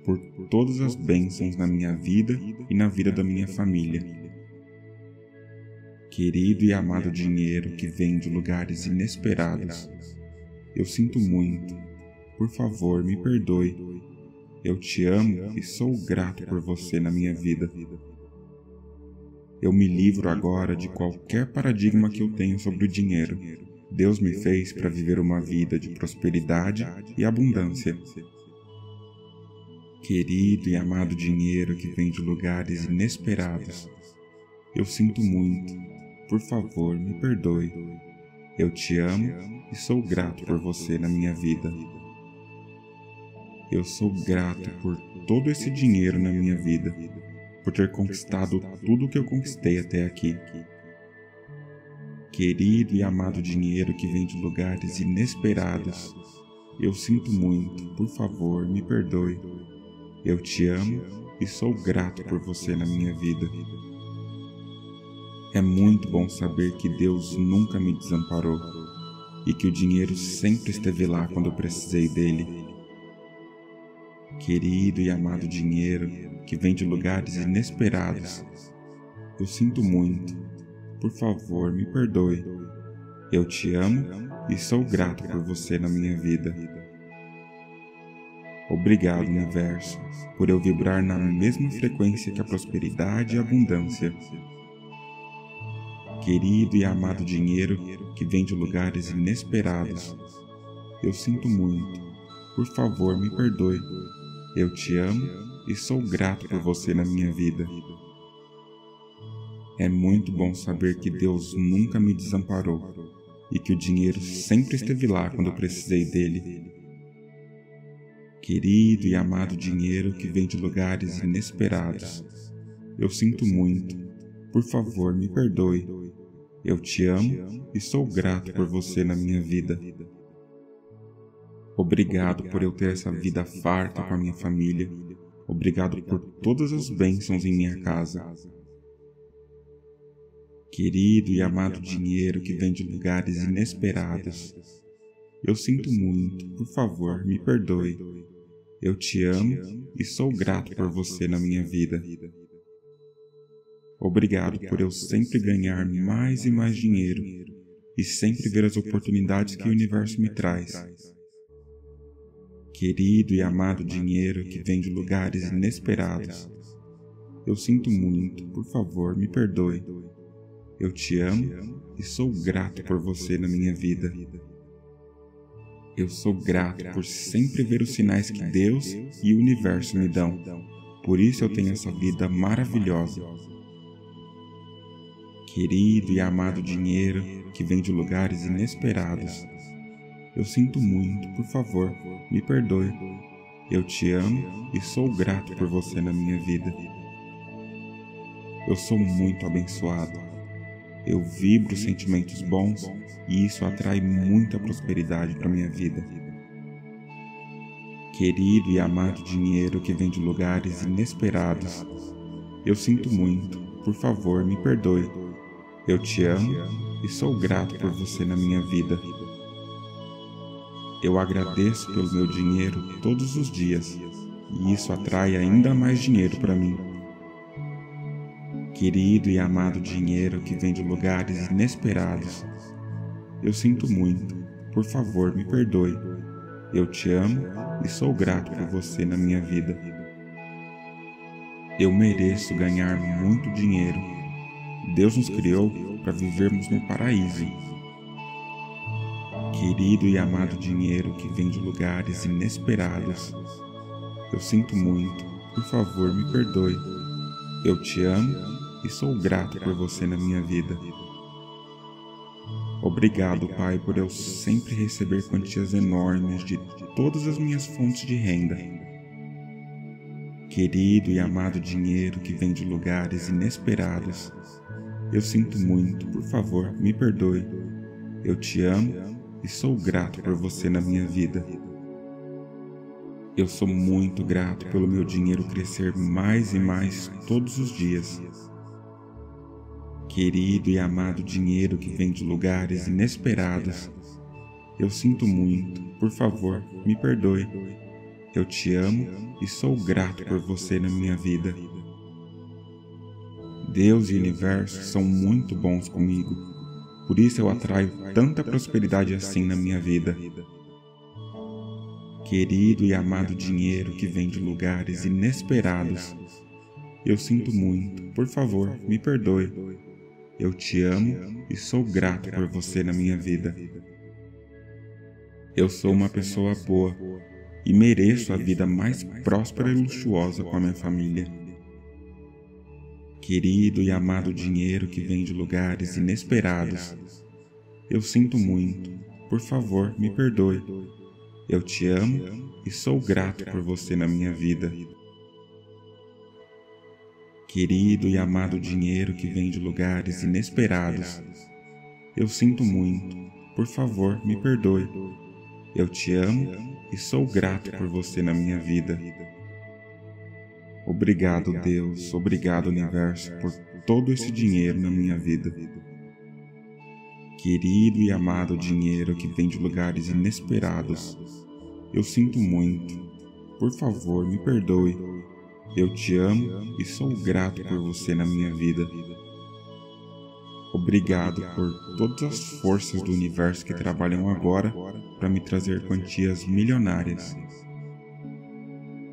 por todas as bênçãos na minha vida e na vida da minha família. Querido e amado dinheiro que vem de lugares inesperados, eu sinto muito. Por favor, me perdoe. Eu te amo e sou grato por você na minha vida. Eu me livro agora de qualquer paradigma que eu tenho sobre o dinheiro. Deus me fez para viver uma vida de prosperidade e abundância. Querido e amado dinheiro que vem de lugares inesperados, eu sinto muito. Por favor, me perdoe. Eu te amo e sou grato por você na minha vida. Eu sou grato por todo esse dinheiro na minha vida, por ter conquistado tudo o que eu conquistei até aqui. Querido e amado dinheiro que vem de lugares inesperados, eu sinto muito, por favor, me perdoe. Eu te amo e sou grato por você na minha vida. É muito bom saber que Deus nunca me desamparou e que o dinheiro sempre esteve lá quando eu precisei dele. Querido e amado dinheiro que vem de lugares inesperados, eu sinto muito. Por favor, me perdoe. Eu te amo e sou grato por você na minha vida. Obrigado, universo, por eu vibrar na mesma frequência que a prosperidade e a abundância. Querido e amado dinheiro que vem de lugares inesperados, eu sinto muito. Por favor, me perdoe. Eu te amo e sou grato por você na minha vida. É muito bom saber que Deus nunca me desamparou e que o dinheiro sempre esteve lá quando eu precisei dele querido e amado dinheiro que vem de lugares inesperados. Eu sinto muito. Por favor, me perdoe. Eu te amo e sou grato por você na minha vida. Obrigado por eu ter essa vida farta com a minha família. Obrigado por todas as bênçãos em minha casa. Querido e amado dinheiro que vem de lugares inesperados. Eu sinto muito, por favor, me perdoe. Eu te amo e sou grato por você na minha vida. Obrigado por eu sempre ganhar mais e mais dinheiro e sempre ver as oportunidades que o universo me traz. Querido e amado dinheiro que vem de lugares inesperados, eu sinto muito, por favor, me perdoe. Eu te amo e sou grato por você na minha vida. Eu sou grato por sempre ver os sinais que Deus e o universo me dão. Por isso eu tenho essa vida maravilhosa. Querido e amado dinheiro que vem de lugares inesperados. Eu sinto muito, por favor, me perdoe. Eu te amo e sou grato por você na minha vida. Eu sou muito abençoado. Eu vibro sentimentos bons e isso atrai muita prosperidade para minha vida. Querido e amado dinheiro que vem de lugares inesperados, eu sinto muito, por favor, me perdoe. Eu te amo e sou grato por você na minha vida. Eu agradeço pelo meu dinheiro todos os dias e isso atrai ainda mais dinheiro para mim. Querido e amado dinheiro que vem de lugares inesperados, eu sinto muito, por favor me perdoe. Eu te amo e sou grato por você na minha vida. Eu mereço ganhar muito dinheiro. Deus nos criou para vivermos no paraíso. Querido e amado dinheiro que vem de lugares inesperados, eu sinto muito, por favor me perdoe. Eu te amo e sou grato por você na minha vida. Obrigado, Pai, por eu sempre receber quantias enormes de todas as minhas fontes de renda. Querido e amado dinheiro que vem de lugares inesperados, eu sinto muito, por favor, me perdoe. Eu te amo e sou grato por você na minha vida. Eu sou muito grato pelo meu dinheiro crescer mais e mais todos os dias querido e amado dinheiro que vem de lugares inesperados. Eu sinto muito, por favor, me perdoe. Eu te amo e sou grato por você na minha vida. Deus e o universo são muito bons comigo, por isso eu atraio tanta prosperidade assim na minha vida. Querido e amado dinheiro que vem de lugares inesperados, eu sinto muito, por favor, me perdoe. Eu te amo e sou grato por você na minha vida. Eu sou uma pessoa boa e mereço a vida mais próspera e luxuosa com a minha família. Querido e amado dinheiro que vem de lugares inesperados, eu sinto muito, por favor, me perdoe. Eu te amo e sou grato por você na minha vida. Querido e amado dinheiro que vem de lugares inesperados, eu sinto muito, por favor, me perdoe. Eu te amo e sou grato por você na minha vida. Obrigado, Deus, obrigado, Universo, por todo esse dinheiro na minha vida. Querido e amado dinheiro que vem de lugares inesperados, eu sinto muito. Por favor, me perdoe. Eu te amo e sou grato por você na minha vida. Obrigado por todas as forças do universo que trabalham agora para me trazer quantias milionárias.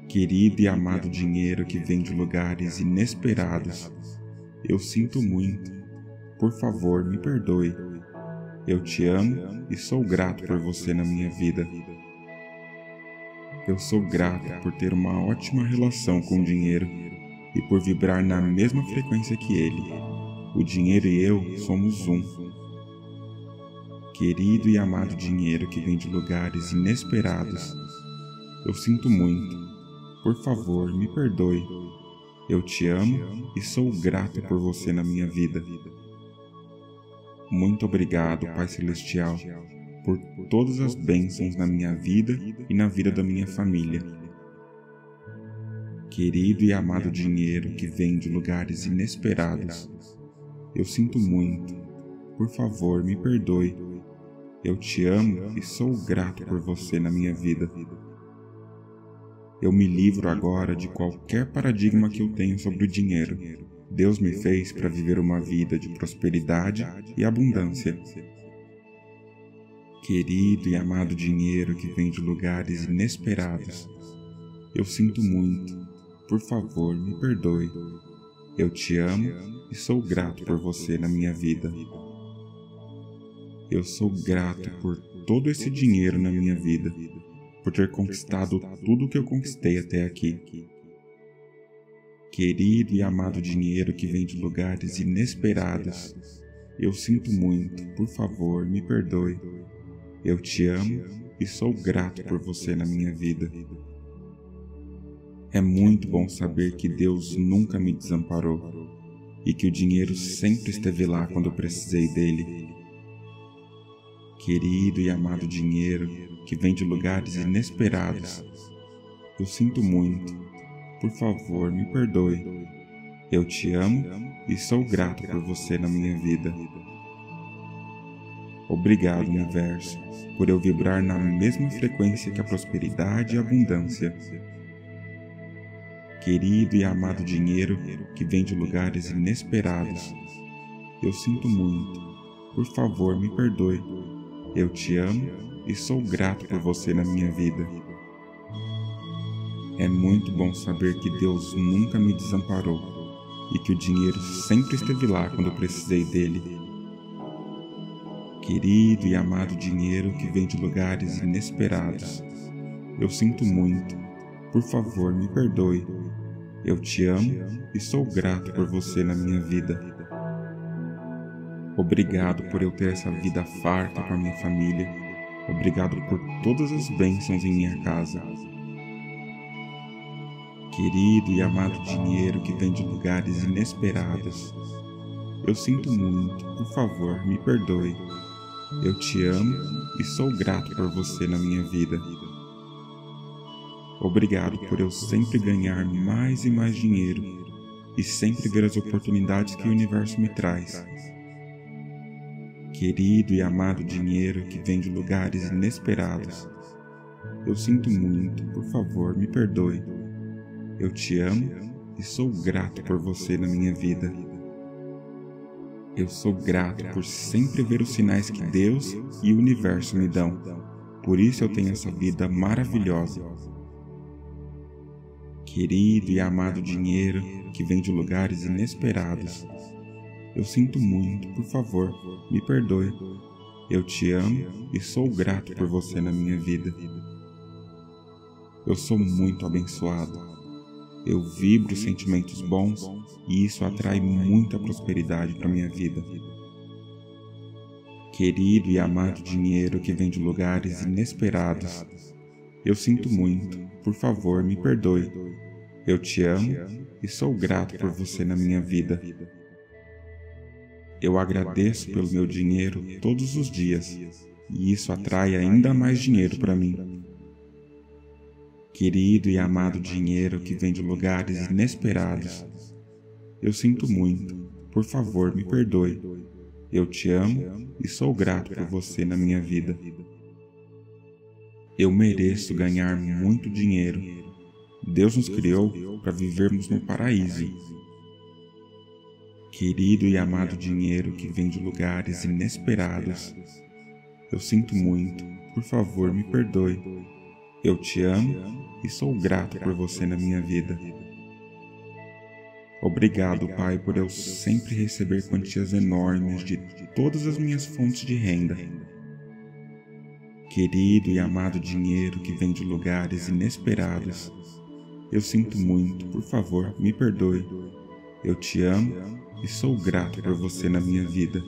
Querido e amado dinheiro que vem de lugares inesperados, eu sinto muito. Por favor, me perdoe. Eu te amo e sou grato por você na minha vida. Eu sou grato por ter uma ótima relação com o dinheiro e por vibrar na mesma frequência que ele. O dinheiro e eu somos um. Querido e amado dinheiro que vem de lugares inesperados, eu sinto muito por favor, me perdoe. Eu te amo e sou grato por você na minha vida. Muito obrigado, Pai Celestial, por todas as bênçãos na minha vida e na vida da minha família. Querido e amado dinheiro que vem de lugares inesperados, eu sinto muito. Por favor, me perdoe. Eu te amo e sou grato por você na minha vida. Eu me livro agora de qualquer paradigma que eu tenho sobre o dinheiro. Deus me fez para viver uma vida de prosperidade e abundância. Querido e amado dinheiro que vem de lugares inesperados, eu sinto muito. Por favor, me perdoe. Eu te amo e sou grato por você na minha vida. Eu sou grato por todo esse dinheiro na minha vida por ter conquistado tudo o que eu conquistei até aqui. Querido e amado dinheiro que vem de lugares inesperados, eu sinto muito, por favor, me perdoe. Eu te amo e sou grato por você na minha vida. É muito bom saber que Deus nunca me desamparou e que o dinheiro sempre esteve lá quando eu precisei dele. Querido e amado dinheiro, que vem de lugares inesperados. Eu sinto muito. Por favor, me perdoe. Eu te amo e sou grato por você na minha vida. Obrigado, universo, por eu vibrar na mesma frequência que a prosperidade e a abundância. Querido e amado dinheiro que vem de lugares inesperados, eu sinto muito. Por favor, me perdoe. Eu te amo e sou grato por você na minha vida. É muito bom saber que Deus nunca me desamparou e que o dinheiro sempre esteve lá quando eu precisei dele. Querido e amado dinheiro que vem de lugares inesperados, eu sinto muito. Por favor, me perdoe. Eu te amo e sou grato por você na minha vida. Obrigado por eu ter essa vida farta com a minha família Obrigado por todas as bênçãos em minha casa. Querido e amado dinheiro que vem de lugares inesperados, eu sinto muito, por favor, me perdoe. Eu te amo e sou grato por você na minha vida. Obrigado por eu sempre ganhar mais e mais dinheiro e sempre ver as oportunidades que o universo me traz querido e amado dinheiro que vem de lugares inesperados. Eu sinto muito, por favor, me perdoe. Eu te amo e sou grato por você na minha vida. Eu sou grato por sempre ver os sinais que Deus e o universo me dão. Por isso eu tenho essa vida maravilhosa. Querido e amado dinheiro que vem de lugares inesperados. Eu sinto muito, por favor, me perdoe. Eu te amo e sou grato por você na minha vida. Eu sou muito abençoado. Eu vibro sentimentos bons e isso atrai muita prosperidade para minha vida. Querido e amado dinheiro que vem de lugares inesperados, eu sinto muito, por favor, me perdoe. Eu te amo e sou grato por você na minha vida. Eu agradeço pelo meu dinheiro todos os dias e isso atrai ainda mais dinheiro para mim. Querido e amado dinheiro que vem de lugares inesperados, eu sinto muito, por favor, me perdoe. Eu te amo e sou grato por você na minha vida. Eu mereço ganhar muito dinheiro. Deus nos criou para vivermos no paraíso. Querido e amado dinheiro que vem de lugares inesperados, eu sinto muito, por favor, me perdoe. Eu te amo e sou grato por você na minha vida. Obrigado, Pai, por eu sempre receber quantias enormes de todas as minhas fontes de renda. Querido e amado dinheiro que vem de lugares inesperados, eu sinto muito, por favor, me perdoe. Eu te amo e sou grato por você na minha vida.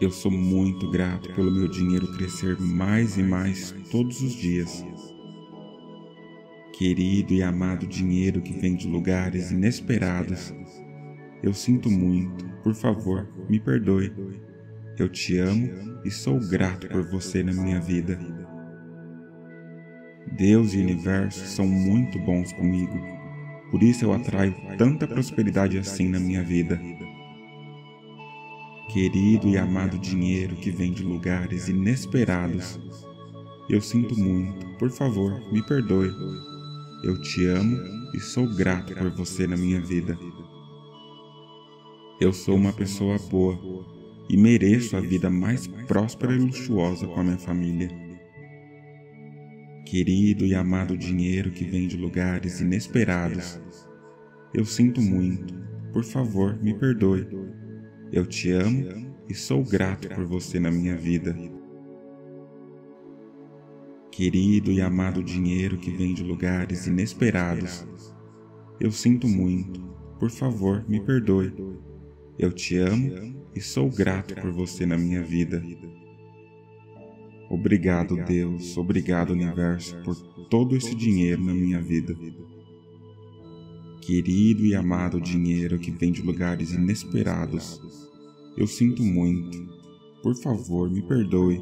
Eu sou muito grato pelo meu dinheiro crescer mais e mais todos os dias. Querido e amado dinheiro que vem de lugares inesperados, eu sinto muito, por favor, me perdoe. Eu te amo e sou grato por você na minha vida. Deus e o universo são muito bons comigo, por isso eu atraio tanta prosperidade assim na minha vida. Querido e amado dinheiro que vem de lugares inesperados, eu sinto muito, por favor, me perdoe. Eu te amo e sou grato por você na minha vida. Eu sou uma pessoa boa e mereço a vida mais próspera e luxuosa com a minha família. Querido e amado dinheiro que vem de lugares inesperados, eu sinto muito, por favor, me perdoe. Eu te amo e sou grato por você na minha vida. Querido e amado dinheiro que vem de lugares inesperados, eu sinto muito, por favor, me perdoe. Eu te amo e sou grato por você na minha vida. Obrigado, Deus, obrigado, Universo, por todo esse dinheiro na minha vida. Querido e amado dinheiro que vem de lugares inesperados, eu sinto muito. Por favor, me perdoe.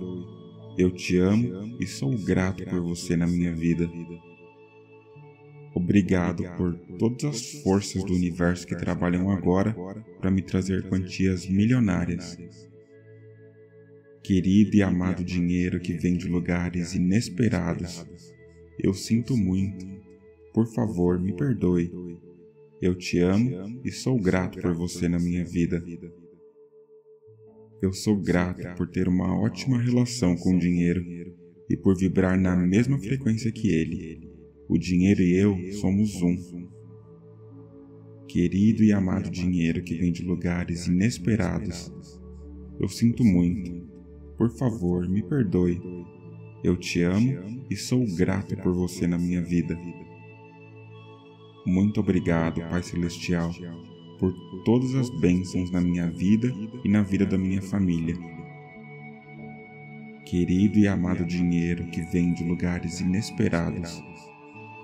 Eu te amo e sou grato por você na minha vida. Obrigado por todas as forças do universo que trabalham agora para me trazer quantias milionárias. Querido e amado dinheiro que vem de lugares inesperados, eu sinto muito. Por favor, me perdoe. Eu te amo e sou grato por você na minha vida. Eu sou grato por ter uma ótima relação com o dinheiro e por vibrar na mesma frequência que ele. O dinheiro e eu somos um. Querido e amado dinheiro que vem de lugares inesperados, eu sinto muito. Por favor, me perdoe. Eu te amo e sou grato por você na minha vida. Muito obrigado, Pai Celestial por todas as bênçãos na minha vida e na vida da minha família. Querido e amado dinheiro que vem de lugares inesperados,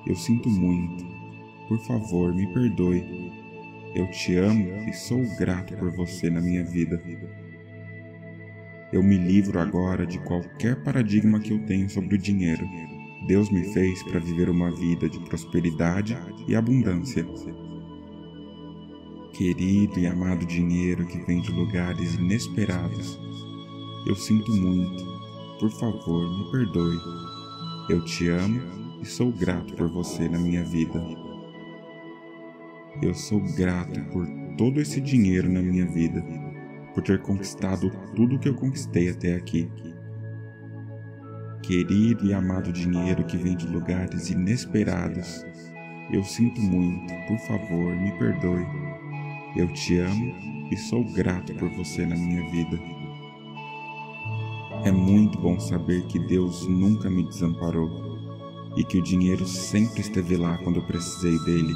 eu sinto muito. Por favor, me perdoe. Eu te amo e sou grato por você na minha vida. Eu me livro agora de qualquer paradigma que eu tenho sobre o dinheiro. Deus me fez para viver uma vida de prosperidade e abundância querido e amado dinheiro que vem de lugares inesperados. Eu sinto muito. Por favor, me perdoe. Eu te amo e sou grato por você na minha vida. Eu sou grato por todo esse dinheiro na minha vida, por ter conquistado tudo que eu conquistei até aqui. Querido e amado dinheiro que vem de lugares inesperados, eu sinto muito, por favor, me perdoe. Eu te amo e sou grato por você na minha vida. É muito bom saber que Deus nunca me desamparou. e que o dinheiro sempre esteve lá quando eu precisei dele.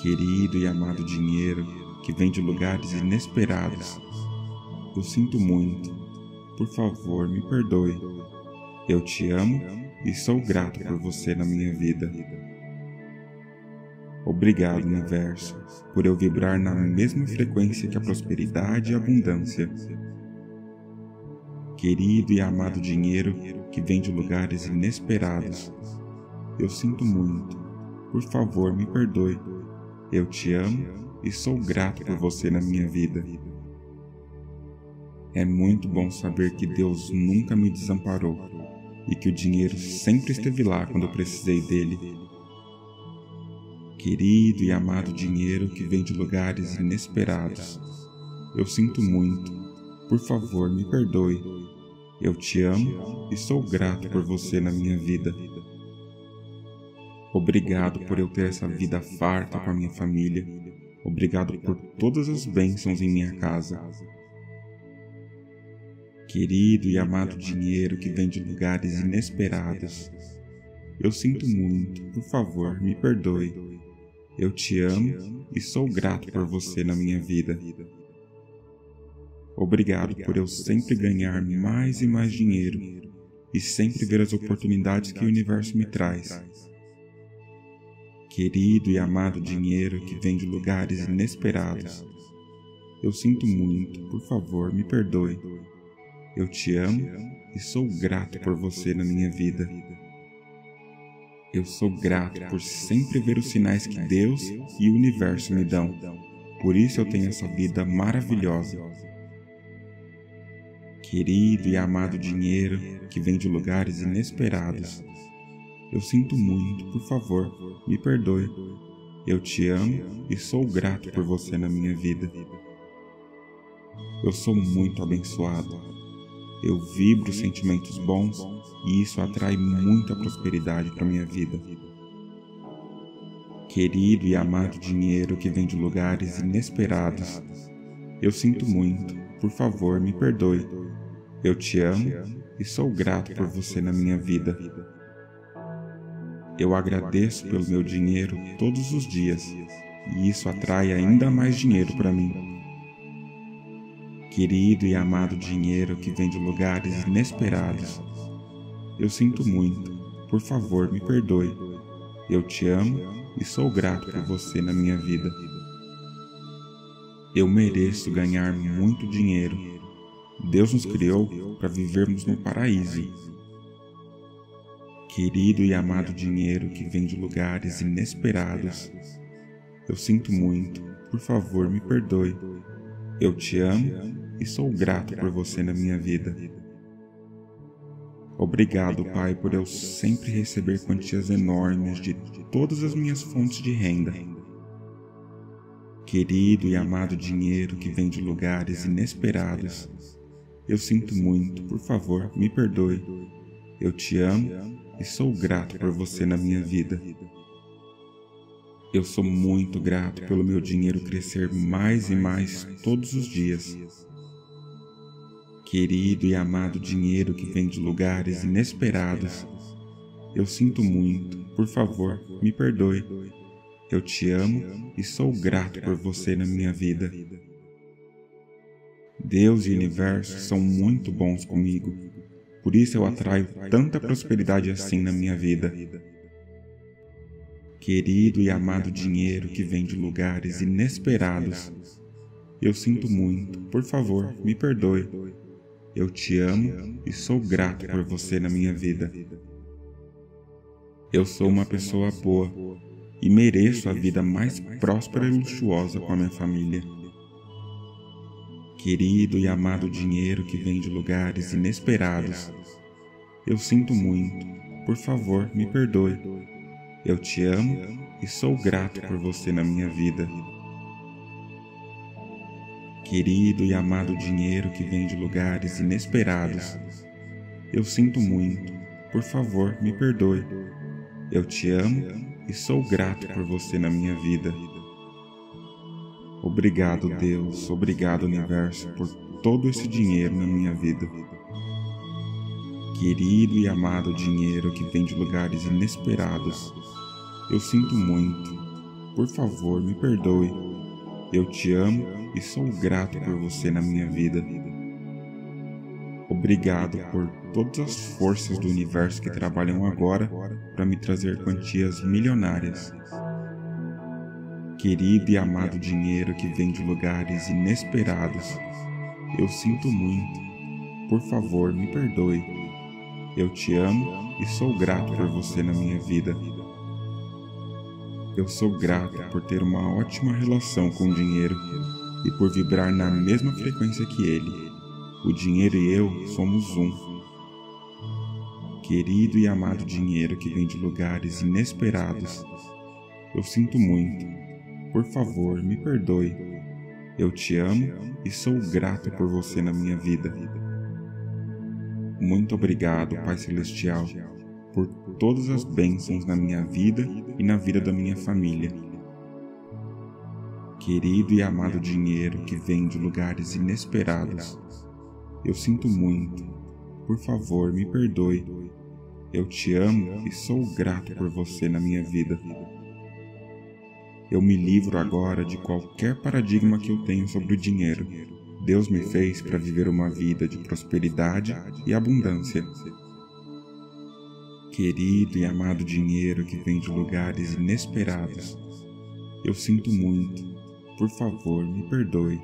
Querido e amado dinheiro que vem de lugares inesperados, eu sinto muito. Por favor, me perdoe. Eu te amo e sou grato por você na minha vida. Obrigado, universo, por eu vibrar na mesma frequência que a prosperidade e a abundância. Querido e amado dinheiro que vem de lugares inesperados, eu sinto muito. Por favor, me perdoe. Eu te amo e sou grato por você na minha vida. É muito bom saber que Deus nunca me desamparou e que o dinheiro sempre esteve lá quando eu precisei dele querido e amado dinheiro que vem de lugares inesperados. Eu sinto muito. Por favor, me perdoe. Eu te amo e sou grato por você na minha vida. Obrigado por eu ter essa vida farta com a minha família. Obrigado por todas as bênçãos em minha casa. Querido e amado dinheiro que vem de lugares inesperados. Eu sinto muito. Por favor, me perdoe. Eu te amo e sou grato por você na minha vida. Obrigado por eu sempre ganhar mais e mais dinheiro e sempre ver as oportunidades que o universo me traz. Querido e amado dinheiro que vem de lugares inesperados, eu sinto muito, por favor, me perdoe. Eu te amo e sou grato por você na minha vida. Eu sou grato por sempre ver os sinais que Deus e o universo me dão. Por isso eu tenho essa vida maravilhosa. Querido e amado dinheiro que vem de lugares inesperados. Eu sinto muito, por favor, me perdoe. Eu te amo e sou grato por você na minha vida. Eu sou muito abençoado eu vibro sentimentos bons e isso atrai muita prosperidade para minha vida. Querido e amado dinheiro que vem de lugares inesperados, eu sinto muito, por favor, me perdoe. Eu te amo e sou grato por você na minha vida. Eu agradeço pelo meu dinheiro todos os dias e isso atrai ainda mais dinheiro para mim querido e amado dinheiro que vem de lugares inesperados. Eu sinto muito, por favor, me perdoe. Eu te amo e sou grato por você na minha vida. Eu mereço ganhar muito dinheiro. Deus nos criou para vivermos no paraíso. Querido e amado dinheiro que vem de lugares inesperados. Eu sinto muito, por favor, me perdoe. Eu te amo e sou grato por você na minha vida. Obrigado, Pai, por eu sempre receber quantias enormes de todas as minhas fontes de renda. Querido e amado dinheiro que vem de lugares inesperados, eu sinto muito, por favor, me perdoe. Eu te amo e sou grato por você na minha vida. Eu sou muito grato pelo meu dinheiro crescer mais e mais todos os dias querido e amado dinheiro que vem de lugares inesperados. Eu sinto muito, por favor, me perdoe. Eu te amo e sou grato por você na minha vida. Deus e o universo são muito bons comigo, por isso eu atraio tanta prosperidade assim na minha vida. Querido e amado dinheiro que vem de lugares inesperados, eu sinto muito, por favor, me perdoe. Eu te amo e sou grato por você na minha vida. Eu sou uma pessoa boa e mereço a vida mais próspera e luxuosa com a minha família. Querido e amado dinheiro que vem de lugares inesperados, eu sinto muito. Por favor, me perdoe. Eu te amo e sou grato por você na minha vida. Querido e amado dinheiro que vem de lugares inesperados, eu sinto muito, por favor, me perdoe. Eu te amo e sou grato por você na minha vida. Obrigado, Deus, obrigado, Universo, por todo esse dinheiro na minha vida. Querido e amado dinheiro que vem de lugares inesperados, eu sinto muito. Por favor, me perdoe. Eu te amo e sou grato por você na minha vida. Obrigado por todas as forças do universo que trabalham agora para me trazer quantias milionárias. Querido e amado dinheiro que vem de lugares inesperados, eu sinto muito. Por favor, me perdoe. Eu te amo e sou grato por você na minha vida. Eu sou grato por ter uma ótima relação com o dinheiro e por vibrar na mesma frequência que ele. O dinheiro e eu somos um. Querido e amado dinheiro que vem de lugares inesperados, eu sinto muito. Por favor, me perdoe. Eu te amo e sou grato por você na minha vida. Muito obrigado, Pai Celestial, por todas as bênçãos na minha vida e na vida da minha família. Querido e amado dinheiro que vem de lugares inesperados, eu sinto muito. Por favor, me perdoe. Eu te amo e sou grato por você na minha vida. Eu me livro agora de qualquer paradigma que eu tenho sobre o dinheiro Deus me fez para viver uma vida de prosperidade e abundância. Querido e amado dinheiro que vem de lugares inesperados, eu sinto muito. Por favor, me perdoe.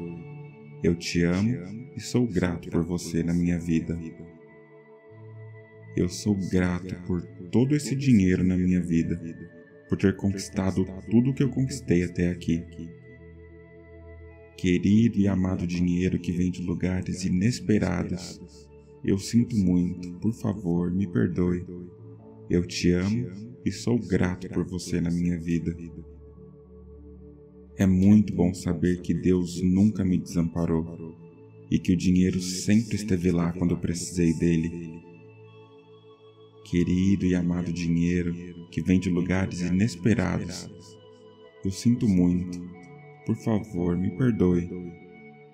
Eu te amo e sou grato por você na minha vida. Eu sou grato por todo esse dinheiro na minha vida, por ter conquistado tudo o que eu conquistei até aqui querido e amado dinheiro que vem de lugares inesperados. Eu sinto muito, por favor, me perdoe. Eu te amo e sou grato por você na minha vida. É muito bom saber que Deus nunca me desamparou e que o dinheiro sempre esteve lá quando eu precisei dele. Querido e amado dinheiro que vem de lugares inesperados, eu sinto muito, por favor, me perdoe.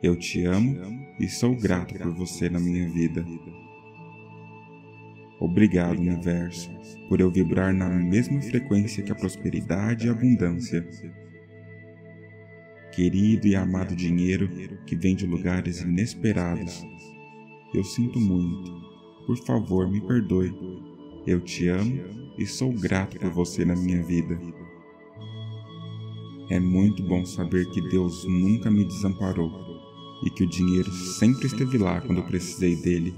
Eu te amo e sou grato por você na minha vida. Obrigado, universo, por eu vibrar na mesma frequência que a prosperidade e a abundância. Querido e amado dinheiro que vem de lugares inesperados, eu sinto muito. Por favor, me perdoe. Eu te amo e sou grato por você na minha vida. É muito bom saber que Deus nunca me desamparou e que o dinheiro sempre esteve lá quando eu precisei dele.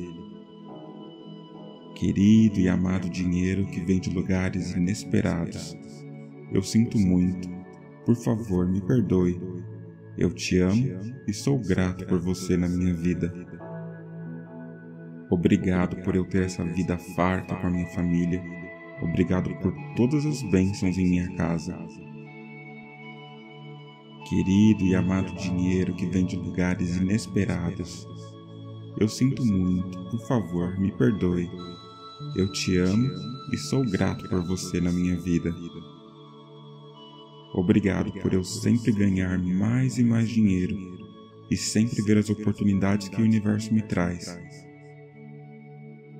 Querido e amado dinheiro que vem de lugares inesperados, eu sinto muito. Por favor, me perdoe. Eu te amo e sou grato por você na minha vida. Obrigado por eu ter essa vida farta com a minha família. Obrigado por todas as bênçãos em minha casa querido e amado dinheiro que vem de lugares inesperados. Eu sinto muito, por favor, me perdoe. Eu te amo e sou grato por você na minha vida. Obrigado por eu sempre ganhar mais e mais dinheiro e sempre ver as oportunidades que o universo me traz.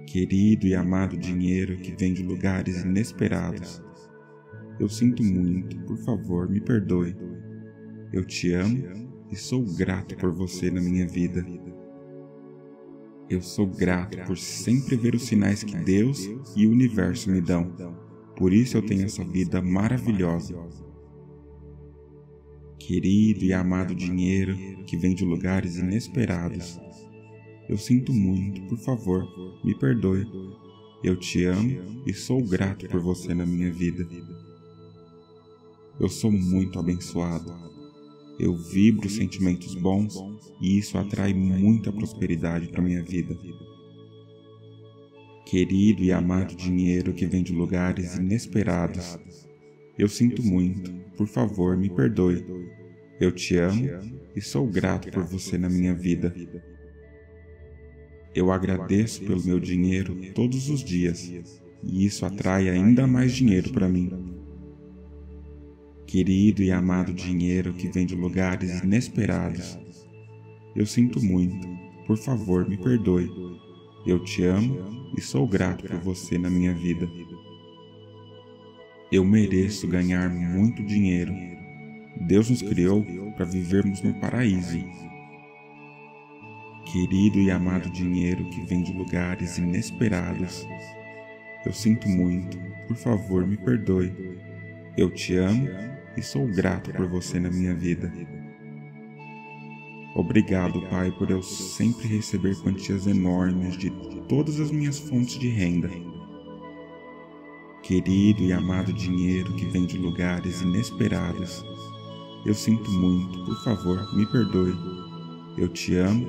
Querido e amado dinheiro que vem de lugares inesperados, eu sinto muito, por favor, me perdoe. Eu te amo e sou grato por você na minha vida. Eu sou grato por sempre ver os sinais que Deus e o universo me dão. Por isso eu tenho essa vida maravilhosa. Querido e amado dinheiro que vem de lugares inesperados. Eu sinto muito, por favor, me perdoe. Eu te amo e sou grato por você na minha vida. Eu sou muito abençoado eu vibro sentimentos bons e isso atrai muita prosperidade para minha vida. Querido e amado dinheiro que vem de lugares inesperados, eu sinto muito, por favor, me perdoe. Eu te amo e sou grato por você na minha vida. Eu agradeço pelo meu dinheiro todos os dias e isso atrai ainda mais dinheiro para mim. Querido e amado dinheiro que vem de lugares inesperados, eu sinto muito. Por favor, me perdoe. Eu te amo e sou grato por você na minha vida. Eu mereço ganhar muito dinheiro. Deus nos criou para vivermos no paraíso. Querido e amado dinheiro que vem de lugares inesperados, eu sinto muito, por favor me perdoe. Eu te amo e sou grato por você na minha vida. Obrigado, Pai, por eu sempre receber quantias enormes de todas as minhas fontes de renda. Querido e amado dinheiro que vem de lugares inesperados, eu sinto muito, por favor, me perdoe. Eu te amo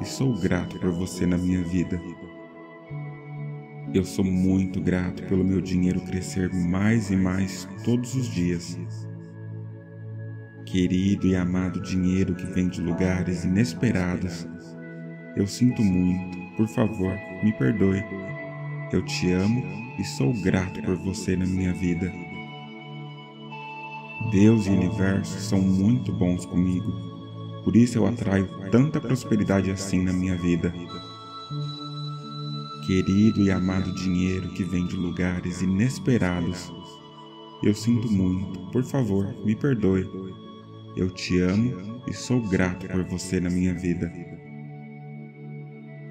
e sou grato por você na minha vida. Eu sou muito grato pelo meu dinheiro crescer mais e mais todos os dias. Querido e amado dinheiro que vem de lugares inesperados, eu sinto muito, por favor, me perdoe. Eu te amo e sou grato por você na minha vida. Deus e o universo são muito bons comigo, por isso eu atraio tanta prosperidade assim na minha vida. Querido e amado dinheiro que vem de lugares inesperados, eu sinto muito, por favor, me perdoe. Eu te amo e sou grato por você na minha vida.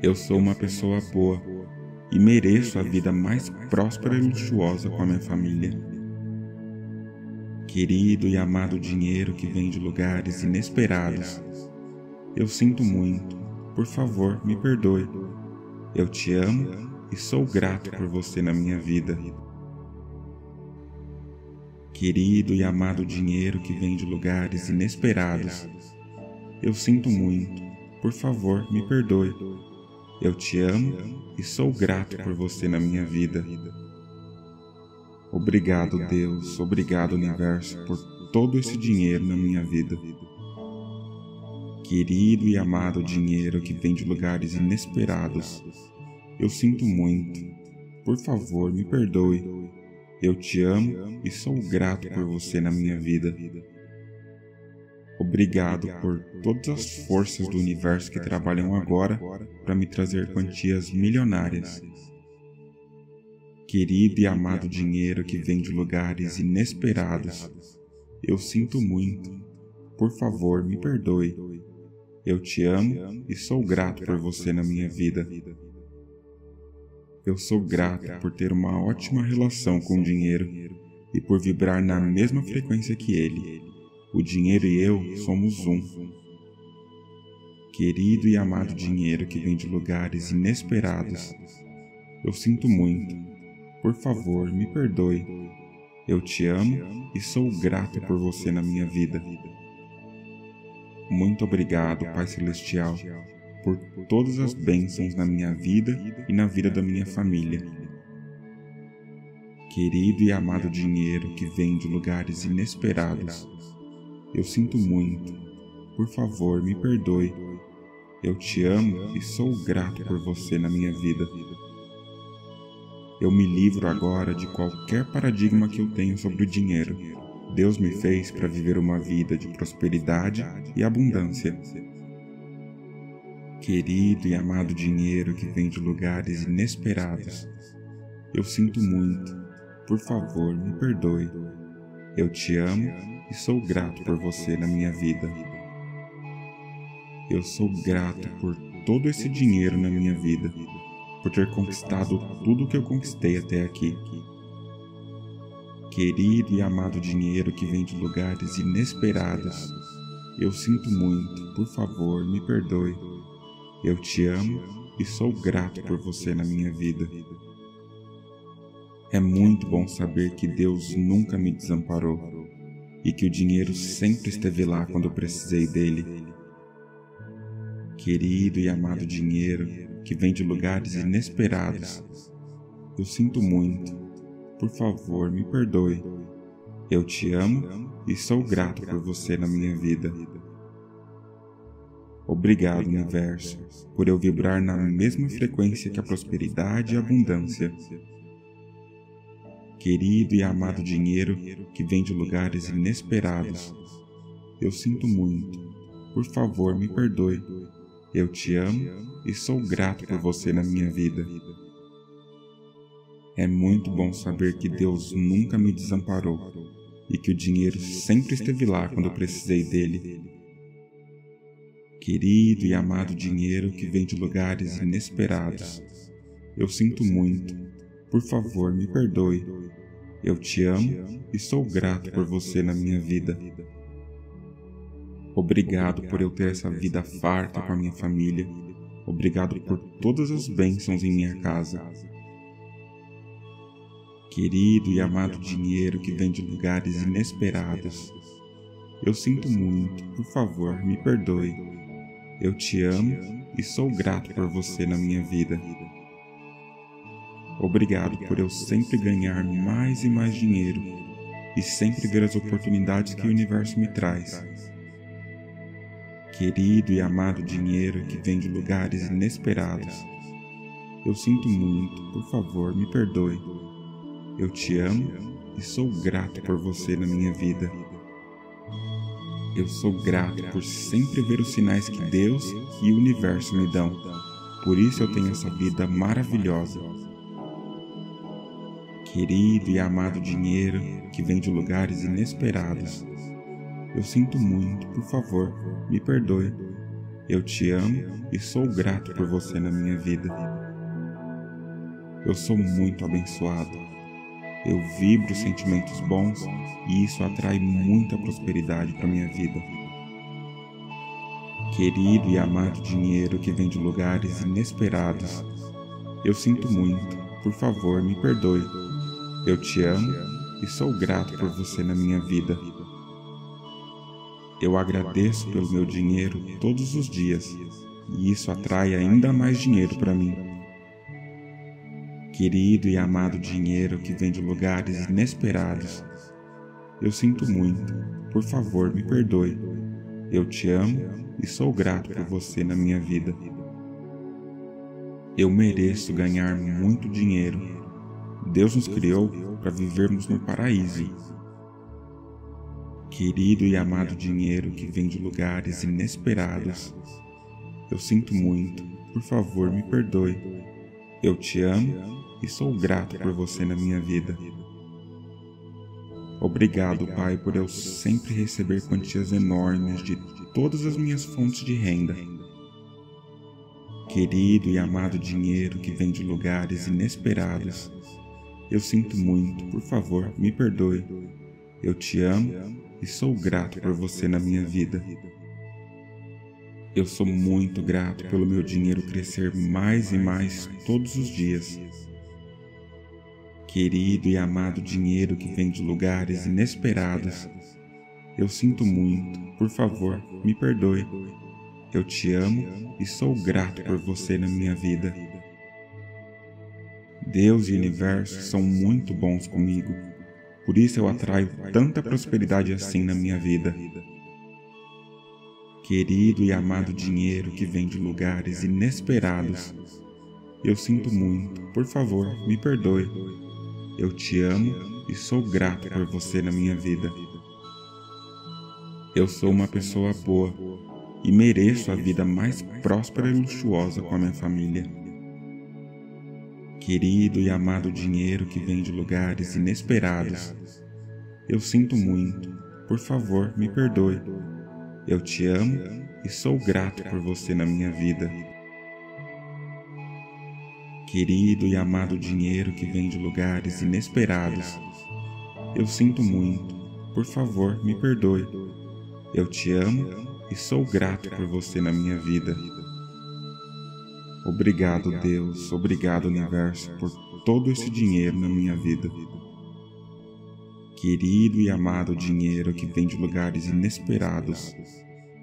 Eu sou uma pessoa boa e mereço a vida mais próspera e luxuosa com a minha família. Querido e amado dinheiro que vem de lugares inesperados, eu sinto muito, por favor, me perdoe. Eu te amo e sou grato por você na minha vida. Querido e amado dinheiro que vem de lugares inesperados, eu sinto muito, por favor, me perdoe. Eu te amo e sou grato por você na minha vida. Obrigado, Deus, obrigado, Universo, por todo esse dinheiro na minha vida. Querido e amado dinheiro que vem de lugares inesperados, eu sinto muito. Por favor, me perdoe. Eu te amo e sou grato por você na minha vida. Obrigado por todas as forças do universo que trabalham agora para me trazer quantias milionárias. Querido e amado dinheiro que vem de lugares inesperados, eu sinto muito. Por favor, me perdoe. Eu te amo e sou grato por você na minha vida. Eu sou grato por ter uma ótima relação com o dinheiro e por vibrar na mesma frequência que ele. O dinheiro e eu somos um. Querido e amado dinheiro que vem de lugares inesperados, eu sinto muito. Por favor, me perdoe. Eu te amo e sou grato por você na minha vida. Muito obrigado, Pai Celestial por todas as bênçãos na minha vida e na vida da minha família. Querido e amado dinheiro que vem de lugares inesperados, eu sinto muito. Por favor, me perdoe. Eu te amo e sou grato por você na minha vida. Eu me livro agora de qualquer paradigma que eu tenho sobre o dinheiro. Deus me fez para viver uma vida de prosperidade e abundância Querido e amado dinheiro que vem de lugares inesperados, eu sinto muito. Por favor, me perdoe. Eu te amo e sou grato por você na minha vida. Eu sou grato por todo esse dinheiro na minha vida, por ter conquistado tudo o que eu conquistei até aqui. Querido e amado dinheiro que vem de lugares inesperados, eu sinto muito. Por favor, me perdoe. Eu te amo e sou grato por você na minha vida. É muito bom saber que Deus nunca me desamparou e que o dinheiro sempre esteve lá quando eu precisei dele. Querido e amado dinheiro que vem de lugares inesperados, eu sinto muito. Por favor, me perdoe. Eu te amo e sou grato por você na minha vida. Obrigado, universo, por eu vibrar na mesma frequência que a prosperidade e a abundância. Querido e amado dinheiro que vem de lugares inesperados, eu sinto muito. Por favor, me perdoe. Eu te amo e sou grato por você na minha vida. É muito bom saber que Deus nunca me desamparou e que o dinheiro sempre esteve lá quando eu precisei dele. Querido e amado dinheiro que vem de lugares inesperados, eu sinto muito. Por favor, me perdoe. Eu te amo e sou grato por você na minha vida. Obrigado por eu ter essa vida farta com a minha família. Obrigado por todas as bênçãos em minha casa. Querido e amado dinheiro que vem de lugares inesperados, eu sinto muito, por favor, me perdoe. Eu te amo e sou grato por você na minha vida. Obrigado por eu sempre ganhar mais e mais dinheiro e sempre ver as oportunidades que o universo me traz. Querido e amado dinheiro que vem de lugares inesperados, eu sinto muito, por favor, me perdoe. Eu te amo e sou grato por você na minha vida. Eu sou grato por sempre ver os sinais que Deus e o universo me dão. Por isso eu tenho essa vida maravilhosa querido e amado dinheiro que vem de lugares inesperados. Eu sinto muito, por favor, me perdoe. Eu te amo e sou grato por você na minha vida. Eu sou muito abençoado. Eu vibro sentimentos bons e isso atrai muita prosperidade para minha vida. Querido e amado dinheiro que vem de lugares inesperados, eu sinto muito, por favor, me perdoe. Eu te amo e sou grato por você na minha vida. Eu agradeço pelo meu dinheiro todos os dias e isso atrai ainda mais dinheiro para mim. Querido e amado dinheiro que vem de lugares inesperados, eu sinto muito, por favor me perdoe. Eu te amo e sou grato por você na minha vida. Eu mereço ganhar muito dinheiro Deus nos criou para vivermos no paraíso. Querido e amado dinheiro que vem de lugares inesperados, eu sinto muito, por favor me perdoe. Eu te amo e sou grato por você na minha vida. Obrigado, Pai, por eu sempre receber quantias enormes de todas as minhas fontes de renda. Querido e amado dinheiro que vem de lugares inesperados, eu sinto muito, por favor, me perdoe. Eu te amo e sou grato por você na minha vida. Eu sou muito grato pelo meu dinheiro crescer mais e mais todos os dias. Querido e amado dinheiro que vem de lugares inesperados, eu sinto muito, por favor, me perdoe. Eu te amo e sou grato por você na minha vida. Deus e o universo são muito bons comigo, por isso eu atraio tanta prosperidade assim na minha vida. Querido e amado dinheiro que vem de lugares inesperados, eu sinto muito, por favor, me perdoe. Eu te amo e sou grato por você na minha vida. Eu sou uma pessoa boa e mereço a vida mais próspera e luxuosa com a minha família. Querido e amado dinheiro que vem de lugares inesperados, eu sinto muito, por favor, me perdoe. Eu te amo e sou grato por você na minha vida. Querido e amado dinheiro que vem de lugares inesperados, eu sinto muito, por favor, me perdoe. Eu te amo e sou grato por você na minha vida. Obrigado, Deus, obrigado, universo, por todo esse dinheiro na minha vida. Querido e amado dinheiro que vem de lugares inesperados,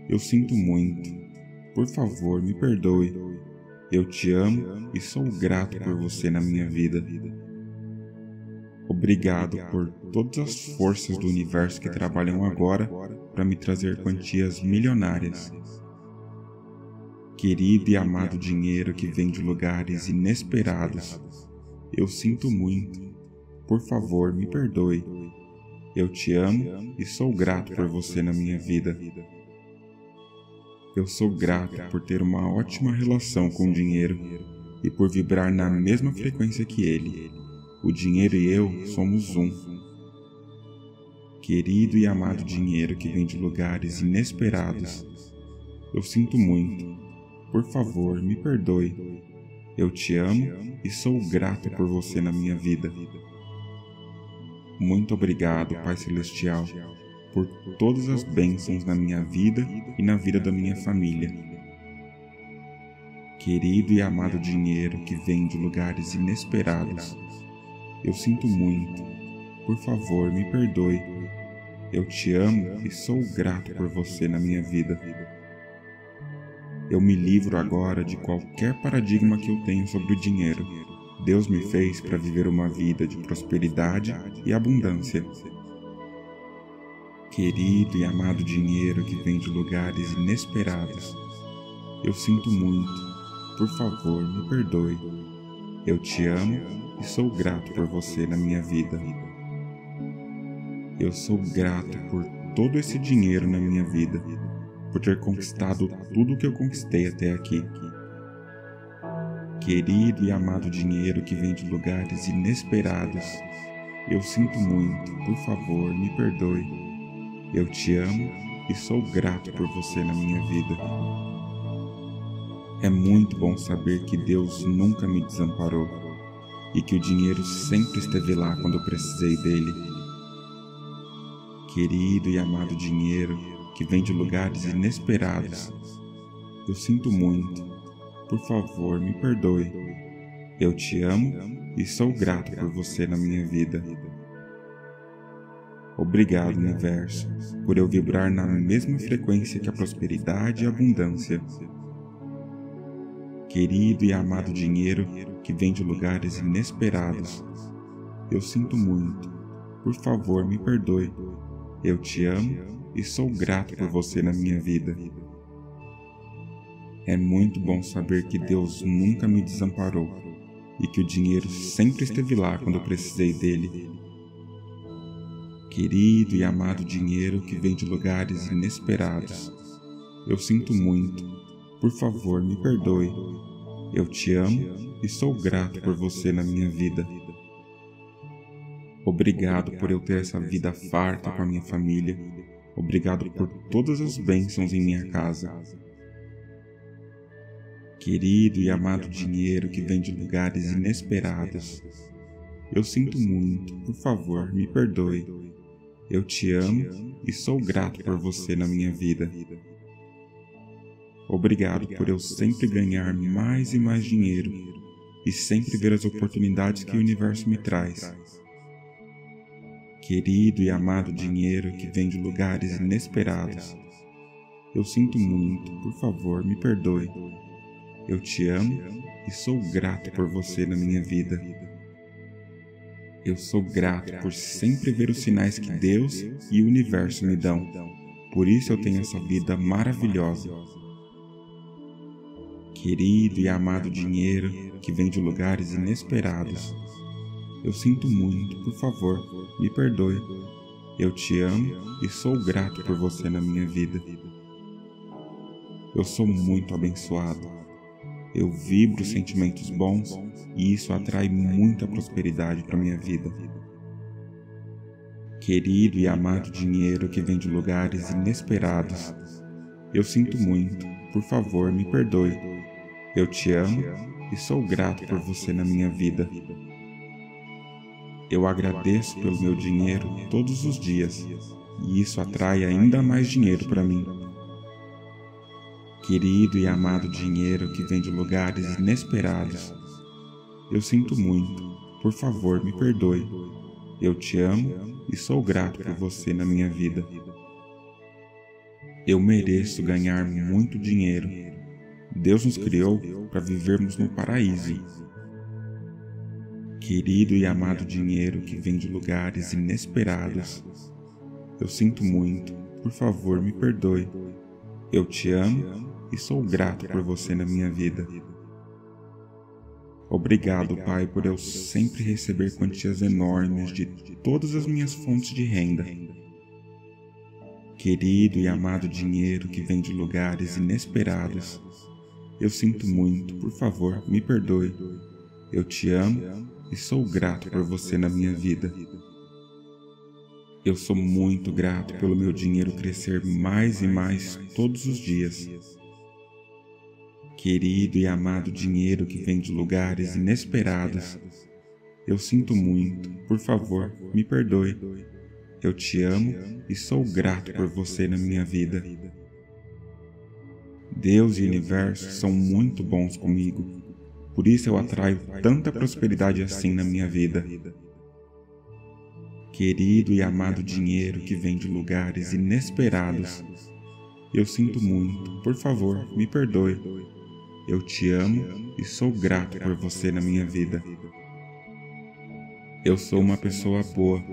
eu sinto muito. Por favor, me perdoe. Eu te amo e sou grato por você na minha vida. Obrigado por todas as forças do universo que trabalham agora para me trazer quantias milionárias querido e amado dinheiro que vem de lugares inesperados. Eu sinto muito. Por favor, me perdoe. Eu te amo e sou grato por você na minha vida. Eu sou grato por ter uma ótima relação com o dinheiro e por vibrar na mesma frequência que ele. O dinheiro e eu somos um. Querido e amado dinheiro que vem de lugares inesperados, eu sinto muito. Por favor, me perdoe. Eu te amo e sou grato por você na minha vida. Muito obrigado, Pai Celestial, por todas as bênçãos na minha vida e na vida da minha família. Querido e amado dinheiro que vem de lugares inesperados, eu sinto muito. Por favor, me perdoe. Eu te amo e sou grato por você na minha vida. Eu me livro agora de qualquer paradigma que eu tenho sobre o dinheiro. Deus me fez para viver uma vida de prosperidade e abundância. Querido e amado dinheiro que vem de lugares inesperados, eu sinto muito. Por favor, me perdoe. Eu te amo e sou grato por você na minha vida. Eu sou grato por todo esse dinheiro na minha vida por ter conquistado tudo o que eu conquistei até aqui. Querido e amado dinheiro que vem de lugares inesperados, eu sinto muito, por favor, me perdoe. Eu te amo e sou grato por você na minha vida. É muito bom saber que Deus nunca me desamparou e que o dinheiro sempre esteve lá quando eu precisei dele. Querido e amado dinheiro, que vem de lugares inesperados. Eu sinto muito. Por favor, me perdoe. Eu te amo e sou grato por você na minha vida. Obrigado, universo, por eu vibrar na mesma frequência que a prosperidade e a abundância. Querido e amado dinheiro que vem de lugares inesperados, eu sinto muito. Por favor, me perdoe. Eu te amo e sou grato por você na minha vida. É muito bom saber que Deus nunca me desamparou e que o dinheiro sempre esteve lá quando eu precisei dele. Querido e amado dinheiro que vem de lugares inesperados, eu sinto muito. Por favor, me perdoe. Eu te amo e sou grato por você na minha vida. Obrigado por eu ter essa vida farta com a minha família Obrigado por todas as bênçãos em minha casa. Querido e amado dinheiro que vem de lugares inesperados, eu sinto muito, por favor, me perdoe. Eu te amo e sou grato por você na minha vida. Obrigado por eu sempre ganhar mais e mais dinheiro e sempre ver as oportunidades que o universo me traz querido e amado dinheiro que vem de lugares inesperados. Eu sinto muito, por favor, me perdoe. Eu te amo e sou grato por você na minha vida. Eu sou grato por sempre ver os sinais que Deus e o universo me dão. Por isso eu tenho essa vida maravilhosa. Querido e amado dinheiro que vem de lugares inesperados. Eu sinto muito, por favor, me perdoe. Eu te amo e sou grato por você na minha vida. Eu sou muito abençoado. Eu vibro sentimentos bons e isso atrai muita prosperidade para minha vida. Querido e amado dinheiro que vem de lugares inesperados, eu sinto muito. Por favor, me perdoe. Eu te amo e sou grato por você na minha vida. Eu agradeço pelo meu dinheiro todos os dias e isso atrai ainda mais dinheiro para mim. Querido e amado dinheiro que vem de lugares inesperados, eu sinto muito, por favor me perdoe. Eu te amo e sou grato por você na minha vida. Eu mereço ganhar muito dinheiro. Deus nos criou para vivermos no paraíso Querido e amado dinheiro que vem de lugares inesperados, eu sinto muito, por favor me perdoe. Eu te amo e sou grato por você na minha vida. Obrigado, Pai, por eu sempre receber quantias enormes de todas as minhas fontes de renda. Querido e amado dinheiro que vem de lugares inesperados, eu sinto muito, por favor, me perdoe. Eu te amo e sou grato por você na minha vida. Eu sou muito grato pelo meu dinheiro crescer mais e mais todos os dias. Querido e amado dinheiro que vem de lugares inesperados, eu sinto muito, por favor, me perdoe. Eu te amo e sou grato por você na minha vida. Deus e o universo são muito bons comigo, por isso eu atraio tanta prosperidade assim na minha vida. Querido e amado dinheiro que vem de lugares inesperados, eu sinto muito, por favor, me perdoe. Eu te amo e sou grato por você na minha vida. Eu sou uma pessoa boa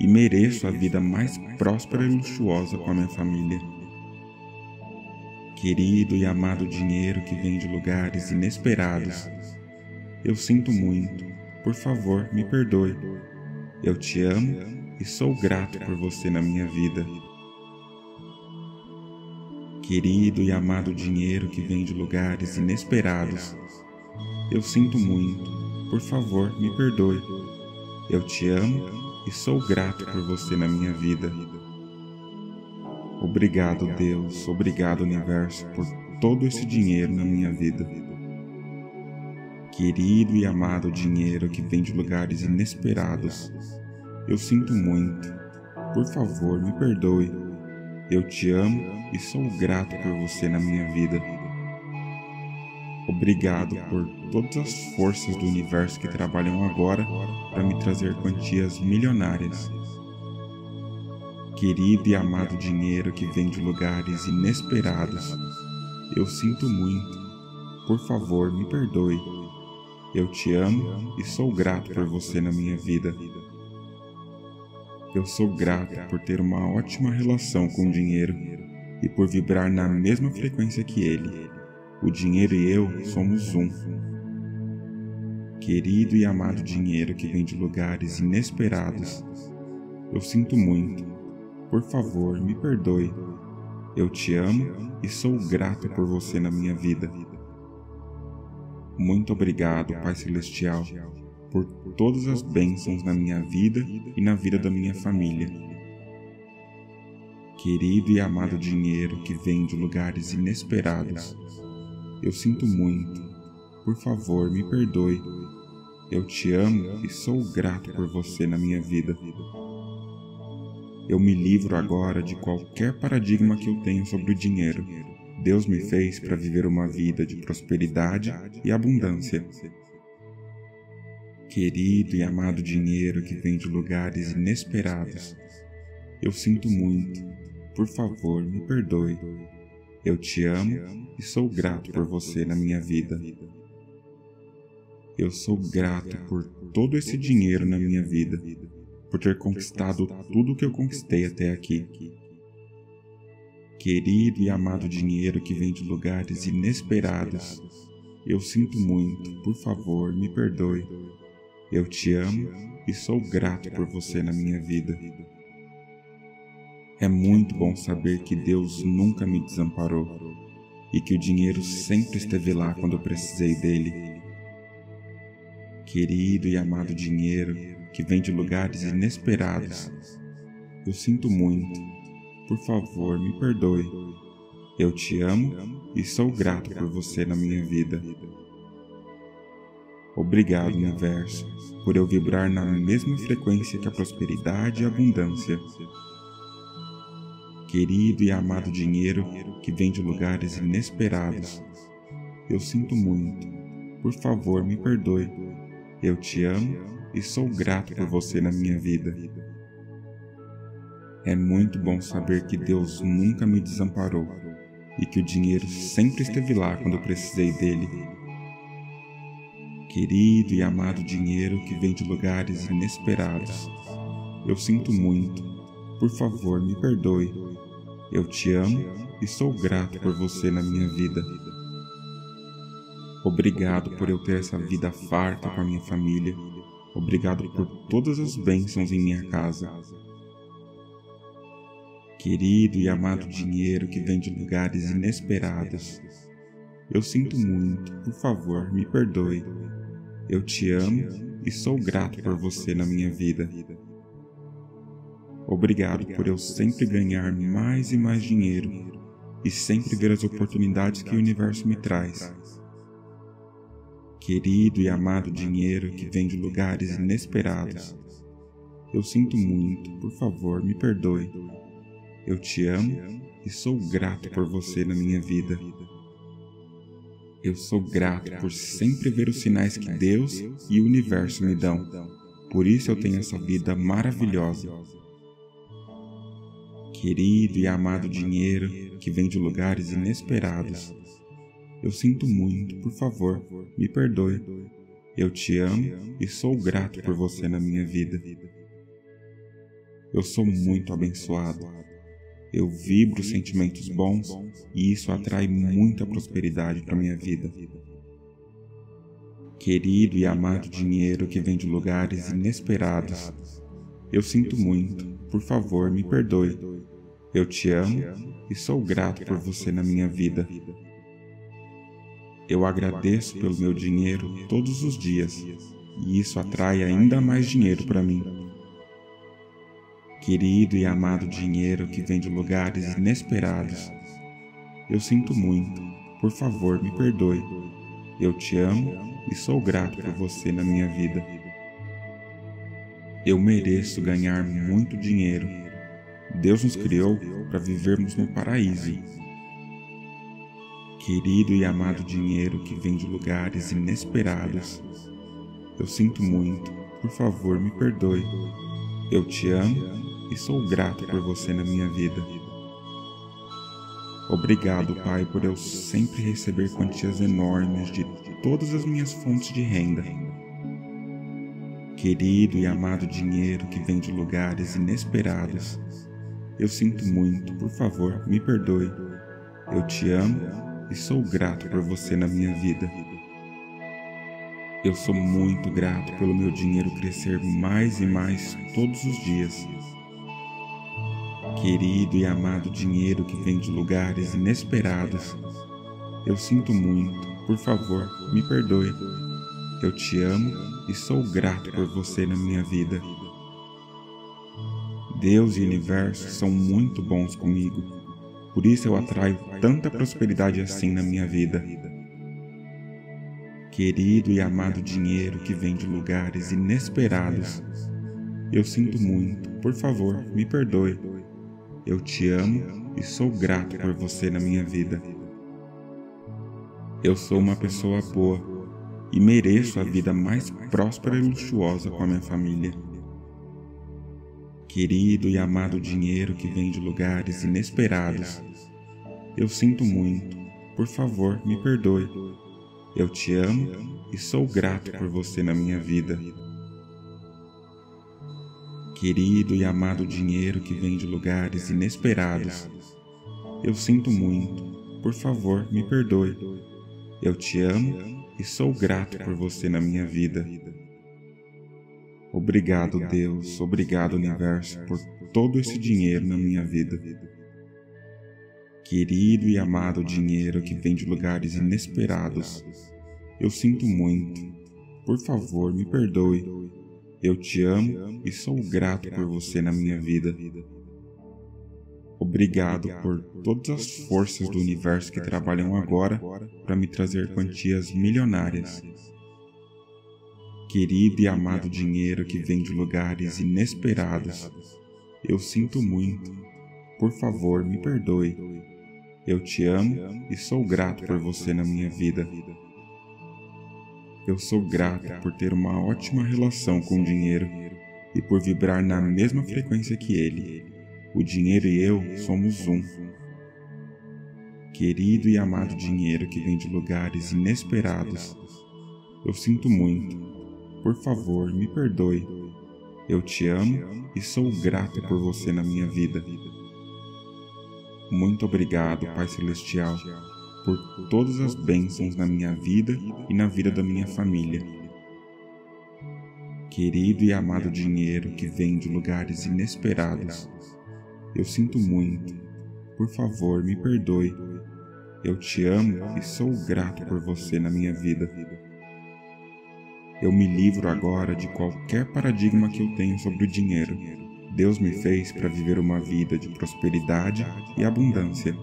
e mereço a vida mais próspera e luxuosa com a minha família. Querido e amado dinheiro que vem de lugares inesperados, eu sinto muito, por favor, me perdoe. Eu te amo e sou grato por você na minha vida. Querido e amado dinheiro que vem de lugares inesperados, eu sinto muito, por favor, me perdoe. Eu te amo e sou grato por você na minha vida. Obrigado, Deus, obrigado, Universo, por todo esse dinheiro na minha vida. Querido e amado dinheiro que vem de lugares inesperados, eu sinto muito. Por favor, me perdoe. Eu te amo e sou grato por você na minha vida. Obrigado por todas as forças do universo que trabalham agora para me trazer quantias milionárias querido e amado dinheiro que vem de lugares inesperados. Eu sinto muito. Por favor, me perdoe. Eu te amo e sou grato por você na minha vida. Eu sou grato por ter uma ótima relação com o dinheiro e por vibrar na mesma frequência que ele. O dinheiro e eu somos um. Querido e amado dinheiro que vem de lugares inesperados, eu sinto muito por favor, me perdoe. Eu te amo e sou grato por você na minha vida. Muito obrigado, Pai Celestial, por todas as bênçãos na minha vida e na vida da minha família. Querido e amado dinheiro que vem de lugares inesperados, eu sinto muito. Por favor, me perdoe. Eu te amo e sou grato por você na minha vida. Eu me livro agora de qualquer paradigma que eu tenho sobre o dinheiro. Deus me fez para viver uma vida de prosperidade e abundância. Querido e amado dinheiro que vem de lugares inesperados, eu sinto muito. Por favor, me perdoe. Eu te amo e sou grato por você na minha vida. Eu sou grato por todo esse dinheiro na minha vida por ter conquistado tudo o que eu conquistei até aqui. Querido e amado dinheiro que vem de lugares inesperados, eu sinto muito, por favor, me perdoe. Eu te amo e sou grato por você na minha vida. É muito bom saber que Deus nunca me desamparou e que o dinheiro sempre esteve lá quando eu precisei dele. Querido e amado dinheiro, que vem de lugares inesperados. Eu sinto muito. Por favor, me perdoe. Eu te amo e sou grato por você na minha vida. Obrigado, universo, por eu vibrar na mesma frequência que a prosperidade e a abundância. Querido e amado dinheiro que vem de lugares inesperados, eu sinto muito. Por favor, me perdoe. Eu te amo e sou grato por você na minha vida. É muito bom saber que Deus nunca me desamparou e que o dinheiro sempre esteve lá quando eu precisei dele. Querido e amado dinheiro que vem de lugares inesperados, eu sinto muito. Por favor, me perdoe. Eu te amo e sou grato por você na minha vida. Obrigado por eu ter essa vida farta com a minha família Obrigado por todas as bênçãos em minha casa. Querido e amado dinheiro que vem de lugares inesperados, eu sinto muito, por favor, me perdoe. Eu te amo e sou grato por você na minha vida. Obrigado por eu sempre ganhar mais e mais dinheiro e sempre ver as oportunidades que o universo me traz. Querido e amado dinheiro que vem de lugares inesperados, eu sinto muito, por favor, me perdoe. Eu te amo e sou grato por você na minha vida. Eu sou grato por sempre ver os sinais que Deus e o universo me dão. Por isso eu tenho essa vida maravilhosa. Querido e amado dinheiro que vem de lugares inesperados, eu sinto muito, por favor, me perdoe. Eu te amo e sou grato por você na minha vida. Eu sou muito abençoado. Eu vibro sentimentos bons e isso atrai muita prosperidade para minha vida. Querido e amado dinheiro que vem de lugares inesperados, eu sinto muito, por favor, me perdoe. Eu te amo e sou grato por você na minha vida. Eu agradeço pelo meu dinheiro todos os dias e isso atrai ainda mais dinheiro para mim. Querido e amado dinheiro que vem de lugares inesperados, eu sinto muito, por favor me perdoe. Eu te amo e sou grato por você na minha vida. Eu mereço ganhar muito dinheiro. Deus nos criou para vivermos no paraíso Querido e amado dinheiro que vem de lugares inesperados, eu sinto muito, por favor me perdoe. Eu te amo e sou grato por você na minha vida. Obrigado, Pai, por eu sempre receber quantias enormes de todas as minhas fontes de renda. Querido e amado dinheiro que vem de lugares inesperados, eu sinto muito, por favor, me perdoe. Eu te amo e sou grato por você na minha vida. Eu sou muito grato pelo meu dinheiro crescer mais e mais todos os dias. Querido e amado dinheiro que vem de lugares inesperados, eu sinto muito, por favor, me perdoe. Eu te amo e sou grato por você na minha vida. Deus e o universo são muito bons comigo por isso eu atraio tanta prosperidade assim na minha vida. Querido e amado dinheiro que vem de lugares inesperados, eu sinto muito, por favor, me perdoe. Eu te amo e sou grato por você na minha vida. Eu sou uma pessoa boa e mereço a vida mais próspera e luxuosa com a minha família. Querido e amado dinheiro que vem de lugares inesperados, eu sinto muito. Por favor, me perdoe. Eu te amo e sou grato por você na minha vida. Querido e amado dinheiro que vem de lugares inesperados, eu sinto muito. Por favor, me perdoe. Eu te amo e sou grato por você na minha vida. Obrigado, Deus, obrigado, Universo, por todo esse dinheiro na minha vida. Querido e amado dinheiro que vem de lugares inesperados, eu sinto muito. Por favor, me perdoe. Eu te amo e sou grato por você na minha vida. Obrigado por todas as forças do universo que trabalham agora para me trazer quantias milionárias querido e amado dinheiro que vem de lugares inesperados. Eu sinto muito. Por favor, me perdoe. Eu te amo e sou grato por você na minha vida. Eu sou grato por ter uma ótima relação com o dinheiro e por vibrar na mesma frequência que ele. O dinheiro e eu somos um. Querido e amado dinheiro que vem de lugares inesperados, eu sinto muito por favor, me perdoe. Eu te amo e sou grato por você na minha vida. Muito obrigado, Pai Celestial, por todas as bênçãos na minha vida e na vida da minha família. Querido e amado dinheiro que vem de lugares inesperados, eu sinto muito. Por favor, me perdoe. Eu te amo e sou grato por você na minha vida. Eu me livro agora de qualquer paradigma que eu tenho sobre o dinheiro. Deus me fez para viver uma vida de prosperidade e abundância.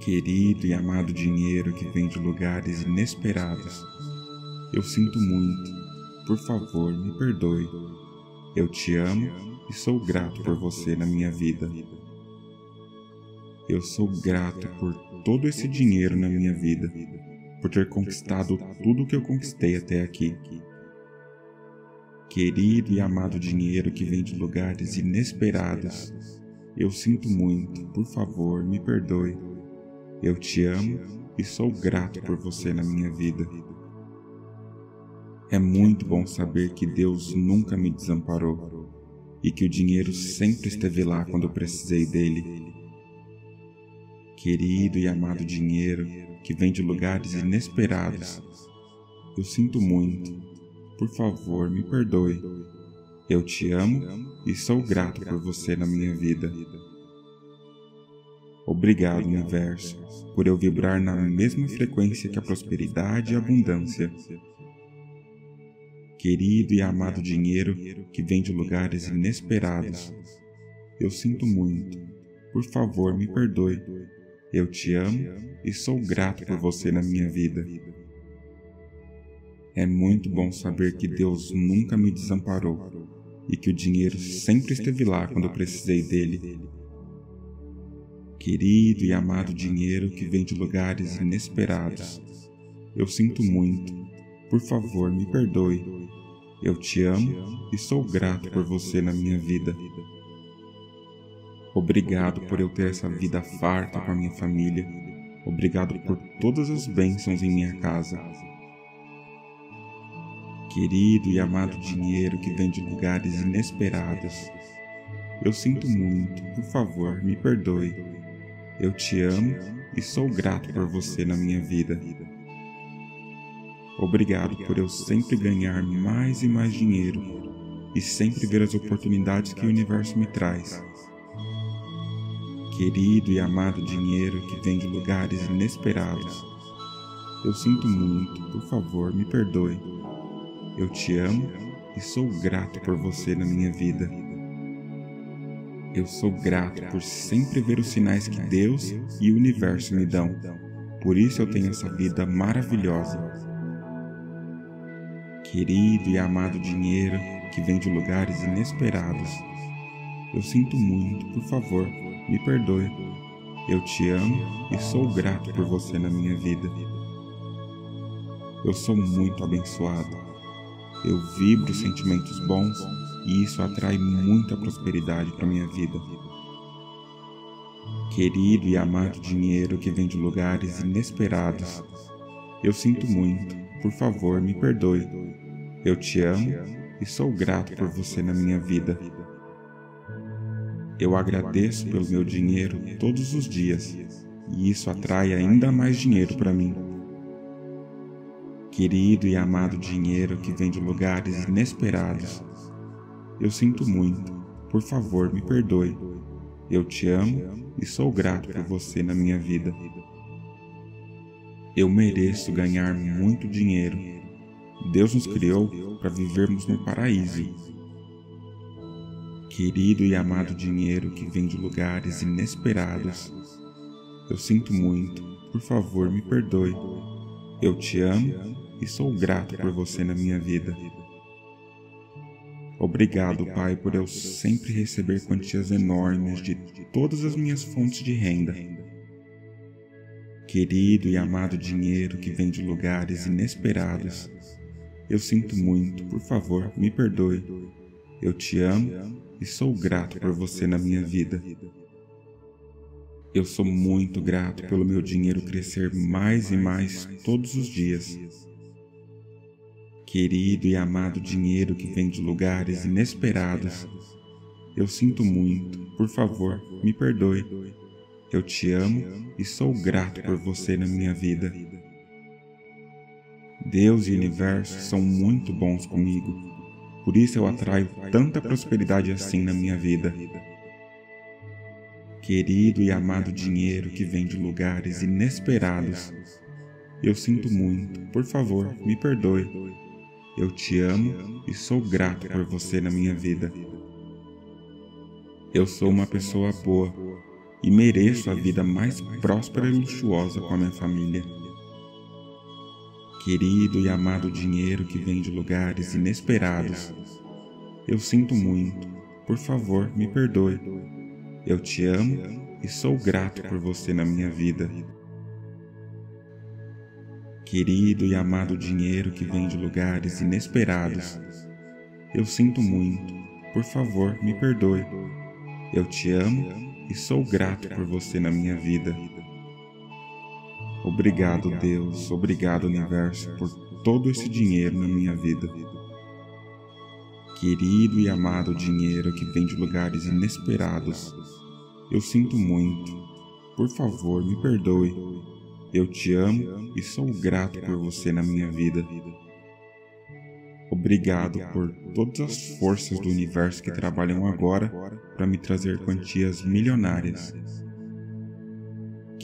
Querido e amado dinheiro que vem de lugares inesperados, eu sinto muito. Por favor, me perdoe. Eu te amo e sou grato por você na minha vida. Eu sou grato por todo esse dinheiro na minha vida, por ter conquistado tudo que eu conquistei até aqui. Querido e amado dinheiro que vem de lugares inesperados, eu sinto muito, por favor, me perdoe. Eu te amo e sou grato por você na minha vida. É muito bom saber que Deus nunca me desamparou e que o dinheiro sempre esteve lá quando eu precisei dele querido e amado dinheiro que vem de lugares inesperados. Eu sinto muito. Por favor, me perdoe. Eu te amo e sou grato por você na minha vida. Obrigado, universo, por eu vibrar na mesma frequência que a prosperidade e a abundância. Querido e amado dinheiro que vem de lugares inesperados, eu sinto muito. Por favor, me perdoe. Eu te amo e sou grato por você na minha vida. É muito bom saber que Deus nunca me desamparou e que o dinheiro sempre esteve lá quando eu precisei dele. Querido e amado dinheiro que vem de lugares inesperados, eu sinto muito. Por favor, me perdoe. Eu te amo e sou grato por você na minha vida. Obrigado por eu ter essa vida farta com a minha família. Obrigado por todas as bênçãos em minha casa. Querido e amado dinheiro que vem de lugares inesperados, eu sinto muito, por favor, me perdoe. Eu te amo e sou grato por você na minha vida. Obrigado por eu sempre ganhar mais e mais dinheiro e sempre ver as oportunidades que o universo me traz querido e amado dinheiro que vem de lugares inesperados. Eu sinto muito, por favor, me perdoe. Eu te amo e sou grato por você na minha vida. Eu sou grato por sempre ver os sinais que Deus e o universo me dão. Por isso eu tenho essa vida maravilhosa. Querido e amado dinheiro que vem de lugares inesperados. Eu sinto muito, por favor, me perdoe. Eu te amo e sou grato por você na minha vida. Eu sou muito abençoado. Eu vibro sentimentos bons e isso atrai muita prosperidade para minha vida. Querido e amado dinheiro que vem de lugares inesperados, eu sinto muito. Por favor, me perdoe. Eu te amo e sou grato por você na minha vida. Eu agradeço pelo meu dinheiro todos os dias e isso atrai ainda mais dinheiro para mim. Querido e amado dinheiro que vem de lugares inesperados, eu sinto muito, por favor me perdoe. Eu te amo e sou grato por você na minha vida. Eu mereço ganhar muito dinheiro. Deus nos criou para vivermos no paraíso Querido e amado dinheiro que vem de lugares inesperados, eu sinto muito, por favor me perdoe. Eu te amo e sou grato por você na minha vida. Obrigado, Pai, por eu sempre receber quantias enormes de todas as minhas fontes de renda. Querido e amado dinheiro que vem de lugares inesperados, eu sinto muito, por favor, me perdoe. Eu te amo e sou grato por você na minha vida. Eu sou muito grato pelo meu dinheiro crescer mais e mais todos os dias. Querido e amado dinheiro que vem de lugares inesperados, eu sinto muito, por favor, me perdoe. Eu te amo e sou grato por você na minha vida. Deus e o universo são muito bons comigo por isso eu atraio tanta prosperidade assim na minha vida. Querido e amado dinheiro que vem de lugares inesperados, Eu sinto muito. Por favor, me perdoe. Eu te amo e sou grato por você na minha vida. Eu sou uma pessoa boa e mereço a vida mais próspera e luxuosa com a minha família. Querido e amado dinheiro que vem de lugares inesperados, eu sinto muito. Por favor, me perdoe. Eu te amo e sou grato por você na minha vida. Querido e amado dinheiro que vem de lugares inesperados, eu sinto muito. Por favor, me perdoe. Eu te amo e sou grato por você na minha vida. Obrigado, Deus, obrigado, Universo, por todo esse dinheiro na minha vida. Querido e amado dinheiro que vem de lugares inesperados, eu sinto muito. Por favor, me perdoe. Eu te amo e sou grato por você na minha vida. Obrigado por todas as forças do universo que trabalham agora para me trazer quantias milionárias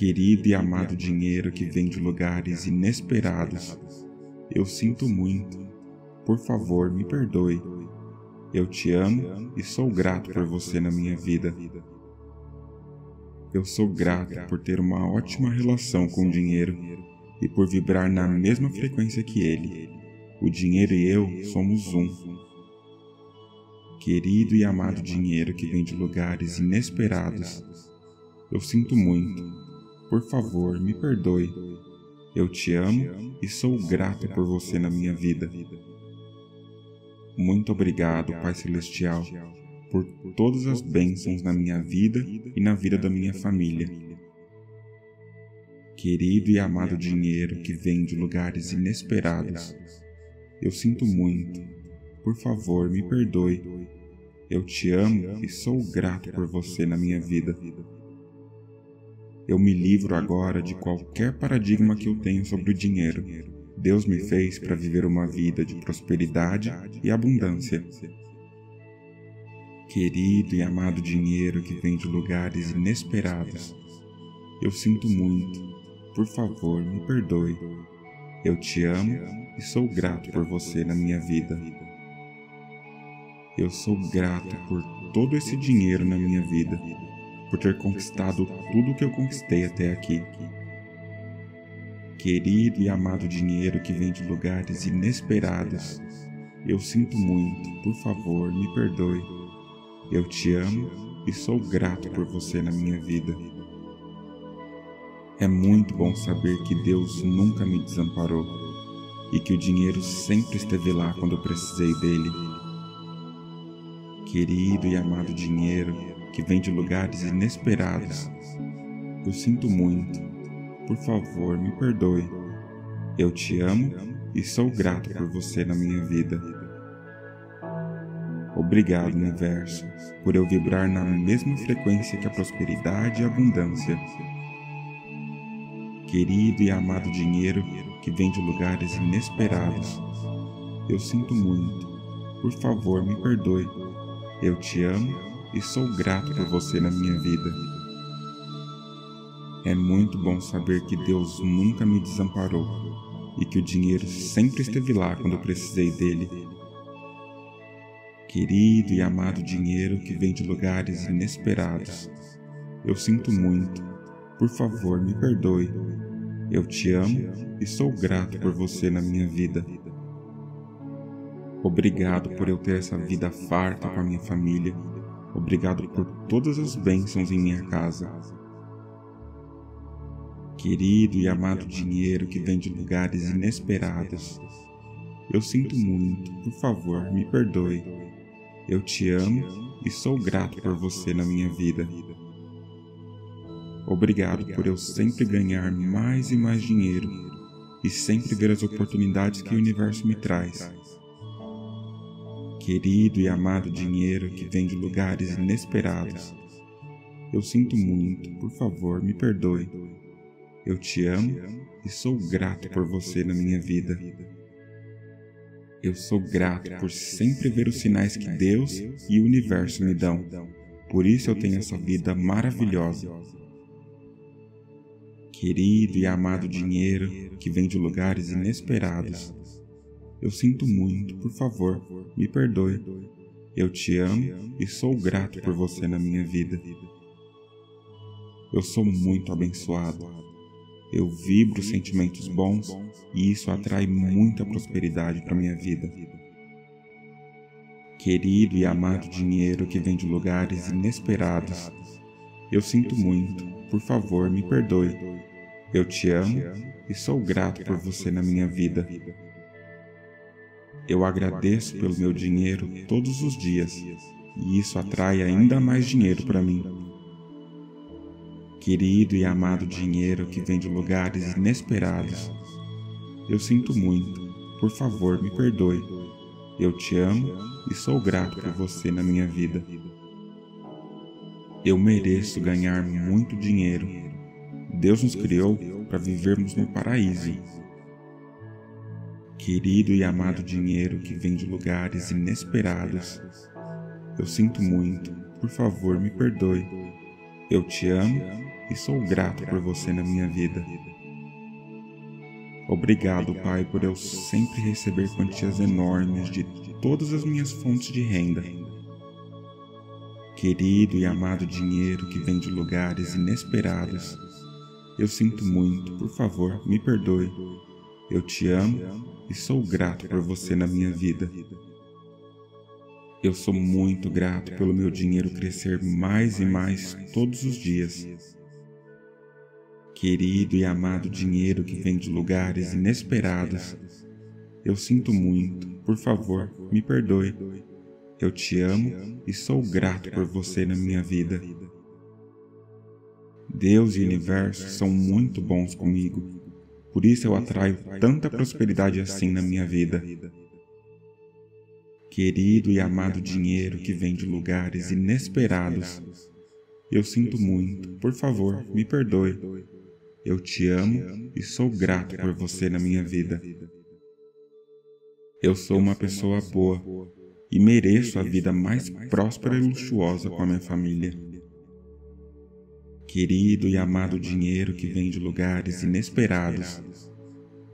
querido e amado dinheiro que vem de lugares inesperados, eu sinto muito. Por favor, me perdoe. Eu te amo e sou grato por você na minha vida. Eu sou grato por ter uma ótima relação com o dinheiro e por vibrar na mesma frequência que ele. O dinheiro e eu somos um. Querido e amado dinheiro que vem de lugares inesperados, eu sinto muito por favor, me perdoe. Eu te amo e sou grato por você na minha vida. Muito obrigado, Pai Celestial, por todas as bênçãos na minha vida e na vida da minha família. Querido e amado dinheiro que vem de lugares inesperados, eu sinto muito. Por favor, me perdoe. Eu te amo e sou grato por você na minha vida. Eu me livro agora de qualquer paradigma que eu tenho sobre o dinheiro. Deus me fez para viver uma vida de prosperidade e abundância. Querido e amado dinheiro que vem de lugares inesperados, eu sinto muito. Por favor, me perdoe. Eu te amo e sou grato por você na minha vida. Eu sou grato por todo esse dinheiro na minha vida por ter conquistado tudo o que eu conquistei até aqui. Querido e amado dinheiro que vem de lugares inesperados, eu sinto muito, por favor, me perdoe. Eu te amo e sou grato por você na minha vida. É muito bom saber que Deus nunca me desamparou e que o dinheiro sempre esteve lá quando eu precisei dele. Querido e amado dinheiro, que vem de lugares inesperados. Eu sinto muito. Por favor, me perdoe. Eu te amo e sou grato por você na minha vida. Obrigado, universo, por eu vibrar na mesma frequência que a prosperidade e a abundância. Querido e amado dinheiro que vem de lugares inesperados, eu sinto muito. Por favor, me perdoe. Eu te amo e sou grato por você na minha vida. É muito bom saber que Deus nunca me desamparou e que o dinheiro sempre esteve lá quando eu precisei dele. Querido e amado dinheiro que vem de lugares inesperados, eu sinto muito. Por favor, me perdoe. Eu te amo e sou grato por você na minha vida. Obrigado por eu ter essa vida farta com a minha família Obrigado por todas as bênçãos em minha casa. Querido e amado dinheiro que vem de lugares inesperados, eu sinto muito, por favor, me perdoe. Eu te amo e sou grato por você na minha vida. Obrigado por eu sempre ganhar mais e mais dinheiro e sempre ver as oportunidades que o universo me traz querido e amado dinheiro que vem de lugares inesperados. Eu sinto muito, por favor, me perdoe. Eu te amo e sou grato por você na minha vida. Eu sou grato por sempre ver os sinais que Deus e o universo me dão. Por isso eu tenho essa vida maravilhosa. Querido e amado dinheiro que vem de lugares inesperados, eu sinto muito, por favor, me perdoe. Eu te amo e sou grato por você na minha vida. Eu sou muito abençoado. Eu vibro sentimentos bons e isso atrai muita prosperidade para minha vida. Querido e amado dinheiro que vem de lugares inesperados, eu sinto muito, por favor, me perdoe. Eu te amo e sou grato por você na minha vida. Eu agradeço pelo meu dinheiro todos os dias e isso atrai ainda mais dinheiro para mim. Querido e amado dinheiro que vem de lugares inesperados, eu sinto muito, por favor me perdoe. Eu te amo e sou grato por você na minha vida. Eu mereço ganhar muito dinheiro. Deus nos criou para vivermos no paraíso. Querido e amado dinheiro que vem de lugares inesperados, eu sinto muito, por favor me perdoe. Eu te amo e sou grato por você na minha vida. Obrigado, Pai, por eu sempre receber quantias enormes de todas as minhas fontes de renda Querido e amado dinheiro que vem de lugares inesperados, eu sinto muito, por favor, me perdoe. Eu te amo e sou grato por você na minha vida. Eu sou muito grato pelo meu dinheiro crescer mais e mais todos os dias. Querido e amado dinheiro que vem de lugares inesperados, eu sinto muito, por favor, me perdoe. Eu te amo e sou grato por você na minha vida. Deus e o universo são muito bons comigo, por isso eu atraio tanta prosperidade assim na minha vida. Querido e amado dinheiro que vem de lugares inesperados, eu sinto muito, por favor, me perdoe. Eu te amo e sou grato por você na minha vida. Eu sou uma pessoa boa e mereço a vida mais próspera e luxuosa com a minha família. Querido e amado dinheiro que vem de lugares inesperados,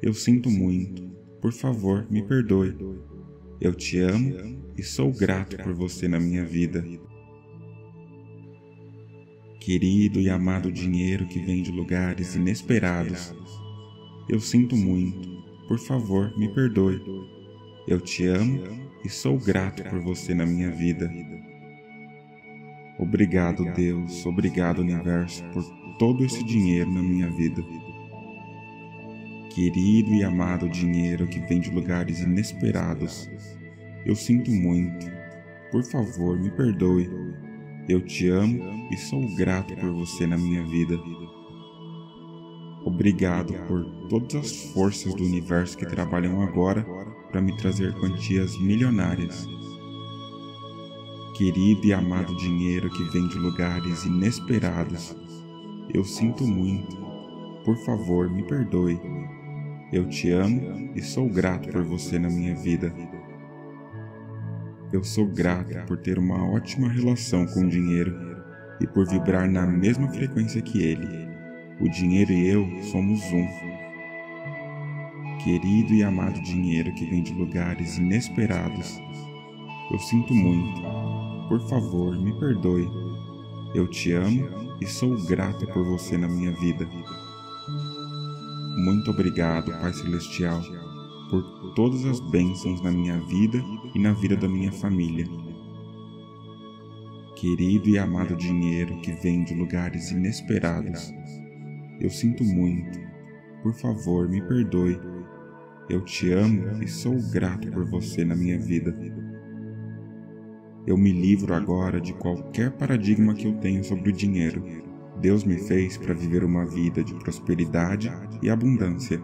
eu sinto muito, por favor, me perdoe. Eu te amo e sou grato por você na minha vida. Querido e amado dinheiro que vem de lugares inesperados, eu sinto muito, por favor, me perdoe. Eu te amo e sou grato por você na minha vida. Obrigado, Deus, obrigado, Universo, por todo esse dinheiro na minha vida. Querido e amado dinheiro que vem de lugares inesperados, eu sinto muito. Por favor, me perdoe. Eu te amo e sou grato por você na minha vida. Obrigado por todas as forças do universo que trabalham agora para me trazer quantias milionárias. Querido e amado dinheiro que vem de lugares inesperados, eu sinto muito. Por favor, me perdoe. Eu te amo e sou grato por você na minha vida. Eu sou grato por ter uma ótima relação com o dinheiro e por vibrar na mesma frequência que ele. O dinheiro e eu somos um querido e amado dinheiro que vem de lugares inesperados. Eu sinto muito. Por favor, me perdoe. Eu te amo e sou grato por você na minha vida. Muito obrigado, Pai Celestial, por todas as bênçãos na minha vida e na vida da minha família. Querido e amado dinheiro que vem de lugares inesperados, eu sinto muito. Por favor, me perdoe eu te amo e sou grato por você na minha vida. Eu me livro agora de qualquer paradigma que eu tenho sobre o dinheiro. Deus me fez para viver uma vida de prosperidade e abundância.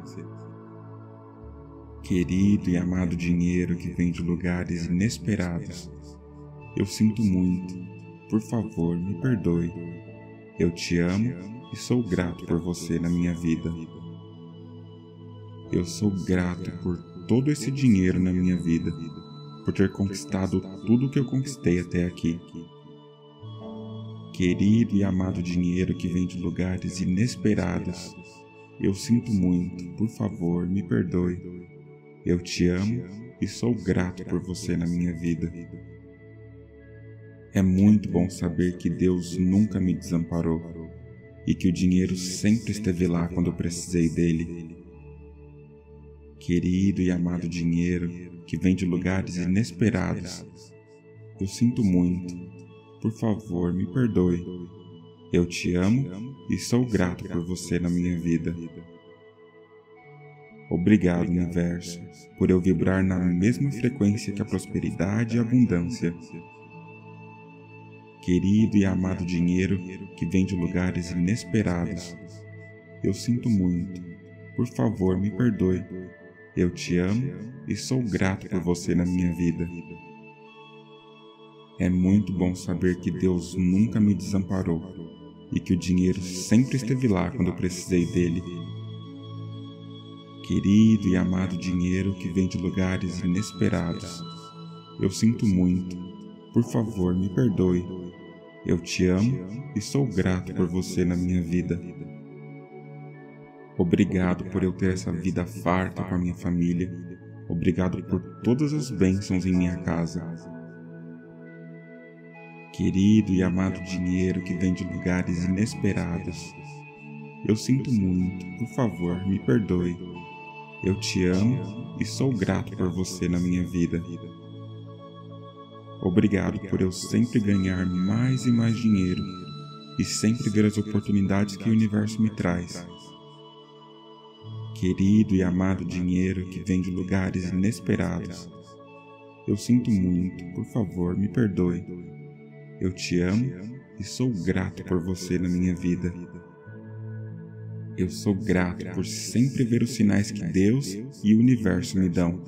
Querido e amado dinheiro que vem de lugares inesperados, eu sinto muito. Por favor, me perdoe. Eu te amo e sou grato por você na minha vida. Eu sou grato por todo esse dinheiro na minha vida, por ter conquistado tudo que eu conquistei até aqui. Querido e amado dinheiro que vem de lugares inesperados, eu sinto muito, por favor, me perdoe. Eu te amo e sou grato por você na minha vida. É muito bom saber que Deus nunca me desamparou e que o dinheiro sempre esteve lá quando eu precisei dele. Querido e amado dinheiro que vem de lugares inesperados, eu sinto muito. Por favor, me perdoe. Eu te amo e sou grato por você na minha vida. Obrigado, universo, por eu vibrar na mesma frequência que a prosperidade e a abundância querido e amado dinheiro que vem de lugares inesperados. Eu sinto muito. Por favor, me perdoe. Eu te amo e sou grato por você na minha vida. É muito bom saber que Deus nunca me desamparou e que o dinheiro sempre esteve lá quando eu precisei dele. Querido e amado dinheiro que vem de lugares inesperados, eu sinto muito. Por favor, me perdoe eu te amo e sou grato por você na minha vida. Obrigado por eu ter essa vida farta com a minha família. Obrigado por todas as bênçãos em minha casa. Querido e amado dinheiro que vem de lugares inesperados. Eu sinto muito, por favor, me perdoe. Eu te amo e sou grato por você na minha vida. Obrigado por eu sempre ganhar mais e mais dinheiro e sempre ver as oportunidades que o universo me traz. Querido e amado dinheiro que vem de lugares inesperados, eu sinto muito, por favor, me perdoe. Eu te amo e sou grato por você na minha vida. Eu sou grato por sempre ver os sinais que Deus e o universo me dão.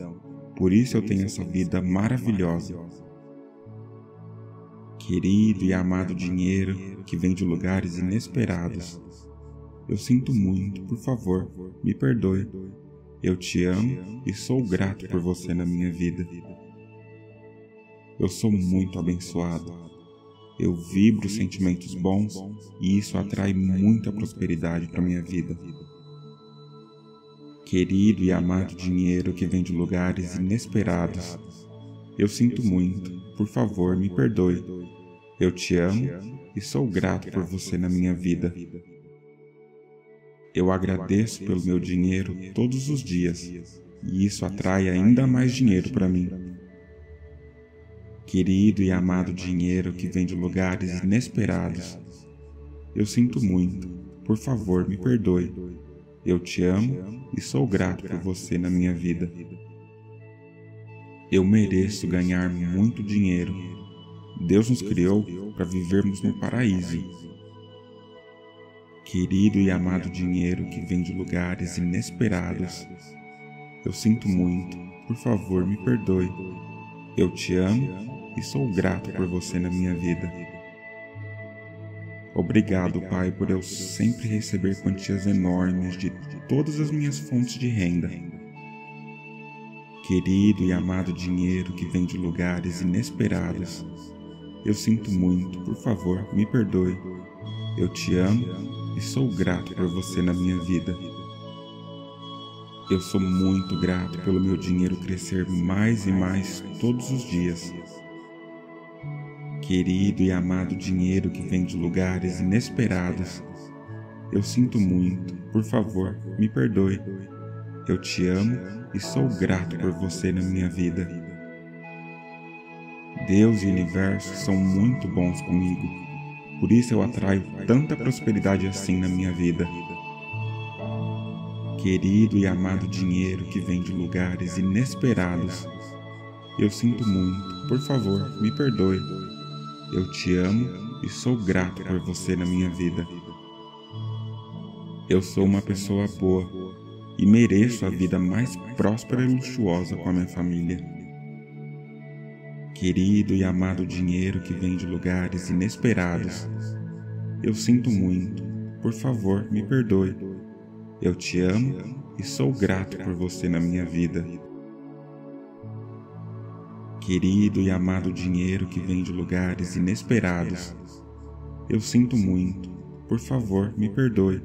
Por isso eu tenho essa vida maravilhosa querido e amado dinheiro que vem de lugares inesperados. Eu sinto muito, por favor, me perdoe. Eu te amo e sou grato por você na minha vida. Eu sou muito abençoado. Eu vibro sentimentos bons e isso atrai muita prosperidade para minha vida. Querido e amado dinheiro que vem de lugares inesperados, eu sinto muito, por favor, me perdoe. Eu te amo e sou grato por você na minha vida. Eu agradeço pelo meu dinheiro todos os dias e isso atrai ainda mais dinheiro para mim. Querido e amado dinheiro que vem de lugares inesperados, eu sinto muito, por favor me perdoe. Eu te amo e sou grato por você na minha vida. Eu mereço ganhar muito dinheiro. Deus nos criou para vivermos no paraíso. Querido e amado dinheiro que vem de lugares inesperados, eu sinto muito, por favor me perdoe. Eu te amo e sou grato por você na minha vida. Obrigado, Pai, por eu sempre receber quantias enormes de todas as minhas fontes de renda. Querido e amado dinheiro que vem de lugares inesperados, eu sinto muito, por favor, me perdoe. Eu te amo e sou grato por você na minha vida. Eu sou muito grato pelo meu dinheiro crescer mais e mais todos os dias. Querido e amado dinheiro que vem de lugares inesperados, eu sinto muito, por favor, me perdoe. Eu te amo e sou grato por você na minha vida. Deus e o universo são muito bons comigo, por isso eu atraio tanta prosperidade assim na minha vida. Querido e amado dinheiro que vem de lugares inesperados, eu sinto muito, por favor, me perdoe. Eu te amo e sou grato por você na minha vida. Eu sou uma pessoa boa e mereço a vida mais próspera e luxuosa com a minha família. Querido e amado dinheiro que vem de lugares inesperados, eu sinto muito, por favor, me perdoe. Eu te amo e sou grato por você na minha vida. Querido e amado dinheiro que vem de lugares inesperados, Eu sinto muito. Por favor, me perdoe.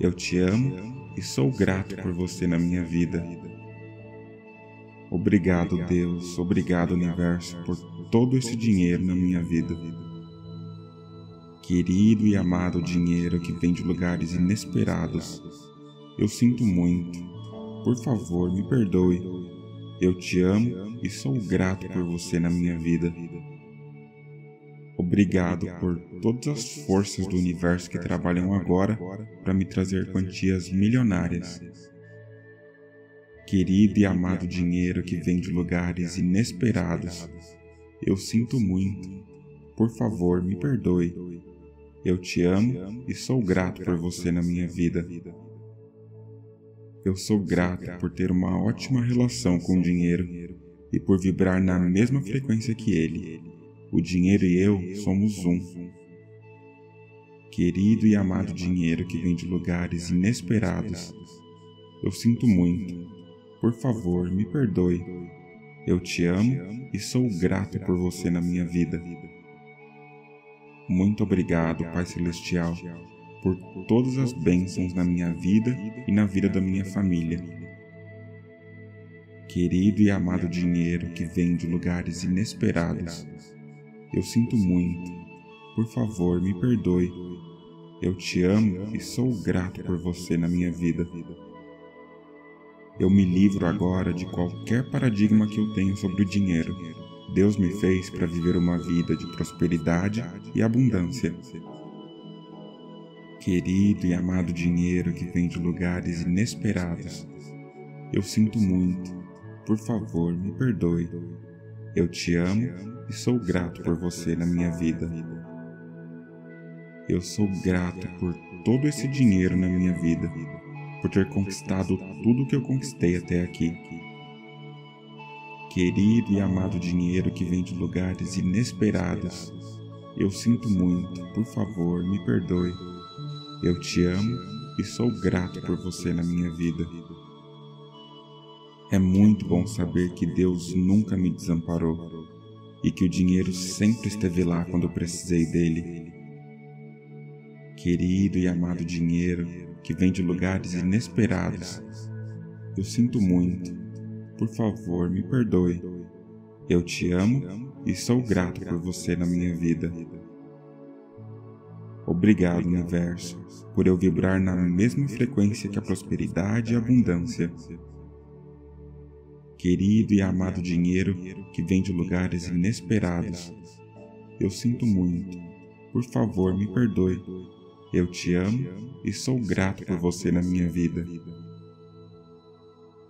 Eu te amo e sou grato por você na minha vida. Obrigado, Deus, obrigado, Universo, por todo esse dinheiro na minha vida. Querido e amado dinheiro que vem de lugares inesperados, eu sinto muito. Por favor, me perdoe. Eu te amo e sou grato por você na minha vida. Obrigado por todas as forças do universo que trabalham agora para me trazer quantias milionárias. Querido e amado dinheiro que vem de lugares inesperados, eu sinto muito. Por favor, me perdoe. Eu te amo e sou grato por você na minha vida. Eu sou grato por ter uma ótima relação com o dinheiro e por vibrar na mesma frequência que ele. O dinheiro e eu somos um. Querido e amado dinheiro que vem de lugares inesperados, eu sinto muito. Por favor, me perdoe. Eu te amo e sou grato por você na minha vida. Muito obrigado, Pai Celestial por todas as bênçãos na minha vida e na vida da minha família. Querido e amado dinheiro que vem de lugares inesperados, eu sinto muito. Por favor, me perdoe. Eu te amo e sou grato por você na minha vida. Eu me livro agora de qualquer paradigma que eu tenho sobre o dinheiro. Deus me fez para viver uma vida de prosperidade e abundância. Querido e amado dinheiro que vem de lugares inesperados, eu sinto muito. Por favor, me perdoe. Eu te amo e sou grato por você na minha vida. Eu sou grato por todo esse dinheiro na minha vida, por ter conquistado tudo que eu conquistei até aqui. Querido e amado dinheiro que vem de lugares inesperados, eu sinto muito. Por favor, me perdoe. Eu te amo e sou grato por você na minha vida. É muito bom saber que Deus nunca me desamparou e que o dinheiro sempre esteve lá quando eu precisei dele. Querido e amado dinheiro que vem de lugares inesperados, eu sinto muito. Por favor, me perdoe. Eu te amo e sou grato por você na minha vida. Obrigado, universo, por eu vibrar na mesma frequência que a prosperidade e a abundância. Querido e amado dinheiro que vem de lugares inesperados, eu sinto muito. Por favor, me perdoe. Eu te amo e sou grato por você na minha vida.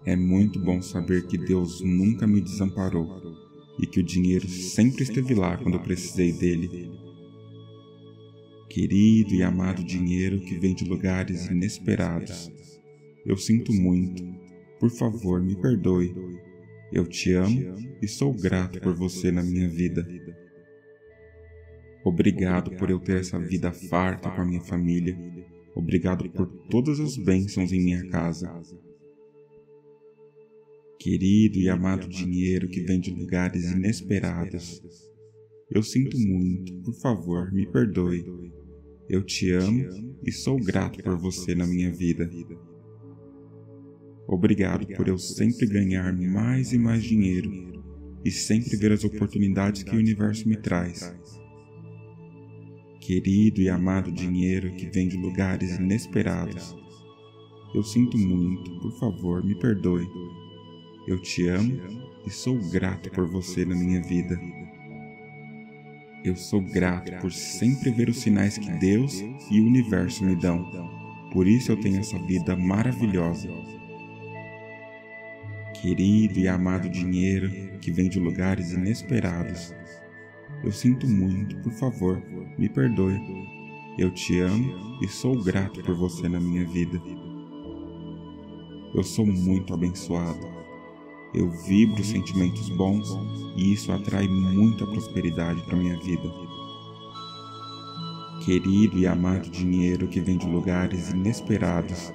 É muito bom saber que Deus nunca me desamparou e que o dinheiro sempre esteve lá quando eu precisei dele querido e amado dinheiro que vem de lugares inesperados. Eu sinto muito. Por favor, me perdoe. Eu te amo e sou grato por você na minha vida. Obrigado por eu ter essa vida farta com a minha família. Obrigado por todas as bênçãos em minha casa. Querido e amado dinheiro que vem de lugares inesperados. Eu sinto muito, por favor, me perdoe. Eu te amo e sou grato por você na minha vida. Obrigado por eu sempre ganhar mais e mais dinheiro e sempre ver as oportunidades que o universo me traz. Querido e amado dinheiro que vem de lugares inesperados, eu sinto muito, por favor, me perdoe. Eu te amo e sou grato por você na minha vida. Eu sou grato por sempre ver os sinais que Deus e o universo me dão. Por isso eu tenho essa vida maravilhosa. Querido e amado dinheiro que vem de lugares inesperados. Eu sinto muito, por favor, me perdoe. Eu te amo e sou grato por você na minha vida. Eu sou muito abençoado eu vibro sentimentos bons e isso atrai muita prosperidade para minha vida. Querido e amado dinheiro que vem de lugares inesperados,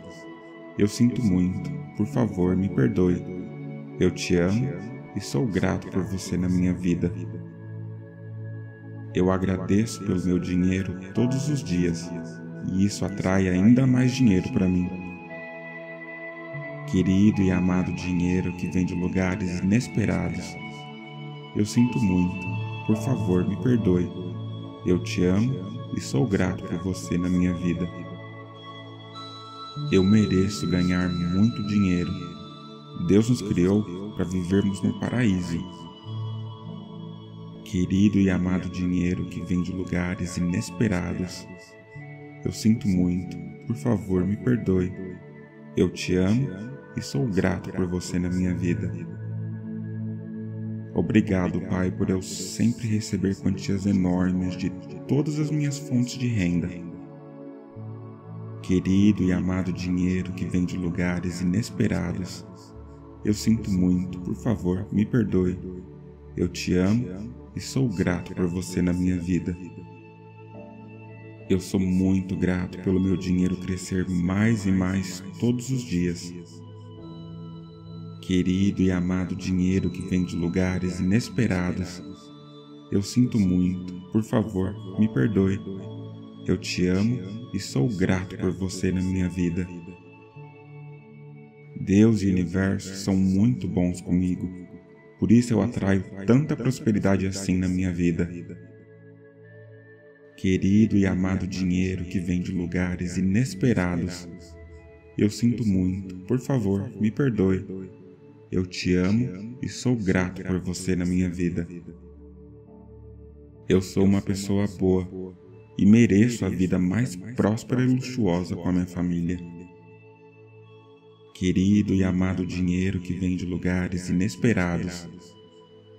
eu sinto muito, por favor, me perdoe. Eu te amo e sou grato por você na minha vida. Eu agradeço pelo meu dinheiro todos os dias e isso atrai ainda mais dinheiro para mim. Querido e amado dinheiro que vem de lugares inesperados, eu sinto muito, por favor me perdoe. Eu te amo e sou grato por você na minha vida. Eu mereço ganhar muito dinheiro. Deus nos criou para vivermos no paraíso. Querido e amado dinheiro que vem de lugares inesperados, eu sinto muito, por favor me perdoe. Eu te amo e sou grato por você na minha vida. Obrigado, Pai, por eu sempre receber quantias enormes de todas as minhas fontes de renda. Querido e amado dinheiro que vem de lugares inesperados, eu sinto muito, por favor, me perdoe. Eu te amo e sou grato por você na minha vida. Eu sou muito grato pelo meu dinheiro crescer mais e mais todos os dias. Querido e amado dinheiro que vem de lugares inesperados, eu sinto muito, por favor, me perdoe. Eu te amo e sou grato por você na minha vida. Deus e o universo são muito bons comigo, por isso eu atraio tanta prosperidade assim na minha vida. Querido e amado dinheiro que vem de lugares inesperados, eu sinto muito, por favor, me perdoe. Eu te amo e sou grato por você na minha vida. Eu sou uma pessoa boa e mereço a vida mais próspera e luxuosa com a minha família. Querido e amado dinheiro que vem de lugares inesperados,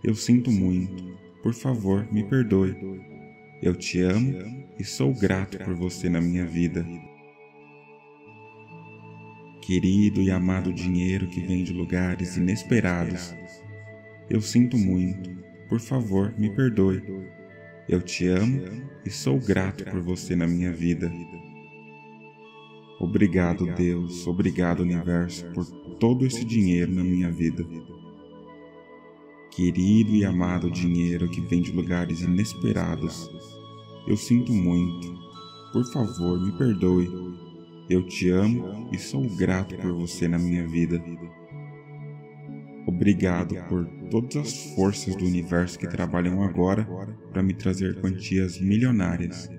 eu sinto muito, por favor, me perdoe. Eu te amo e sou grato por você na minha vida. Querido e amado dinheiro que vem de lugares inesperados, eu sinto muito, por favor, me perdoe. Eu te amo e sou grato por você na minha vida. Obrigado, Deus, obrigado, Universo, por todo esse dinheiro na minha vida. Querido e amado dinheiro que vem de lugares inesperados, eu sinto muito. Por favor, me perdoe. Eu te amo e sou grato por você na minha vida. Obrigado por todas as forças do universo que trabalham agora para me trazer quantias milionárias.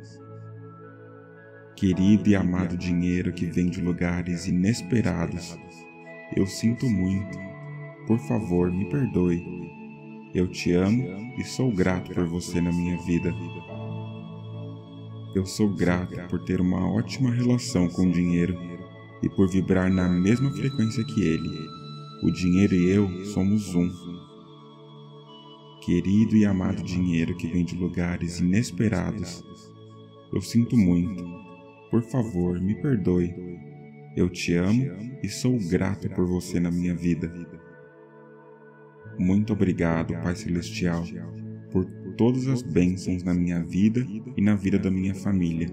Querido e amado dinheiro que vem de lugares inesperados, eu sinto muito. Por favor, me perdoe. Eu te amo e sou grato por você na minha vida. Eu sou grato por ter uma ótima relação com o dinheiro e por vibrar na mesma frequência que ele. O dinheiro e eu somos um. Querido e amado dinheiro que vem de lugares inesperados, eu sinto muito. Por favor, me perdoe. Eu te amo e sou grato por você na minha vida. Muito obrigado, Pai Celestial, por todas as bênçãos na minha vida e na vida da minha família.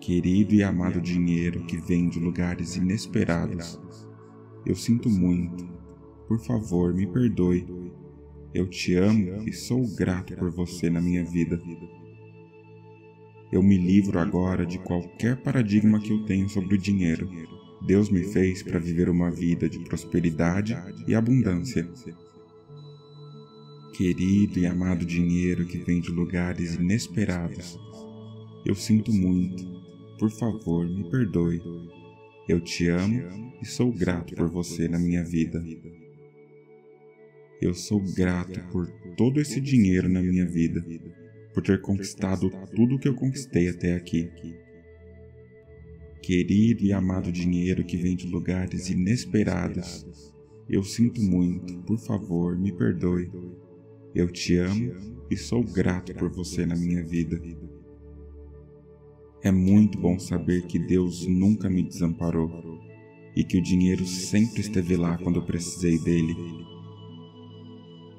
Querido e amado dinheiro que vem de lugares inesperados, eu sinto muito. Por favor, me perdoe. Eu te amo e sou grato por você na minha vida. Eu me livro agora de qualquer paradigma que eu tenho sobre o dinheiro. Deus me fez para viver uma vida de prosperidade e abundância. Querido e amado dinheiro que vem de lugares inesperados, eu sinto muito. Por favor, me perdoe. Eu te amo e sou grato por você na minha vida. Eu sou grato por todo esse dinheiro na minha vida, por ter conquistado tudo o que eu conquistei até aqui. Querido e amado dinheiro que vem de lugares inesperados, eu sinto muito, por favor, me perdoe. Eu te amo e sou grato por você na minha vida. É muito bom saber que Deus nunca me desamparou e que o dinheiro sempre esteve lá quando eu precisei dele.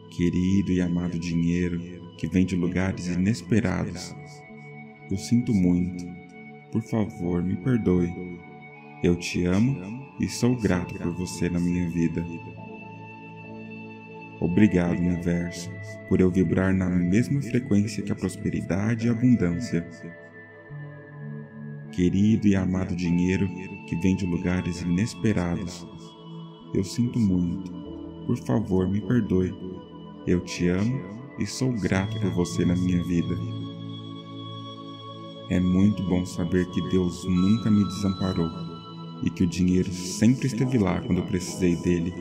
Querido e amado dinheiro que vem de lugares inesperados, eu sinto muito. Por favor, me perdoe. Eu te amo e sou grato por você na minha vida. Obrigado, universo, por eu vibrar na mesma frequência que a prosperidade e a abundância. Querido e amado dinheiro que vem de lugares inesperados, eu sinto muito. Por favor, me perdoe. Eu te amo e sou grato por você na minha vida. É muito bom saber que Deus nunca me desamparou e que o dinheiro sempre esteve lá quando eu precisei dele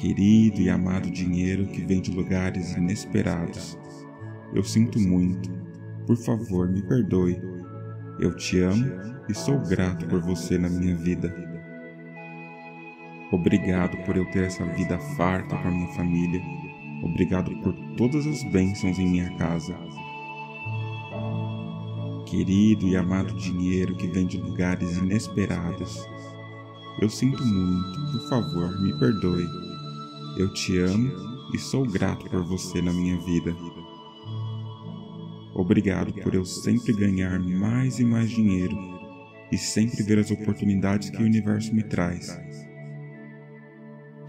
querido e amado dinheiro que vem de lugares inesperados. Eu sinto muito. Por favor, me perdoe. Eu te amo e sou grato por você na minha vida. Obrigado por eu ter essa vida farta com a minha família. Obrigado por todas as bênçãos em minha casa. Querido e amado dinheiro que vem de lugares inesperados. Eu sinto muito, por favor, me perdoe. Eu te amo e sou grato por você na minha vida. Obrigado por eu sempre ganhar mais e mais dinheiro e sempre ver as oportunidades que o universo me traz.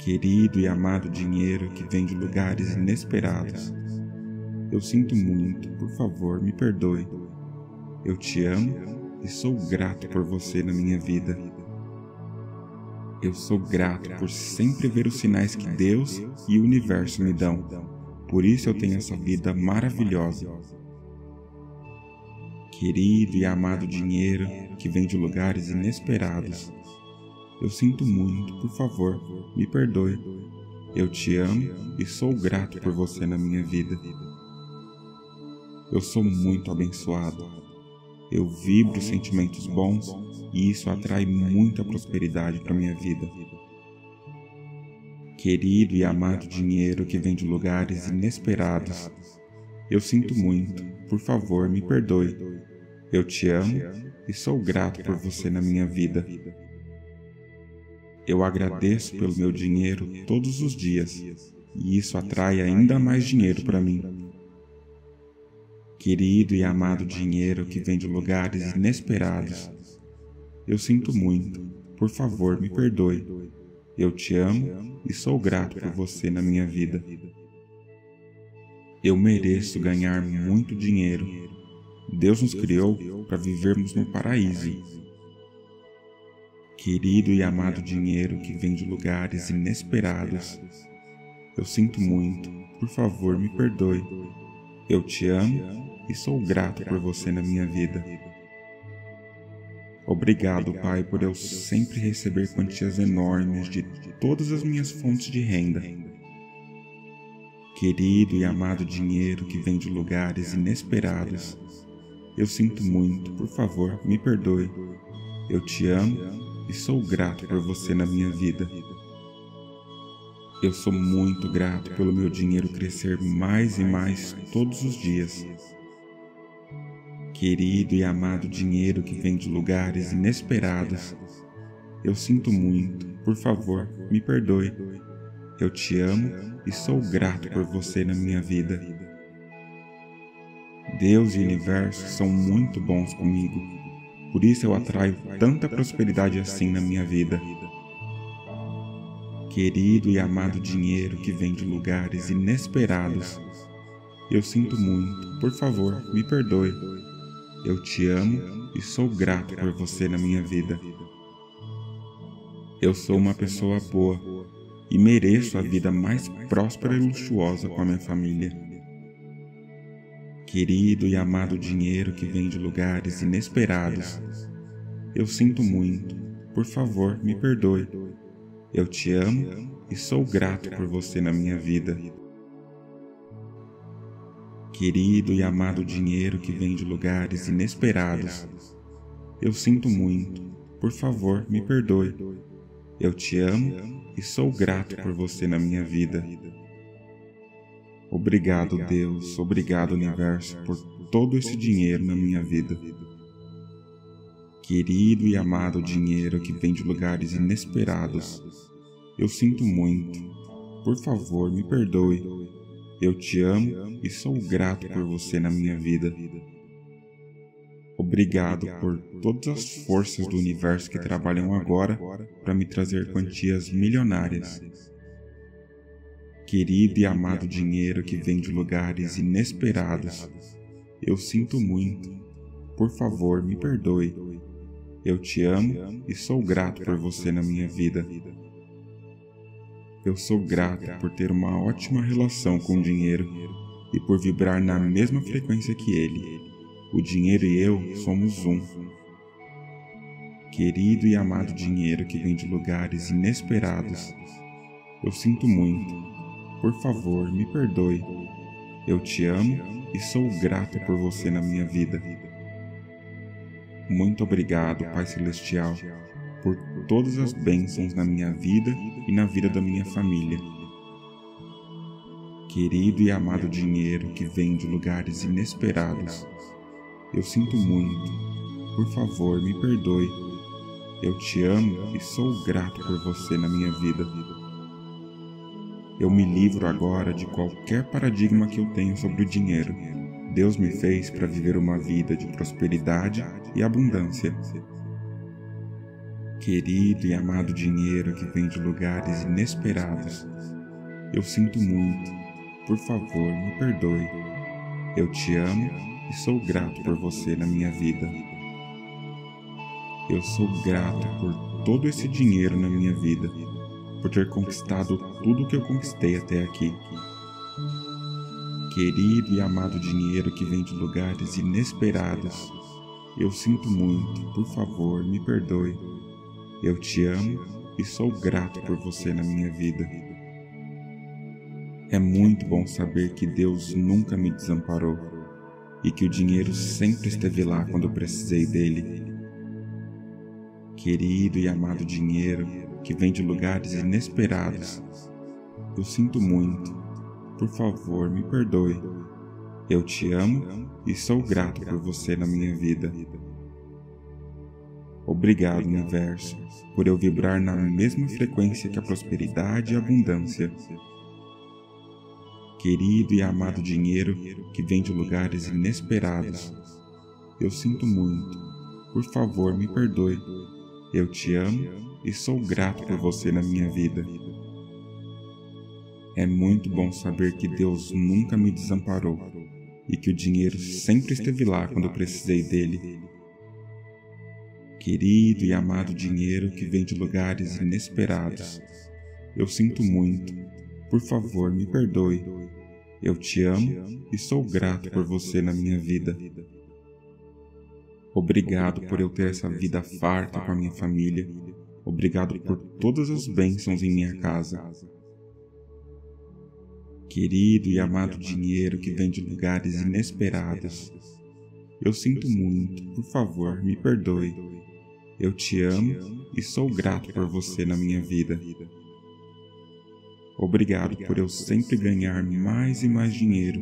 Querido e amado dinheiro que vem de lugares inesperados, eu sinto muito, por favor, me perdoe. Eu te amo e sou grato por você na minha vida. Eu sou grato por sempre ver os sinais que Deus e o universo me dão. Por isso eu tenho essa vida maravilhosa. Querido e amado dinheiro que vem de lugares inesperados. Eu sinto muito, por favor, me perdoe. Eu te amo e sou grato por você na minha vida. Eu sou muito abençoado. Eu vibro sentimentos bons e isso atrai muita prosperidade para minha vida. Querido e amado dinheiro que vem de lugares inesperados, eu sinto muito, por favor, me perdoe. Eu te amo e sou grato por você na minha vida. Eu agradeço pelo meu dinheiro todos os dias e isso atrai ainda mais dinheiro para mim. Querido e amado dinheiro que vem de lugares inesperados, eu sinto muito. Por favor, me perdoe. Eu te amo e sou grato por você na minha vida. Eu mereço ganhar muito dinheiro. Deus nos criou para vivermos no paraíso. Querido e amado dinheiro que vem de lugares inesperados, eu sinto muito. Por favor, me perdoe. Eu te amo e sou grato por você na minha vida. Obrigado, Pai, por eu sempre receber quantias enormes de todas as minhas fontes de renda. Querido e amado dinheiro que vem de lugares inesperados, eu sinto muito, por favor, me perdoe. Eu te amo e sou grato por você na minha vida. Eu sou muito grato pelo meu dinheiro crescer mais e mais todos os dias querido e amado dinheiro que vem de lugares inesperados. Eu sinto muito, por favor, me perdoe. Eu te amo e sou grato por você na minha vida. Deus e o universo são muito bons comigo, por isso eu atraio tanta prosperidade assim na minha vida. Querido e amado dinheiro que vem de lugares inesperados, eu sinto muito, por favor, me perdoe. Eu te amo e sou grato por você na minha vida. Eu sou uma pessoa boa e mereço a vida mais próspera e luxuosa com a minha família. Querido e amado dinheiro que vem de lugares inesperados, eu sinto muito. Por favor, me perdoe. Eu te amo e sou grato por você na minha vida querido e amado dinheiro que vem de lugares inesperados. Eu sinto muito. Por favor, me perdoe. Eu te amo e sou grato por você na minha vida. Obrigado, Deus, obrigado, Universo, por todo esse dinheiro na minha vida. Querido e amado dinheiro que vem de lugares inesperados, eu sinto muito. Por favor, me perdoe. Eu te amo e sou grato por você na minha vida. Obrigado por todas as forças do universo que trabalham agora para me trazer quantias milionárias. Querido e amado dinheiro que vem de lugares inesperados, eu sinto muito. Por favor, me perdoe. Eu te amo e sou grato por você na minha vida. Eu sou grato por ter uma ótima relação com o dinheiro e por vibrar na mesma frequência que ele. O dinheiro e eu somos um. Querido e amado dinheiro que vem de lugares inesperados, eu sinto muito. Por favor, me perdoe. Eu te amo e sou grato por você na minha vida. Muito obrigado, Pai Celestial, por todas as bênçãos na minha vida e na vida da minha família. Querido e amado dinheiro que vem de lugares inesperados, eu sinto muito. Por favor, me perdoe. Eu te amo e sou grato por você na minha vida. Eu me livro agora de qualquer paradigma que eu tenho sobre o dinheiro. Deus me fez para viver uma vida de prosperidade e abundância. Querido e amado dinheiro que vem de lugares inesperados, eu sinto muito. Por favor, me perdoe. Eu te amo e sou grato por você na minha vida. Eu sou grato por todo esse dinheiro na minha vida, por ter conquistado tudo o que eu conquistei até aqui. Querido e amado dinheiro que vem de lugares inesperados, eu sinto muito, por favor, me perdoe. Eu te amo e sou grato por você na minha vida. É muito bom saber que Deus nunca me desamparou e que o dinheiro sempre esteve lá quando precisei dele. Querido e amado dinheiro que vem de lugares inesperados, eu sinto muito. Por favor, me perdoe. Eu te amo e sou grato por você na minha vida. Obrigado, universo, por eu vibrar na mesma frequência que a prosperidade e a abundância querido e amado dinheiro que vem de lugares inesperados. Eu sinto muito. Por favor, me perdoe. Eu te amo e sou grato por você na minha vida. É muito bom saber que Deus nunca me desamparou e que o dinheiro sempre esteve lá quando eu precisei dele. Querido e amado dinheiro que vem de lugares inesperados, eu sinto muito. Por favor, me perdoe. Eu te amo e sou grato por você na minha vida. Obrigado por eu ter essa vida farta com a minha família. Obrigado por todas as bênçãos em minha casa. Querido e amado dinheiro que vem de lugares inesperados. Eu sinto muito, por favor, me perdoe. Eu te amo e sou grato por você na minha vida. Obrigado por eu sempre ganhar mais e mais dinheiro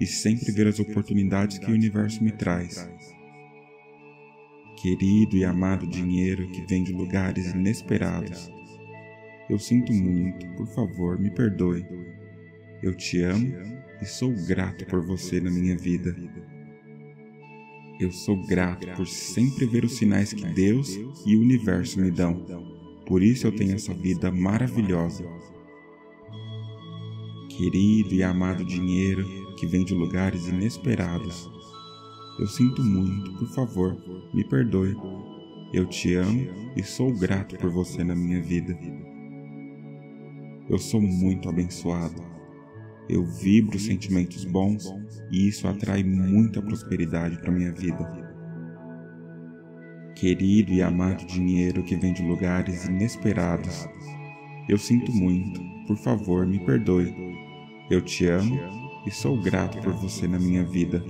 e sempre ver as oportunidades que o universo me traz. Querido e amado dinheiro que vem de lugares inesperados, eu sinto muito, por favor, me perdoe. Eu te amo e sou grato por você na minha vida. Eu sou grato por sempre ver os sinais que Deus e o universo me dão. Por isso eu tenho essa vida maravilhosa querido e amado dinheiro que vem de lugares inesperados. Eu sinto muito, por favor, me perdoe. Eu te amo e sou grato por você na minha vida. Eu sou muito abençoado. Eu vibro sentimentos bons e isso atrai muita prosperidade para minha vida. Querido e amado dinheiro que vem de lugares inesperados, eu sinto muito, por favor, me perdoe. Eu te amo e sou grato por você na minha vida.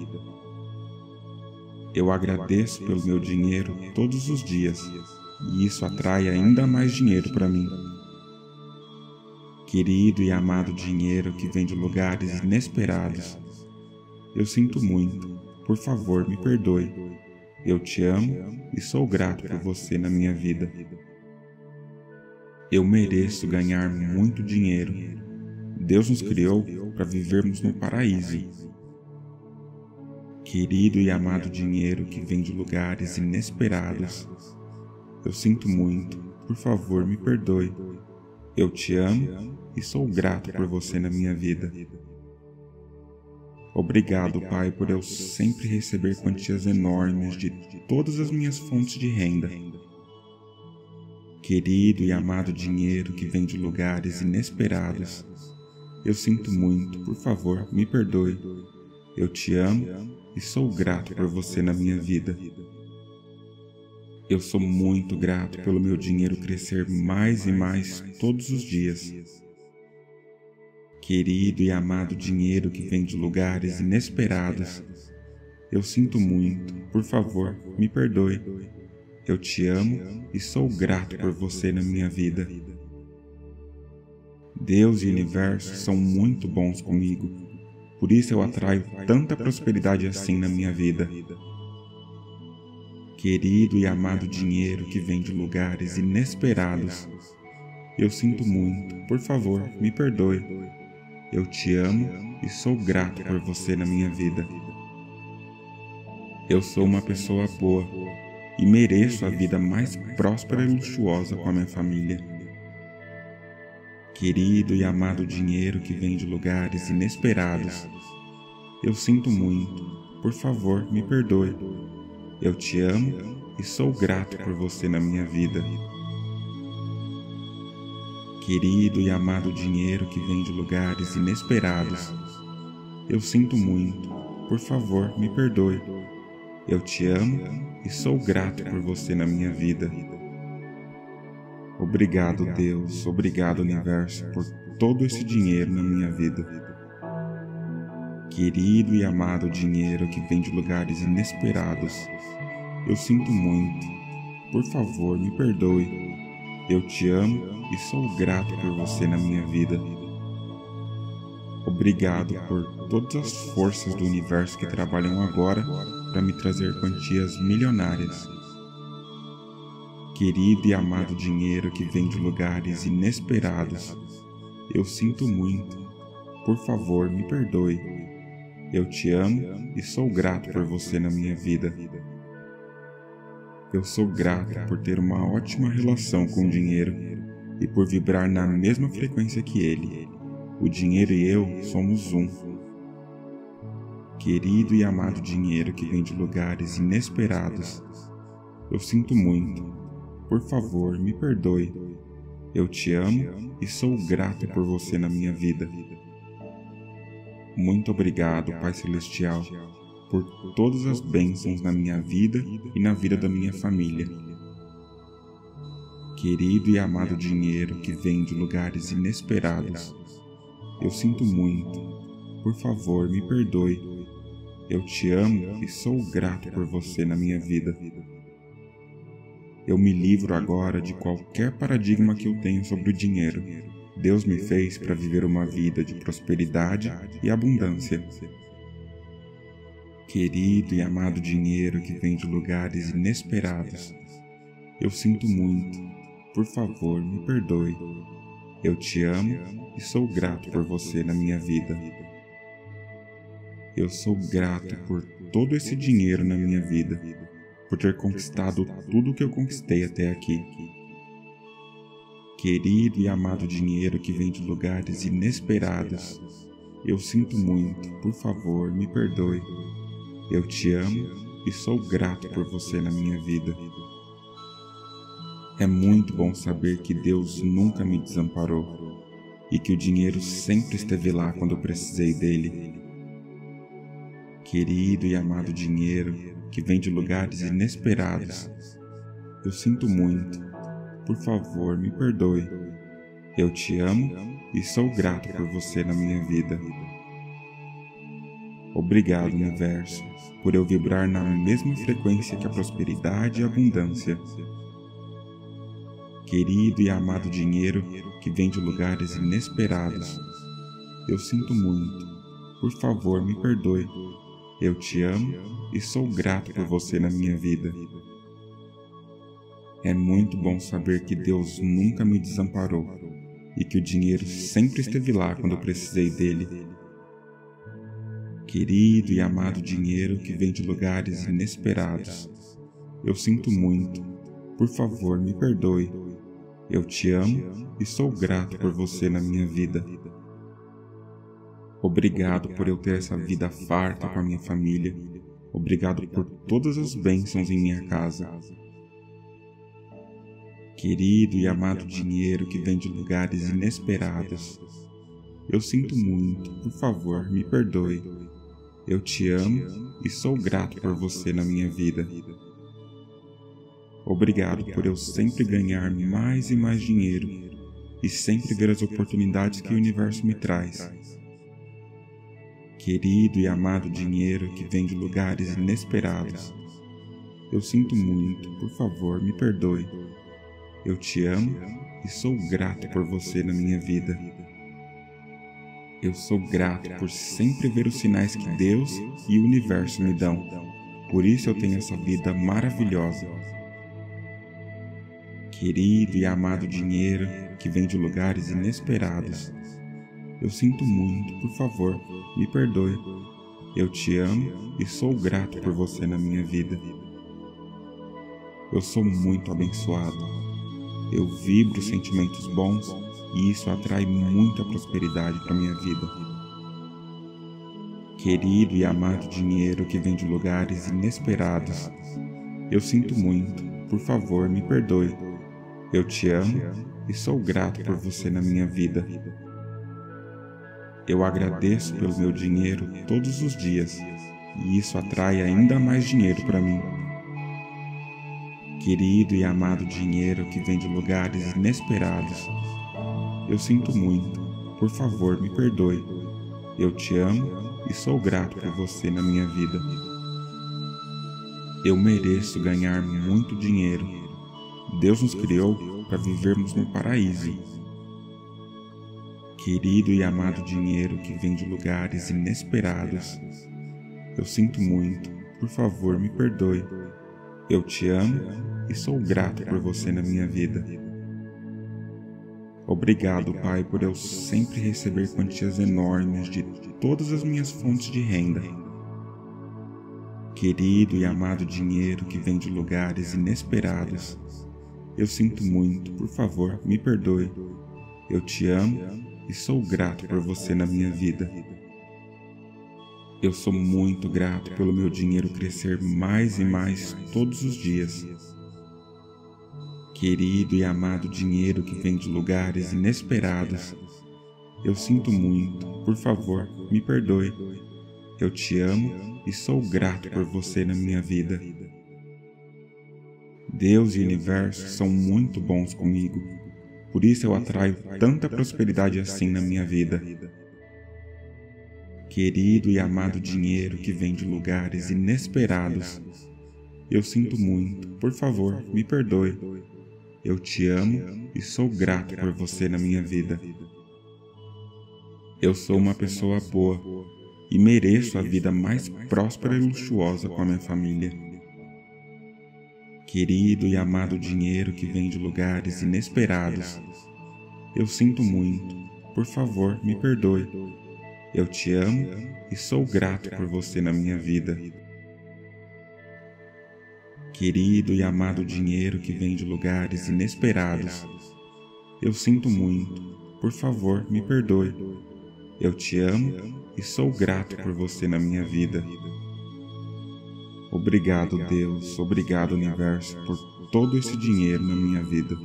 Eu agradeço pelo meu dinheiro todos os dias e isso atrai ainda mais dinheiro para mim. Querido e amado dinheiro que vem de lugares inesperados, eu sinto muito, por favor me perdoe. Eu te amo e sou grato por você na minha vida. Eu mereço ganhar muito dinheiro Deus nos criou para vivermos no paraíso. Querido e amado dinheiro que vem de lugares inesperados, eu sinto muito, por favor me perdoe. Eu te amo e sou grato por você na minha vida. Obrigado, Pai, por eu sempre receber quantias enormes de todas as minhas fontes de renda. Querido e amado dinheiro que vem de lugares inesperados, eu sinto muito, por favor, me perdoe. Eu te amo e sou grato por você na minha vida. Eu sou muito grato pelo meu dinheiro crescer mais e mais todos os dias. Querido e amado dinheiro que vem de lugares inesperados, eu sinto muito, por favor, me perdoe. Eu te amo e sou grato por você na minha vida. Deus e o universo são muito bons comigo, por isso eu atraio tanta prosperidade assim na minha vida. Querido e amado dinheiro que vem de lugares inesperados, eu sinto muito, por favor, me perdoe. Eu te amo e sou grato por você na minha vida. Eu sou uma pessoa boa e mereço a vida mais próspera e luxuosa com a minha família. Querido e amado dinheiro que vem de lugares inesperados, eu sinto muito, por favor, me perdoe. Eu te amo e sou grato por você na minha vida. Querido e amado dinheiro que vem de lugares inesperados, eu sinto muito, por favor, me perdoe. Eu te amo e sou grato por você na minha vida. Obrigado, Deus, obrigado, Universo, por todo esse dinheiro na minha vida. Querido e amado dinheiro que vem de lugares inesperados, eu sinto muito. Por favor, me perdoe. Eu te amo e sou grato por você na minha vida. Obrigado por todas as forças do universo que trabalham agora para me trazer quantias milionárias. Querido e amado dinheiro que vem de lugares inesperados, eu sinto muito. Por favor, me perdoe. Eu te amo e sou grato por você na minha vida. Eu sou grato por ter uma ótima relação com o dinheiro e por vibrar na mesma frequência que ele. O dinheiro e eu somos um. Querido e amado dinheiro que vem de lugares inesperados, eu sinto muito. Por favor, me perdoe. Eu te amo e sou grato por você na minha vida. Muito obrigado, Pai Celestial por todas as bênçãos na minha vida e na vida da minha família. Querido e amado dinheiro que vem de lugares inesperados, eu sinto muito. Por favor, me perdoe. Eu te amo e sou grato por você na minha vida. Eu me livro agora de qualquer paradigma que eu tenho sobre o dinheiro. Deus me fez para viver uma vida de prosperidade e abundância. Querido e amado dinheiro que vem de lugares inesperados, eu sinto muito. Por favor, me perdoe. Eu te amo e sou grato por você na minha vida. Eu sou grato por todo esse dinheiro na minha vida, por ter conquistado tudo o que eu conquistei até aqui. Querido e amado dinheiro que vem de lugares inesperados, eu sinto muito. Por favor, me perdoe. Eu te amo e sou grato por você na minha vida. É muito bom saber que Deus nunca me desamparou e que o dinheiro sempre esteve lá quando eu precisei dele. Querido e amado dinheiro que vem de lugares inesperados, eu sinto muito. Por favor, me perdoe. Eu te amo e sou grato por você na minha vida. Obrigado, universo, por eu vibrar na mesma frequência que a prosperidade e a abundância. Querido e amado dinheiro que vem de lugares inesperados, eu sinto muito. Por favor, me perdoe. Eu te amo e sou grato por você na minha vida. É muito bom saber que Deus nunca me desamparou e que o dinheiro sempre esteve lá quando eu precisei dele querido e amado dinheiro que vem de lugares inesperados. Eu sinto muito. Por favor, me perdoe. Eu te amo e sou grato por você na minha vida. Obrigado por eu ter essa vida farta com a minha família. Obrigado por todas as bênçãos em minha casa. Querido e amado dinheiro que vem de lugares inesperados. Eu sinto muito, por favor, me perdoe. Eu te amo e sou grato por você na minha vida. Obrigado por eu sempre ganhar mais e mais dinheiro e sempre ver as oportunidades que o universo me traz. Querido e amado dinheiro que vem de lugares inesperados, eu sinto muito, por favor, me perdoe. Eu te amo e sou grato por você na minha vida. Eu sou grato por sempre ver os sinais que Deus e o universo me dão. Por isso eu tenho essa vida maravilhosa. Querido e amado dinheiro que vem de lugares inesperados, eu sinto muito, por favor, me perdoe. Eu te amo e sou grato por você na minha vida. Eu sou muito abençoado. Eu vibro sentimentos bons e isso atrai muita prosperidade para minha vida. Querido e amado dinheiro que vem de lugares inesperados, eu sinto muito, por favor, me perdoe. Eu te amo e sou grato por você na minha vida. Eu agradeço pelo meu dinheiro todos os dias e isso atrai ainda mais dinheiro para mim. Querido e amado dinheiro que vem de lugares inesperados, eu sinto muito, por favor me perdoe. Eu te amo e sou grato por você na minha vida. Eu mereço ganhar muito dinheiro. Deus nos criou para vivermos no paraíso. Querido e amado dinheiro que vem de lugares inesperados, eu sinto muito, por favor me perdoe. Eu te amo e sou grato por você na minha vida. Obrigado, Pai, por eu sempre receber quantias enormes de todas as minhas fontes de renda. Querido e amado dinheiro que vem de lugares inesperados, eu sinto muito, por favor, me perdoe. Eu te amo e sou grato por você na minha vida. Eu sou muito grato pelo meu dinheiro crescer mais e mais todos os dias. Querido e amado dinheiro que vem de lugares inesperados, eu sinto muito, por favor, me perdoe. Eu te amo e sou grato por você na minha vida. Deus e o universo são muito bons comigo, por isso eu atraio tanta prosperidade assim na minha vida. Querido e amado dinheiro que vem de lugares inesperados, eu sinto muito, por favor, me perdoe. Eu te amo e sou grato por você na minha vida. Eu sou uma pessoa boa e mereço a vida mais próspera e luxuosa com a minha família. Querido e amado dinheiro que vem de lugares inesperados, eu sinto muito, por favor, me perdoe. Eu te amo e sou grato por você na minha vida. Querido e amado dinheiro que vem de lugares inesperados, eu sinto muito, por favor, me perdoe. Eu te amo e sou grato por você na minha vida. Obrigado, Deus, obrigado, Universo, por todo esse dinheiro na minha vida.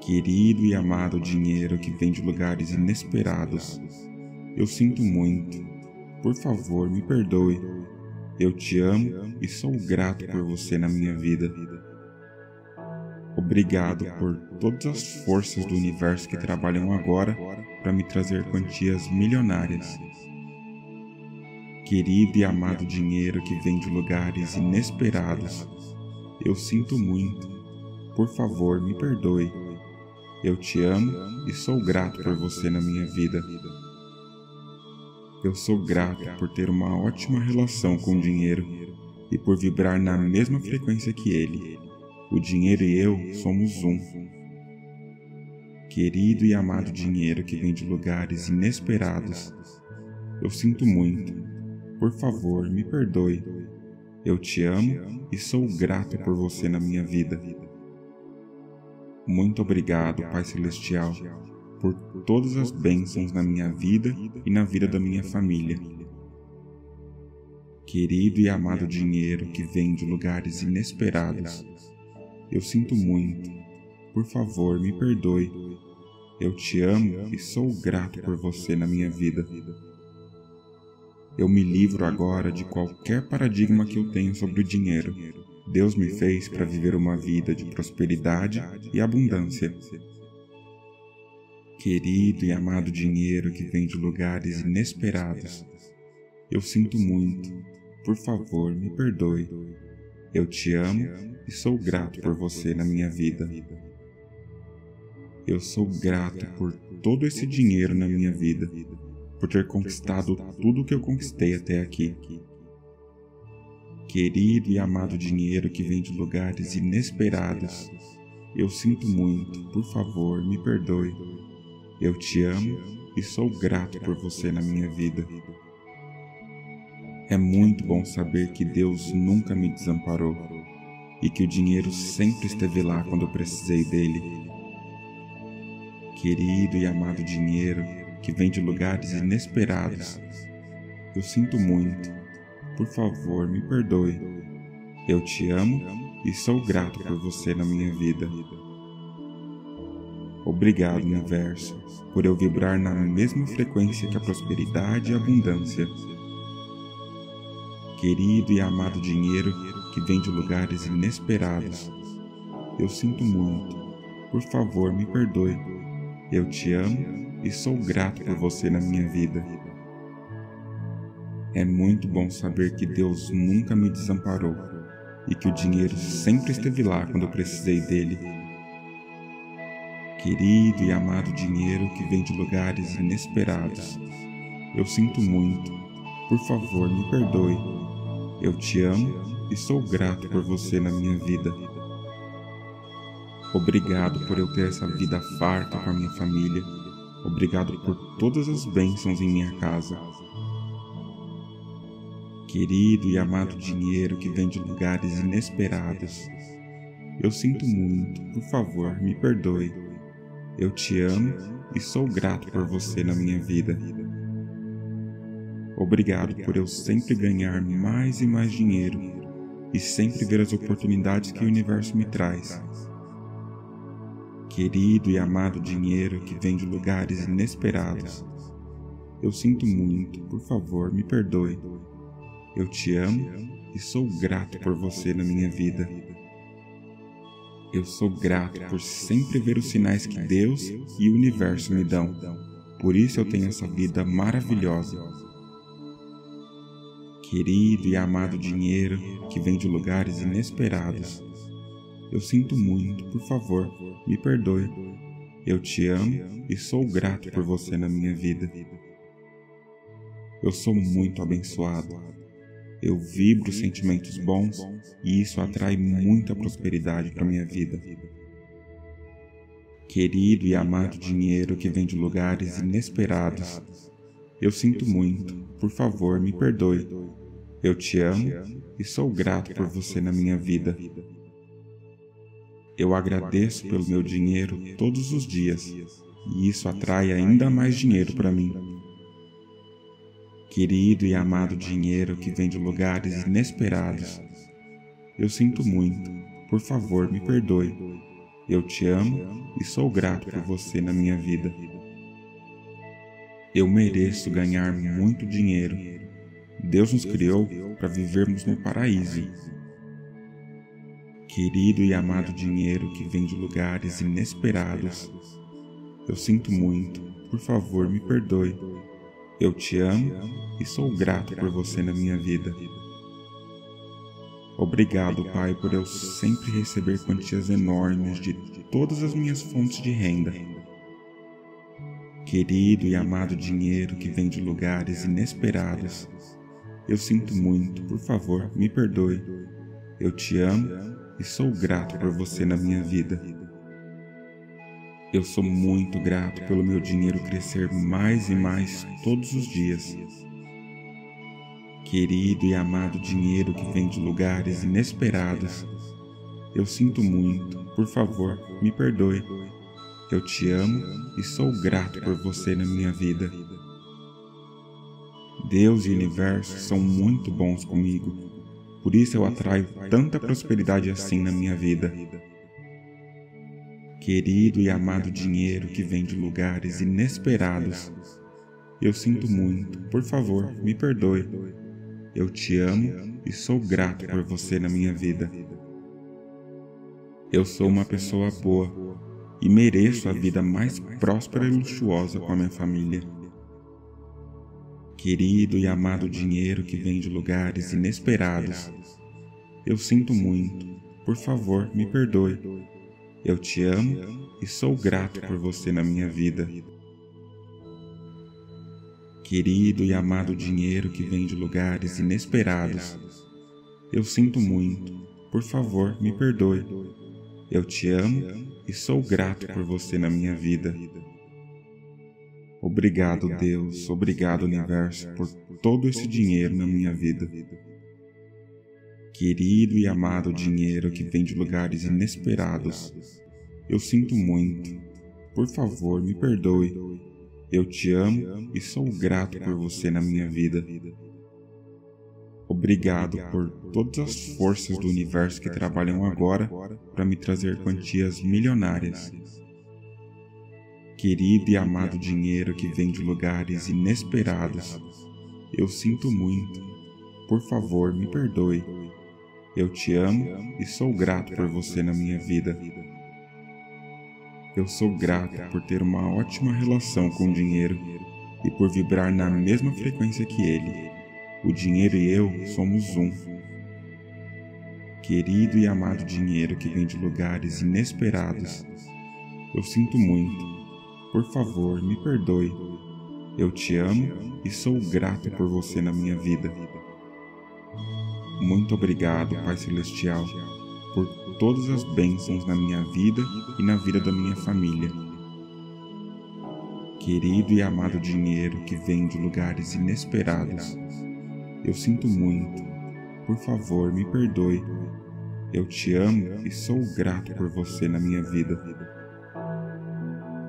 Querido e amado dinheiro que vem de lugares inesperados, eu sinto muito. Por favor, me perdoe. Eu te amo e sou grato por você na minha vida. Obrigado por todas as forças do universo que trabalham agora para me trazer quantias milionárias querido e amado dinheiro que vem de lugares inesperados. Eu sinto muito. Por favor, me perdoe. Eu te amo e sou grato por você na minha vida. Eu sou grato por ter uma ótima relação com o dinheiro e por vibrar na mesma frequência que ele. O dinheiro e eu somos um. Querido e amado dinheiro que vem de lugares inesperados, eu sinto muito por favor, me perdoe. Eu te amo e sou grato por você na minha vida. Muito obrigado, Pai Celestial, por todas as bênçãos na minha vida e na vida da minha família. Querido e amado dinheiro que vem de lugares inesperados, eu sinto muito. Por favor, me perdoe. Eu te amo e sou grato por você na minha vida. Eu me livro agora de qualquer paradigma que eu tenho sobre o dinheiro. Deus me fez para viver uma vida de prosperidade e abundância. Querido e amado dinheiro que vem de lugares inesperados, eu sinto muito. Por favor, me perdoe. Eu te amo e sou grato por você na minha vida. Eu sou grato por todo esse dinheiro na minha vida, por ter conquistado tudo o que eu conquistei até aqui. Querido e amado dinheiro que vem de lugares inesperados, eu sinto muito, por favor, me perdoe. Eu te amo e sou grato por você na minha vida. É muito bom saber que Deus nunca me desamparou e que o dinheiro sempre esteve lá quando eu precisei dele. Querido e amado dinheiro que vem de lugares inesperados, eu sinto muito. Por favor, me perdoe. Eu te amo e sou grato por você na minha vida. Obrigado, universo, por eu vibrar na mesma frequência que a prosperidade e a abundância. Querido e amado dinheiro que vem de lugares inesperados. Eu sinto muito. Por favor, me perdoe. Eu te amo e sou grato por você na minha vida. É muito bom saber que Deus nunca me desamparou e que o dinheiro sempre esteve lá quando eu precisei dele. Querido e amado dinheiro que vem de lugares inesperados, eu sinto muito. Por favor, me perdoe. Eu te amo e sou grato por você na minha vida. Obrigado por eu ter essa vida farta com a minha família. Obrigado por todas as bênçãos em minha casa. Querido e amado dinheiro que vem de lugares inesperados, eu sinto muito, por favor, me perdoe. Eu te amo e sou grato por você na minha vida. Obrigado por eu sempre ganhar mais e mais dinheiro e sempre ver as oportunidades que o universo me traz. Querido e amado dinheiro que vem de lugares inesperados, eu sinto muito, por favor, me perdoe. Eu te amo e sou grato por você na minha vida. Eu sou grato por sempre ver os sinais que Deus e o universo me dão. Por isso eu tenho essa vida maravilhosa querido e amado dinheiro que vem de lugares inesperados. Eu sinto muito, por favor, me perdoe. Eu te amo e sou grato por você na minha vida. Eu sou muito abençoado. Eu vibro sentimentos bons e isso atrai muita prosperidade para minha vida. Querido e amado dinheiro que vem de lugares inesperados, eu sinto muito, por favor, me perdoe. Eu te amo e sou grato por você na minha vida. Eu agradeço pelo meu dinheiro todos os dias e isso atrai ainda mais dinheiro para mim. Querido e amado dinheiro que vem de lugares inesperados, eu sinto muito, por favor me perdoe. Eu te amo e sou grato por você na minha vida. Eu mereço ganhar muito dinheiro. Deus nos criou para vivermos no paraíso. Querido e amado dinheiro que vem de lugares inesperados, eu sinto muito, por favor me perdoe. Eu te amo e sou grato por você na minha vida. Obrigado, Pai, por eu sempre receber quantias enormes de todas as minhas fontes de renda Querido e amado dinheiro que vem de lugares inesperados, eu sinto muito, por favor, me perdoe. Eu te amo e sou grato por você na minha vida. Eu sou muito grato pelo meu dinheiro crescer mais e mais todos os dias. Querido e amado dinheiro que vem de lugares inesperados, eu sinto muito, por favor, me perdoe. Eu te amo e sou grato por você na minha vida. Deus e o universo são muito bons comigo, por isso eu atraio tanta prosperidade assim na minha vida. Querido e amado dinheiro que vem de lugares inesperados, eu sinto muito, por favor, me perdoe. Eu te amo e sou grato por você na minha vida. Eu sou uma pessoa boa e mereço a vida mais próspera e luxuosa com a minha família. Querido e amado dinheiro que vem de lugares inesperados, eu sinto muito. Por favor, me perdoe. Eu te amo e sou grato por você na minha vida. Querido e amado dinheiro que vem de lugares inesperados, eu sinto muito. Por favor, me perdoe. Eu te amo e sou grato por você na minha vida. Obrigado, Deus, obrigado, Universo, por todo esse dinheiro na minha vida. Querido e amado dinheiro que vem de lugares inesperados, eu sinto muito. Por favor, me perdoe. Eu te amo e sou grato por você na minha vida. Obrigado por todas as forças do universo que trabalham agora para me trazer quantias milionárias. Querido e amado dinheiro que vem de lugares inesperados, eu sinto muito. Por favor, me perdoe. Eu te amo e sou grato por você na minha vida. Eu sou grato por ter uma ótima relação com o dinheiro e por vibrar na mesma frequência que ele. O dinheiro e eu somos um. Querido e amado dinheiro que vem de lugares inesperados, eu sinto muito. Por favor, me perdoe. Eu te amo e sou grato por você na minha vida. Muito obrigado, Pai Celestial, por todas as bênçãos na minha vida e na vida da minha família. Querido e amado dinheiro que vem de lugares inesperados, eu sinto muito. Por favor, me perdoe. Eu te amo e sou grato por você na minha vida.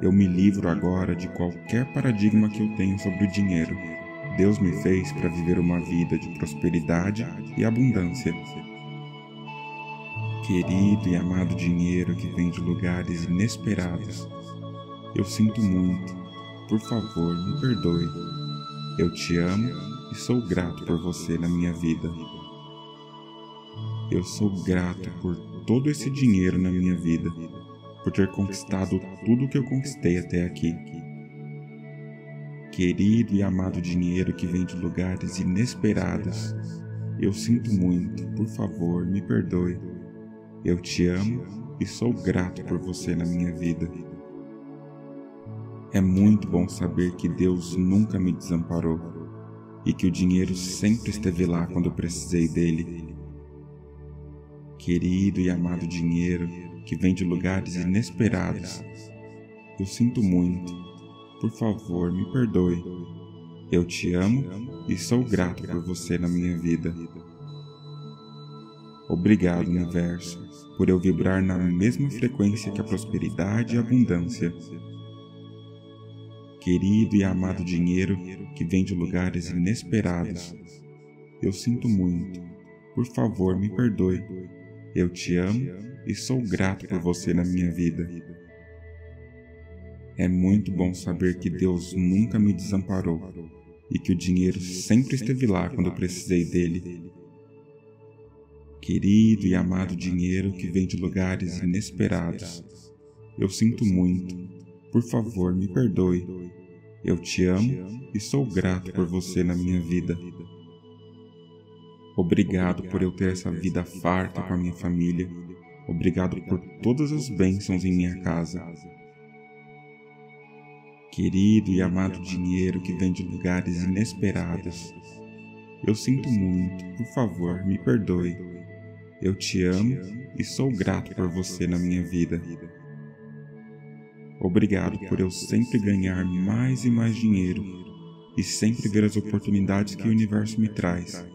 Eu me livro agora de qualquer paradigma que eu tenho sobre o dinheiro. Deus me fez para viver uma vida de prosperidade e abundância. Querido e amado dinheiro que vem de lugares inesperados, eu sinto muito. Por favor, me perdoe. Eu te amo e sou grato por você na minha vida. Eu sou grato por todo esse dinheiro na minha vida, por ter conquistado tudo que eu conquistei até aqui. Querido e amado dinheiro que vem de lugares inesperados, eu sinto muito, por favor, me perdoe. Eu te amo e sou grato por você na minha vida. É muito bom saber que Deus nunca me desamparou e que o dinheiro sempre esteve lá quando eu precisei dele. Querido e amado dinheiro que vem de lugares inesperados, eu sinto muito. Por favor, me perdoe. Eu te amo e sou grato por você na minha vida. Obrigado, universo, por eu vibrar na mesma frequência que a prosperidade e a abundância querido e amado dinheiro que vem de lugares inesperados. Eu sinto muito. Por favor, me perdoe. Eu te amo e sou grato por você na minha vida. É muito bom saber que Deus nunca me desamparou e que o dinheiro sempre esteve lá quando eu precisei dele. Querido e amado dinheiro que vem de lugares inesperados, eu sinto muito. Por favor, me perdoe. Eu te amo e sou grato por você na minha vida. Obrigado por eu ter essa vida farta com a minha família. Obrigado por todas as bênçãos em minha casa. Querido e amado dinheiro que vem de lugares inesperados, eu sinto muito, por favor, me perdoe. Eu te amo e sou grato por você na minha vida. Obrigado por eu sempre ganhar mais e mais dinheiro e sempre ver as oportunidades que o universo me traz.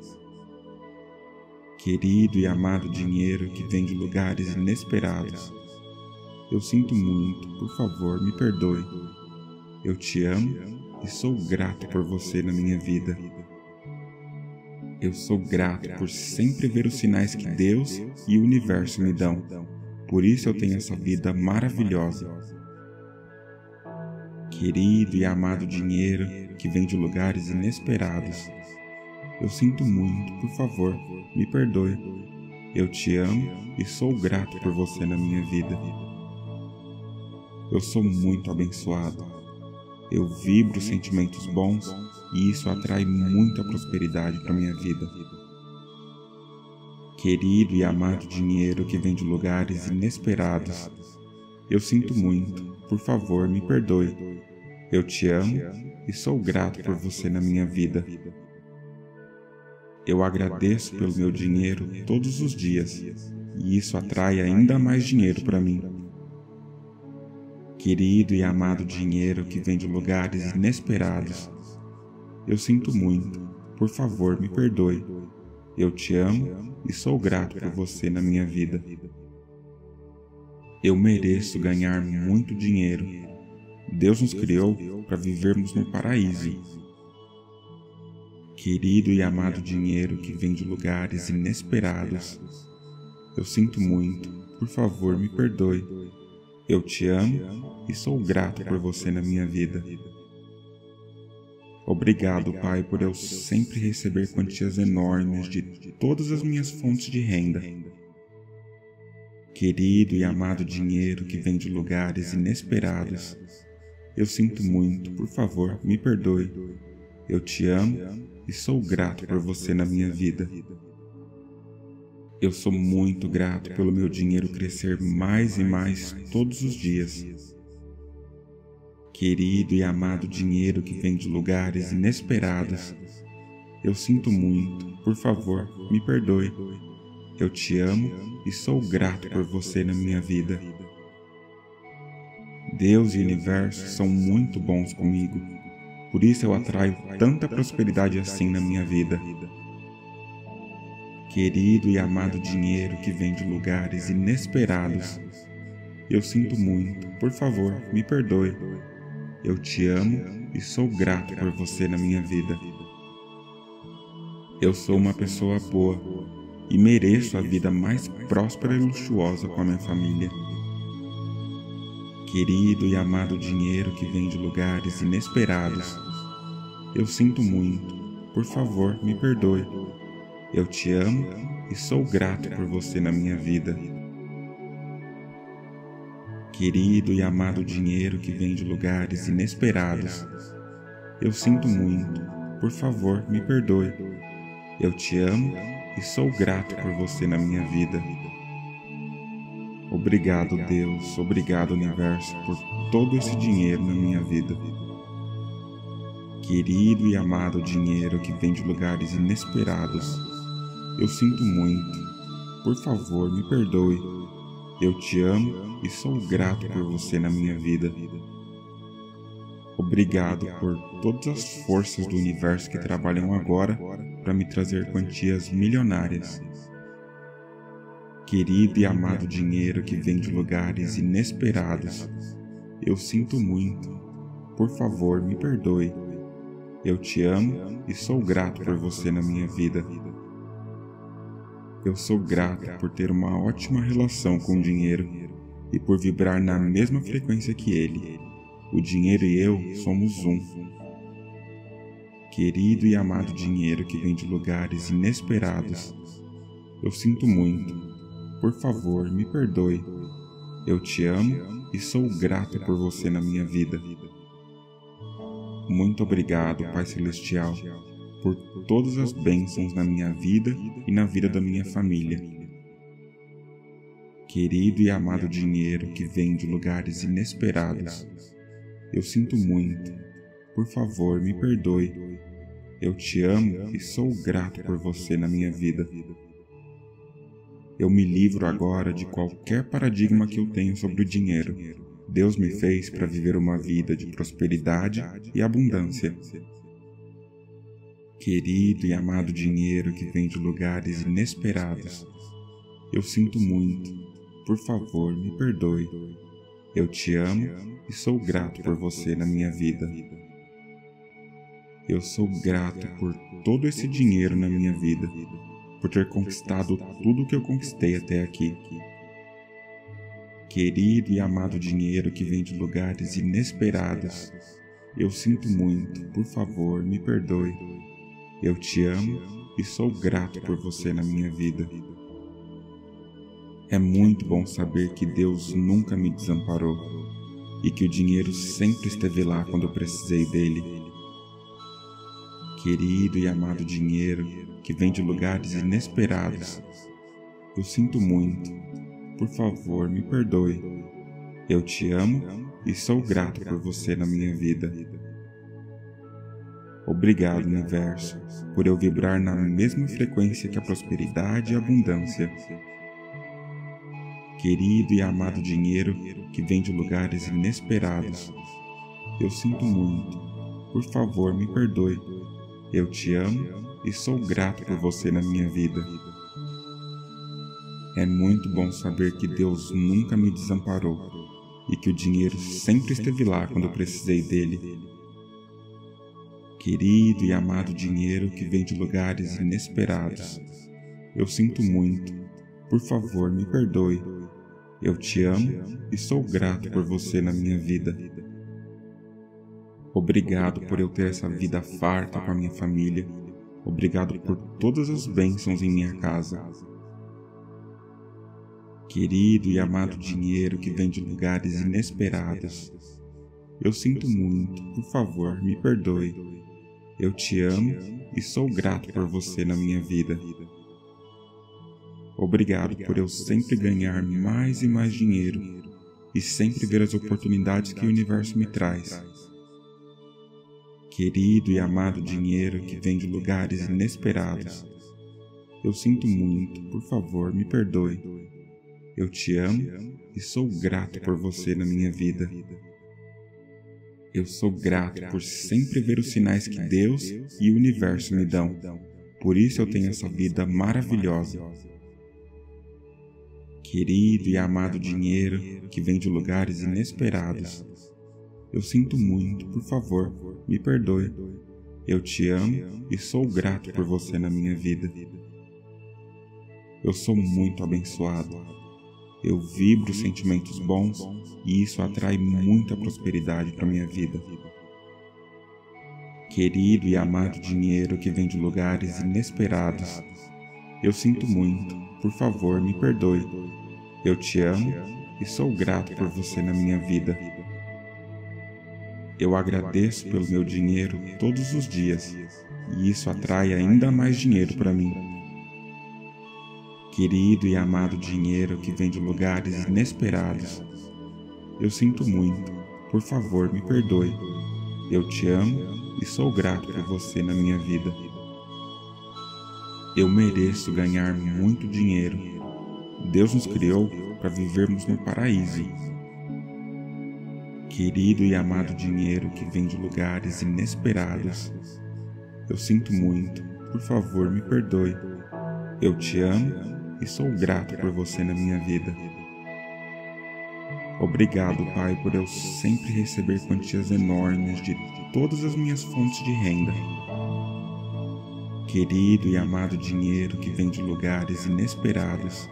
Querido e amado dinheiro que vem de lugares inesperados, Eu sinto muito, por favor, me perdoe. Eu te amo e sou grato por você na minha vida. Eu sou grato por sempre ver os sinais que Deus e o universo me dão. Por isso eu tenho essa vida maravilhosa. Querido e amado dinheiro que vem de lugares inesperados. Eu sinto muito, por favor, me perdoe. Eu te amo e sou grato por você na minha vida. Eu sou muito abençoado. Eu vibro sentimentos bons e isso atrai muita prosperidade para minha vida. Querido e amado dinheiro que vem de lugares inesperados, eu sinto muito, por favor, me perdoe. Eu te amo e sou grato por você na minha vida. Eu agradeço pelo meu dinheiro todos os dias e isso atrai ainda mais dinheiro para mim. Querido e amado dinheiro que vem de lugares inesperados, eu sinto muito, por favor me perdoe. Eu te amo e sou grato por você na minha vida. Eu mereço ganhar muito dinheiro. Deus nos criou para vivermos no paraíso. Querido e amado dinheiro que vem de lugares inesperados, eu sinto muito, por favor me perdoe. Eu te amo e sou grato por você na minha vida. Obrigado, Pai, por eu sempre receber quantias enormes de todas as minhas fontes de renda. Querido e amado dinheiro que vem de lugares inesperados, eu sinto muito, por favor, me perdoe. Eu te amo e sou grato por você na minha vida. Eu sou muito grato pelo meu dinheiro crescer mais e mais todos os dias. Querido e amado dinheiro que vem de lugares inesperados, eu sinto muito, por favor, me perdoe. Eu te amo e sou grato por você na minha vida. Deus e o universo são muito bons comigo, por isso eu atraio tanta prosperidade assim na minha vida. Querido e amado dinheiro que vem de lugares inesperados, eu sinto muito, por favor, me perdoe. Eu te amo e sou grato por você na minha vida. Eu sou uma pessoa boa e mereço a vida mais próspera e luxuosa com a minha família. Querido e amado dinheiro que vem de lugares inesperados, eu sinto muito, por favor, me perdoe. Eu te amo e sou grato por você na minha vida. Querido e amado dinheiro que vem de lugares inesperados, eu sinto muito, por favor, me perdoe. Eu te amo e sou grato por você na minha vida. Obrigado, Deus, obrigado, Universo, por todo esse dinheiro na minha vida. Querido e amado dinheiro que vem de lugares inesperados, eu sinto muito. Por favor, me perdoe. Eu te amo e sou grato por você na minha vida. Obrigado por todas as forças do universo que trabalham agora para me trazer quantias milionárias. Querido e amado dinheiro que vem de lugares inesperados, eu sinto muito. Por favor, me perdoe. Eu te amo e sou grato por você na minha vida. Eu sou grato por ter uma ótima relação com o dinheiro e por vibrar na mesma frequência que ele. O dinheiro e eu somos um. Querido e amado dinheiro que vem de lugares inesperados, eu sinto muito. Por favor, me perdoe. Eu te amo e sou grato por você na minha vida. Muito obrigado, Pai Celestial por todas as bênçãos na minha vida e na vida da minha família. Querido e amado dinheiro que vem de lugares inesperados, eu sinto muito. Por favor, me perdoe. Eu te amo e sou grato por você na minha vida. Eu me livro agora de qualquer paradigma que eu tenho sobre o dinheiro. Deus me fez para viver uma vida de prosperidade e abundância. Querido e amado dinheiro que vem de lugares inesperados, eu sinto muito. Por favor, me perdoe. Eu te amo e sou grato por você na minha vida. Eu sou grato por todo esse dinheiro na minha vida, por ter conquistado tudo que eu conquistei até aqui. Querido e amado dinheiro que vem de lugares inesperados, eu sinto muito, por favor, me perdoe. Eu te amo e sou grato por você na minha vida. É muito bom saber que Deus nunca me desamparou e que o dinheiro sempre esteve lá quando eu precisei dele. Querido e amado dinheiro que vem de lugares inesperados, eu sinto muito. Por favor, me perdoe. Eu te amo e sou grato por você na minha vida. Obrigado, universo, por eu vibrar na mesma frequência que a prosperidade e a abundância querido e amado dinheiro que vem de lugares inesperados. Eu sinto muito. Por favor, me perdoe. Eu te amo e sou grato por você na minha vida. É muito bom saber que Deus nunca me desamparou e que o dinheiro sempre esteve lá quando eu precisei dele. Querido e amado dinheiro que vem de lugares inesperados, eu sinto muito. Por favor, me perdoe. Eu te amo e sou grato por você na minha vida. Obrigado por eu ter essa vida farta com a minha família. Obrigado por todas as bênçãos em minha casa. Querido e amado dinheiro que vem de lugares inesperados, eu sinto muito, por favor, me perdoe. Eu te amo e sou grato por você na minha vida. Obrigado por eu sempre ganhar mais e mais dinheiro e sempre ver as oportunidades que o universo me traz. Querido e amado dinheiro que vem de lugares inesperados, eu sinto muito, por favor, me perdoe. Eu te amo e sou grato por você na minha vida. Eu sou grato por sempre ver os sinais que Deus e o universo me dão. Por isso eu tenho essa vida maravilhosa querido e amado dinheiro que vem de lugares inesperados. Eu sinto muito, por favor, me perdoe. Eu te amo e sou grato por você na minha vida. Eu sou muito abençoado. Eu vibro sentimentos bons e isso atrai muita prosperidade para minha vida. Querido e amado dinheiro que vem de lugares inesperados, eu sinto muito, por favor, me perdoe. Eu te amo e sou grato por você na minha vida. Eu agradeço pelo meu dinheiro todos os dias e isso atrai ainda mais dinheiro para mim. Querido e amado dinheiro que vem de lugares inesperados, eu sinto muito, por favor me perdoe. Eu te amo e sou grato por você na minha vida. Eu mereço ganhar muito dinheiro. Deus nos criou para vivermos no paraíso. Querido e amado dinheiro que vem de lugares inesperados, eu sinto muito, por favor me perdoe. Eu te amo e sou grato por você na minha vida. Obrigado, Pai, por eu sempre receber quantias enormes de todas as minhas fontes de renda Querido e amado dinheiro que vem de lugares inesperados,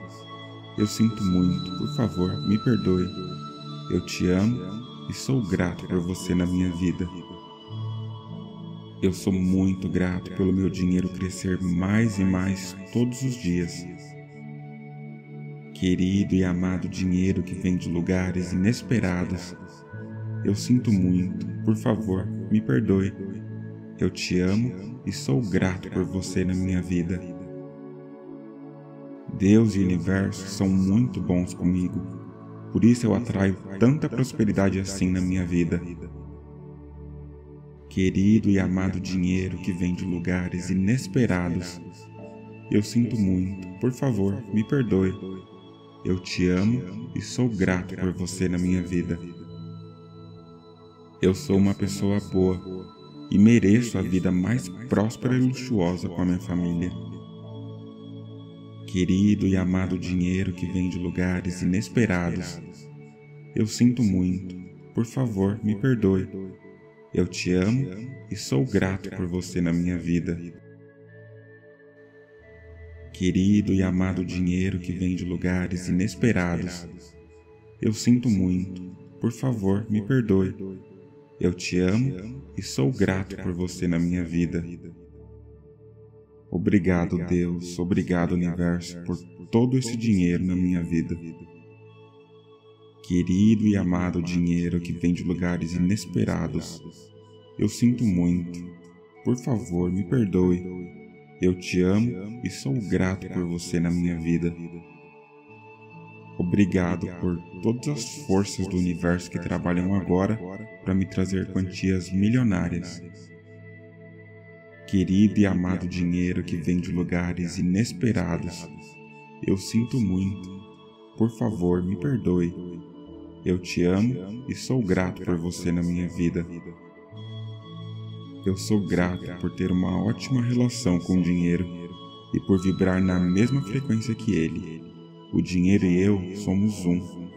eu sinto muito, por favor, me perdoe. Eu te amo e sou grato por você na minha vida. Eu sou muito grato pelo meu dinheiro crescer mais e mais todos os dias. Querido e amado dinheiro que vem de lugares inesperados, eu sinto muito, por favor, me perdoe. Eu te amo e sou grato por você na minha vida. Deus e o universo são muito bons comigo, por isso eu atraio tanta prosperidade assim na minha vida. Querido e amado dinheiro que vem de lugares inesperados, eu sinto muito, por favor, me perdoe. Eu te amo e sou grato por você na minha vida. Eu sou uma pessoa boa e mereço a vida mais próspera e luxuosa com a minha família. Querido e amado dinheiro que vem de lugares inesperados, Eu sinto muito. Por favor, me perdoe. Eu te amo e sou grato por você na minha vida. Querido e amado dinheiro que vem de lugares inesperados, eu sinto muito. Por favor, me perdoe. Eu te amo e sou grato por você na minha vida. Obrigado, Deus, obrigado, Universo, por todo esse dinheiro na minha vida. Querido e amado dinheiro que vem de lugares inesperados, eu sinto muito. Por favor, me perdoe. Eu te amo e sou grato por você na minha vida. Obrigado por todas as forças do universo que trabalham agora para me trazer quantias milionárias querido e amado dinheiro que vem de lugares inesperados. Eu sinto muito. Por favor, me perdoe. Eu te amo e sou grato por você na minha vida. Eu sou grato por ter uma ótima relação com o dinheiro e por vibrar na mesma frequência que ele. O dinheiro e eu somos um.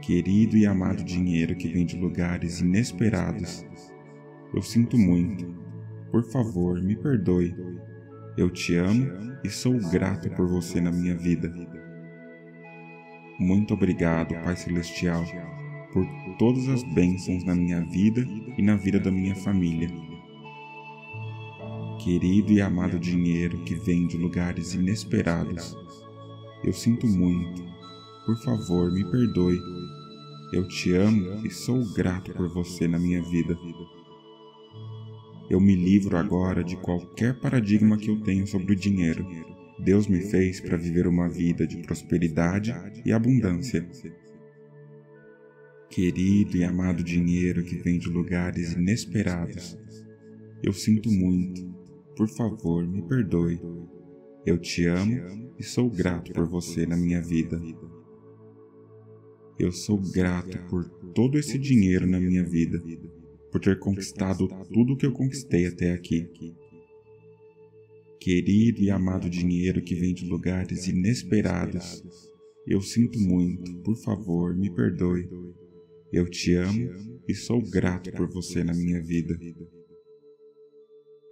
Querido e amado dinheiro que vem de lugares inesperados, eu sinto muito por favor, me perdoe. Eu te amo e sou grato por você na minha vida. Muito obrigado, Pai Celestial, por todas as bênçãos na minha vida e na vida da minha família. Querido e amado dinheiro que vem de lugares inesperados, eu sinto muito. Por favor, me perdoe. Eu te amo e sou grato por você na minha vida. Eu me livro agora de qualquer paradigma que eu tenho sobre o dinheiro. Deus me fez para viver uma vida de prosperidade e abundância. Querido e amado dinheiro que vem de lugares inesperados, eu sinto muito. Por favor, me perdoe. Eu te amo e sou grato por você na minha vida. Eu sou grato por todo esse dinheiro na minha vida por ter conquistado tudo o que eu conquistei até aqui. Querido e amado dinheiro que vem de lugares inesperados, eu sinto muito, por favor, me perdoe. Eu te amo e sou grato por você na minha vida.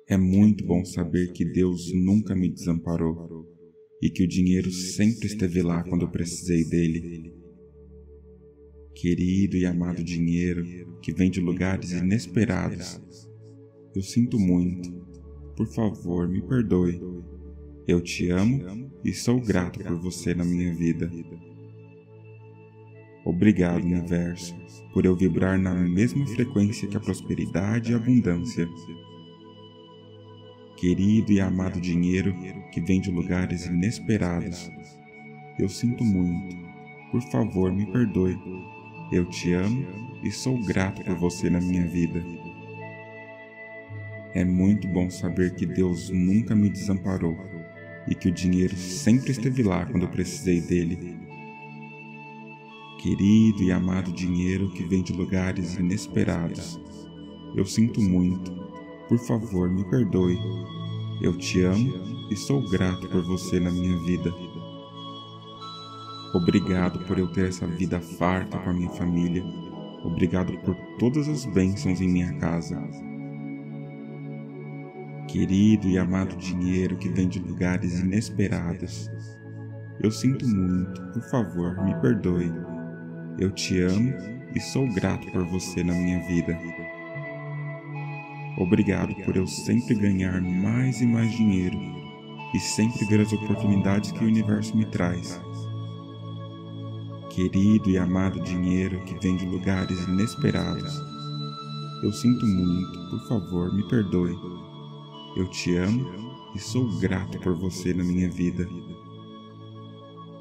É muito bom saber que Deus nunca me desamparou e que o dinheiro sempre esteve lá quando eu precisei dele querido e amado dinheiro que vem de lugares inesperados. Eu sinto muito. Por favor, me perdoe. Eu te amo e sou grato por você na minha vida. Obrigado, universo, por eu vibrar na mesma frequência que a prosperidade e a abundância. Querido e amado dinheiro que vem de lugares inesperados, eu sinto muito. Por favor, me perdoe. Eu te amo e sou grato por você na minha vida. É muito bom saber que Deus nunca me desamparou e que o dinheiro sempre esteve lá quando eu precisei dele. Querido e amado dinheiro que vem de lugares inesperados, eu sinto muito. Por favor, me perdoe. Eu te amo e sou grato por você na minha vida. Obrigado por eu ter essa vida farta com a minha família. Obrigado por todas as bênçãos em minha casa. Querido e amado dinheiro que vem de lugares inesperados. Eu sinto muito, por favor, me perdoe. Eu te amo e sou grato por você na minha vida. Obrigado por eu sempre ganhar mais e mais dinheiro e sempre ver as oportunidades que o universo me traz querido e amado dinheiro que vem de lugares inesperados. Eu sinto muito, por favor, me perdoe. Eu te amo e sou grato por você na minha vida.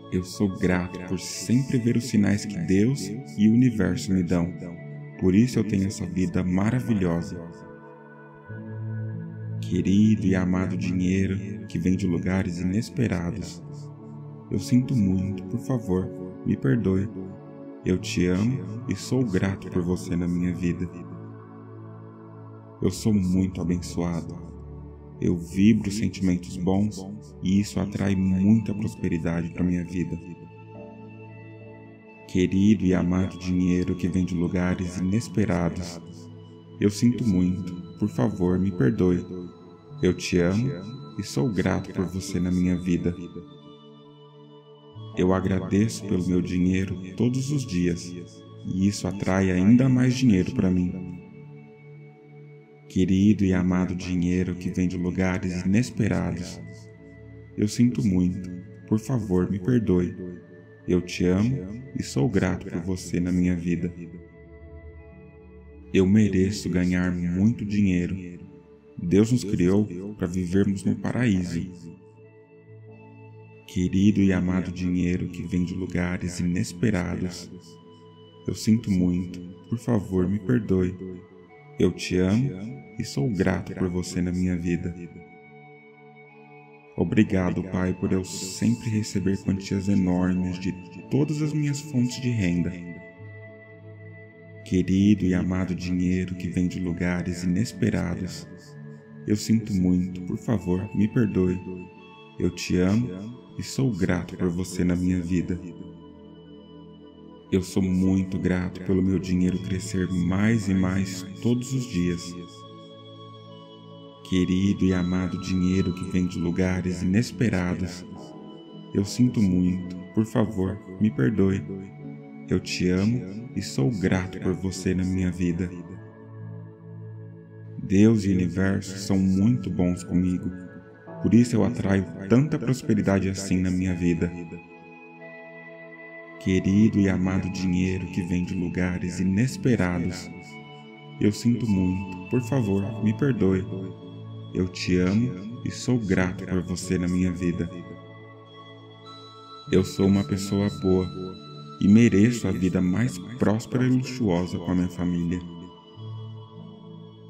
Eu sou grato por sempre ver os sinais que Deus e o universo me dão. Por isso eu tenho essa vida maravilhosa. Querido e amado dinheiro que vem de lugares inesperados. Eu sinto muito, por favor, me perdoe. Eu te amo e sou grato por você na minha vida. Eu sou muito abençoado. Eu vibro sentimentos bons e isso atrai muita prosperidade para minha vida. Querido e amado dinheiro que vem de lugares inesperados, eu sinto muito, por favor, me perdoe. Eu te amo e sou grato por você na minha vida. Eu agradeço pelo meu dinheiro todos os dias e isso atrai ainda mais dinheiro para mim. Querido e amado dinheiro que vem de lugares inesperados, eu sinto muito, por favor, me perdoe. Eu te amo e sou grato por você na minha vida. Eu mereço ganhar muito dinheiro. Deus nos criou para vivermos no paraíso. Querido e amado dinheiro que vem de lugares inesperados, eu sinto muito, por favor me perdoe. Eu te amo e sou grato por você na minha vida. Obrigado, Pai, por eu sempre receber quantias enormes de todas as minhas fontes de renda Querido e amado dinheiro que vem de lugares inesperados, eu sinto muito, por favor, me perdoe. Eu te amo e sou grato por você na minha vida. Eu sou muito grato pelo meu dinheiro crescer mais e mais todos os dias. Querido e amado dinheiro que vem de lugares inesperados, eu sinto muito, por favor, me perdoe. Eu te amo e sou grato por você na minha vida. Deus e o universo são muito bons comigo, por isso eu atraio tanta prosperidade assim na minha vida. Querido e amado dinheiro que vem de lugares inesperados, eu sinto muito, por favor, me perdoe. Eu te amo e sou grato por você na minha vida. Eu sou uma pessoa boa e mereço a vida mais próspera e luxuosa com a minha família.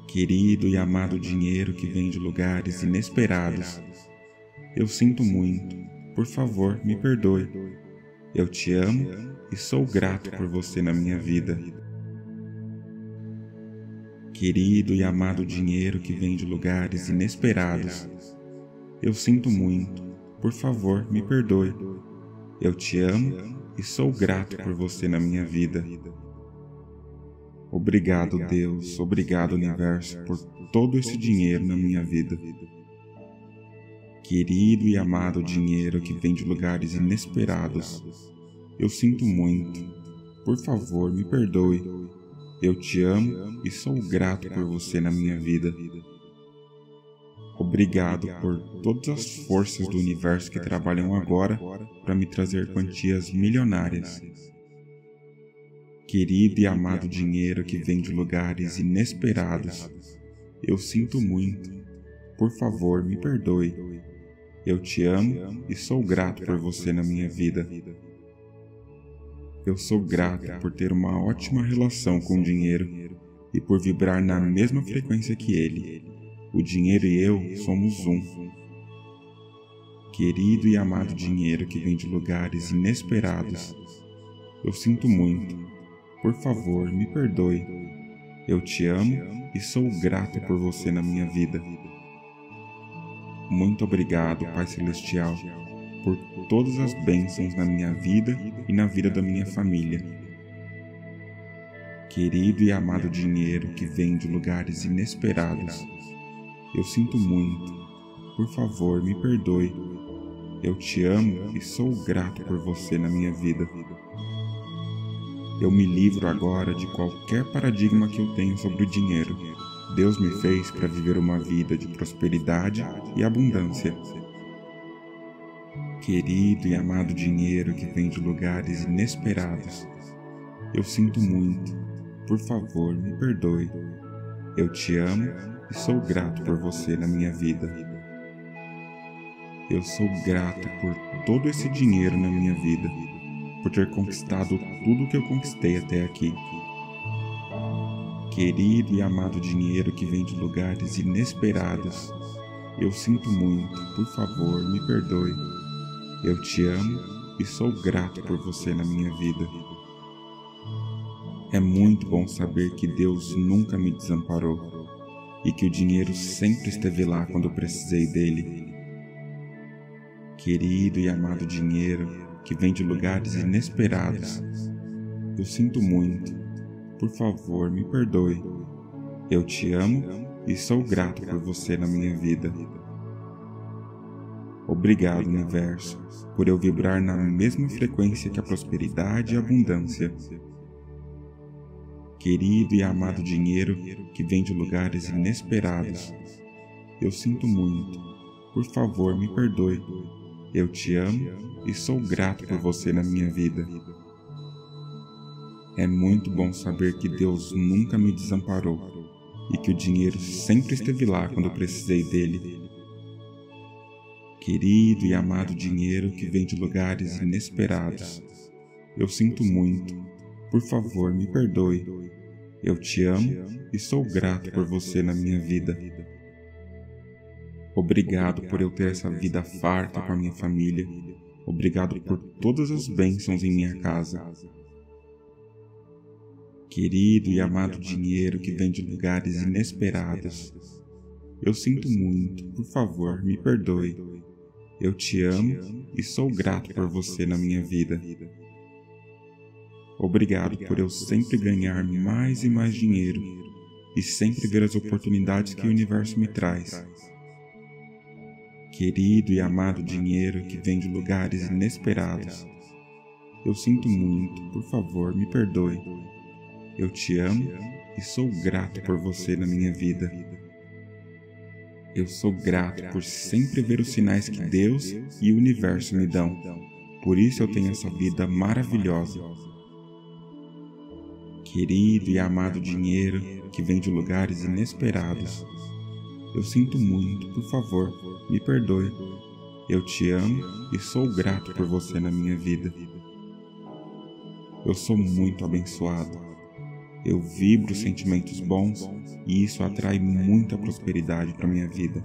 Querido e amado dinheiro que vem de lugares inesperados, eu sinto muito, por favor, me perdoe. Eu te amo e sou grato por você na minha vida. Querido e amado dinheiro que vem de lugares inesperados, eu sinto muito, por favor, me perdoe. Eu te amo e sou grato por você na minha vida. Obrigado, Deus, obrigado, Universo, por todo esse dinheiro na minha vida. Querido e amado dinheiro que vem de lugares inesperados, eu sinto muito. Por favor, me perdoe. Eu te amo e sou grato por você na minha vida. Obrigado por todas as forças do universo que trabalham agora para me trazer quantias milionárias. Querido e amado dinheiro que vem de lugares inesperados, eu sinto muito. Por favor, me perdoe. Eu te amo e sou grato por você na minha vida. Eu sou grato por ter uma ótima relação com o dinheiro e por vibrar na mesma frequência que ele. O dinheiro e eu somos um. Querido e amado dinheiro que vem de lugares inesperados, eu sinto muito. Por favor, me perdoe. Eu te amo e sou grato por você na minha vida. Muito obrigado, Pai Celestial, por todas as bênçãos na minha vida e na vida da minha família. Querido e amado dinheiro que vem de lugares inesperados, eu sinto muito. Por favor, me perdoe. Eu te amo e sou grato por você na minha vida. Eu me livro agora de qualquer paradigma que eu tenho sobre o dinheiro. Deus me fez para viver uma vida de prosperidade e abundância. Querido e amado dinheiro que vem de lugares inesperados, eu sinto muito. Por favor, me perdoe. Eu te amo e sou grato por você na minha vida. Eu sou grato por todo esse dinheiro na minha vida, por ter conquistado tudo que eu conquistei até aqui. Querido e amado dinheiro que vem de lugares inesperados, eu sinto muito, por favor, me perdoe. Eu te amo e sou grato por você na minha vida. É muito bom saber que Deus nunca me desamparou e que o dinheiro sempre esteve lá quando eu precisei dele. Querido e amado dinheiro que vem de lugares inesperados, Eu sinto muito. Por favor, me perdoe. Eu te amo e sou grato por você na minha vida. Obrigado, universo, por eu vibrar na mesma frequência que a prosperidade e a abundância. Querido e amado dinheiro que vem de lugares inesperados, eu sinto muito. Por favor, me perdoe. Eu te amo e sou grato por você na minha vida. É muito bom saber que Deus nunca me desamparou e que o dinheiro sempre esteve lá quando precisei dele Querido e amado dinheiro que vem de lugares inesperados, eu sinto muito. Por favor, me perdoe. Eu te amo e sou grato por você na minha vida. Obrigado por eu ter essa vida farta com a minha família. Obrigado por todas as bênçãos em minha casa. Querido e amado dinheiro que vem de lugares inesperados, eu sinto muito. Por favor, me perdoe. Eu te amo e sou grato por você na minha vida. Obrigado por eu sempre ganhar mais e mais dinheiro e sempre ver as oportunidades que o universo me traz. Querido e amado dinheiro que vem de lugares inesperados, eu sinto muito, por favor, me perdoe. Eu te amo e sou grato por você na minha vida. Eu sou grato por sempre ver os sinais que Deus e o universo me dão. Por isso eu tenho essa vida maravilhosa. Querido e amado dinheiro que vem de lugares inesperados. Eu sinto muito, por favor, me perdoe. Eu te amo e sou grato por você na minha vida. Eu sou muito abençoado eu vibro sentimentos bons e isso atrai muita prosperidade para minha vida.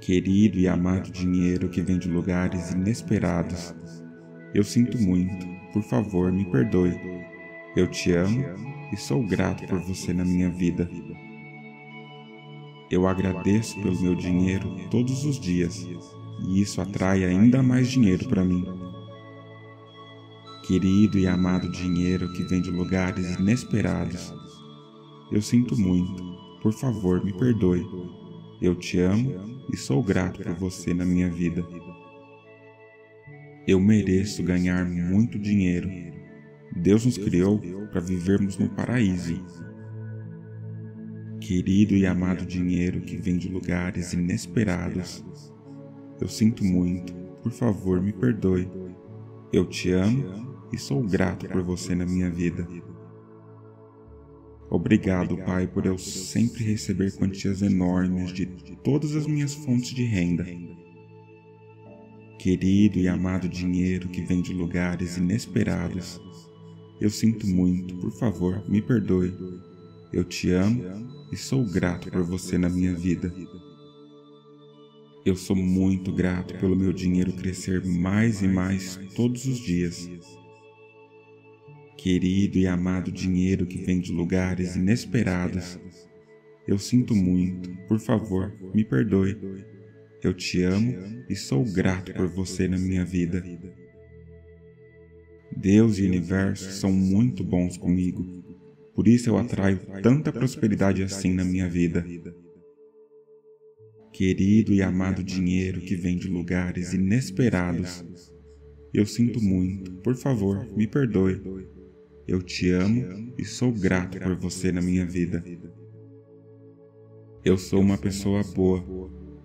Querido e amado dinheiro que vem de lugares inesperados, eu sinto muito, por favor, me perdoe. Eu te amo e sou grato por você na minha vida. Eu agradeço pelo meu dinheiro todos os dias e isso atrai ainda mais dinheiro para mim. Querido e amado dinheiro que vem de lugares inesperados, eu sinto muito, por favor me perdoe. Eu te amo e sou grato por você na minha vida. Eu mereço ganhar muito dinheiro. Deus nos criou para vivermos no paraíso. Querido e amado dinheiro que vem de lugares inesperados, eu sinto muito, por favor me perdoe. Eu te amo e sou grato por você na minha vida. Obrigado, Pai, por eu sempre receber quantias enormes de todas as minhas fontes de renda. Querido e amado dinheiro que vem de lugares inesperados, eu sinto muito, por favor, me perdoe. Eu te amo e sou grato por você na minha vida. Eu sou muito grato pelo meu dinheiro crescer mais e mais todos os dias querido e amado dinheiro que vem de lugares inesperados. Eu sinto muito, por favor, me perdoe. Eu te amo e sou grato por você na minha vida. Deus e o universo são muito bons comigo, por isso eu atraio tanta prosperidade assim na minha vida. Querido e amado dinheiro que vem de lugares inesperados, eu sinto muito, por favor, me perdoe. Eu te amo e sou grato por você na minha vida. Eu sou uma pessoa boa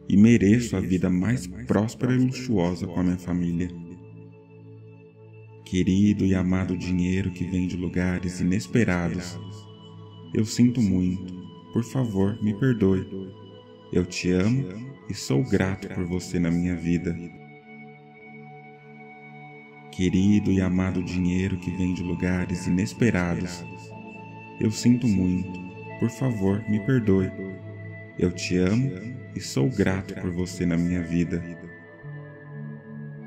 e mereço a vida mais próspera e luxuosa com a minha família. Querido e amado dinheiro que vem de lugares inesperados, eu sinto muito. Por favor, me perdoe. Eu te amo e sou grato por você na minha vida. Querido e amado dinheiro que vem de lugares inesperados, eu sinto muito, por favor, me perdoe. Eu te amo e sou grato por você na minha vida.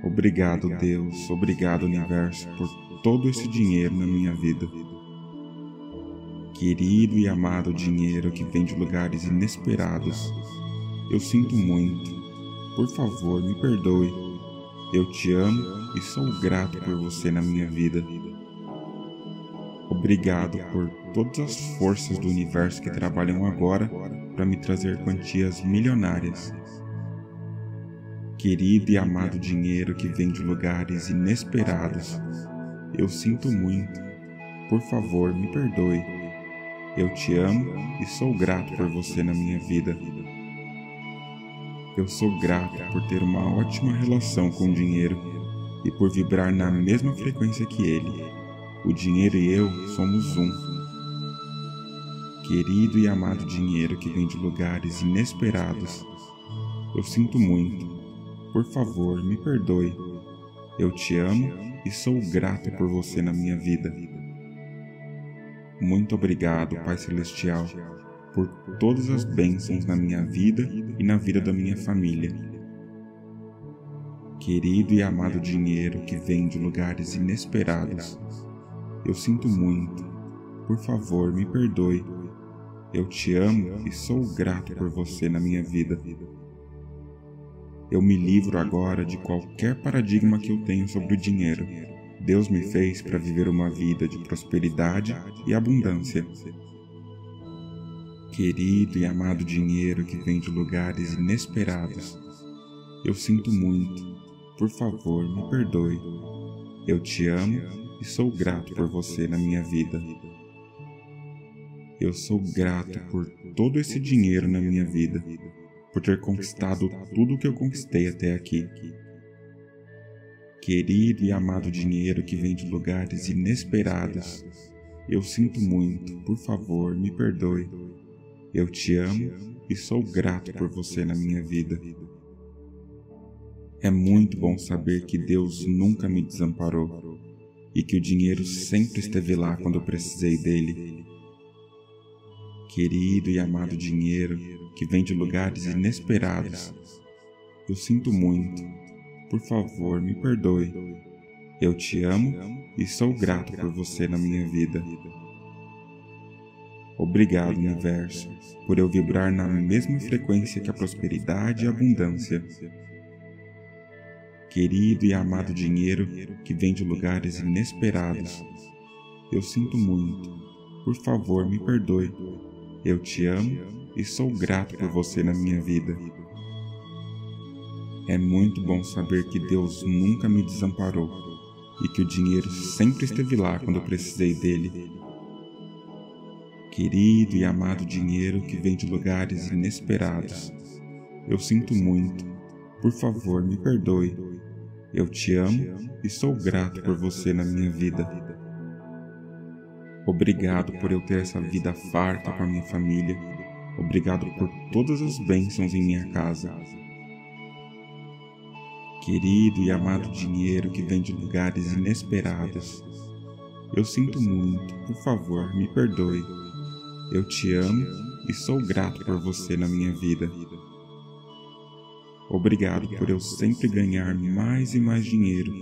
Obrigado, Deus, obrigado, Universo, por todo esse dinheiro na minha vida. Querido e amado dinheiro que vem de lugares inesperados, eu sinto muito. Por favor, me perdoe. Eu te amo e sou grato por você na minha vida. Obrigado por todas as forças do universo que trabalham agora para me trazer quantias milionárias. Querido e amado dinheiro que vem de lugares inesperados, eu sinto muito. Por favor, me perdoe. Eu te amo e sou grato por você na minha vida. Eu sou grato por ter uma ótima relação com o dinheiro e por vibrar na mesma frequência que ele. O dinheiro e eu somos um. Querido e amado dinheiro que vem de lugares inesperados, eu sinto muito. Por favor, me perdoe. Eu te amo e sou grato por você na minha vida. Muito obrigado, Pai Celestial por todas as bênçãos na minha vida e na vida da minha família. Querido e amado dinheiro que vem de lugares inesperados, eu sinto muito. Por favor, me perdoe. Eu te amo e sou grato por você na minha vida. Eu me livro agora de qualquer paradigma que eu tenho sobre o dinheiro. Deus me fez para viver uma vida de prosperidade e abundância. Querido e amado dinheiro que vem de lugares inesperados, eu sinto muito. Por favor, me perdoe. Eu te amo e sou grato por você na minha vida. Eu sou grato por todo esse dinheiro na minha vida, por ter conquistado tudo o que eu conquistei até aqui. Querido e amado dinheiro que vem de lugares inesperados, eu sinto muito. Por favor, me perdoe. Eu te amo e sou grato por você na minha vida. É muito bom saber que Deus nunca me desamparou e que o dinheiro sempre esteve lá quando eu precisei dele. Querido e amado dinheiro que vem de lugares inesperados, eu sinto muito. Por favor, me perdoe. Eu te amo e sou grato por você na minha vida. Obrigado, universo, por eu vibrar na mesma frequência que a prosperidade e a abundância. Querido e amado dinheiro que vem de lugares inesperados, eu sinto muito. Por favor, me perdoe. Eu te amo e sou grato por você na minha vida. É muito bom saber que Deus nunca me desamparou e que o dinheiro sempre esteve lá quando eu precisei dele querido e amado dinheiro que vem de lugares inesperados. Eu sinto muito. Por favor, me perdoe. Eu te amo e sou grato por você na minha vida. Obrigado por eu ter essa vida farta com a minha família. Obrigado por todas as bênçãos em minha casa. Querido e amado dinheiro que vem de lugares inesperados. Eu sinto muito. Por favor, me perdoe. Eu te amo e sou grato por você na minha vida. Obrigado por eu sempre ganhar mais e mais dinheiro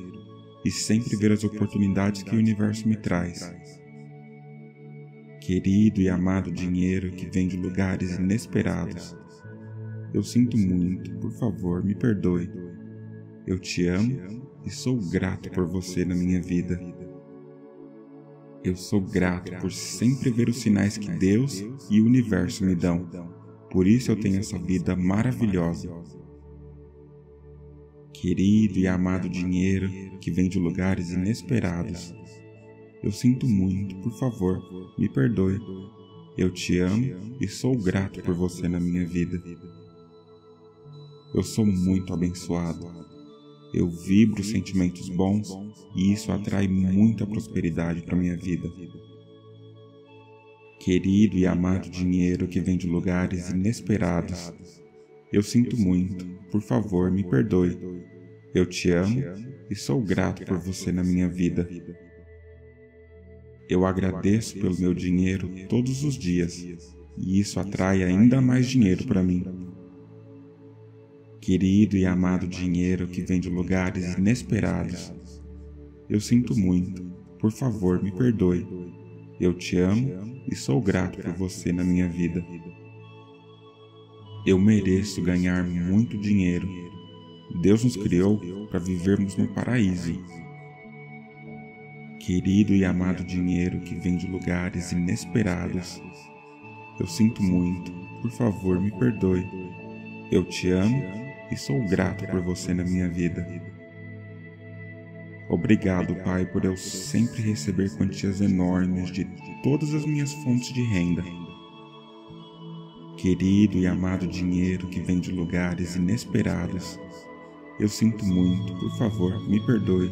e sempre ver as oportunidades que o universo me traz. Querido e amado dinheiro que vem de lugares inesperados, eu sinto muito, por favor, me perdoe. Eu te amo e sou grato por você na minha vida. Eu sou grato por sempre ver os sinais que Deus e o universo me dão. Por isso eu tenho essa vida maravilhosa. Querido e amado dinheiro que vem de lugares inesperados. Eu sinto muito, por favor, me perdoe. Eu te amo e sou grato por você na minha vida. Eu sou muito abençoado eu vibro sentimentos bons e isso atrai muita prosperidade para minha vida. Querido e amado dinheiro que vem de lugares inesperados, eu sinto muito, por favor, me perdoe. Eu te amo e sou grato por você na minha vida. Eu agradeço pelo meu dinheiro todos os dias e isso atrai ainda mais dinheiro para mim. Querido e amado dinheiro que vem de lugares inesperados, eu sinto muito, por favor me perdoe. Eu te amo e sou grato por você na minha vida. Eu mereço ganhar muito dinheiro. Deus nos criou para vivermos no paraíso. Querido e amado dinheiro que vem de lugares inesperados, eu sinto muito, por favor me perdoe. Eu te amo e sou grato por você na minha vida. Obrigado, Pai, por eu sempre receber quantias enormes de todas as minhas fontes de renda. Querido e amado dinheiro que vem de lugares inesperados, eu sinto muito, por favor, me perdoe.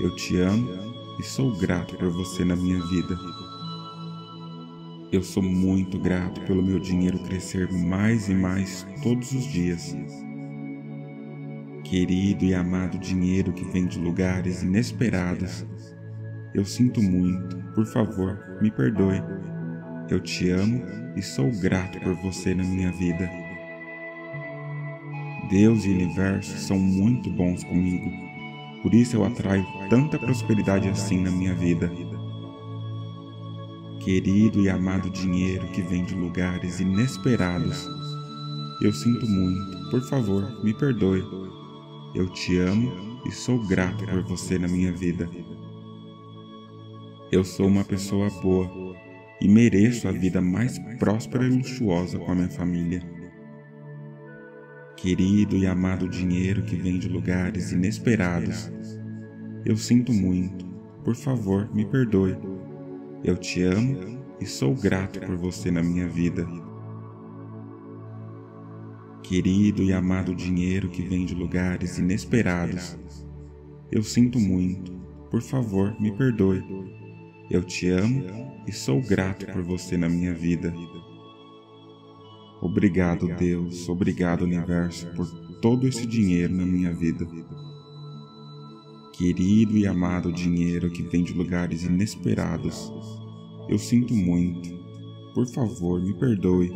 Eu te amo e sou grato por você na minha vida. Eu sou muito grato pelo meu dinheiro crescer mais e mais todos os dias. Querido e amado dinheiro que vem de lugares inesperados, eu sinto muito, por favor, me perdoe. Eu te amo e sou grato por você na minha vida. Deus e o universo são muito bons comigo por isso eu atraio tanta prosperidade assim na minha vida. Querido e amado dinheiro que vem de lugares inesperados, eu sinto muito, por favor, me perdoe. Eu te amo e sou grato por você na minha vida. Eu sou uma pessoa boa e mereço a vida mais próspera e luxuosa com a minha família. Querido e amado dinheiro que vem de lugares inesperados, eu sinto muito, por favor, me perdoe. Eu te amo e sou grato por você na minha vida. Querido e amado dinheiro que vem de lugares inesperados, eu sinto muito, por favor, me perdoe. Eu te amo e sou grato por você na minha vida. Obrigado, Deus, obrigado, universo, por todo esse dinheiro na minha vida. Querido e amado dinheiro que vem de lugares inesperados, eu sinto muito. Por favor, me perdoe.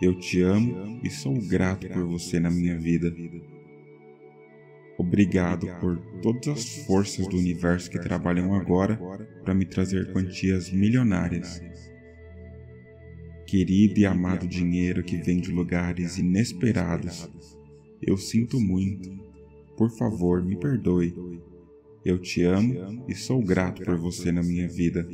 Eu te amo e sou grato por você na minha vida. Obrigado por todas as forças do universo que trabalham agora para me trazer quantias milionárias querido e amado dinheiro que vem de lugares inesperados. Eu sinto muito. Por favor, me perdoe. Eu te amo e sou grato por você na minha vida.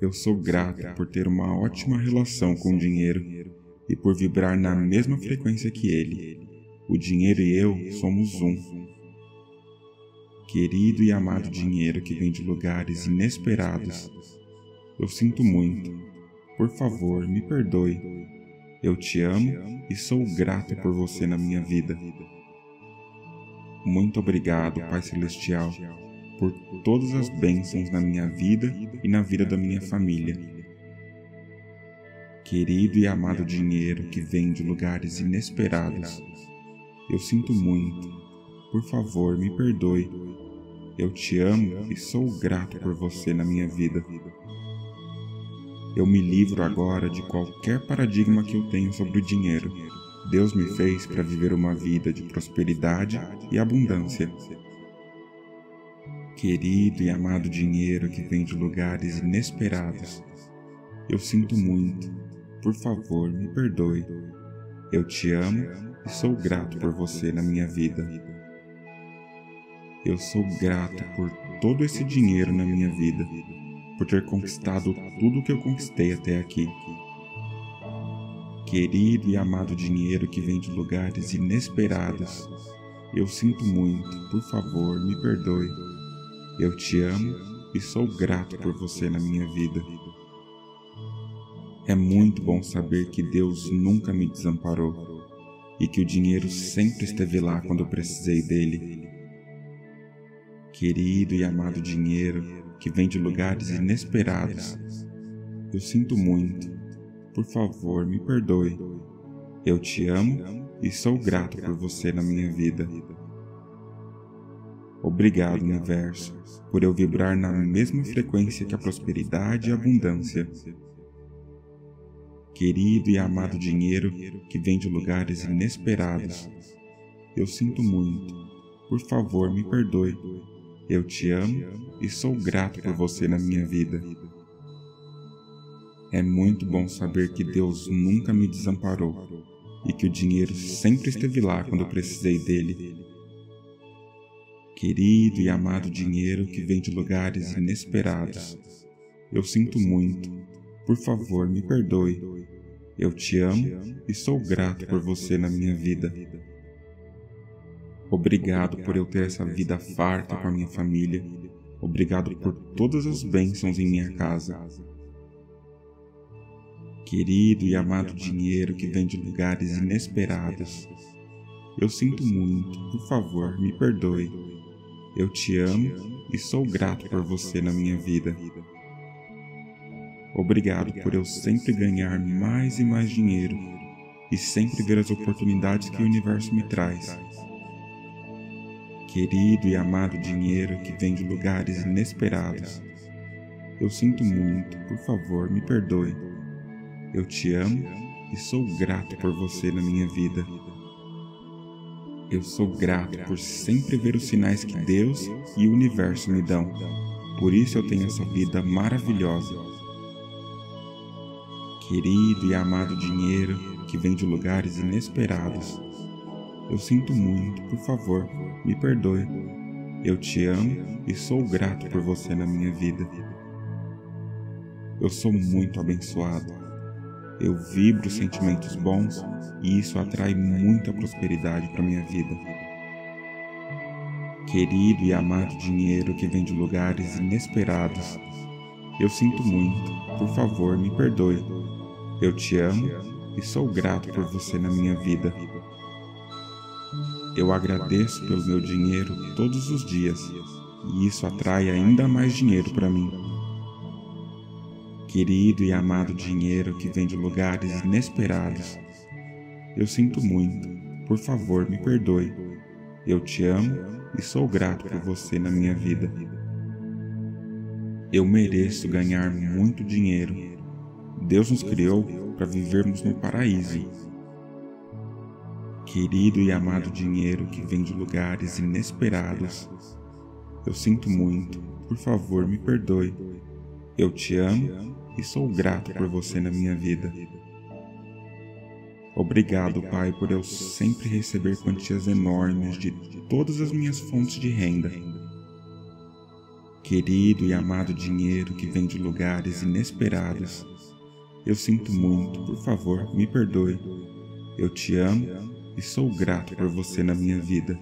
Eu sou grato por ter uma ótima relação com o dinheiro e por vibrar na mesma frequência que ele. O dinheiro e eu somos um. Querido e amado dinheiro que vem de lugares inesperados, eu sinto muito por favor, me perdoe. Eu te amo e sou grato por você na minha vida. Muito obrigado, Pai Celestial, por todas as bênçãos na minha vida e na vida da minha família. Querido e amado dinheiro que vem de lugares inesperados, eu sinto muito. Por favor, me perdoe. Eu te amo e sou grato por você na minha vida. Eu me livro agora de qualquer paradigma que eu tenho sobre o dinheiro. Deus me fez para viver uma vida de prosperidade e abundância. Querido e amado dinheiro que vem de lugares inesperados, eu sinto muito. Por favor, me perdoe. Eu te amo e sou grato por você na minha vida. Eu sou grato por todo esse dinheiro na minha vida por ter conquistado tudo o que eu conquistei até aqui. Querido e amado dinheiro que vem de lugares inesperados, eu sinto muito, por favor, me perdoe. Eu te amo e sou grato por você na minha vida. É muito bom saber que Deus nunca me desamparou e que o dinheiro sempre esteve lá quando eu precisei dele. Querido e amado dinheiro, que vem de lugares inesperados. Eu sinto muito. Por favor, me perdoe. Eu te amo e sou grato por você na minha vida. Obrigado, universo, por eu vibrar na mesma frequência que a prosperidade e a abundância. Querido e amado dinheiro que vem de lugares inesperados, eu sinto muito. Por favor, me perdoe. Eu te amo e sou grato por você na minha vida. É muito bom saber que Deus nunca me desamparou e que o dinheiro sempre esteve lá quando eu precisei dele. Querido e amado dinheiro que vem de lugares inesperados, eu sinto muito. Por favor, me perdoe. Eu te amo e sou grato por você na minha vida. Obrigado por eu ter essa vida farta com a minha família. Obrigado por todas as bênçãos em minha casa. Querido e amado dinheiro que vem de lugares inesperados, eu sinto muito, por favor, me perdoe. Eu te amo e sou grato por você na minha vida. Obrigado por eu sempre ganhar mais e mais dinheiro e sempre ver as oportunidades que o universo me traz querido e amado dinheiro que vem de lugares inesperados. Eu sinto muito, por favor, me perdoe. Eu te amo e sou grato por você na minha vida. Eu sou grato por sempre ver os sinais que Deus e o universo me dão. Por isso eu tenho essa vida maravilhosa. Querido e amado dinheiro que vem de lugares inesperados. Eu sinto muito, por favor, me perdoe. Eu te amo e sou grato por você na minha vida. Eu sou muito abençoado. Eu vibro sentimentos bons e isso atrai muita prosperidade para minha vida. Querido e amado dinheiro que vem de lugares inesperados, eu sinto muito. Por favor, me perdoe. Eu te amo e sou grato por você na minha vida. Eu agradeço pelo meu dinheiro todos os dias e isso atrai ainda mais dinheiro para mim. Querido e amado dinheiro que vem de lugares inesperados, eu sinto muito, por favor me perdoe. Eu te amo e sou grato por você na minha vida. Eu mereço ganhar muito dinheiro. Deus nos criou para vivermos no paraíso querido e amado dinheiro que vem de lugares inesperados. Eu sinto muito, por favor, me perdoe. Eu te amo e sou grato por você na minha vida. Obrigado, Pai, por eu sempre receber quantias enormes de todas as minhas fontes de renda. Querido e amado dinheiro que vem de lugares inesperados, eu sinto muito, por favor, me perdoe. Eu te amo e sou grato por você na minha vida.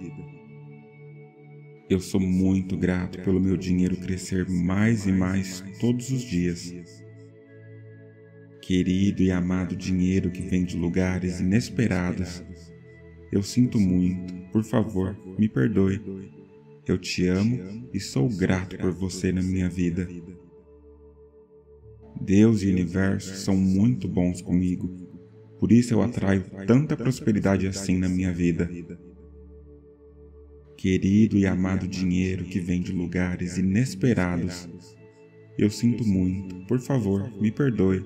Eu sou muito grato pelo meu dinheiro crescer mais e mais todos os dias. Querido e amado dinheiro que vem de lugares inesperados, eu sinto muito, por favor, me perdoe. Eu te amo e sou grato por você na minha vida. Deus e o universo são muito bons comigo por isso eu atraio tanta prosperidade assim na minha vida. Querido e amado dinheiro que vem de lugares inesperados, eu sinto muito, por favor, me perdoe.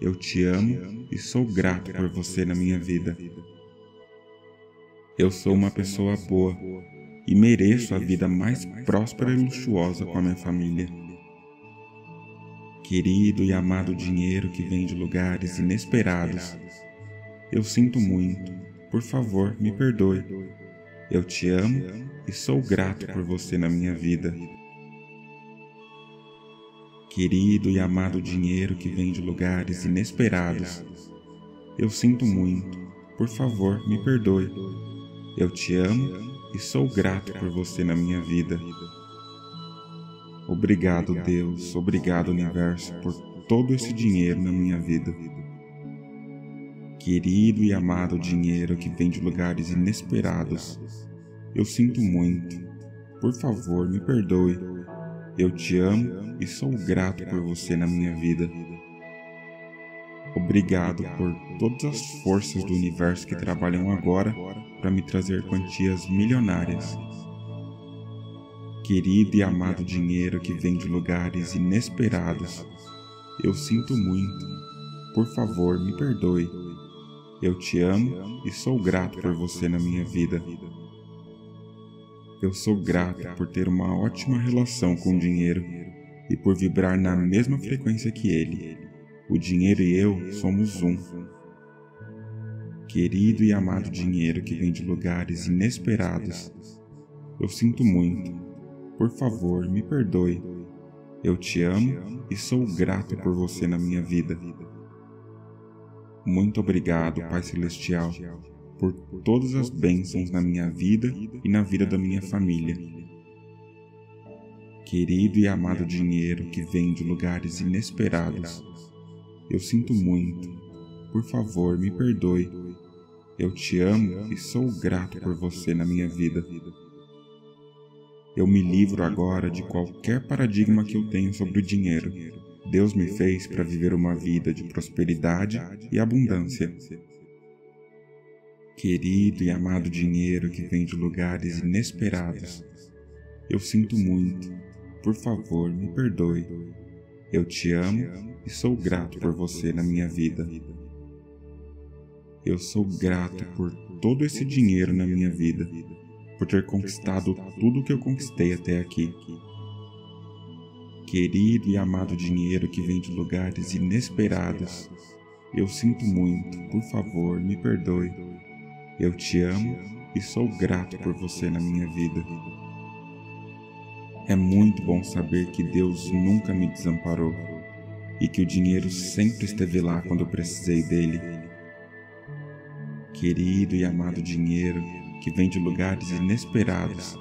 Eu te amo e sou grato por você na minha vida. Eu sou uma pessoa boa e mereço a vida mais próspera e luxuosa com a minha família. Querido e amado dinheiro que vem de lugares inesperados, eu sinto muito. Por favor, me perdoe. Eu te amo e sou grato por você na minha vida. Querido e amado dinheiro que vem de lugares inesperados, eu sinto muito. Por favor, me perdoe. Eu te amo e sou grato por você na minha vida. Obrigado, Deus, obrigado, Universo, por todo esse dinheiro na minha vida. Querido e amado dinheiro que vem de lugares inesperados, eu sinto muito. Por favor, me perdoe. Eu te amo e sou grato por você na minha vida. Obrigado por todas as forças do universo que trabalham agora para me trazer quantias milionárias querido e amado dinheiro que vem de lugares inesperados. Eu sinto muito. Por favor, me perdoe. Eu te amo e sou grato por você na minha vida. Eu sou grato por ter uma ótima relação com o dinheiro e por vibrar na mesma frequência que ele. O dinheiro e eu somos um. Querido e amado dinheiro que vem de lugares inesperados, Eu sinto muito. Por favor, me perdoe. Eu te amo e sou grato por você na minha vida. Muito obrigado, Pai Celestial, por todas as bênçãos na minha vida e na vida da minha família. Querido e amado dinheiro que vem de lugares inesperados, eu sinto muito. Por favor, me perdoe. Eu te amo e sou grato por você na minha vida. Eu me livro agora de qualquer paradigma que eu tenho sobre o dinheiro. Deus me fez para viver uma vida de prosperidade e abundância. Querido e amado dinheiro que vem de lugares inesperados, eu sinto muito. Por favor, me perdoe. Eu te amo e sou grato por você na minha vida. Eu sou grato por todo esse dinheiro na minha vida por ter conquistado tudo o que eu conquistei até aqui. Querido e amado dinheiro que vem de lugares inesperados, eu sinto muito, por favor, me perdoe. Eu te amo e sou grato por você na minha vida. É muito bom saber que Deus nunca me desamparou e que o dinheiro sempre esteve lá quando eu precisei dele. Querido e amado dinheiro, que vem de lugares inesperados.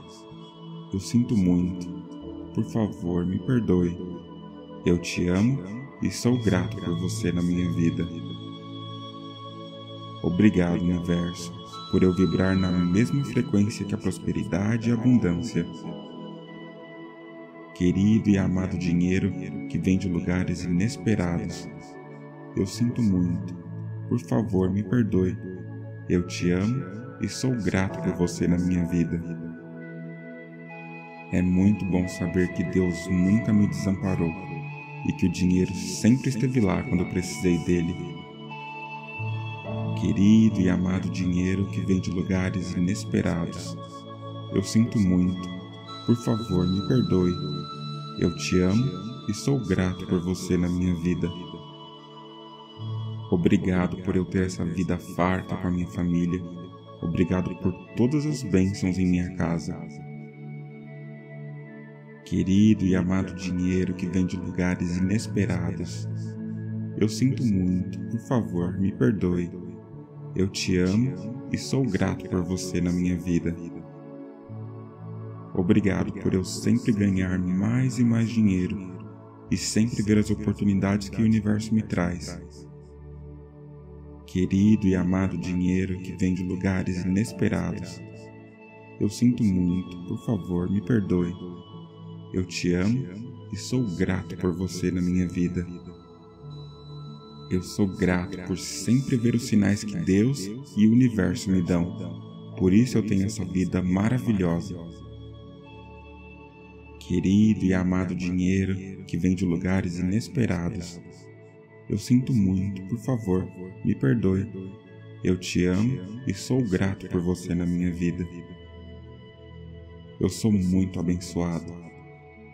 Eu sinto muito. Por favor, me perdoe. Eu te amo e sou grato por você na minha vida. Obrigado, universo, por eu vibrar na mesma frequência que a prosperidade e a abundância. Querido e amado dinheiro que vem de lugares inesperados, eu sinto muito. Por favor, me perdoe. Eu te amo e sou grato por você na minha vida. É muito bom saber que Deus nunca me desamparou e que o dinheiro sempre esteve lá quando eu precisei dele. Querido e amado dinheiro que vem de lugares inesperados, eu sinto muito. Por favor, me perdoe. Eu te amo e sou grato por você na minha vida. Obrigado por eu ter essa vida farta com a minha família Obrigado por todas as bênçãos em minha casa. Querido e amado dinheiro que vem de lugares inesperados, eu sinto muito, por favor, me perdoe. Eu te amo e sou grato por você na minha vida. Obrigado por eu sempre ganhar mais e mais dinheiro e sempre ver as oportunidades que o universo me traz querido e amado dinheiro que vem de lugares inesperados. Eu sinto muito, por favor, me perdoe. Eu te amo e sou grato por você na minha vida. Eu sou grato por sempre ver os sinais que Deus e o universo me dão. Por isso eu tenho essa vida maravilhosa. Querido e amado dinheiro que vem de lugares inesperados. Eu sinto muito, por favor, me perdoe. Eu te amo e sou grato por você na minha vida. Eu sou muito abençoado.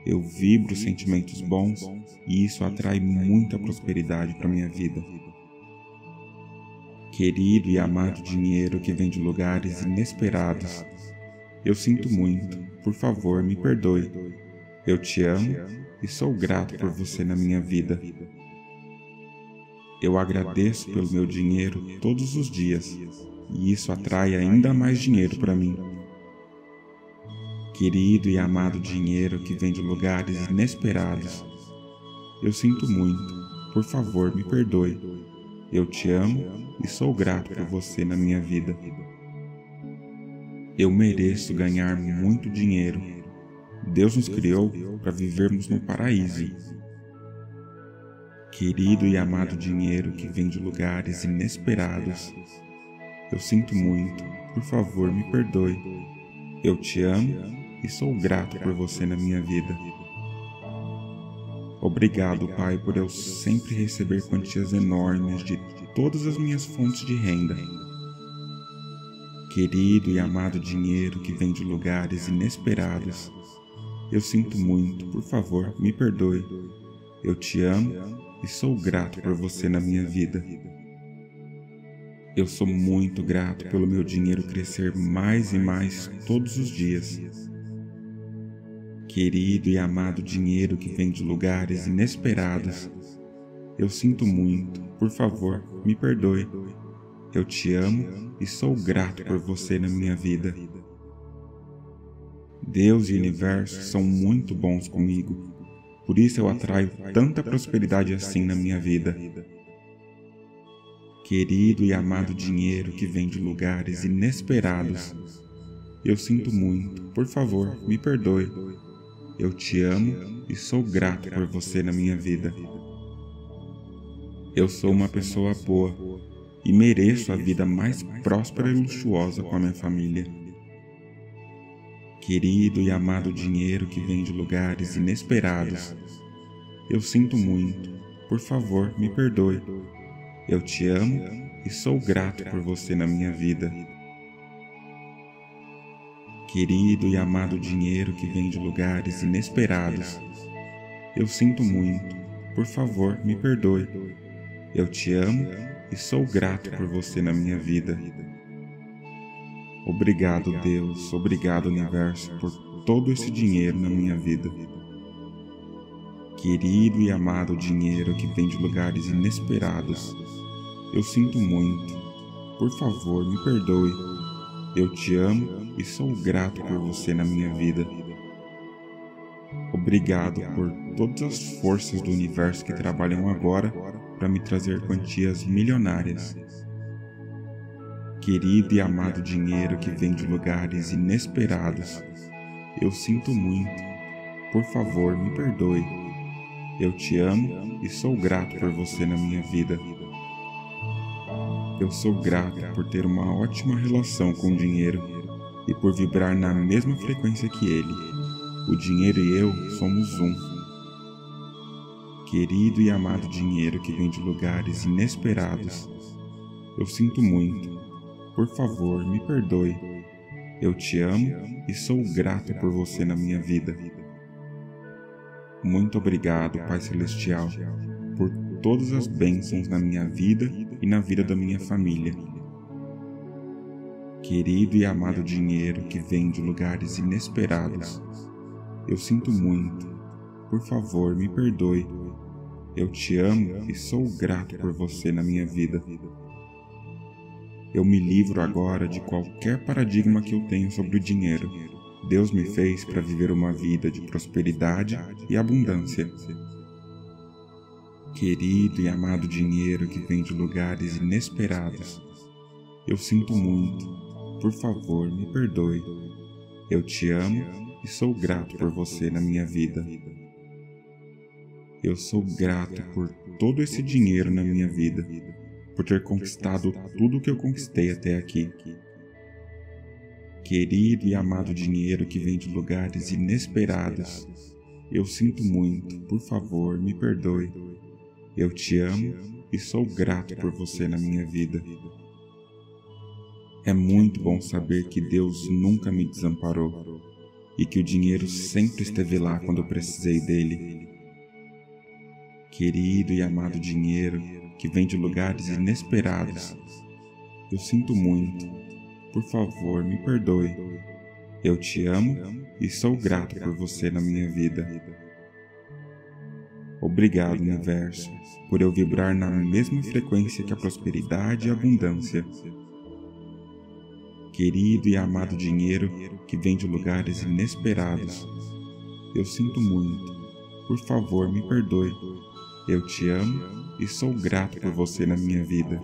Eu vibro sentimentos bons e isso atrai muita prosperidade para minha vida. Querido e amado dinheiro que vem de lugares inesperados, eu sinto muito, por favor, me perdoe. Eu te amo e sou grato por você na minha vida. Eu agradeço pelo meu dinheiro todos os dias e isso atrai ainda mais dinheiro para mim. Querido e amado dinheiro que vem de lugares inesperados, eu sinto muito, por favor me perdoe. Eu te amo e sou grato por você na minha vida. Eu mereço ganhar muito dinheiro. Deus nos criou para vivermos no paraíso Querido e amado dinheiro que vem de lugares inesperados, eu sinto muito, por favor me perdoe. Eu te amo e sou grato por você na minha vida. Obrigado, Pai, por eu sempre receber quantias enormes de todas as minhas fontes de renda. Querido e amado dinheiro que vem de lugares inesperados, eu sinto muito, por favor, me perdoe. Eu te amo e sou grato por você na minha vida. Eu sou muito grato pelo meu dinheiro crescer mais e mais todos os dias. Querido e amado dinheiro que vem de lugares inesperados, eu sinto muito, por favor, me perdoe. Eu te amo e sou grato por você na minha vida. Deus e o universo são muito bons comigo, por isso eu atraio tanta prosperidade assim na minha vida. Querido e amado dinheiro que vem de lugares inesperados, eu sinto muito, por favor, me perdoe. Eu te amo e sou grato por você na minha vida. Eu sou uma pessoa boa e mereço a vida mais próspera e luxuosa com a minha família. Querido e amado dinheiro que vem de lugares inesperados, eu sinto muito, por favor, me perdoe. Eu te amo e sou grato por você na minha vida. Querido e amado dinheiro que vem de lugares inesperados, eu sinto muito, por favor, me perdoe. Eu te amo e sou grato por você na minha vida. Obrigado, Deus, obrigado, Universo, por todo esse dinheiro na minha vida. Querido e amado dinheiro que vem de lugares inesperados, eu sinto muito. Por favor, me perdoe. Eu te amo e sou grato por você na minha vida. Obrigado por todas as forças do universo que trabalham agora para me trazer quantias milionárias. Querido e amado dinheiro que vem de lugares inesperados, eu sinto muito. Por favor, me perdoe. Eu te amo e sou grato por você na minha vida. Eu sou grato por ter uma ótima relação com o dinheiro e por vibrar na mesma frequência que ele. O dinheiro e eu somos um. Querido e amado dinheiro que vem de lugares inesperados, eu sinto muito. Por favor, me perdoe. Eu te amo e sou grato por você na minha vida. Muito obrigado, Pai Celestial, por todas as bênçãos na minha vida e na vida da minha família. Querido e amado dinheiro que vem de lugares inesperados, eu sinto muito. Por favor, me perdoe eu te amo e sou grato por você na minha vida. Eu me livro agora de qualquer paradigma que eu tenho sobre o dinheiro. Deus me fez para viver uma vida de prosperidade e abundância. Querido e amado dinheiro que vem de lugares inesperados, eu sinto muito. Por favor, me perdoe. Eu te amo e sou grato por você na minha vida. Eu sou grato por todo esse dinheiro na minha vida, por ter conquistado tudo o que eu conquistei até aqui. Querido e amado dinheiro que vem de lugares inesperados, eu sinto muito, por favor, me perdoe. Eu te amo e sou grato por você na minha vida. É muito bom saber que Deus nunca me desamparou e que o dinheiro sempre esteve lá quando eu precisei dele querido e amado dinheiro que vem de lugares inesperados. Eu sinto muito. Por favor, me perdoe. Eu te amo e sou grato por você na minha vida. Obrigado, universo, por eu vibrar na mesma frequência que a prosperidade e a abundância. Querido e amado dinheiro que vem de lugares inesperados, eu sinto muito. Por favor, me perdoe eu te amo e sou grato por você na minha vida.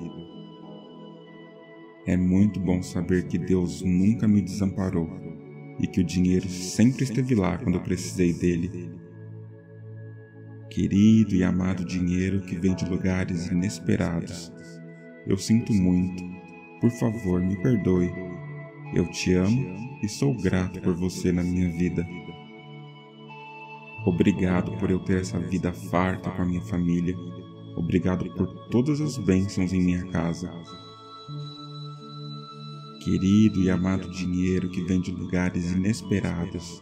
É muito bom saber que Deus nunca me desamparou e que o dinheiro sempre esteve lá quando eu precisei dele. Querido e amado dinheiro que vem de lugares inesperados, eu sinto muito. Por favor, me perdoe. Eu te amo e sou grato por você na minha vida. Obrigado por eu ter essa vida farta com a minha família. Obrigado por todas as bênçãos em minha casa. Querido e amado dinheiro que vem de lugares inesperados.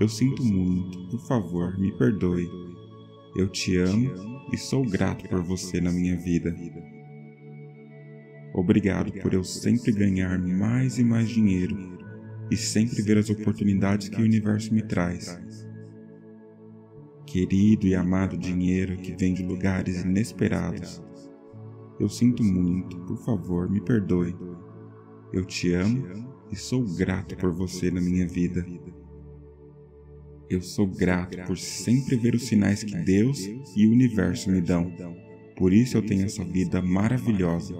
Eu sinto muito, por favor, me perdoe. Eu te amo e sou grato por você na minha vida. Obrigado por eu sempre ganhar mais e mais dinheiro e sempre ver as oportunidades que o universo me traz. Querido e amado dinheiro que vem de lugares inesperados, eu sinto muito, por favor, me perdoe. Eu te amo e sou grato por você na minha vida. Eu sou grato por sempre ver os sinais que Deus e o universo me dão. Por isso eu tenho essa vida maravilhosa.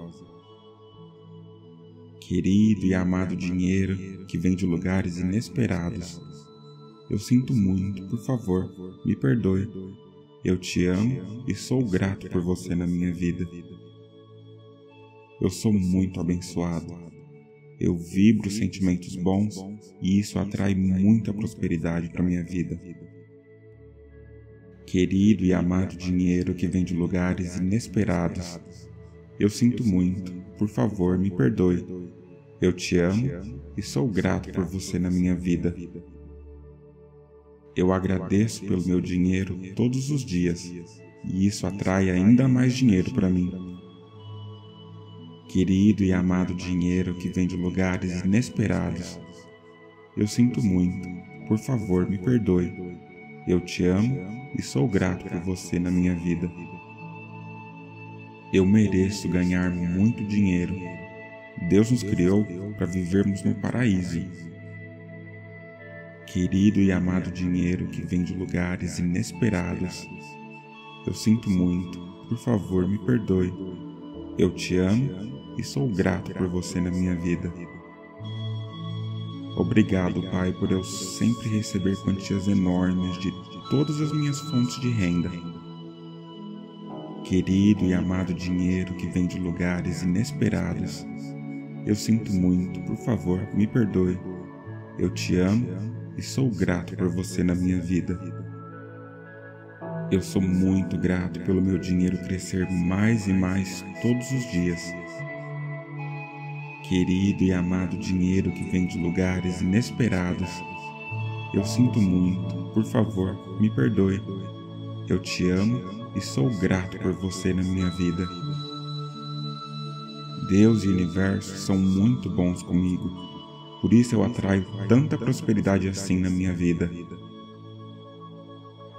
Querido e amado dinheiro que vem de lugares inesperados, eu sinto muito, por favor, me perdoe. Eu te amo e sou grato por você na minha vida. Eu sou muito abençoado. Eu vibro sentimentos bons e isso atrai muita prosperidade para minha vida. Querido e amado dinheiro que vem de lugares inesperados, eu sinto muito, por favor, me perdoe. Eu te amo e sou grato por você na minha vida. Eu agradeço pelo meu dinheiro todos os dias e isso atrai ainda mais dinheiro para mim. Querido e amado dinheiro que vem de lugares inesperados, eu sinto muito, por favor me perdoe. Eu te amo e sou grato por você na minha vida. Eu mereço ganhar muito dinheiro. Deus nos criou para vivermos no paraíso Querido e amado dinheiro que vem de lugares inesperados, eu sinto muito, por favor me perdoe. Eu te amo e sou grato por você na minha vida. Obrigado, Pai, por eu sempre receber quantias enormes de todas as minhas fontes de renda. Querido e amado dinheiro que vem de lugares inesperados, eu sinto muito, por favor, me perdoe. Eu te amo e sou grato por você na minha vida. Eu sou muito grato pelo meu dinheiro crescer mais e mais todos os dias. Querido e amado dinheiro que vem de lugares inesperados, eu sinto muito, por favor, me perdoe. Eu te amo e sou grato por você na minha vida. Deus e o universo são muito bons comigo por isso eu atraio tanta prosperidade assim na minha vida.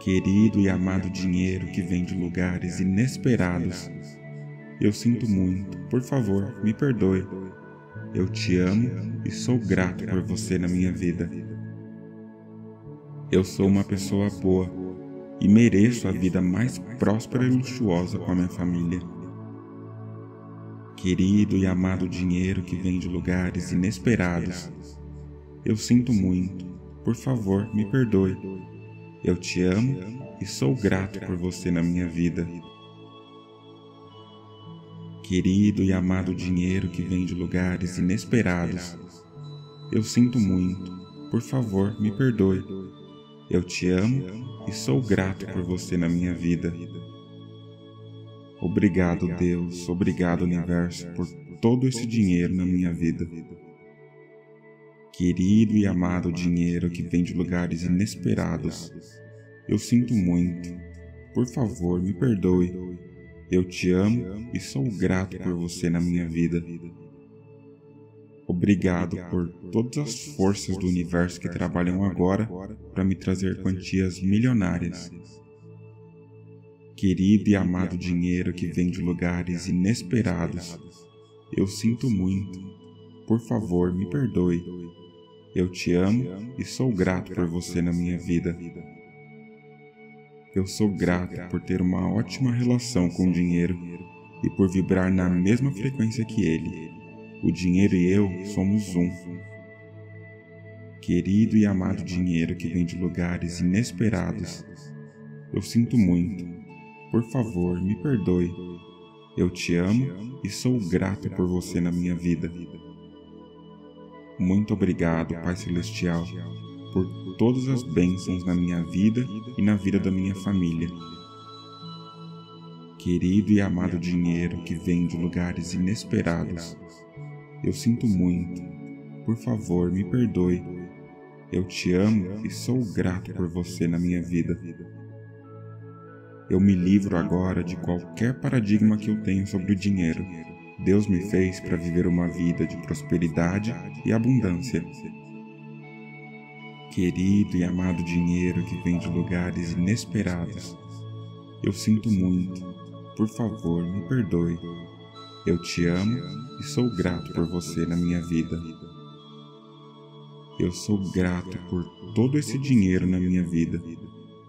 Querido e amado dinheiro que vem de lugares inesperados, eu sinto muito, por favor, me perdoe. Eu te amo e sou grato por você na minha vida. Eu sou uma pessoa boa e mereço a vida mais próspera e luxuosa com a minha família. Querido e amado dinheiro que vem de lugares inesperados, eu sinto muito, por favor, me perdoe. Eu te amo e sou grato por você na minha vida. Querido e amado dinheiro que vem de lugares inesperados, eu sinto muito, por favor, me perdoe. Eu te amo e sou grato por você na minha vida. Obrigado, Deus, obrigado, universo, por todo esse dinheiro na minha vida. Querido e amado dinheiro que vem de lugares inesperados, eu sinto muito. Por favor, me perdoe. Eu te amo e sou grato por você na minha vida. Obrigado por todas as forças do universo que trabalham agora para me trazer quantias milionárias querido e amado dinheiro que vem de lugares inesperados. Eu sinto muito. Por favor, me perdoe. Eu te amo e sou grato por você na minha vida. Eu sou grato por ter uma ótima relação com o dinheiro e por vibrar na mesma frequência que ele. O dinheiro e eu somos um. Querido e amado dinheiro que vem de lugares inesperados, eu sinto muito por favor, me perdoe. Eu te amo e sou grato por você na minha vida. Muito obrigado, Pai Celestial, por todas as bênçãos na minha vida e na vida da minha família. Querido e amado dinheiro que vem de lugares inesperados, eu sinto muito. Por favor, me perdoe. Eu te amo e sou grato por você na minha vida. Eu me livro agora de qualquer paradigma que eu tenho sobre o dinheiro. Deus me fez para viver uma vida de prosperidade e abundância. Querido e amado dinheiro que vem de lugares inesperados, eu sinto muito. Por favor, me perdoe. Eu te amo e sou grato por você na minha vida. Eu sou grato por todo esse dinheiro na minha vida,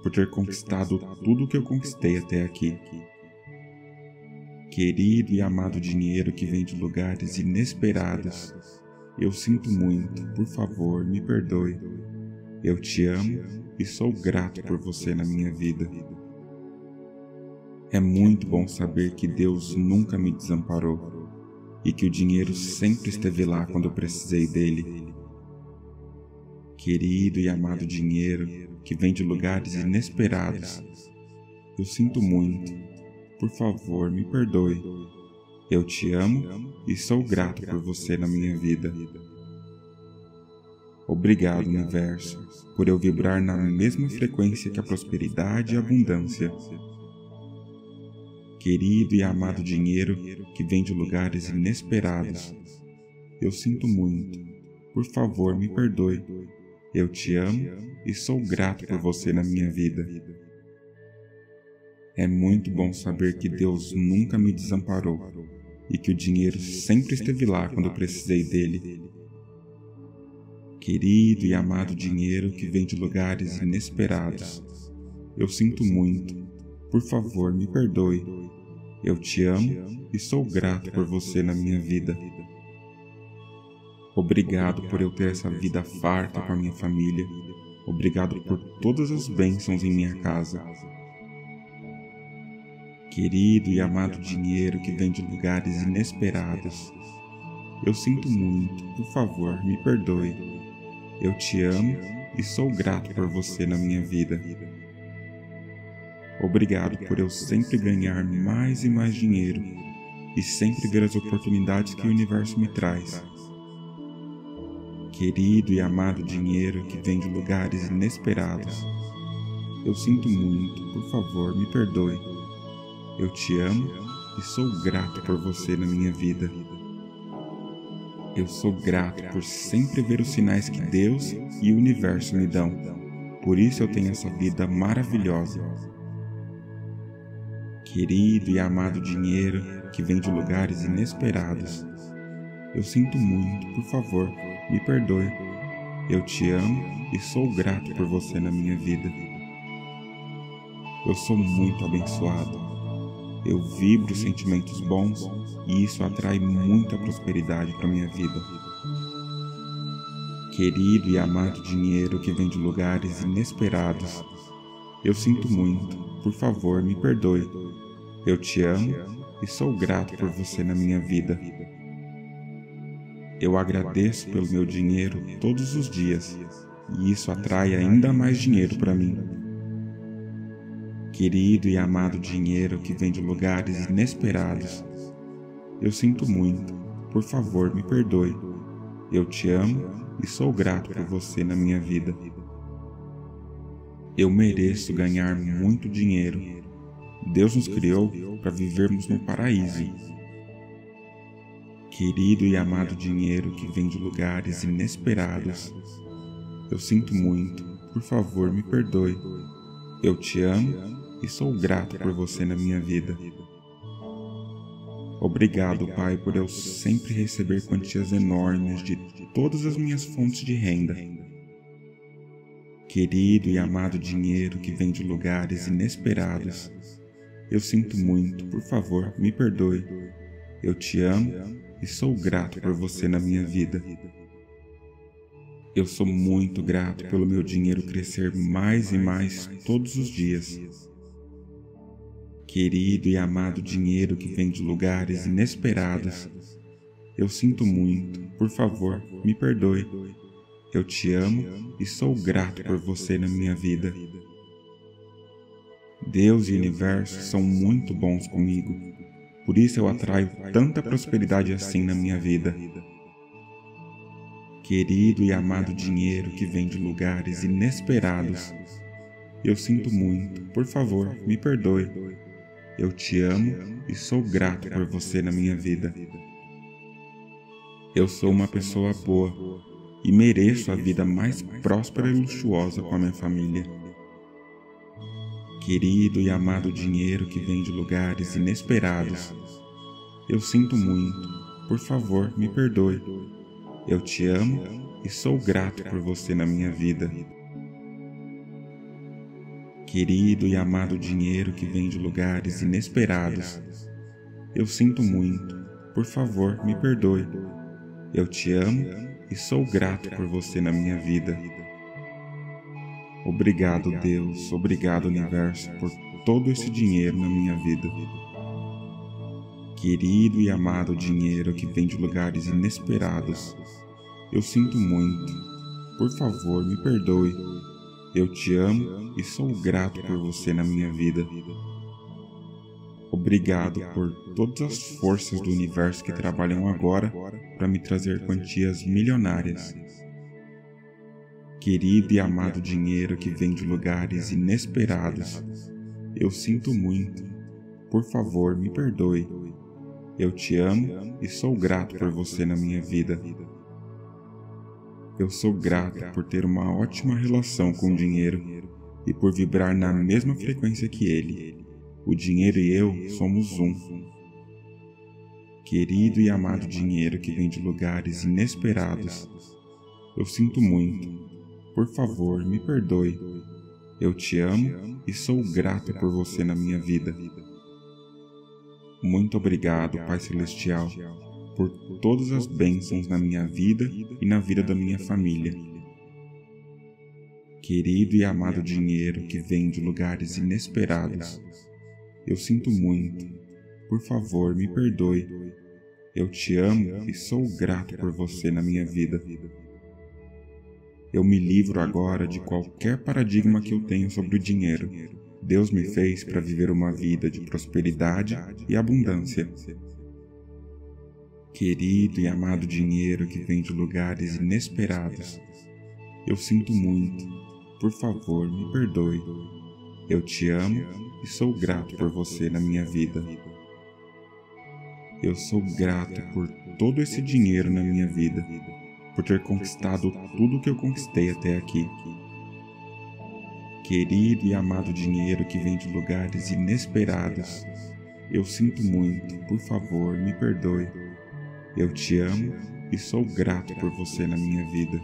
por ter conquistado tudo o que eu conquistei até aqui. Querido e amado dinheiro que vem de lugares inesperados, eu sinto muito, por favor, me perdoe. Eu te amo e sou grato por você na minha vida. É muito bom saber que Deus nunca me desamparou e que o dinheiro sempre esteve lá quando eu precisei dele. Querido e amado dinheiro que vem de lugares inesperados, eu sinto muito. Por favor, me perdoe. Eu te amo e sou grato por você na minha vida. Obrigado, universo, por eu vibrar na mesma frequência que a prosperidade e a abundância querido e amado dinheiro que vem de lugares inesperados. Eu sinto muito. Por favor, me perdoe. Eu te amo e sou grato por você na minha vida. É muito bom saber que Deus nunca me desamparou e que o dinheiro sempre esteve lá quando eu precisei dele. Querido e amado dinheiro que vem de lugares inesperados, eu sinto muito. Por favor, me perdoe. Eu te amo e sou grato por você na minha vida. Obrigado por eu ter essa vida farta com a minha família. Obrigado por todas as bênçãos em minha casa. Querido e amado dinheiro que vem de lugares inesperados. Eu sinto muito, por favor, me perdoe. Eu te amo e sou grato por você na minha vida. Obrigado por eu sempre ganhar mais e mais dinheiro e sempre ver as oportunidades que o universo me traz. Querido e amado dinheiro que vem de lugares inesperados, eu sinto muito, por favor, me perdoe. Eu te amo e sou grato por você na minha vida. Eu sou grato por sempre ver os sinais que Deus e o universo me dão. Por isso eu tenho essa vida maravilhosa querido e amado dinheiro que vem de lugares inesperados. Eu sinto muito, por favor, me perdoe. Eu te amo e sou grato por você na minha vida. Eu sou muito abençoado. Eu vibro sentimentos bons e isso atrai muita prosperidade para minha vida. Querido e amado dinheiro que vem de lugares inesperados, eu sinto muito, por favor, me perdoe. Eu te amo e sou grato por você na minha vida. Eu agradeço pelo meu dinheiro todos os dias e isso atrai ainda mais dinheiro para mim. Querido e amado dinheiro que vem de lugares inesperados, eu sinto muito, por favor me perdoe. Eu te amo e sou grato por você na minha vida. Eu mereço ganhar muito dinheiro. Deus nos criou para vivermos no paraíso. Querido e amado dinheiro que vem de lugares inesperados, eu sinto muito, por favor me perdoe. Eu te amo e sou grato por você na minha vida. Obrigado, Pai, por eu sempre receber quantias enormes de todas as minhas fontes de renda Querido e amado dinheiro que vem de lugares inesperados, eu sinto muito, por favor, me perdoe. Eu te amo e sou grato por você na minha vida. Eu sou muito grato pelo meu dinheiro crescer mais e mais todos os dias. Querido e amado dinheiro que vem de lugares inesperados, eu sinto muito, por favor, me perdoe. Eu te amo e sou grato por você na minha vida. Deus e o universo são muito bons comigo, por isso eu atraio tanta prosperidade assim na minha vida. Querido e amado dinheiro que vem de lugares inesperados, eu sinto muito, por favor, me perdoe. Eu te amo e sou grato por você na minha vida. Eu sou uma pessoa boa e mereço a vida mais próspera e luxuosa com a minha família. Querido e amado dinheiro que vem de lugares inesperados, eu sinto muito, por favor, me perdoe. Eu te amo e sou grato por você na minha vida. Querido e amado dinheiro que vem de lugares inesperados, eu sinto muito, por favor, me perdoe. Eu te amo e sou grato por você na minha vida. Obrigado, Deus, obrigado, Universo, por todo esse dinheiro na minha vida. Querido e amado dinheiro que vem de lugares inesperados, eu sinto muito. Por favor, me perdoe. Eu te amo e sou grato por você na minha vida. Obrigado por todas as forças do universo que trabalham agora para me trazer quantias milionárias querido e amado dinheiro que vem de lugares inesperados. Eu sinto muito. Por favor, me perdoe. Eu te amo e sou grato por você na minha vida. Eu sou grato por ter uma ótima relação com o dinheiro e por vibrar na mesma frequência que ele. O dinheiro e eu somos um. Querido e amado dinheiro que vem de lugares inesperados, eu sinto muito por favor, me perdoe. Eu te amo e sou grato por você na minha vida. Muito obrigado, Pai Celestial, por todas as bênçãos na minha vida e na vida da minha família. Querido e amado dinheiro que vem de lugares inesperados, eu sinto muito. Por favor, me perdoe. Eu te amo e sou grato por você na minha vida. Eu me livro agora de qualquer paradigma que eu tenho sobre o dinheiro. Deus me fez para viver uma vida de prosperidade e abundância. Querido e amado dinheiro que vem de lugares inesperados, eu sinto muito. Por favor, me perdoe. Eu te amo e sou grato por você na minha vida. Eu sou grato por todo esse dinheiro na minha vida por ter conquistado tudo que eu conquistei até aqui. Querido e amado dinheiro que vem de lugares inesperados, eu sinto muito, por favor, me perdoe. Eu te amo e sou grato por você na minha vida.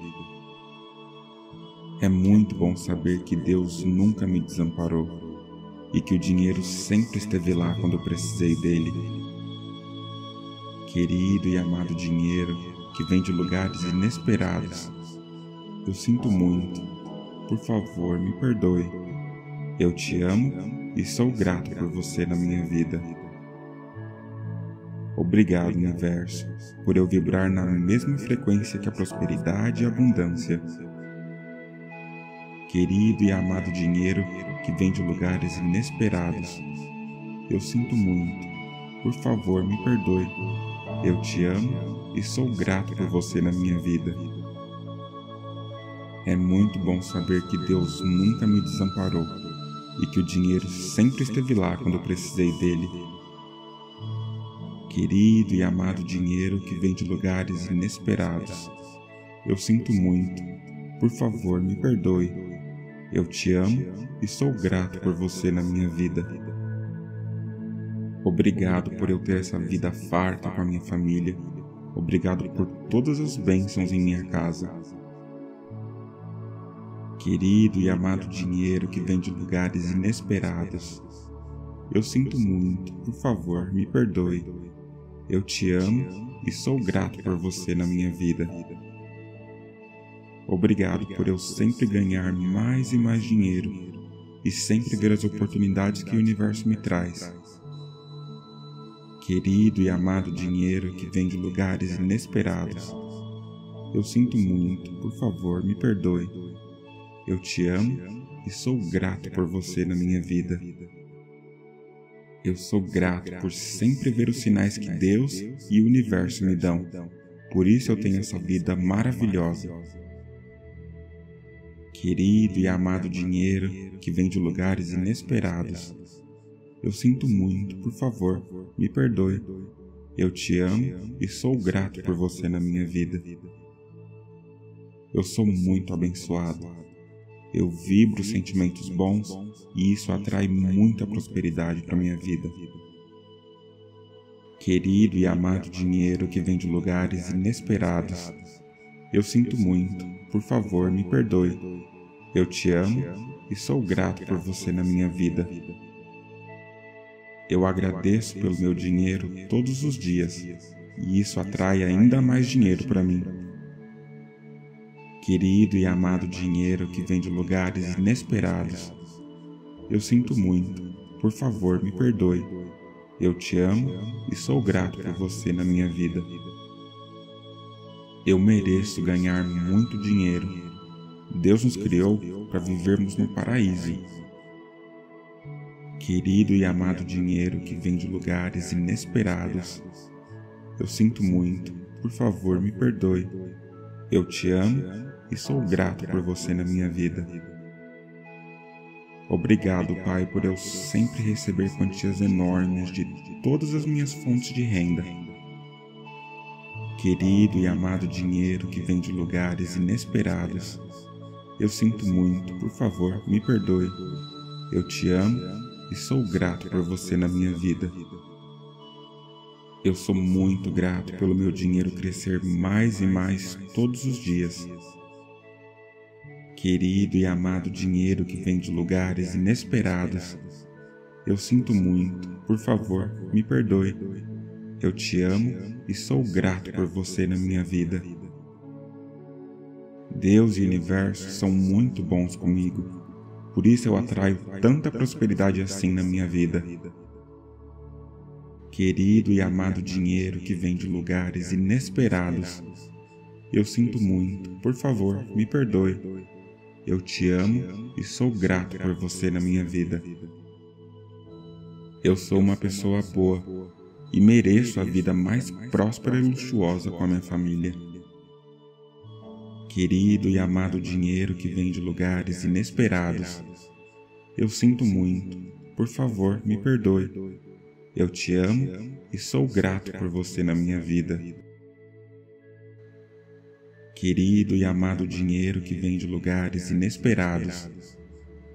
É muito bom saber que Deus nunca me desamparou e que o dinheiro sempre esteve lá quando eu precisei dele. Querido e amado dinheiro, que vem de lugares inesperados. Eu sinto muito. Por favor, me perdoe. Eu te amo e sou grato por você na minha vida. Obrigado, universo, por eu vibrar na mesma frequência que a prosperidade e a abundância. Querido e amado dinheiro que vem de lugares inesperados, eu sinto muito. Por favor, me perdoe. Eu te amo e sou grato por você na minha vida. É muito bom saber que Deus nunca me desamparou e que o dinheiro sempre esteve lá quando eu precisei dele. Querido e amado dinheiro que vem de lugares inesperados, eu sinto muito. Por favor, me perdoe. Eu te amo e sou grato por você na minha vida. Obrigado por eu ter essa vida farta com a minha família Obrigado por todas as bênçãos em minha casa. Querido e amado dinheiro que vem de lugares inesperados, eu sinto muito, por favor, me perdoe. Eu te amo e sou grato por você na minha vida. Obrigado por eu sempre ganhar mais e mais dinheiro e sempre ver as oportunidades que o universo me traz querido e amado dinheiro que vem de lugares inesperados. Eu sinto muito, por favor, me perdoe. Eu te amo e sou grato por você na minha vida. Eu sou grato por sempre ver os sinais que Deus e o universo me dão. Por isso eu tenho essa vida maravilhosa. Querido e amado dinheiro que vem de lugares inesperados. Eu sinto muito, por favor, me perdoe. Eu te amo e sou grato por você na minha vida. Eu sou muito abençoado. Eu vibro sentimentos bons e isso atrai muita prosperidade para minha vida. Querido e amado dinheiro que vem de lugares inesperados, eu sinto muito, por favor, me perdoe. Eu te amo e sou grato por você na minha vida. Eu agradeço pelo meu dinheiro todos os dias e isso atrai ainda mais dinheiro para mim. Querido e amado dinheiro que vem de lugares inesperados, eu sinto muito, por favor me perdoe. Eu te amo e sou grato por você na minha vida. Eu mereço ganhar muito dinheiro. Deus nos criou para vivermos no paraíso Querido e amado dinheiro que vem de lugares inesperados, eu sinto muito, por favor me perdoe. Eu te amo e sou grato por você na minha vida. Obrigado, Pai, por eu sempre receber quantias enormes de todas as minhas fontes de renda. Querido e amado dinheiro que vem de lugares inesperados, eu sinto muito, por favor, me perdoe. Eu te amo e sou grato por você na minha vida. Eu sou muito grato pelo meu dinheiro crescer mais e mais todos os dias. Querido e amado dinheiro que vem de lugares inesperados, eu sinto muito, por favor, me perdoe. Eu te amo e sou grato por você na minha vida. Deus e o universo são muito bons comigo por isso eu atraio tanta prosperidade assim na minha vida. Querido e amado dinheiro que vem de lugares inesperados, eu sinto muito, por favor, me perdoe. Eu te amo e sou grato por você na minha vida. Eu sou uma pessoa boa e mereço a vida mais próspera e luxuosa com a minha família. Querido e amado dinheiro que vem de lugares inesperados, eu sinto muito. Por favor, me perdoe. Eu te amo e sou grato por você na minha vida. Querido e amado dinheiro que vem de lugares inesperados,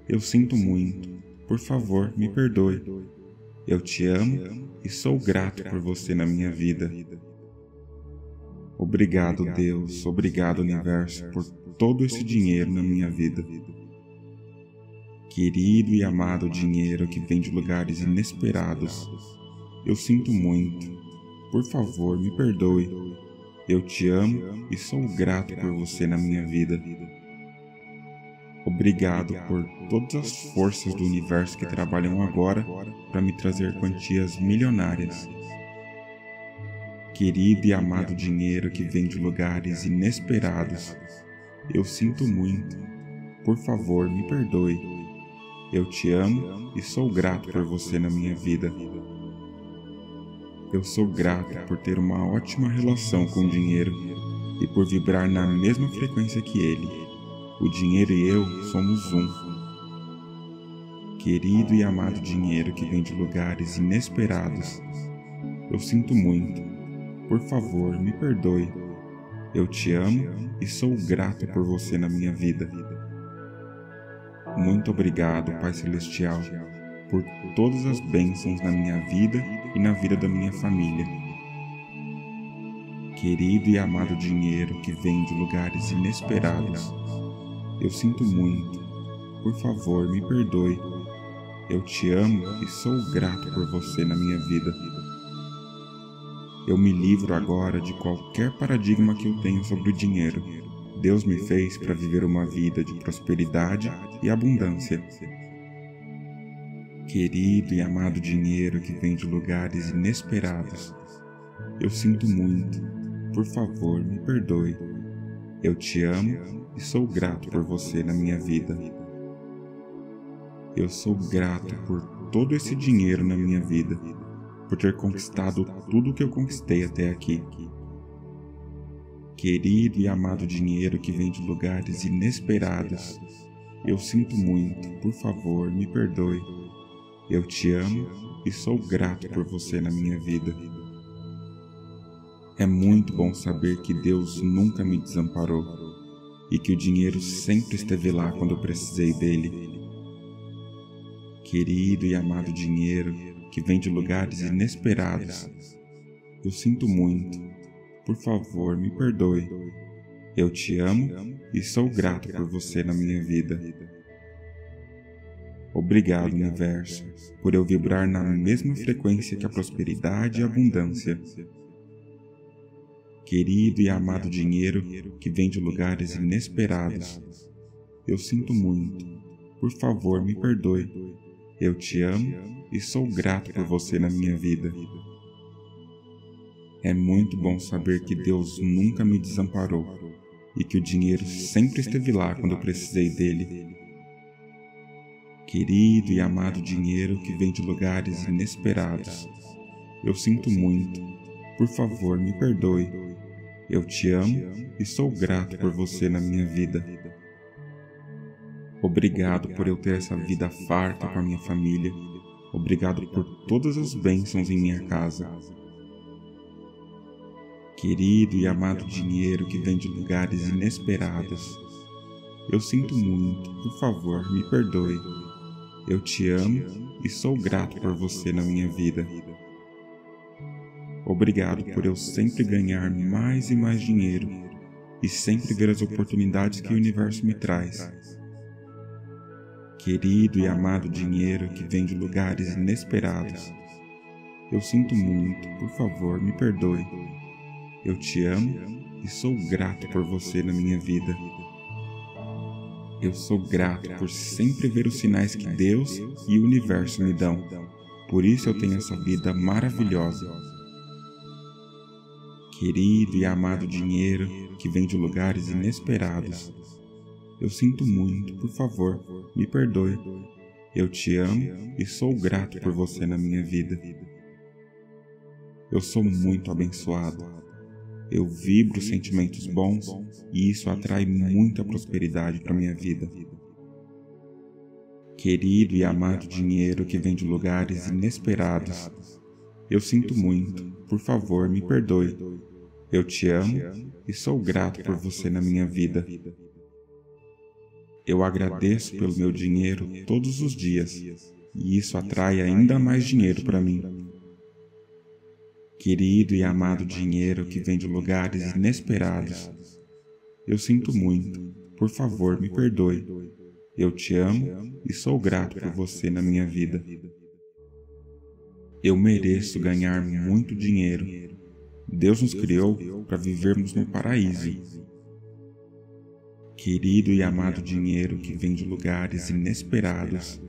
eu sinto muito. Por favor, me perdoe. Eu te amo e sou grato por você na minha vida. Obrigado, Deus, obrigado, Universo, por todo esse dinheiro na minha vida. Querido e amado dinheiro que vem de lugares inesperados, eu sinto muito. Por favor, me perdoe. Eu te amo e sou grato por você na minha vida. Obrigado por todas as forças do universo que trabalham agora para me trazer quantias milionárias querido e amado dinheiro que vem de lugares inesperados. Eu sinto muito. Por favor, me perdoe. Eu te amo e sou grato por você na minha vida. Eu sou grato por ter uma ótima relação com o dinheiro e por vibrar na mesma frequência que ele. O dinheiro e eu somos um. Querido e amado dinheiro que vem de lugares inesperados, eu sinto muito por favor, me perdoe. Eu te amo e sou grato por você na minha vida. Muito obrigado, Pai Celestial, por todas as bênçãos na minha vida e na vida da minha família. Querido e amado dinheiro que vem de lugares inesperados, eu sinto muito. Por favor, me perdoe. Eu te amo e sou grato por você na minha vida. Eu me livro agora de qualquer paradigma que eu tenho sobre o dinheiro. Deus me fez para viver uma vida de prosperidade e abundância. Querido e amado dinheiro que vem de lugares inesperados, eu sinto muito. Por favor, me perdoe. Eu te amo e sou grato por você na minha vida. Eu sou grato por todo esse dinheiro na minha vida por ter conquistado tudo o que eu conquistei até aqui. Querido e amado dinheiro que vem de lugares inesperados, eu sinto muito, por favor, me perdoe. Eu te amo e sou grato por você na minha vida. É muito bom saber que Deus nunca me desamparou e que o dinheiro sempre esteve lá quando eu precisei dele. Querido e amado dinheiro que vem de lugares inesperados, eu sinto muito. Por favor, me perdoe. Eu te amo e sou grato por você na minha vida. Obrigado, universo, por eu vibrar na mesma frequência que a prosperidade e a abundância querido e amado dinheiro que vem de lugares inesperados. Eu sinto muito. Por favor, me perdoe. Eu te amo e sou grato por você na minha vida. É muito bom saber que Deus nunca me desamparou e que o dinheiro sempre esteve lá quando eu precisei dele. Querido e amado dinheiro que vem de lugares inesperados, eu sinto muito. Por favor, me perdoe. Eu te amo e sou grato por você na minha vida. Obrigado por eu ter essa vida farta com a minha família. Obrigado por todas as bênçãos em minha casa. Querido e amado dinheiro que vem de lugares inesperados. Eu sinto muito, por favor, me perdoe. Eu te amo e sou grato por você na minha vida. Obrigado por eu sempre ganhar mais e mais dinheiro e sempre ver as oportunidades que o universo me traz. Querido e amado dinheiro que vem de lugares inesperados, eu sinto muito, por favor, me perdoe. Eu te amo e sou grato por você na minha vida. Eu sou grato por sempre ver os sinais que Deus e o universo me dão. Por isso eu tenho essa vida maravilhosa querido e amado dinheiro que vem de lugares inesperados. Eu sinto muito, por favor, me perdoe. Eu te amo e sou grato por você na minha vida. Eu sou muito abençoado. Eu vibro sentimentos bons e isso atrai muita prosperidade para minha vida. Querido e amado dinheiro que vem de lugares inesperados, eu sinto muito, por favor, me perdoe. Eu te amo e sou grato por você na minha vida. Eu agradeço pelo meu dinheiro todos os dias e isso atrai ainda mais dinheiro para mim. Querido e amado dinheiro que vem de lugares inesperados, eu sinto muito, por favor me perdoe. Eu te amo e sou grato por você na minha vida. Eu mereço ganhar muito dinheiro. Deus nos criou para vivermos no paraíso. Querido e amado dinheiro que vem de lugares inesperados,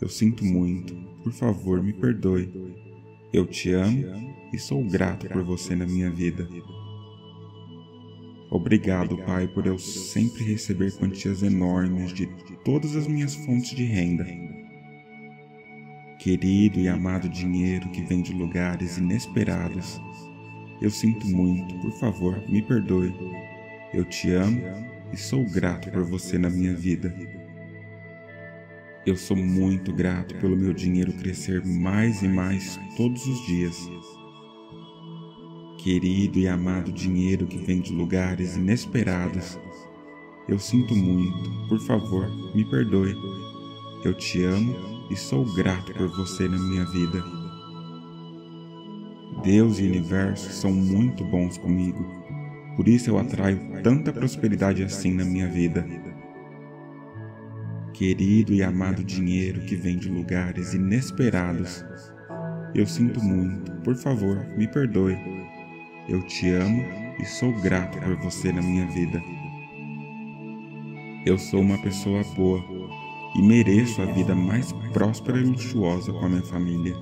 eu sinto muito, por favor me perdoe. Eu te amo e sou grato por você na minha vida. Obrigado, Pai, por eu sempre receber quantias enormes de todas as minhas fontes de renda. Querido e amado dinheiro que vem de lugares inesperados, eu sinto muito, por favor, me perdoe. Eu te amo e sou grato por você na minha vida. Eu sou muito grato pelo meu dinheiro crescer mais e mais todos os dias. Querido e amado dinheiro que vem de lugares inesperados, eu sinto muito, por favor, me perdoe. Eu te amo e sou grato por você na minha vida. Deus e o universo são muito bons comigo, por isso eu atraio tanta prosperidade assim na minha vida. Querido e amado dinheiro que vem de lugares inesperados, eu sinto muito, por favor, me perdoe. Eu te amo e sou grato por você na minha vida. Eu sou uma pessoa boa e mereço a vida mais próspera e luxuosa com a minha família.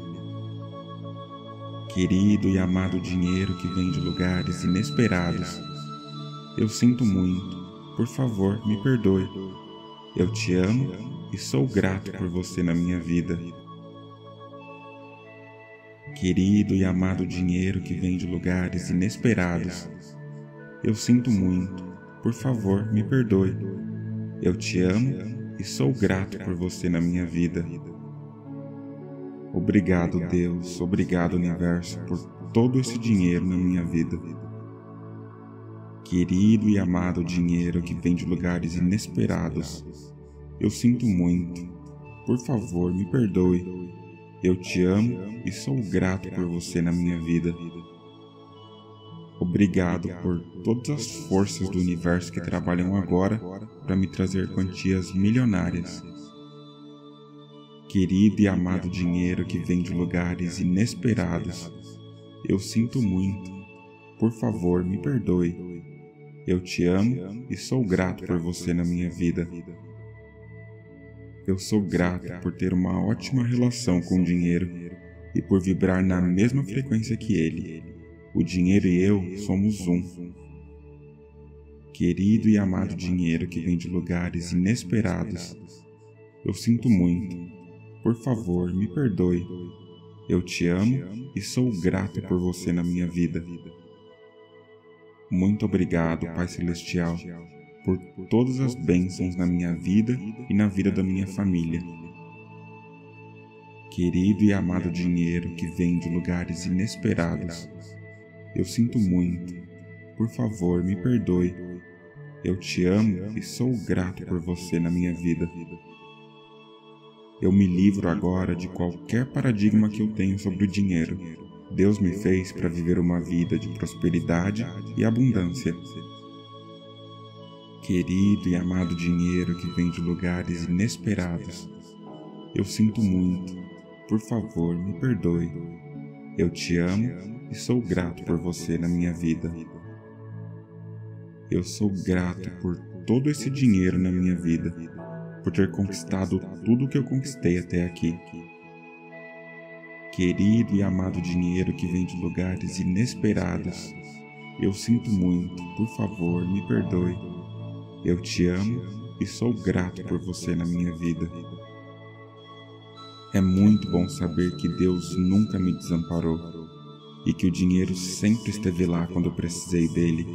Querido e amado dinheiro que vem de lugares inesperados, eu sinto muito, por favor, me perdoe. Eu te amo e sou grato por você na minha vida. Querido e amado dinheiro que vem de lugares inesperados, eu sinto muito, por favor, me perdoe. Eu te amo e sou grato por você na minha vida. Obrigado, Deus, obrigado, universo, por todo esse dinheiro na minha vida. Querido e amado dinheiro que vem de lugares inesperados, eu sinto muito. Por favor, me perdoe. Eu te amo e sou grato por você na minha vida. Obrigado por todas as forças do universo que trabalham agora para me trazer quantias milionárias. Querido e amado dinheiro que vem de lugares inesperados, eu sinto muito. Por favor, me perdoe. Eu te amo e sou grato por você na minha vida. Eu sou grato por ter uma ótima relação com o dinheiro e por vibrar na mesma frequência que ele. O dinheiro e eu somos um. Querido e amado dinheiro que vem de lugares inesperados, eu sinto muito. Por favor, me perdoe. Eu te amo e sou grato por você na minha vida. Muito obrigado, Pai Celestial, por todas as bênçãos na minha vida e na vida da minha família. Querido e amado dinheiro que vem de lugares inesperados, eu sinto muito. Por favor, me perdoe. Eu te amo e sou grato por você na minha vida. Eu me livro agora de qualquer paradigma que eu tenho sobre o dinheiro Deus me fez para viver uma vida de prosperidade e abundância. Querido e amado dinheiro que vem de lugares inesperados, eu sinto muito. Por favor, me perdoe. Eu te amo e sou grato por você na minha vida. Eu sou grato por todo esse dinheiro na minha vida, por ter conquistado tudo o que eu conquistei até aqui querido e amado dinheiro que vem de lugares inesperados. Eu sinto muito, por favor, me perdoe. Eu te amo e sou grato por você na minha vida. É muito bom saber que Deus nunca me desamparou e que o dinheiro sempre esteve lá quando eu precisei dele.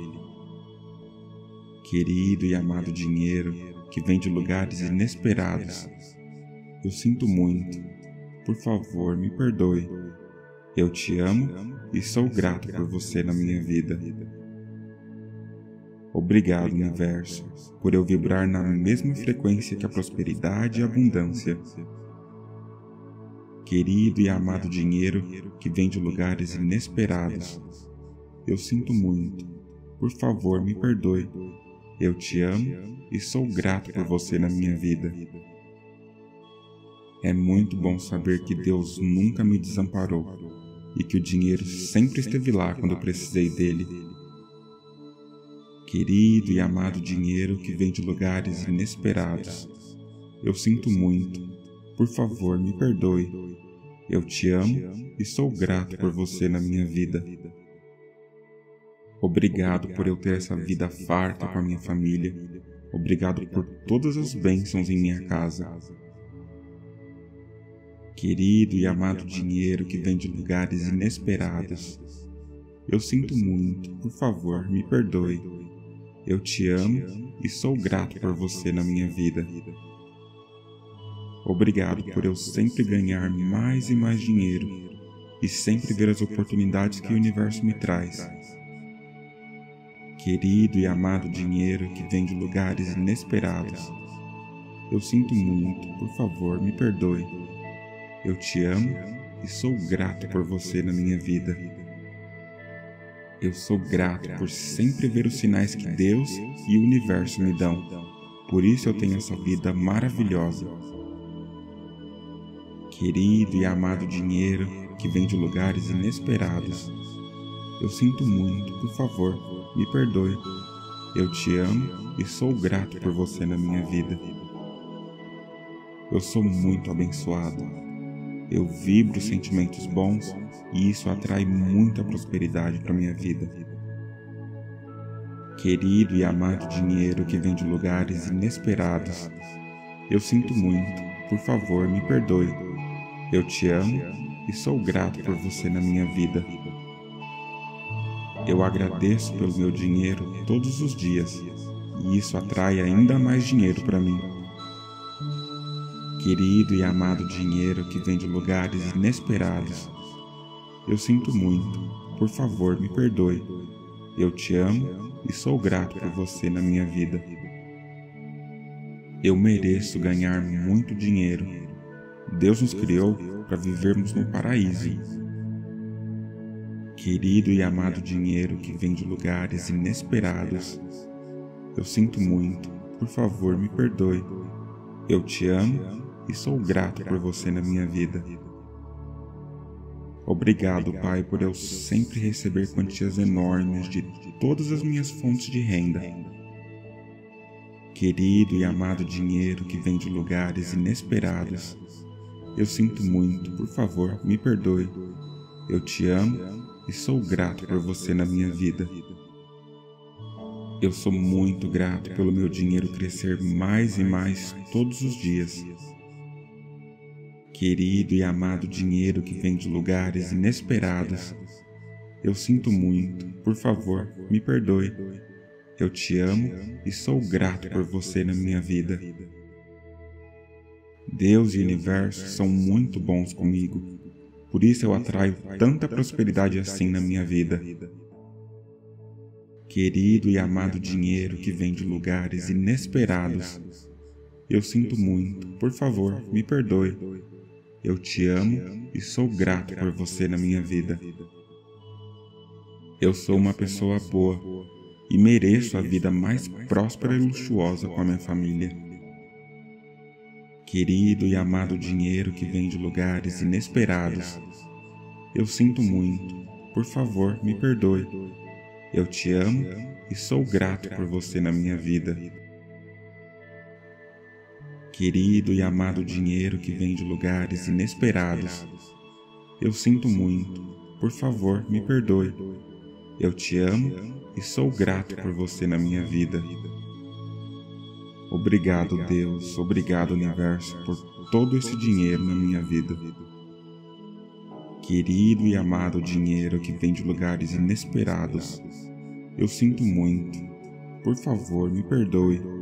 Querido e amado dinheiro que vem de lugares inesperados, eu sinto muito, por favor, me perdoe. Eu te amo e sou grato por você na minha vida. Obrigado, universo, por eu vibrar na mesma frequência que a prosperidade e a abundância. Querido e amado dinheiro que vem de lugares inesperados, eu sinto muito. Por favor, me perdoe. Eu te amo e sou grato por você na minha vida. É muito bom saber que Deus nunca me desamparou e que o dinheiro sempre esteve lá quando eu precisei dele. Querido e amado dinheiro que vem de lugares inesperados, eu sinto muito. Por favor, me perdoe. Eu te amo e sou grato por você na minha vida. Obrigado por eu ter essa vida farta com a minha família. Obrigado por todas as bênçãos em minha casa. Querido e amado dinheiro que vem de lugares inesperados, eu sinto muito, por favor, me perdoe. Eu te amo e sou grato por você na minha vida. Obrigado por eu sempre ganhar mais e mais dinheiro e sempre ver as oportunidades que o universo me traz. Querido e amado dinheiro que vem de lugares inesperados, eu sinto muito, por favor, me perdoe. Eu te amo e sou grato por você na minha vida. Eu sou grato por sempre ver os sinais que Deus e o universo me dão. Por isso eu tenho essa vida maravilhosa. Querido e amado dinheiro que vem de lugares inesperados. Eu sinto muito, por favor, me perdoe. Eu te amo e sou grato por você na minha vida. Eu sou muito abençoado eu vibro sentimentos bons e isso atrai muita prosperidade para minha vida. Querido e amado dinheiro que vem de lugares inesperados, eu sinto muito, por favor, me perdoe. Eu te amo e sou grato por você na minha vida. Eu agradeço pelo meu dinheiro todos os dias e isso atrai ainda mais dinheiro para mim. Querido e amado dinheiro que vem de lugares inesperados, eu sinto muito, por favor me perdoe. Eu te amo e sou grato por você na minha vida. Eu mereço ganhar muito dinheiro. Deus nos criou para vivermos no paraíso. Querido e amado dinheiro que vem de lugares inesperados, eu sinto muito, por favor me perdoe. Eu te amo e sou grato por você na minha vida. Obrigado, Pai, por eu sempre receber quantias enormes de todas as minhas fontes de renda. Querido e amado dinheiro que vem de lugares inesperados, eu sinto muito, por favor, me perdoe. Eu te amo e sou grato por você na minha vida. Eu sou muito grato pelo meu dinheiro crescer mais e mais todos os dias querido e amado dinheiro que vem de lugares inesperados. Eu sinto muito, por favor, me perdoe. Eu te amo e sou grato por você na minha vida. Deus e o universo são muito bons comigo, por isso eu atraio tanta prosperidade assim na minha vida. Querido e amado dinheiro que vem de lugares inesperados, eu sinto muito, por favor, me perdoe. Eu te amo e sou grato por você na minha vida. Eu sou uma pessoa boa e mereço a vida mais próspera e luxuosa com a minha família. Querido e amado dinheiro que vem de lugares inesperados, eu sinto muito, por favor, me perdoe. Eu te amo e sou grato por você na minha vida. Querido e amado dinheiro que vem de lugares inesperados, eu sinto muito, por favor, me perdoe. Eu te amo e sou grato por você na minha vida. Obrigado, Deus, obrigado, Universo, por todo esse dinheiro na minha vida. Querido e amado dinheiro que vem de lugares inesperados, eu sinto muito. Por favor, me perdoe.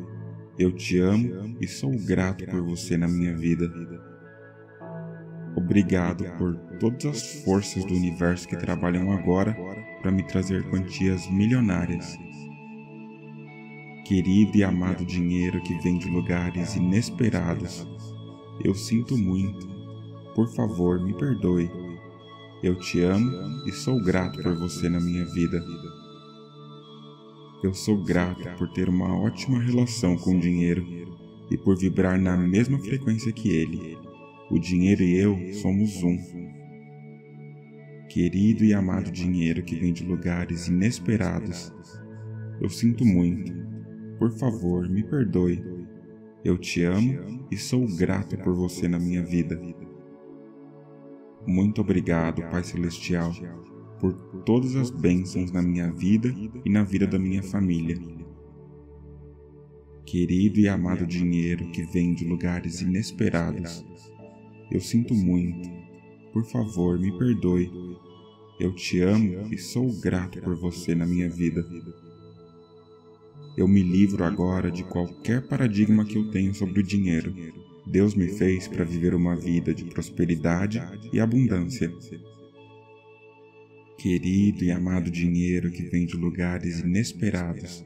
Eu te amo e sou grato por você na minha vida. Obrigado por todas as forças do universo que trabalham agora para me trazer quantias milionárias. Querido e amado dinheiro que vem de lugares inesperados, eu sinto muito. Por favor, me perdoe. Eu te amo e sou grato por você na minha vida. Eu sou grato por ter uma ótima relação com o dinheiro e por vibrar na mesma frequência que ele. O dinheiro e eu somos um. Querido e amado dinheiro que vem de lugares inesperados, eu sinto muito. Por favor, me perdoe. Eu te amo e sou grato por você na minha vida. Muito obrigado, Pai Celestial por todas as bênçãos na minha vida e na vida da minha família. Querido e amado dinheiro que vem de lugares inesperados, eu sinto muito. Por favor, me perdoe. Eu te amo e sou grato por você na minha vida. Eu me livro agora de qualquer paradigma que eu tenho sobre o dinheiro. Deus me fez para viver uma vida de prosperidade e abundância. Querido e amado dinheiro que vem de lugares inesperados,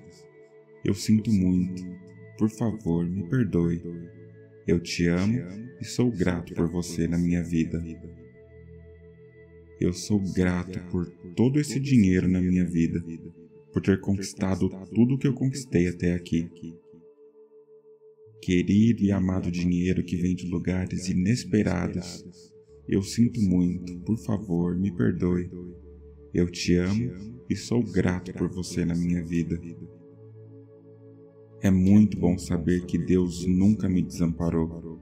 eu sinto muito. Por favor, me perdoe. Eu te amo e sou grato por você na minha vida. Eu sou grato por todo esse dinheiro na minha vida, por ter conquistado tudo o que eu conquistei até aqui. Querido e amado dinheiro que vem de lugares inesperados, eu sinto muito. Por favor, me perdoe. Eu te amo e sou grato por você na minha vida. É muito bom saber que Deus nunca me desamparou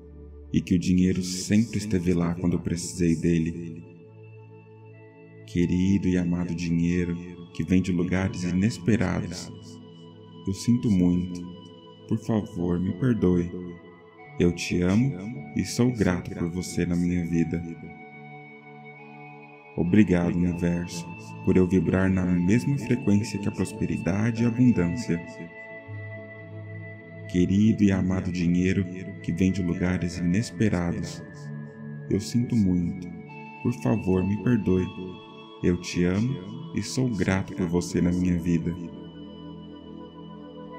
e que o dinheiro sempre esteve lá quando eu precisei dele. Querido e amado dinheiro que vem de lugares inesperados, eu sinto muito. Por favor, me perdoe. Eu te amo e sou grato por você na minha vida. Obrigado, universo, por eu vibrar na mesma frequência que a prosperidade e a abundância. Querido e amado dinheiro que vem de lugares inesperados, eu sinto muito. Por favor, me perdoe. Eu te amo e sou grato por você na minha vida.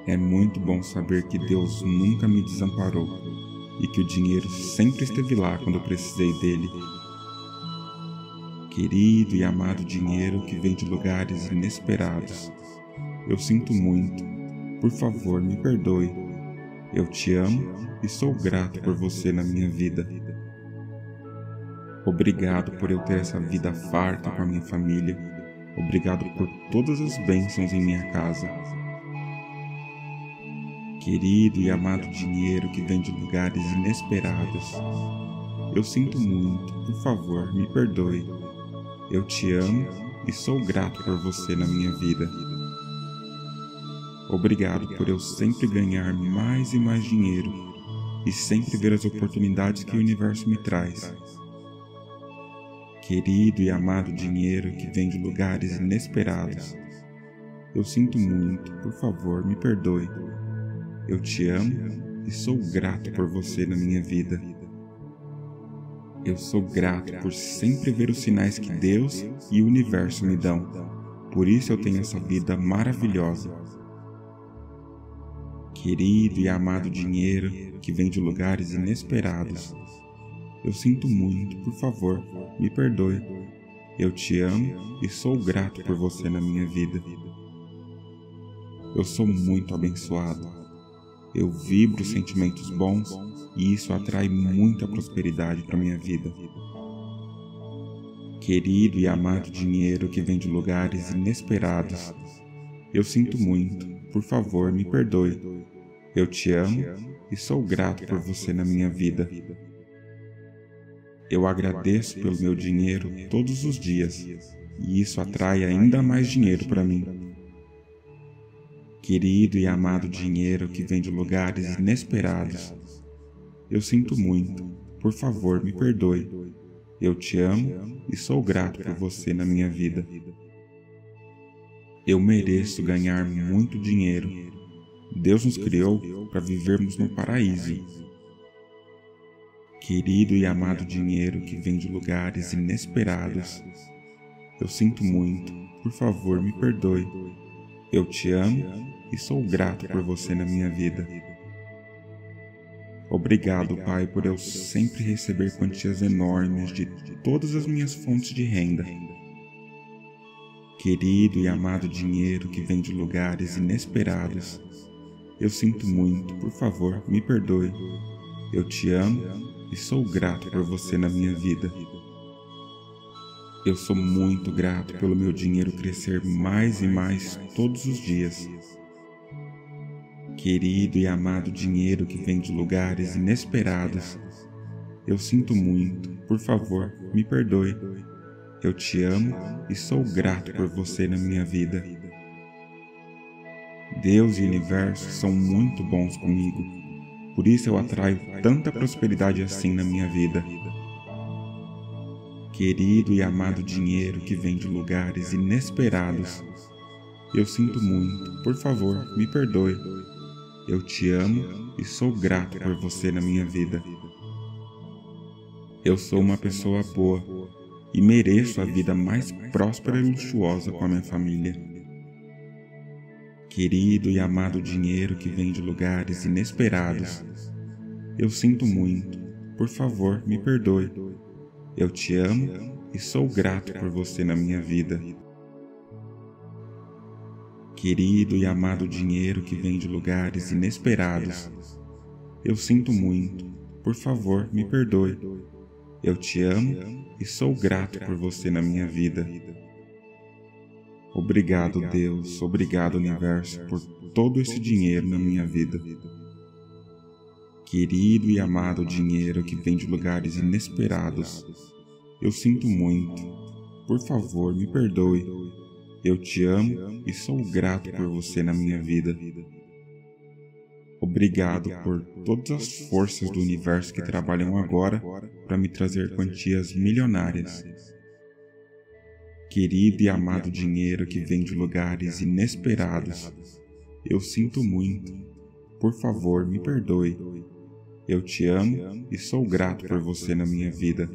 É muito bom saber que Deus nunca me desamparou e que o dinheiro sempre esteve lá quando eu precisei dele. Querido e amado dinheiro que vem de lugares inesperados, eu sinto muito. Por favor, me perdoe. Eu te amo e sou grato por você na minha vida. Obrigado por eu ter essa vida farta com a minha família. Obrigado por todas as bênçãos em minha casa. Querido e amado dinheiro que vem de lugares inesperados, eu sinto muito, por favor, me perdoe. Eu te amo e sou grato por você na minha vida. Obrigado por eu sempre ganhar mais e mais dinheiro e sempre ver as oportunidades que o universo me traz. Querido e amado dinheiro que vem de lugares inesperados, eu sinto muito, por favor, me perdoe. Eu te amo e sou grato por você na minha vida. Eu sou grato por sempre ver os sinais que Deus e o universo me dão. Por isso eu tenho essa vida maravilhosa. Querido e amado dinheiro que vem de lugares inesperados, eu sinto muito, por favor, me perdoe. Eu te amo e sou grato por você na minha vida. Eu sou muito abençoado. Eu vibro sentimentos bons e isso atrai muita prosperidade para minha vida. Querido e amado dinheiro que vem de lugares inesperados, eu sinto muito. Por favor, me perdoe. Eu te amo e sou grato por você na minha vida. Eu agradeço pelo meu dinheiro todos os dias e isso atrai ainda mais dinheiro para mim. Querido e amado dinheiro que vem de lugares inesperados, eu sinto muito, por favor me perdoe. Eu te amo e sou grato por você na minha vida. Eu mereço ganhar muito dinheiro. Deus nos criou para vivermos no paraíso Querido e amado dinheiro que vem de lugares inesperados, eu sinto muito, por favor me perdoe. Eu te amo e sou grato por você na minha vida. Obrigado, Pai, por eu sempre receber quantias enormes de todas as minhas fontes de renda. Querido e amado dinheiro que vem de lugares inesperados, eu sinto muito, por favor, me perdoe. Eu te amo e sou grato por você na minha vida. Eu sou muito grato pelo meu dinheiro crescer mais e mais todos os dias. Querido e amado dinheiro que vem de lugares inesperados, eu sinto muito, por favor, me perdoe. Eu te amo e sou grato por você na minha vida. Deus e o universo são muito bons comigo por isso eu atraio tanta prosperidade assim na minha vida. Querido e amado dinheiro que vem de lugares inesperados, eu sinto muito, por favor, me perdoe. Eu te amo e sou grato por você na minha vida. Eu sou uma pessoa boa e mereço a vida mais próspera e luxuosa com a minha família. Querido e amado dinheiro que vem de lugares inesperados, eu sinto muito, por favor, me perdoe. Eu te amo e sou grato por você na minha vida. Querido e amado dinheiro que vem de lugares inesperados, eu sinto muito, por favor, me perdoe. Eu te amo e sou grato por você na minha vida. Obrigado, Deus, obrigado, universo, por todo esse dinheiro na minha vida. Querido e amado dinheiro que vem de lugares inesperados, eu sinto muito. Por favor, me perdoe. Eu te amo e sou grato por você na minha vida. Obrigado por todas as forças do universo que trabalham agora para me trazer quantias milionárias querido e amado dinheiro que vem de lugares inesperados. Eu sinto muito. por favor, me perdoe. Eu te amo e sou grato por você na minha vida.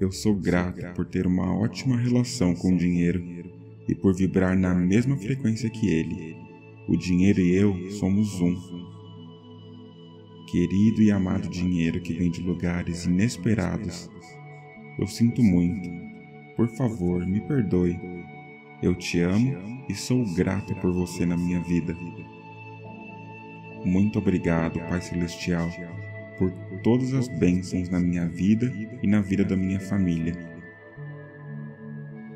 Eu sou grato por ter uma ótima relação com o dinheiro e por vibrar na mesma frequência que ele. O dinheiro e eu somos um. Querido e amado dinheiro que vem de lugares inesperados, eu sinto muito. Por favor, me perdoe. Eu te amo e sou grato por você na minha vida. Muito obrigado, Pai Celestial, por todas as bênçãos na minha vida e na vida da minha família.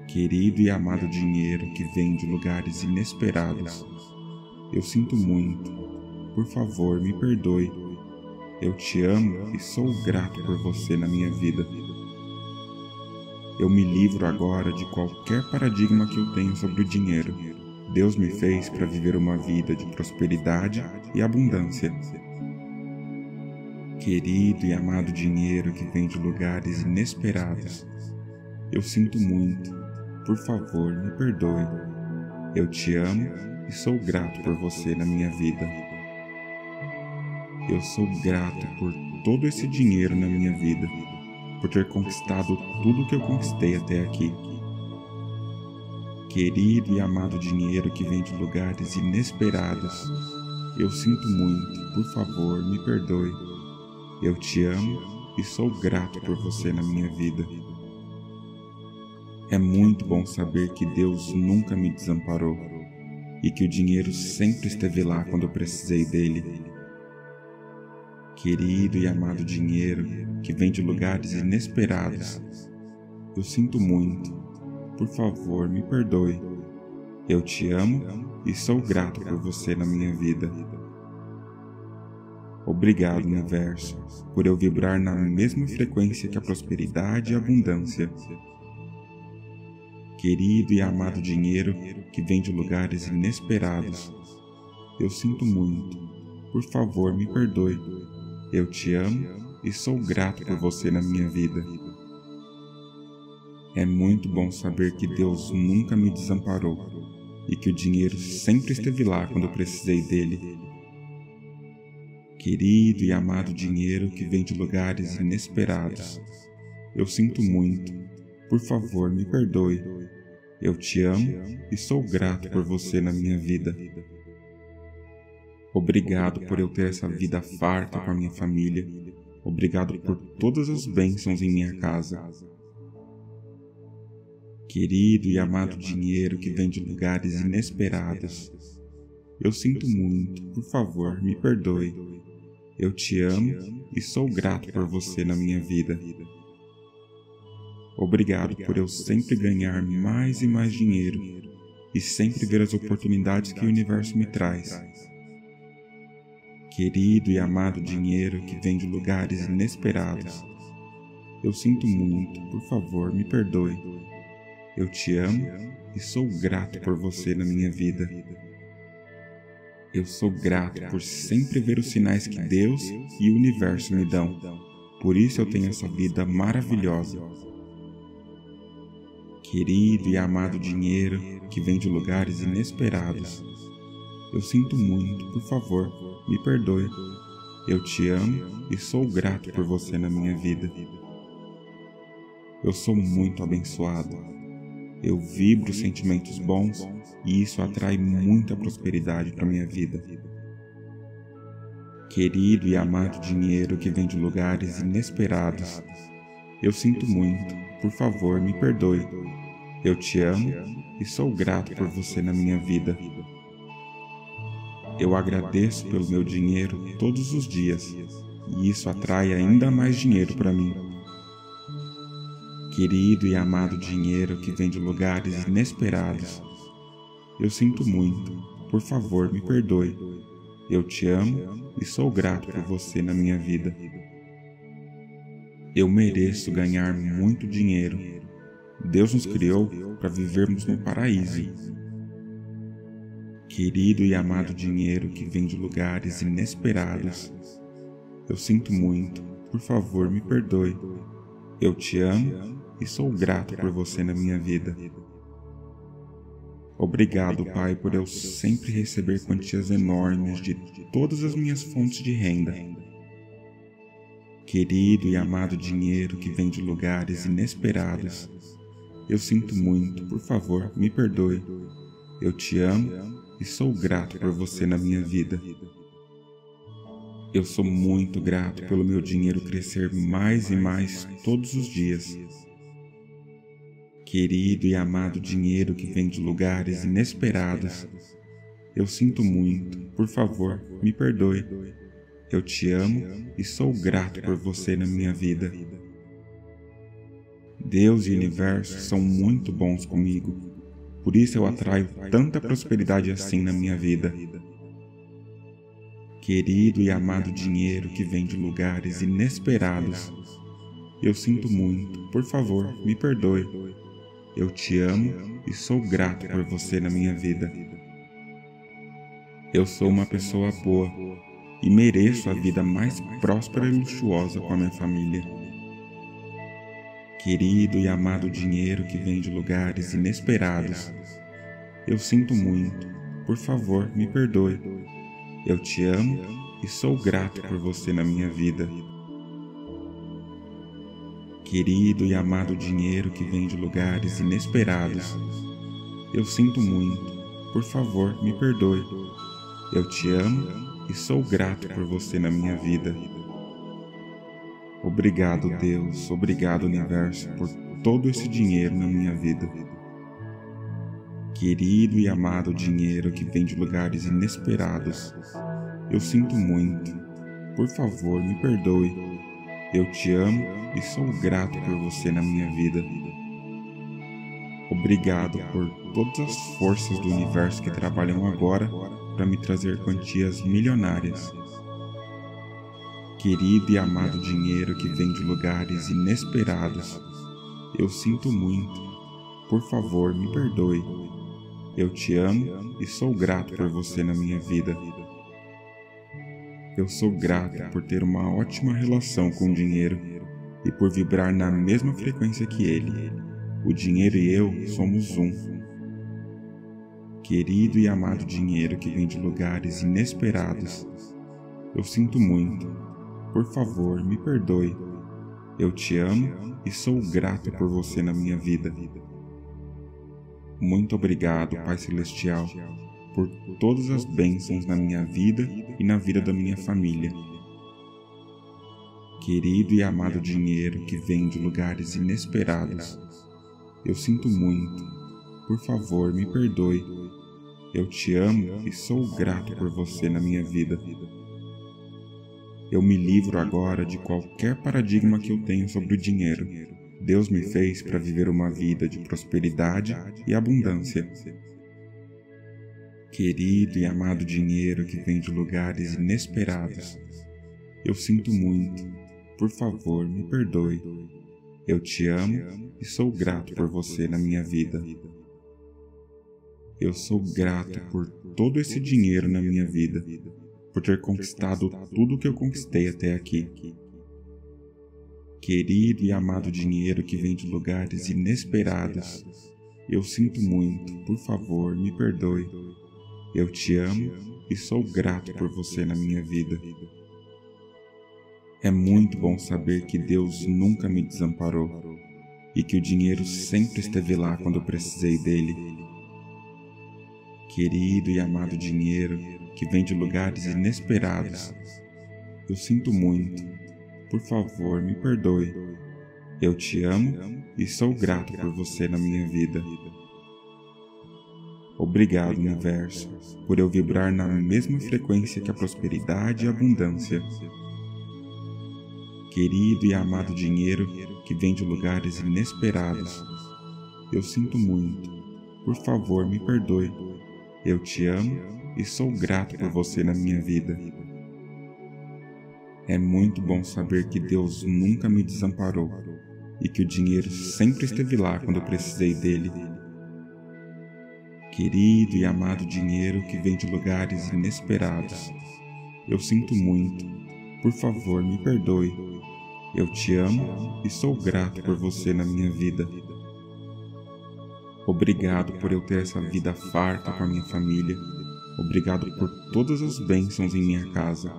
Querido e amado dinheiro que vem de lugares inesperados, eu sinto muito. Por favor, me perdoe. Eu te amo e sou grato por você na minha vida. Eu me livro agora de qualquer paradigma que eu tenho sobre o dinheiro. Deus me fez para viver uma vida de prosperidade e abundância. Querido e amado dinheiro que vem de lugares inesperados, eu sinto muito. Por favor, me perdoe. Eu te amo e sou grato por você na minha vida. Eu sou grato por todo esse dinheiro na minha vida por ter conquistado tudo que eu conquistei até aqui. Querido e amado dinheiro que vem de lugares inesperados, eu sinto muito, por favor, me perdoe. Eu te amo e sou grato por você na minha vida. É muito bom saber que Deus nunca me desamparou e que o dinheiro sempre esteve lá quando eu precisei dele querido e amado dinheiro que vem de lugares inesperados. Eu sinto muito. Por favor, me perdoe. Eu te amo e sou grato por você na minha vida. Obrigado, universo, por eu vibrar na mesma frequência que a prosperidade e a abundância. Querido e amado dinheiro que vem de lugares inesperados, eu sinto muito. Por favor, me perdoe. Eu te amo e sou grato por você na minha vida. É muito bom saber que Deus nunca me desamparou e que o dinheiro sempre esteve lá quando eu precisei dele. Querido e amado dinheiro que vem de lugares inesperados, eu sinto muito. Por favor, me perdoe. Eu te amo e sou grato por você na minha vida. Obrigado por eu ter essa vida farta com a minha família. Obrigado por todas as bênçãos em minha casa. Querido e amado dinheiro que vem de lugares inesperados. Eu sinto muito, por favor, me perdoe. Eu te amo e sou grato por você na minha vida. Obrigado por eu sempre ganhar mais e mais dinheiro e sempre ver as oportunidades que o universo me traz querido e amado dinheiro que vem de lugares inesperados. Eu sinto muito, por favor, me perdoe. Eu te amo e sou grato por você na minha vida. Eu sou grato por sempre ver os sinais que Deus e o universo me dão. Por isso eu tenho essa vida maravilhosa. Querido e amado dinheiro que vem de lugares inesperados. Eu sinto muito, por favor, me perdoe. Eu te amo e sou grato por você na minha vida. Eu sou muito abençoado. Eu vibro sentimentos bons e isso atrai muita prosperidade para minha vida. Querido e amado dinheiro que vem de lugares inesperados, eu sinto muito. Por favor, me perdoe. Eu te amo e sou grato por você na minha vida. Eu agradeço pelo meu dinheiro todos os dias e isso atrai ainda mais dinheiro para mim. Querido e amado dinheiro que vem de lugares inesperados, eu sinto muito, por favor me perdoe. Eu te amo e sou grato por você na minha vida. Eu mereço ganhar muito dinheiro. Deus nos criou para vivermos no paraíso Querido e amado dinheiro que vem de lugares inesperados, eu sinto muito, por favor me perdoe. Eu te amo e sou grato por você na minha vida. Obrigado, Pai, por eu sempre receber quantias enormes de todas as minhas fontes de renda. Querido e amado dinheiro que vem de lugares inesperados, eu sinto muito, por favor, me perdoe. Eu te amo e sou grato por você na minha vida. Eu sou muito grato pelo meu dinheiro crescer mais e mais todos os dias querido e amado dinheiro que vem de lugares inesperados. Eu sinto muito, por favor, me perdoe. Eu te amo e sou grato por você na minha vida. Deus e o universo são muito bons comigo, por isso eu atraio tanta prosperidade assim na minha vida. Querido e amado dinheiro que vem de lugares inesperados, eu sinto muito, por favor, me perdoe. Eu te amo e sou grato por você na minha vida. Eu sou uma pessoa boa e mereço a vida mais próspera e luxuosa com a minha família. Querido e amado dinheiro que vem de lugares inesperados, eu sinto muito, por favor, me perdoe. Eu te amo e sou grato por você na minha vida. Querido e amado dinheiro que vem de lugares inesperados, eu sinto muito, por favor, me perdoe. Eu te amo e sou grato por você na minha vida. Obrigado, Deus, obrigado, Universo, por todo esse dinheiro na minha vida. Querido e amado dinheiro que vem de lugares inesperados, eu sinto muito. Por favor, me perdoe. Eu te amo e sou grato por você na minha vida. Obrigado por todas as forças do universo que trabalham agora para me trazer quantias milionárias. Querido e amado dinheiro que vem de lugares inesperados, eu sinto muito. Por favor, me perdoe. Eu te amo e sou grato por você na minha vida. Eu sou grato por ter uma ótima relação com o dinheiro e por vibrar na mesma frequência que ele. O dinheiro e eu somos um. Querido e amado dinheiro que vem de lugares inesperados, eu sinto muito. Por favor, me perdoe. Eu te amo e sou grato por você na minha vida. Muito obrigado, Pai Celestial por todas as bênçãos na minha vida e na vida da minha família. Querido e amado dinheiro que vem de lugares inesperados, eu sinto muito. Por favor, me perdoe. Eu te amo e sou grato por você na minha vida. Eu me livro agora de qualquer paradigma que eu tenho sobre o dinheiro. Deus me fez para viver uma vida de prosperidade e abundância. Querido e amado dinheiro que vem de lugares inesperados, eu sinto muito. Por favor, me perdoe. Eu te amo e sou grato por você na minha vida. Eu sou grato por todo esse dinheiro na minha vida, por ter conquistado tudo que eu conquistei até aqui. Querido e amado dinheiro que vem de lugares inesperados, eu sinto muito. Por favor, me perdoe. Eu te amo e sou grato por você na minha vida. É muito bom saber que Deus nunca me desamparou e que o dinheiro sempre esteve lá quando eu precisei dele. Querido e amado dinheiro que vem de lugares inesperados, eu sinto muito. Por favor, me perdoe. Eu te amo e sou grato por você na minha vida. Obrigado, universo, por eu vibrar na mesma frequência que a prosperidade e a abundância. Querido e amado dinheiro que vem de lugares inesperados, eu sinto muito. Por favor, me perdoe. Eu te amo e sou grato por você na minha vida. É muito bom saber que Deus nunca me desamparou e que o dinheiro sempre esteve lá quando eu precisei dele querido e amado dinheiro que vem de lugares inesperados. Eu sinto muito. Por favor, me perdoe. Eu te amo e sou grato por você na minha vida. Obrigado por eu ter essa vida farta com a minha família. Obrigado por todas as bênçãos em minha casa.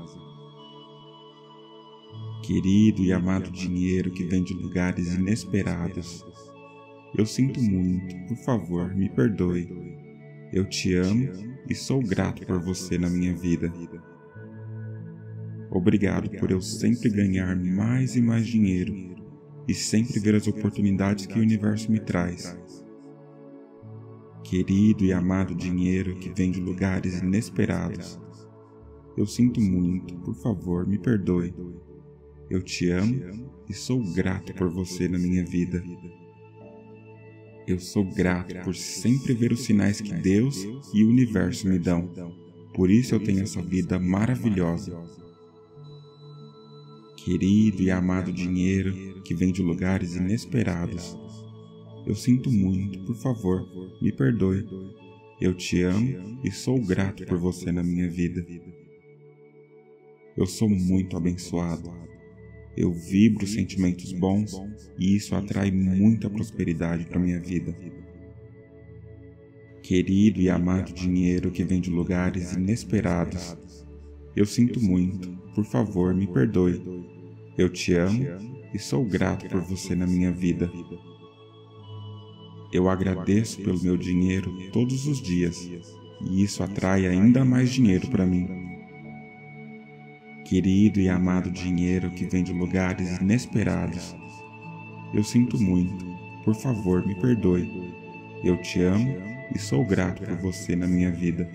Querido e amado dinheiro que vem de lugares inesperados, eu sinto muito, por favor, me perdoe. Eu te amo e sou grato por você na minha vida. Obrigado por eu sempre ganhar mais e mais dinheiro e sempre ver as oportunidades que o universo me traz. Querido e amado dinheiro que vem de lugares inesperados, eu sinto muito, por favor, me perdoe. Eu te amo e sou grato por você na minha vida. Eu sou grato por sempre ver os sinais que Deus e o universo me dão. Por isso eu tenho essa vida maravilhosa. Querido e amado dinheiro que vem de lugares inesperados, eu sinto muito, por favor, me perdoe. Eu te amo e sou grato por você na minha vida. Eu sou muito abençoado eu vibro sentimentos bons e isso atrai muita prosperidade para minha vida. Querido e amado dinheiro que vem de lugares inesperados, eu sinto muito, por favor, me perdoe. Eu te amo e sou grato por você na minha vida. Eu agradeço pelo meu dinheiro todos os dias e isso atrai ainda mais dinheiro para mim. Querido e amado dinheiro que vem de lugares inesperados, eu sinto muito, por favor me perdoe. Eu te amo e sou grato por você na minha vida.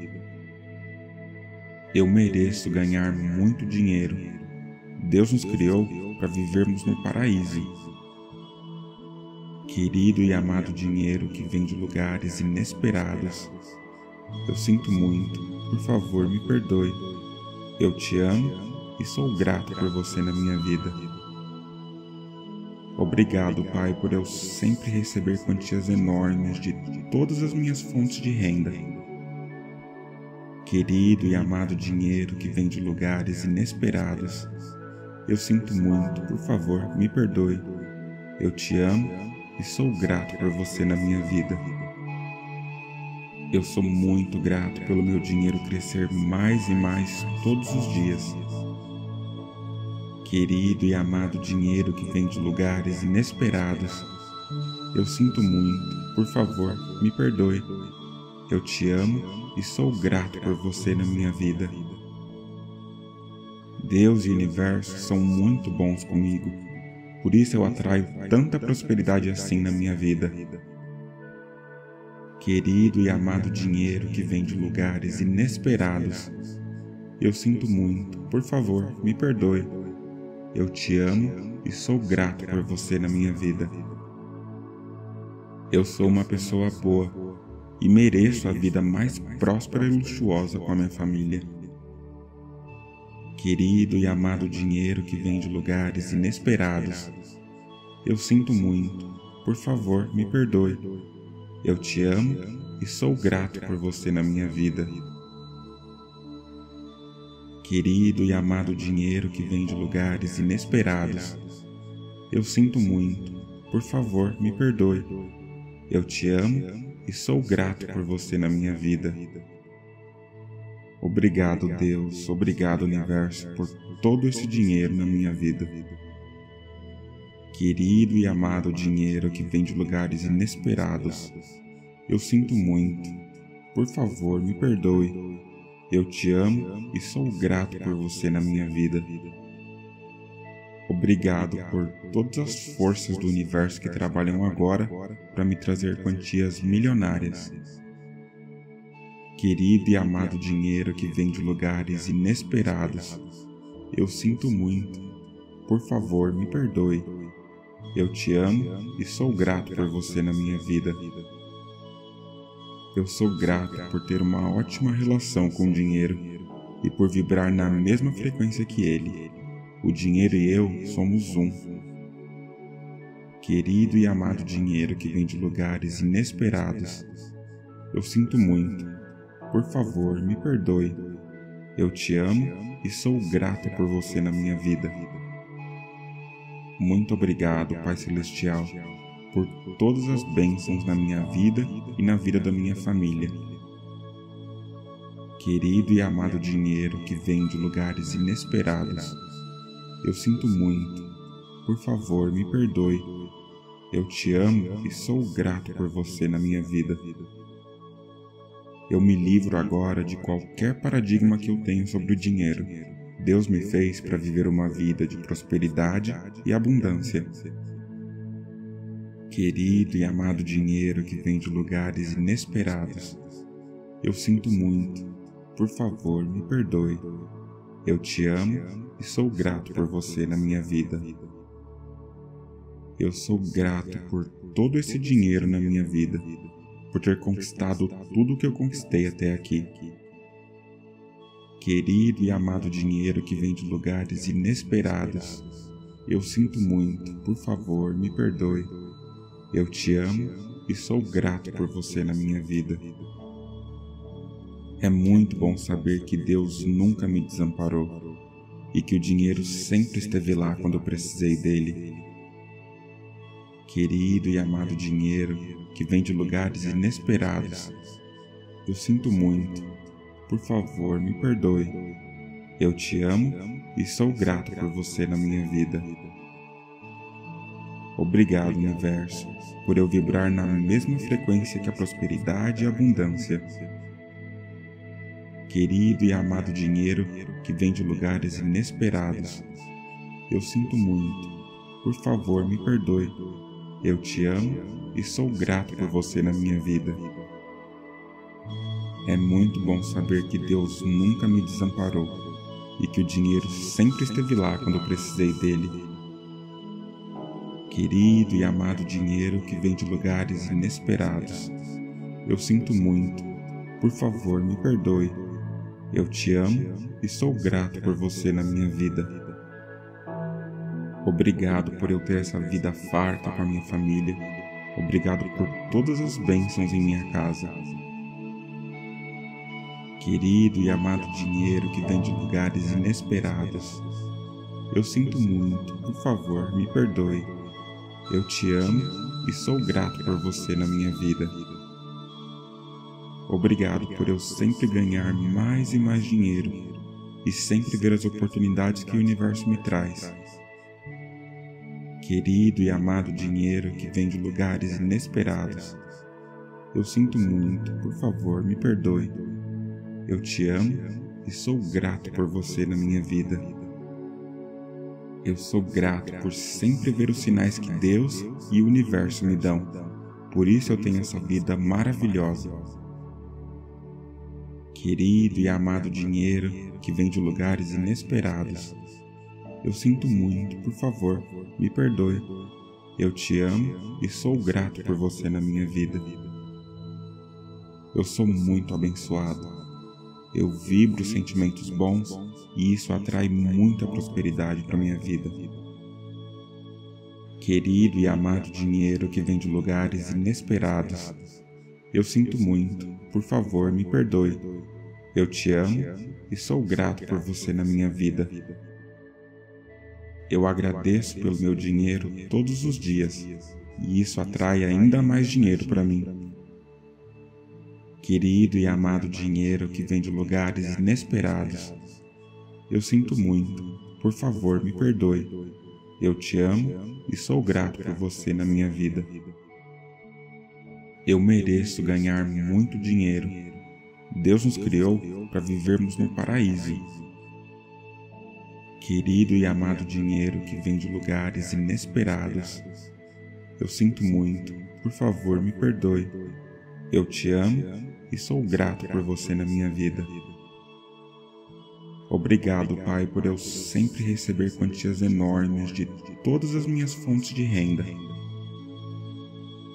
Eu mereço ganhar muito dinheiro. Deus nos criou para vivermos no paraíso. Querido e amado dinheiro que vem de lugares inesperados, eu sinto muito, por favor me perdoe. Eu te amo e sou grato por você na minha vida. Obrigado, Pai, por eu sempre receber quantias enormes de todas as minhas fontes de renda. Querido e amado dinheiro que vem de lugares inesperados, eu sinto muito, por favor, me perdoe. Eu te amo e sou grato por você na minha vida. Eu sou muito grato pelo meu dinheiro crescer mais e mais todos os dias querido e amado dinheiro que vem de lugares inesperados. Eu sinto muito, por favor, me perdoe. Eu te amo e sou grato por você na minha vida. Deus e o universo são muito bons comigo, por isso eu atraio tanta prosperidade assim na minha vida. Querido e amado dinheiro que vem de lugares inesperados, eu sinto muito, por favor, me perdoe. Eu te amo e sou grato por você na minha vida. Eu sou uma pessoa boa e mereço a vida mais próspera e luxuosa com a minha família. Querido e amado dinheiro que vem de lugares inesperados, eu sinto muito. Por favor, me perdoe. Eu te amo e sou grato por você na minha vida. Querido e amado dinheiro que vem de lugares inesperados, eu sinto muito, por favor, me perdoe. Eu te amo e sou grato por você na minha vida. Obrigado, Deus, obrigado, Universo, por todo esse dinheiro na minha vida. Querido e amado dinheiro que vem de lugares inesperados, eu sinto muito. Por favor, me perdoe. Eu te amo e sou grato por você na minha vida. Obrigado por todas as forças do universo que trabalham agora para me trazer quantias milionárias. Querido e amado dinheiro que vem de lugares inesperados, eu sinto muito. Por favor, me perdoe. Eu te amo e sou grato por você na minha vida. Eu sou grato por ter uma ótima relação com o dinheiro e por vibrar na mesma frequência que ele. O dinheiro e eu somos um. Querido e amado dinheiro que vem de lugares inesperados, eu sinto muito. Por favor, me perdoe. Eu te amo e sou grato por você na minha vida. Muito obrigado, Pai Celestial por todas as bênçãos na minha vida e na vida da minha família. Querido e amado dinheiro que vem de lugares inesperados, eu sinto muito. Por favor, me perdoe. Eu te amo e sou grato por você na minha vida. Eu me livro agora de qualquer paradigma que eu tenho sobre o dinheiro. Deus me fez para viver uma vida de prosperidade e abundância. Querido e amado dinheiro que vem de lugares inesperados, eu sinto muito. Por favor, me perdoe. Eu te amo e sou grato por você na minha vida. Eu sou grato por todo esse dinheiro na minha vida por ter conquistado tudo o que eu conquistei até aqui. Querido e amado dinheiro que vem de lugares inesperados, eu sinto muito, por favor, me perdoe. Eu te amo e sou grato por você na minha vida. É muito bom saber que Deus nunca me desamparou e que o dinheiro sempre esteve lá quando eu precisei dele. Querido e amado dinheiro, que vem de lugares inesperados. Eu sinto muito. Por favor, me perdoe. Eu te amo e sou grato por você na minha vida. Obrigado, universo, por eu vibrar na mesma frequência que a prosperidade e a abundância. Querido e amado dinheiro que vem de lugares inesperados, eu sinto muito. Por favor, me perdoe. Eu te amo e sou grato por você na minha vida. É muito bom saber que Deus nunca me desamparou e que o dinheiro sempre esteve lá quando eu precisei dele. Querido e amado dinheiro que vem de lugares inesperados, eu sinto muito. Por favor, me perdoe. Eu te amo e sou grato por você na minha vida. Obrigado por eu ter essa vida farta com a minha família Obrigado por todas as bênçãos em minha casa. Querido e amado dinheiro que vem de lugares inesperados, eu sinto muito, por favor, me perdoe. Eu te amo e sou grato por você na minha vida. Obrigado por eu sempre ganhar mais e mais dinheiro e sempre ver as oportunidades que o universo me traz querido e amado dinheiro que vem de lugares inesperados. Eu sinto muito, por favor, me perdoe. Eu te amo e sou grato por você na minha vida. Eu sou grato por sempre ver os sinais que Deus e o universo me dão. Por isso eu tenho essa vida maravilhosa. Querido e amado dinheiro que vem de lugares inesperados. Eu sinto muito, por favor, me perdoe. Eu te amo e sou grato por você na minha vida. Eu sou muito abençoado. Eu vibro sentimentos bons e isso atrai muita prosperidade para minha vida. Querido e amado dinheiro que vem de lugares inesperados, eu sinto muito. Por favor, me perdoe. Eu te amo e sou grato por você na minha vida. Eu agradeço pelo meu dinheiro todos os dias e isso atrai ainda mais dinheiro para mim. Querido e amado dinheiro que vem de lugares inesperados, eu sinto muito, por favor me perdoe. Eu te amo e sou grato por você na minha vida. Eu mereço ganhar muito dinheiro. Deus nos criou para vivermos no paraíso Querido e amado dinheiro que vem de lugares inesperados, eu sinto muito, por favor me perdoe. Eu te amo e sou grato por você na minha vida. Obrigado, Pai, por eu sempre receber quantias enormes de todas as minhas fontes de renda.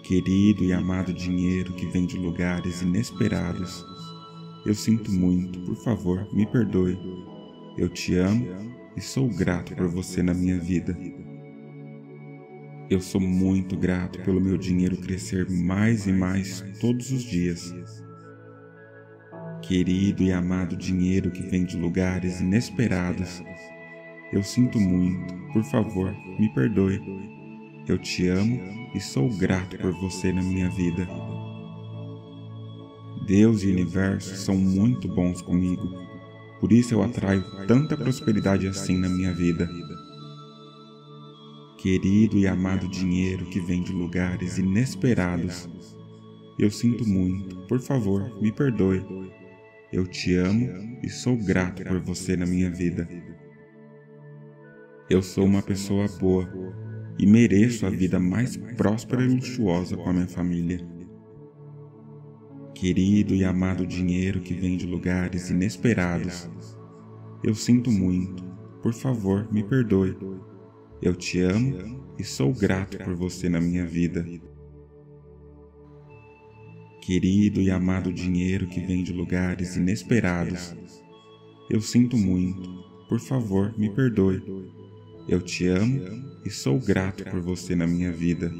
Querido e amado dinheiro que vem de lugares inesperados, eu sinto muito, por favor, me perdoe. Eu te amo e sou grato por você na minha vida. Eu sou muito grato pelo meu dinheiro crescer mais e mais todos os dias. Querido e amado dinheiro que vem de lugares inesperados, eu sinto muito, por favor, me perdoe. Eu te amo e sou grato por você na minha vida. Deus e o universo são muito bons comigo, por isso eu atraio tanta prosperidade assim na minha vida. Querido e amado dinheiro que vem de lugares inesperados, eu sinto muito, por favor, me perdoe. Eu te amo e sou grato por você na minha vida. Eu sou uma pessoa boa e mereço a vida mais próspera e luxuosa com a minha família. Querido e amado dinheiro que vem de lugares inesperados, eu sinto muito, por favor, me perdoe. Eu te amo e sou grato por você na minha vida. Querido e amado dinheiro que vem de lugares inesperados, eu sinto muito, por favor, me perdoe. Eu te amo e sou grato por você na minha vida.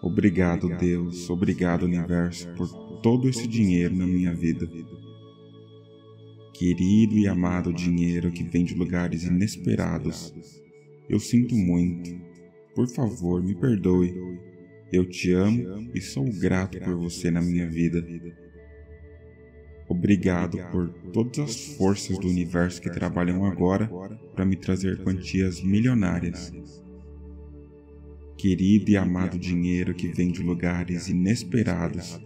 Obrigado, Deus, obrigado, Universo, por todo esse dinheiro na minha vida. Querido e amado dinheiro que vem de lugares inesperados, eu sinto muito. Por favor, me perdoe. Eu te amo e sou grato por você na minha vida. Obrigado por todas as forças do universo que trabalham agora para me trazer quantias milionárias. Querido e amado dinheiro que vem de lugares inesperados,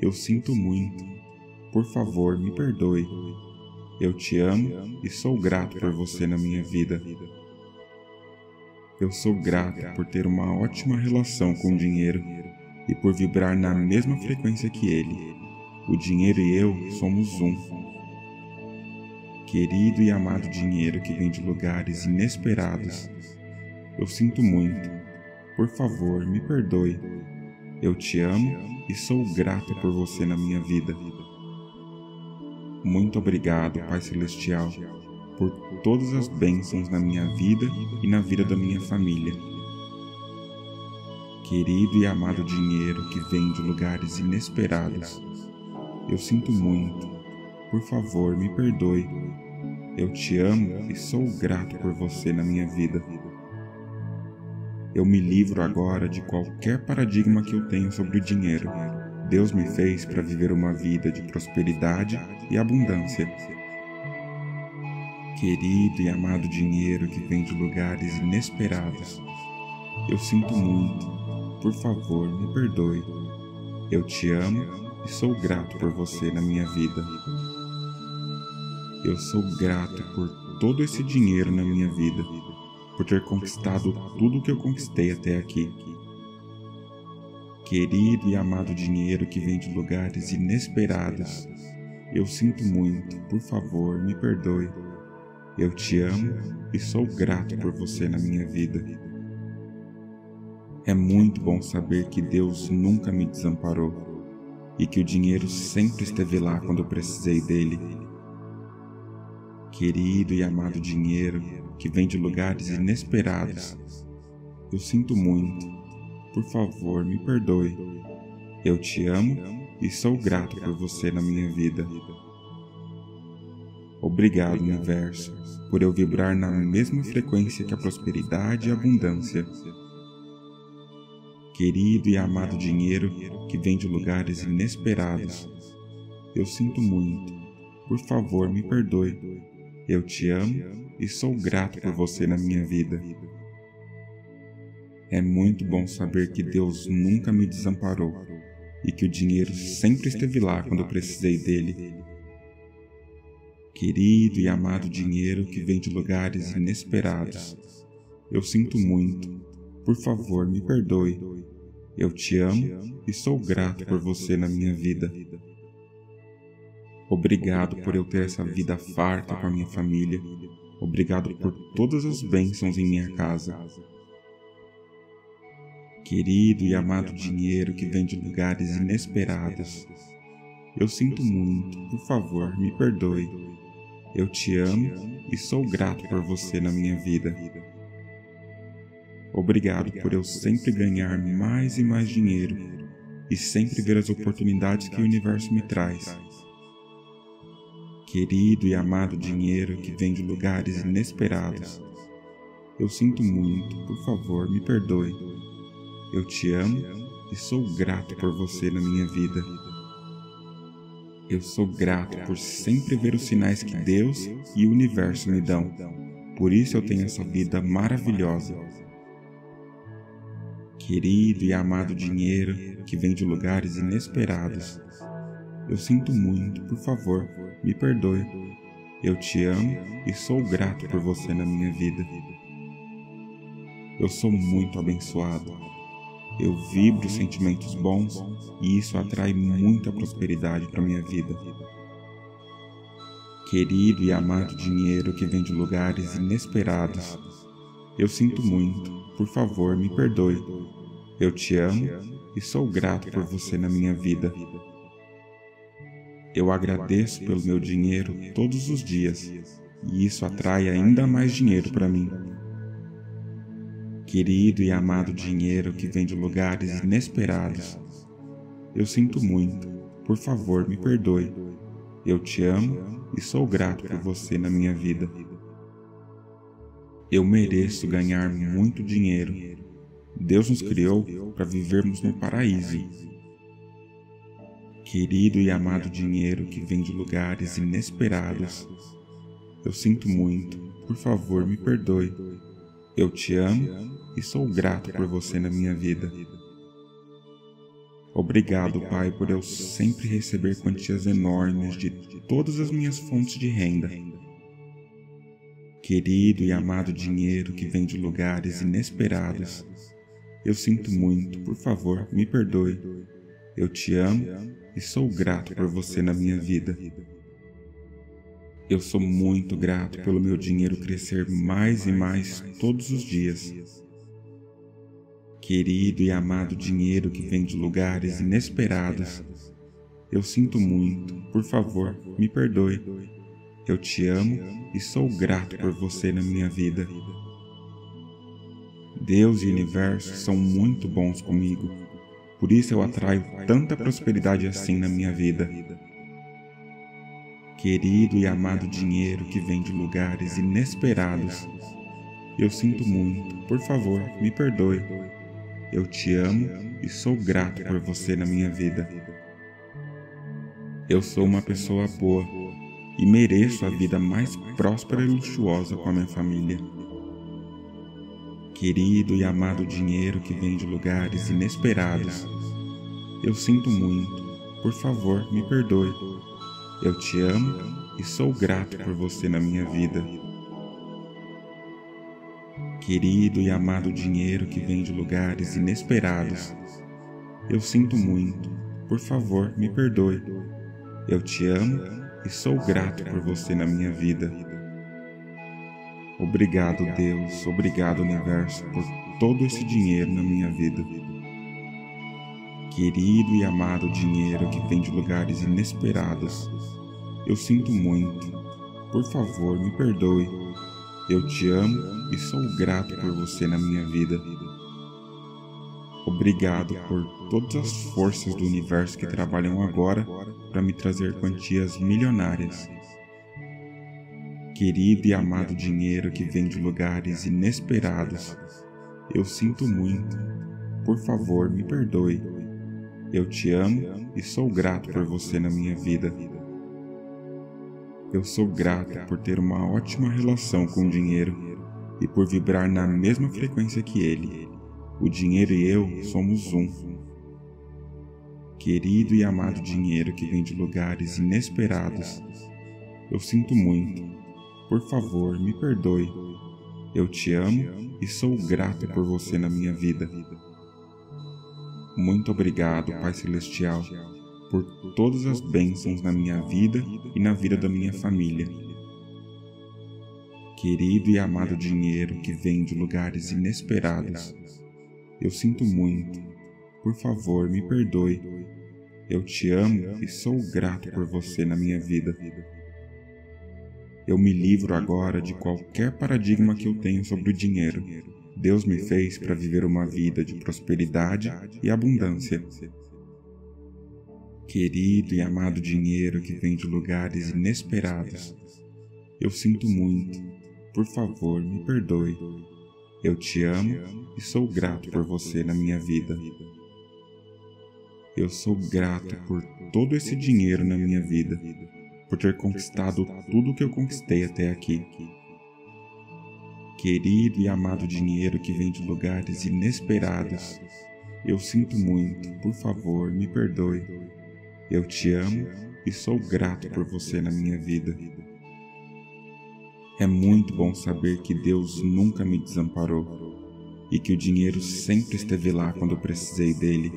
eu sinto muito. Por favor, me perdoe. Eu te amo e sou grato por você na minha vida. Eu sou grato por ter uma ótima relação com o dinheiro e por vibrar na mesma frequência que ele. O dinheiro e eu somos um. Querido e amado dinheiro que vem de lugares inesperados, eu sinto muito. Por favor, me perdoe. Eu te amo e sou grato por você na minha vida. Muito obrigado, Pai Celestial, por todas as bênçãos na minha vida e na vida da minha família. Querido e amado dinheiro que vem de lugares inesperados, eu sinto muito. Por favor, me perdoe. Eu te amo e sou grato por você na minha vida. Eu me livro agora de qualquer paradigma que eu tenho sobre o dinheiro. Deus me fez para viver uma vida de prosperidade e abundância. Querido e amado dinheiro que vem de lugares inesperados, eu sinto muito. Por favor, me perdoe. Eu te amo e sou grato por você na minha vida. Eu sou grato por todo esse dinheiro na minha vida, por ter conquistado tudo o que eu conquistei até aqui. Querido e amado dinheiro que vem de lugares inesperados, eu sinto muito, por favor, me perdoe. Eu te amo e sou grato por você na minha vida. É muito bom saber que Deus nunca me desamparou e que o dinheiro sempre esteve lá quando eu precisei dele. Querido e amado dinheiro que vem de lugares inesperados, eu sinto muito. Por favor, me perdoe. Eu te amo e sou grato por você na minha vida. Obrigado, universo, por eu vibrar na mesma frequência que a prosperidade e a abundância querido e amado dinheiro que vem de lugares inesperados. Eu sinto muito. Por favor, me perdoe. Eu te amo e sou grato por você na minha vida. É muito bom saber que Deus nunca me desamparou e que o dinheiro sempre esteve lá quando eu precisei dele. Querido e amado dinheiro que vem de lugares inesperados, eu sinto muito. Por favor, me perdoe. Eu te amo e sou grato por você na minha vida. Obrigado por eu ter essa vida farta com a minha família. Obrigado por todas as bênçãos em minha casa. Querido e amado dinheiro que vem de lugares inesperados. Eu sinto muito, por favor, me perdoe. Eu te amo e sou grato por você na minha vida. Obrigado por eu sempre ganhar mais e mais dinheiro e sempre ver as oportunidades que o universo me traz. Querido e amado dinheiro que vem de lugares inesperados, Eu sinto muito, por favor, me perdoe. Eu te amo e sou grato por você na minha vida. Eu sou grato por sempre ver os sinais que Deus e o universo me dão. Por isso eu tenho essa vida maravilhosa. Querido e amado dinheiro que vem de lugares inesperados, eu sinto muito, por favor, me perdoe. Eu te amo e sou grato por você na minha vida. Eu sou muito abençoado. Eu vibro sentimentos bons e isso atrai muita prosperidade para minha vida. Querido e amado dinheiro que vem de lugares inesperados, eu sinto muito, por favor, me perdoe. Eu te amo e sou grato por você na minha vida. Eu agradeço pelo meu dinheiro todos os dias e isso atrai ainda mais dinheiro para mim. Querido e amado dinheiro que vem de lugares inesperados, eu sinto muito, por favor me perdoe. Eu te amo e sou grato por você na minha vida. Eu mereço ganhar muito dinheiro. Deus nos criou para vivermos no paraíso Querido e amado dinheiro que vem de lugares inesperados, eu sinto muito, por favor me perdoe. Eu te amo e sou grato por você na minha vida. Obrigado, Pai, por eu sempre receber quantias enormes de todas as minhas fontes de renda. Querido e amado dinheiro que vem de lugares inesperados, eu sinto muito, por favor, me perdoe. Eu te amo e sou grato por você na minha vida. Eu sou muito grato pelo meu dinheiro crescer mais e mais todos os dias. Querido e amado dinheiro que vem de lugares inesperados, eu sinto muito, por favor, me perdoe. Eu te amo e sou grato por você na minha vida. Deus e o universo são muito bons comigo por isso eu atraio tanta prosperidade assim na minha vida. Querido e amado dinheiro que vem de lugares inesperados, eu sinto muito, por favor, me perdoe. Eu te amo e sou grato por você na minha vida. Eu sou uma pessoa boa e mereço a vida mais próspera e luxuosa com a minha família. Querido e amado dinheiro que vem de lugares inesperados, eu sinto muito, por favor, me perdoe. Eu te amo e sou grato por você na minha vida. Querido e amado dinheiro que vem de lugares inesperados, eu sinto muito, por favor, me perdoe. Eu te amo e sou grato por você na minha vida. Obrigado, Deus, obrigado, Universo, por todo esse dinheiro na minha vida. Querido e amado dinheiro que vem de lugares inesperados, eu sinto muito. Por favor, me perdoe. Eu te amo e sou grato por você na minha vida. Obrigado por todas as forças do universo que trabalham agora para me trazer quantias milionárias querido e amado dinheiro que vem de lugares inesperados. Eu sinto muito. Por favor, me perdoe. Eu te amo e sou grato por você na minha vida. Eu sou grato por ter uma ótima relação com o dinheiro e por vibrar na mesma frequência que ele. O dinheiro e eu somos um. Querido e amado dinheiro que vem de lugares inesperados, eu sinto muito por favor, me perdoe. Eu te amo e sou grato por você na minha vida. Muito obrigado, Pai Celestial, por todas as bênçãos na minha vida e na vida da minha família. Querido e amado dinheiro que vem de lugares inesperados, eu sinto muito. Por favor, me perdoe. Eu te amo e sou grato por você na minha vida. Eu me livro agora de qualquer paradigma que eu tenho sobre o dinheiro. Deus me fez para viver uma vida de prosperidade e abundância. Querido e amado dinheiro que vem de lugares inesperados, eu sinto muito. Por favor, me perdoe. Eu te amo e sou grato por você na minha vida. Eu sou grato por todo esse dinheiro na minha vida, por ter conquistado tudo que eu conquistei até aqui. Querido e amado dinheiro que vem de lugares inesperados, eu sinto muito, por favor, me perdoe. Eu te amo e sou grato por você na minha vida. É muito bom saber que Deus nunca me desamparou e que o dinheiro sempre esteve lá quando precisei dele.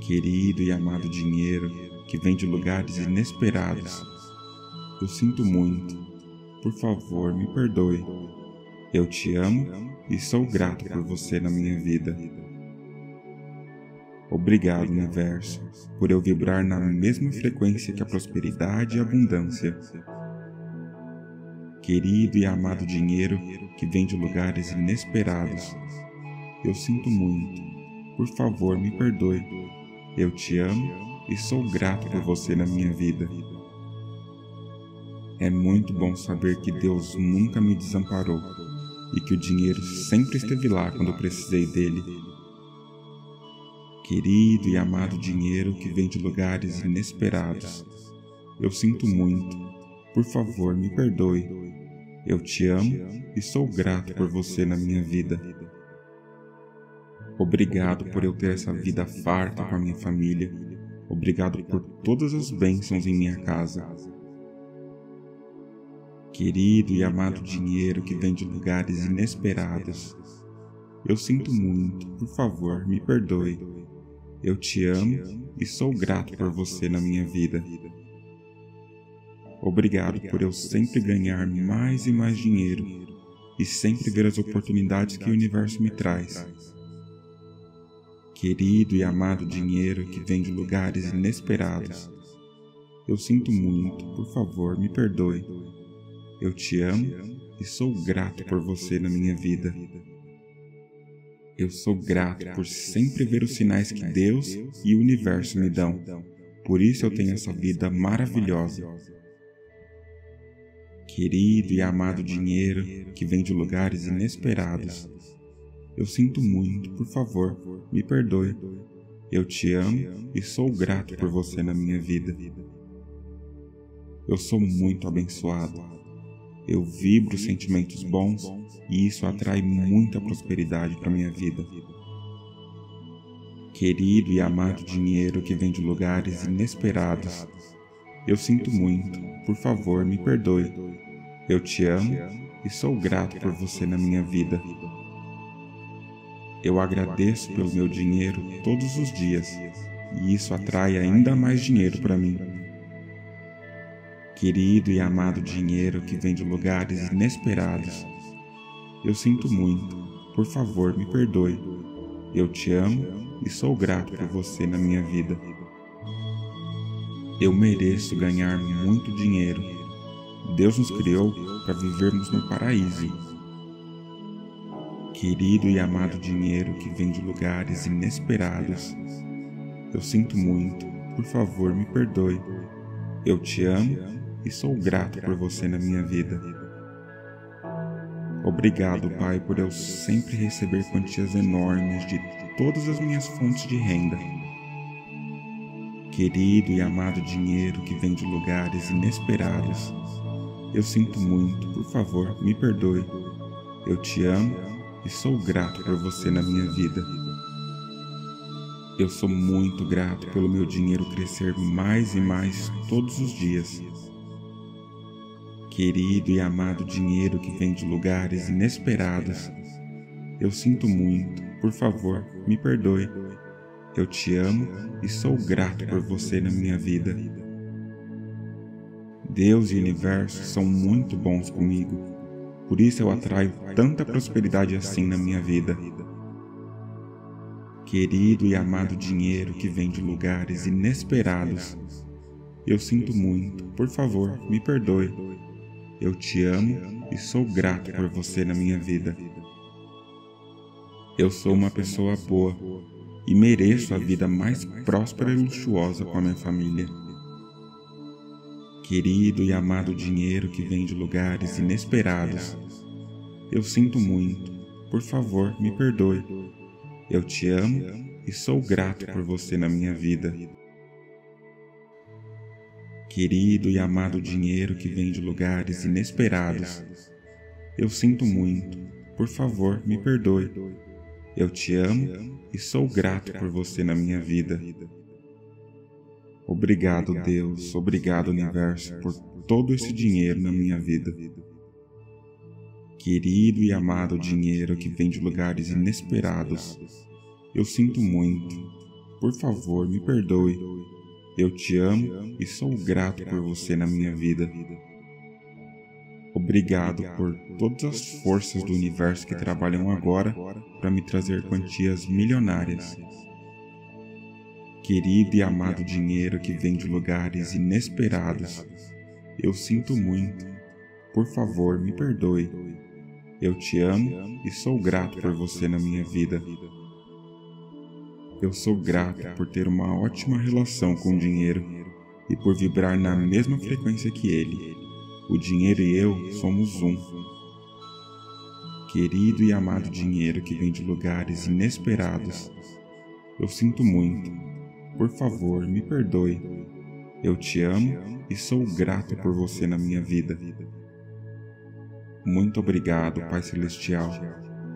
Querido e amado dinheiro que vem de lugares inesperados, eu sinto muito. Por favor, me perdoe. Eu te amo e sou grato por você na minha vida. Obrigado, universo, por eu vibrar na mesma frequência que a prosperidade e a abundância querido e amado dinheiro que vem de lugares inesperados. Eu sinto muito. Por favor, me perdoe. Eu te amo e sou grato por você na minha vida. É muito bom saber que Deus nunca me desamparou e que o dinheiro sempre esteve lá quando eu precisei dele. Querido e amado dinheiro que vem de lugares inesperados, eu sinto muito. Por favor, me perdoe eu te amo e sou grato por você na minha vida. Obrigado por eu ter essa vida farta com a minha família. Obrigado por todas as bênçãos em minha casa. Querido e amado dinheiro que vem de lugares inesperados, eu sinto muito, por favor, me perdoe. Eu te amo e sou grato por você na minha vida. Obrigado por eu sempre ganhar mais e mais dinheiro e sempre ver as oportunidades que o universo me traz. Querido e amado dinheiro que vem de lugares inesperados, eu sinto muito, por favor, me perdoe. Eu te amo e sou grato por você na minha vida. Eu sou grato por sempre ver os sinais que Deus e o universo me dão. Por isso eu tenho essa vida maravilhosa querido e amado dinheiro que vem de lugares inesperados. Eu sinto muito, por favor, me perdoe. Eu te amo e sou grato por você na minha vida. Eu sou muito abençoado. Eu vibro sentimentos bons e isso atrai muita prosperidade para minha vida. Querido e amado dinheiro que vem de lugares inesperados, eu sinto muito, por favor, me perdoe. Eu te amo e sou grato por você na minha vida. Eu agradeço pelo meu dinheiro todos os dias e isso atrai ainda mais dinheiro para mim. Querido e amado dinheiro que vem de lugares inesperados, eu sinto muito, por favor me perdoe. Eu te amo e sou grato por você na minha vida. Eu mereço ganhar muito dinheiro. Deus nos criou para vivermos no paraíso. Querido e amado dinheiro que vem de lugares inesperados, eu sinto muito, por favor me perdoe. Eu te amo e sou grato por você na minha vida. Obrigado, Pai, por eu sempre receber quantias enormes de todas as minhas fontes de renda querido e amado dinheiro que vem de lugares inesperados. Eu sinto muito, por favor, me perdoe. Eu te amo e sou grato por você na minha vida. Eu sou muito grato pelo meu dinheiro crescer mais e mais todos os dias. Querido e amado dinheiro que vem de lugares inesperados, eu sinto muito, por favor, me perdoe. Eu te amo e sou grato por você na minha vida. Deus e o universo são muito bons comigo, por isso eu atraio tanta prosperidade assim na minha vida. Querido e amado dinheiro que vem de lugares inesperados, eu sinto muito, por favor, me perdoe. Eu te amo e sou grato por você na minha vida. Eu sou uma pessoa boa e mereço a vida mais próspera e luxuosa com a minha família. Querido e amado dinheiro que vem de lugares inesperados, Eu sinto muito. Por favor, me perdoe. Eu te amo e sou grato por você na minha vida. Querido e amado dinheiro que vem de lugares inesperados, eu sinto muito. Por favor, me perdoe. Eu te amo e sou grato por você na minha vida. Obrigado, Deus, obrigado, Universo, por todo esse dinheiro na minha vida. Querido e amado dinheiro que vem de lugares inesperados, eu sinto muito. Por favor, me perdoe. Eu te amo e sou grato por você na minha vida. Obrigado por todas as forças do universo que trabalham agora para me trazer quantias milionárias. Querido e amado dinheiro que vem de lugares inesperados, eu sinto muito. Por favor, me perdoe. Eu te amo e sou grato por você na minha vida. Eu sou grato por ter uma ótima relação com o dinheiro e por vibrar na mesma frequência que ele. O dinheiro e eu somos um. Querido e amado dinheiro que vem de lugares inesperados, eu sinto muito. Por favor, me perdoe. Eu te amo e sou grato por você na minha vida. Muito obrigado, Pai Celestial,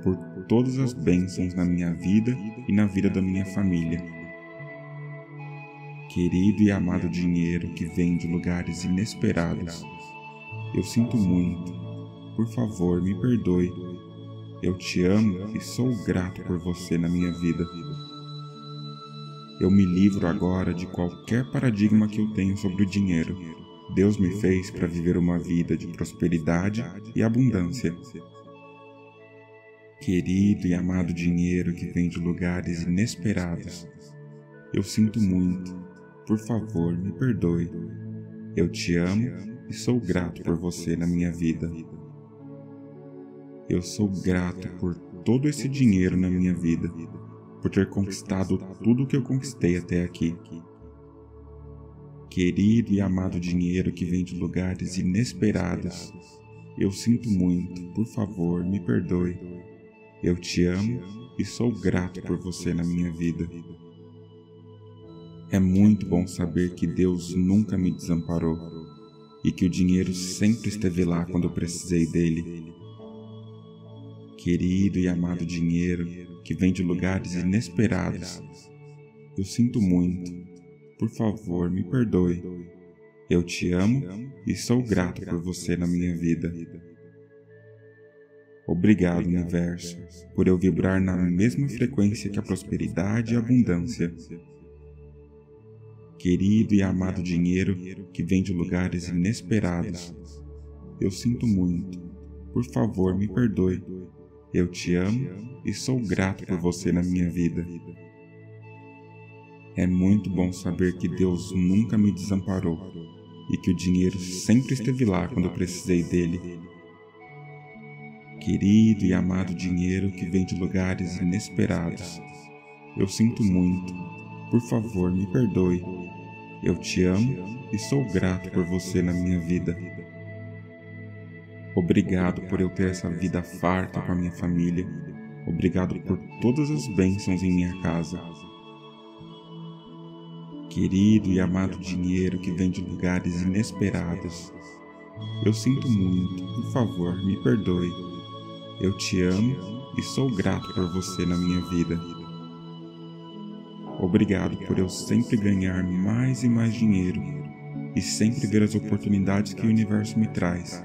por todas as bênçãos na minha vida e na vida da minha família. Querido e amado dinheiro que vem de lugares inesperados, eu sinto muito. Por favor, me perdoe. Eu te amo e sou grato por você na minha vida. Eu me livro agora de qualquer paradigma que eu tenho sobre o dinheiro. Deus me fez para viver uma vida de prosperidade e abundância. Querido e amado dinheiro que vem de lugares inesperados, eu sinto muito. Por favor, me perdoe. Eu te amo e sou grato por você na minha vida. Eu sou grato por todo esse dinheiro na minha vida, por ter conquistado tudo o que eu conquistei até aqui. Querido e amado dinheiro que vem de lugares inesperados, eu sinto muito, por favor, me perdoe. Eu te amo e sou grato por você na minha vida. É muito bom saber que Deus nunca me desamparou e que o dinheiro sempre esteve lá quando eu precisei dele. Querido e amado dinheiro que vem de lugares inesperados, eu sinto muito. Por favor, me perdoe. Eu te amo e sou grato por você na minha vida. Obrigado, universo, por eu vibrar na mesma frequência que a prosperidade e a abundância querido e amado dinheiro que vem de lugares inesperados. Eu sinto muito. Por favor, me perdoe. Eu te amo e sou grato por você na minha vida. É muito bom saber que Deus nunca me desamparou e que o dinheiro sempre esteve lá quando eu precisei dele. Querido e amado dinheiro que vem de lugares inesperados, eu sinto muito. Por favor, me perdoe eu te amo e sou grato por você na minha vida. Obrigado por eu ter essa vida farta com a minha família. Obrigado por todas as bênçãos em minha casa. Querido e amado dinheiro que vem de lugares inesperados. Eu sinto muito, por favor, me perdoe. Eu te amo e sou grato por você na minha vida. Obrigado por eu sempre ganhar mais e mais dinheiro e sempre ver as oportunidades que o universo me traz.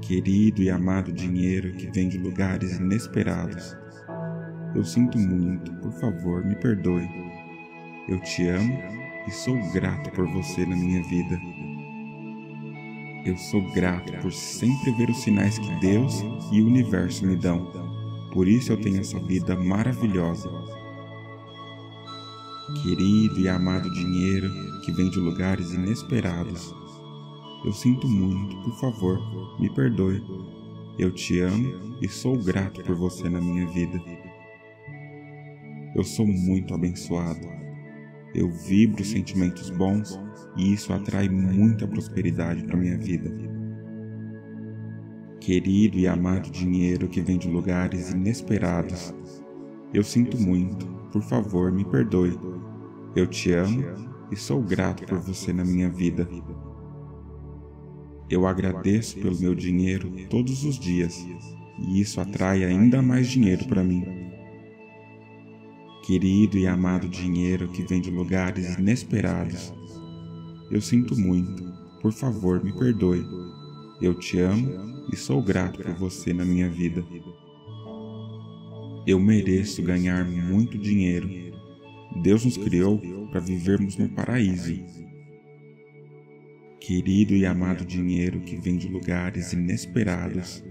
Querido e amado dinheiro que vem de lugares inesperados, eu sinto muito, por favor, me perdoe. Eu te amo e sou grato por você na minha vida. Eu sou grato por sempre ver os sinais que Deus e o universo me dão. Por isso eu tenho essa vida maravilhosa querido e amado dinheiro que vem de lugares inesperados. Eu sinto muito, por favor, me perdoe. Eu te amo e sou grato por você na minha vida. Eu sou muito abençoado. Eu vibro sentimentos bons e isso atrai muita prosperidade para minha vida. Querido e amado dinheiro que vem de lugares inesperados, eu sinto muito, por favor, me perdoe. Eu te amo e sou grato por você na minha vida. Eu agradeço pelo meu dinheiro todos os dias e isso atrai ainda mais dinheiro para mim. Querido e amado dinheiro que vem de lugares inesperados, eu sinto muito, por favor, me perdoe. Eu te amo e sou grato por você na minha vida. Eu mereço ganhar muito dinheiro. Deus nos criou para vivermos no paraíso. Querido e amado dinheiro que vem de lugares inesperados,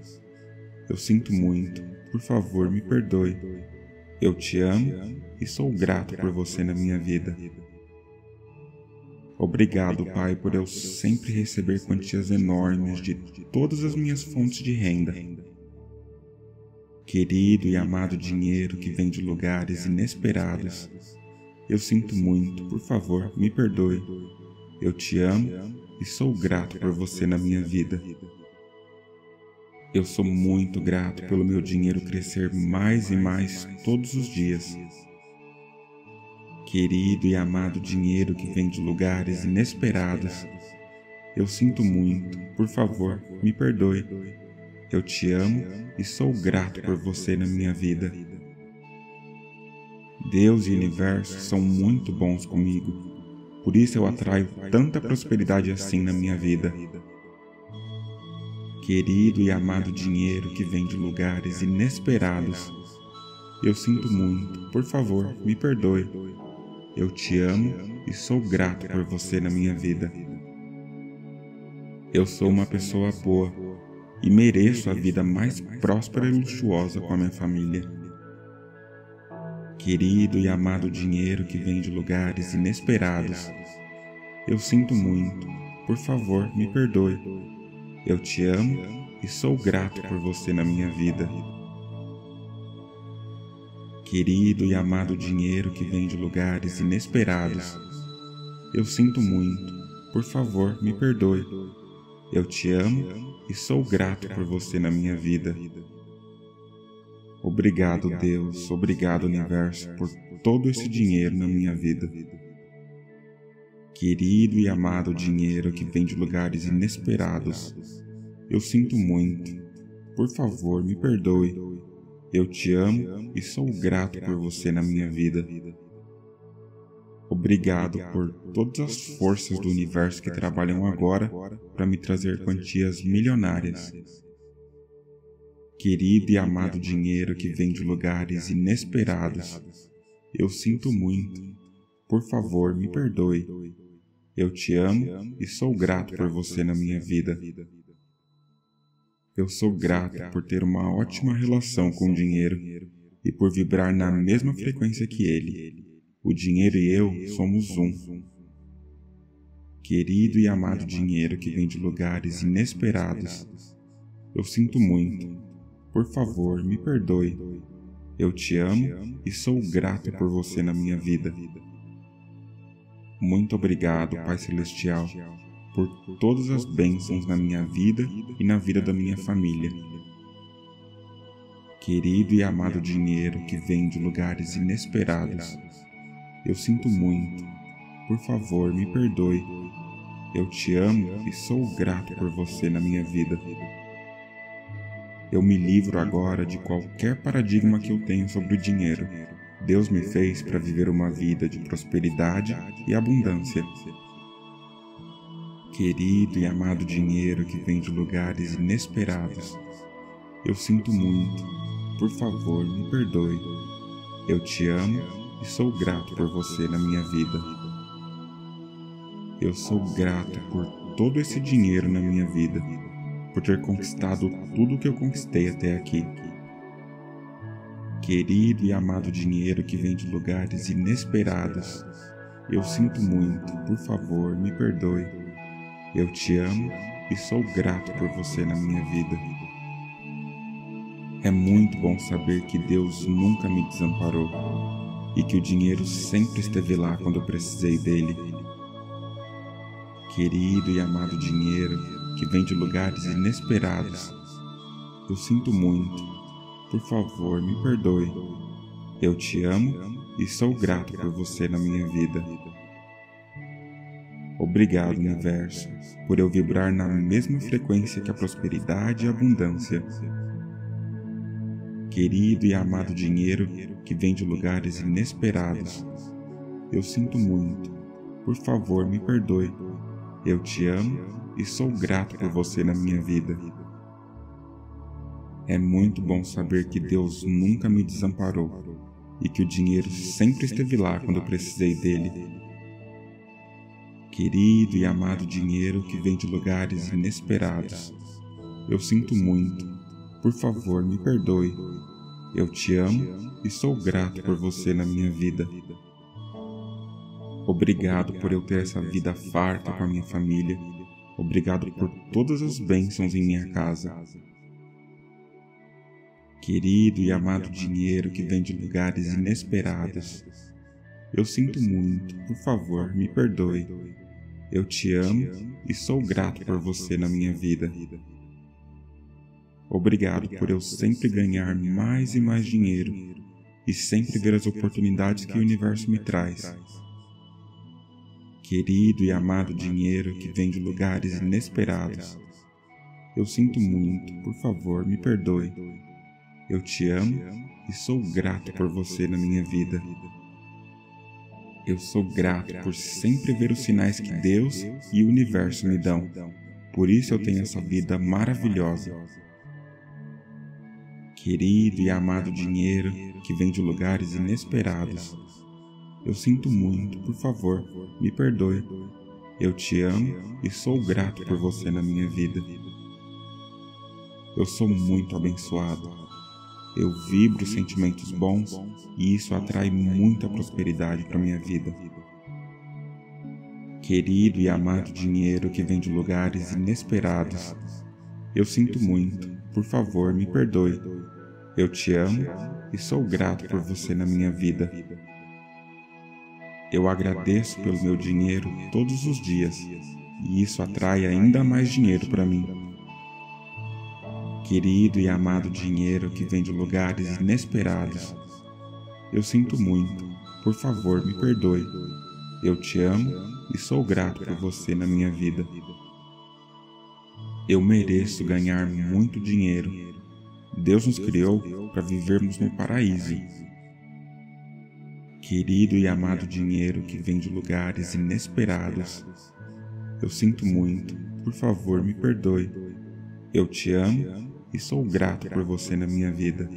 eu sinto muito, por favor me perdoe. Eu te amo e sou grato por você na minha vida. Obrigado, Pai, por eu sempre receber quantias enormes de todas as minhas fontes de renda. Querido e amado dinheiro que vem de lugares inesperados, eu sinto muito, por favor, me perdoe. Eu te amo e sou grato por você na minha vida. Eu sou muito grato pelo meu dinheiro crescer mais e mais todos os dias. Querido e amado dinheiro que vem de lugares inesperados, eu sinto muito, por favor, me perdoe. Eu te amo e sou grato por você na minha vida. Deus e o universo são muito bons comigo, por isso eu atraio tanta prosperidade assim na minha vida. Querido e amado dinheiro que vem de lugares inesperados, eu sinto muito, por favor, me perdoe. Eu te amo e sou grato por você na minha vida. Eu sou uma pessoa boa e mereço a vida mais próspera e luxuosa com a minha família. Querido e amado dinheiro que vem de lugares inesperados, eu sinto muito, por favor, me perdoe. Eu te amo e sou grato por você na minha vida. Querido e amado dinheiro que vem de lugares inesperados, eu sinto muito, por favor, me perdoe. Eu te amo e sou grato por você na minha vida. Obrigado, Deus, obrigado, Universo, por todo esse dinheiro na minha vida. Querido e amado dinheiro que vem de lugares inesperados, eu sinto muito. Por favor, me perdoe. Eu te amo e sou grato por você na minha vida. Obrigado por todas as forças do universo que trabalham agora para me trazer quantias milionárias. Querido e amado dinheiro que vem de lugares inesperados, eu sinto muito. Por favor, me perdoe. Eu te amo e sou grato por você na minha vida. Eu sou grato por ter uma ótima relação com o dinheiro e por vibrar na mesma frequência que ele. O dinheiro e eu somos um. Querido e amado dinheiro que vem de lugares inesperados, eu sinto muito. Por favor, me perdoe. Eu te amo e sou grato por você na minha vida. Muito obrigado, Pai Celestial, por todas as bênçãos na minha vida e na vida da minha família. Querido e amado dinheiro que vem de lugares inesperados, eu sinto muito. Por favor, me perdoe. Eu te amo e sou grato por você na minha vida. Eu me livro agora de qualquer paradigma que eu tenho sobre o dinheiro Deus me fez para viver uma vida de prosperidade e abundância. Querido e amado dinheiro que vem de lugares inesperados, eu sinto muito. Por favor, me perdoe. Eu te amo e sou grato por você na minha vida. Eu sou grato por todo esse dinheiro na minha vida, por ter conquistado tudo que eu conquistei até aqui querido e amado dinheiro que vem de lugares inesperados. Eu sinto muito, por favor, me perdoe. Eu te amo e sou grato por você na minha vida. É muito bom saber que Deus nunca me desamparou e que o dinheiro sempre esteve lá quando eu precisei dele. Querido e amado dinheiro que vem de lugares inesperados, Eu sinto muito. Por favor, me perdoe. Eu te amo e sou grato por você na minha vida. Obrigado, universo, por eu vibrar na mesma frequência que a prosperidade e a abundância. Querido e amado dinheiro que vem de lugares inesperados, eu sinto muito. Por favor, me perdoe. Eu te amo e sou grato por você na minha vida. É muito bom saber que Deus nunca me desamparou e que o dinheiro sempre esteve lá quando eu precisei dele. Querido e amado dinheiro que vem de lugares inesperados, eu sinto muito. Por favor, me perdoe. Eu te amo e sou grato por você na minha vida. Obrigado por eu ter essa vida farta com a minha família. Obrigado por todas as bênçãos em minha casa. Querido e amado dinheiro que vem de lugares inesperados, eu sinto muito, por favor, me perdoe. Eu te amo e sou grato por você na minha vida. Obrigado por eu sempre ganhar mais e mais dinheiro e sempre ver as oportunidades que o universo me traz. Querido e amado dinheiro que vem de lugares inesperados, eu sinto muito, por favor, me perdoe. Eu te amo e sou grato por você na minha vida. Eu sou grato por sempre ver os sinais que Deus e o universo me dão. Por isso eu tenho essa vida maravilhosa. Querido e amado dinheiro que vem de lugares inesperados, eu sinto muito, por favor, me perdoe. Eu te amo e sou grato por você na minha vida. Eu sou muito abençoado. Eu vibro sentimentos bons e isso atrai muita prosperidade para minha vida. Querido e amado dinheiro que vem de lugares inesperados, eu sinto muito. Por favor, me perdoe. Eu te amo e sou grato por você na minha vida. Eu agradeço pelo meu dinheiro todos os dias e isso atrai ainda mais dinheiro para mim. Querido e amado dinheiro que vem de lugares inesperados, eu sinto muito, por favor me perdoe. Eu te amo e sou grato por você na minha vida. Eu mereço ganhar muito dinheiro. Deus nos criou para vivermos no paraíso Querido e amado dinheiro que vem de lugares inesperados, eu sinto muito, por favor me perdoe. Eu te amo e sou grato por você na minha vida.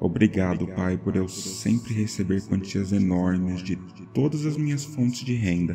Obrigado, Pai, por eu sempre receber quantias enormes de todas as minhas fontes de renda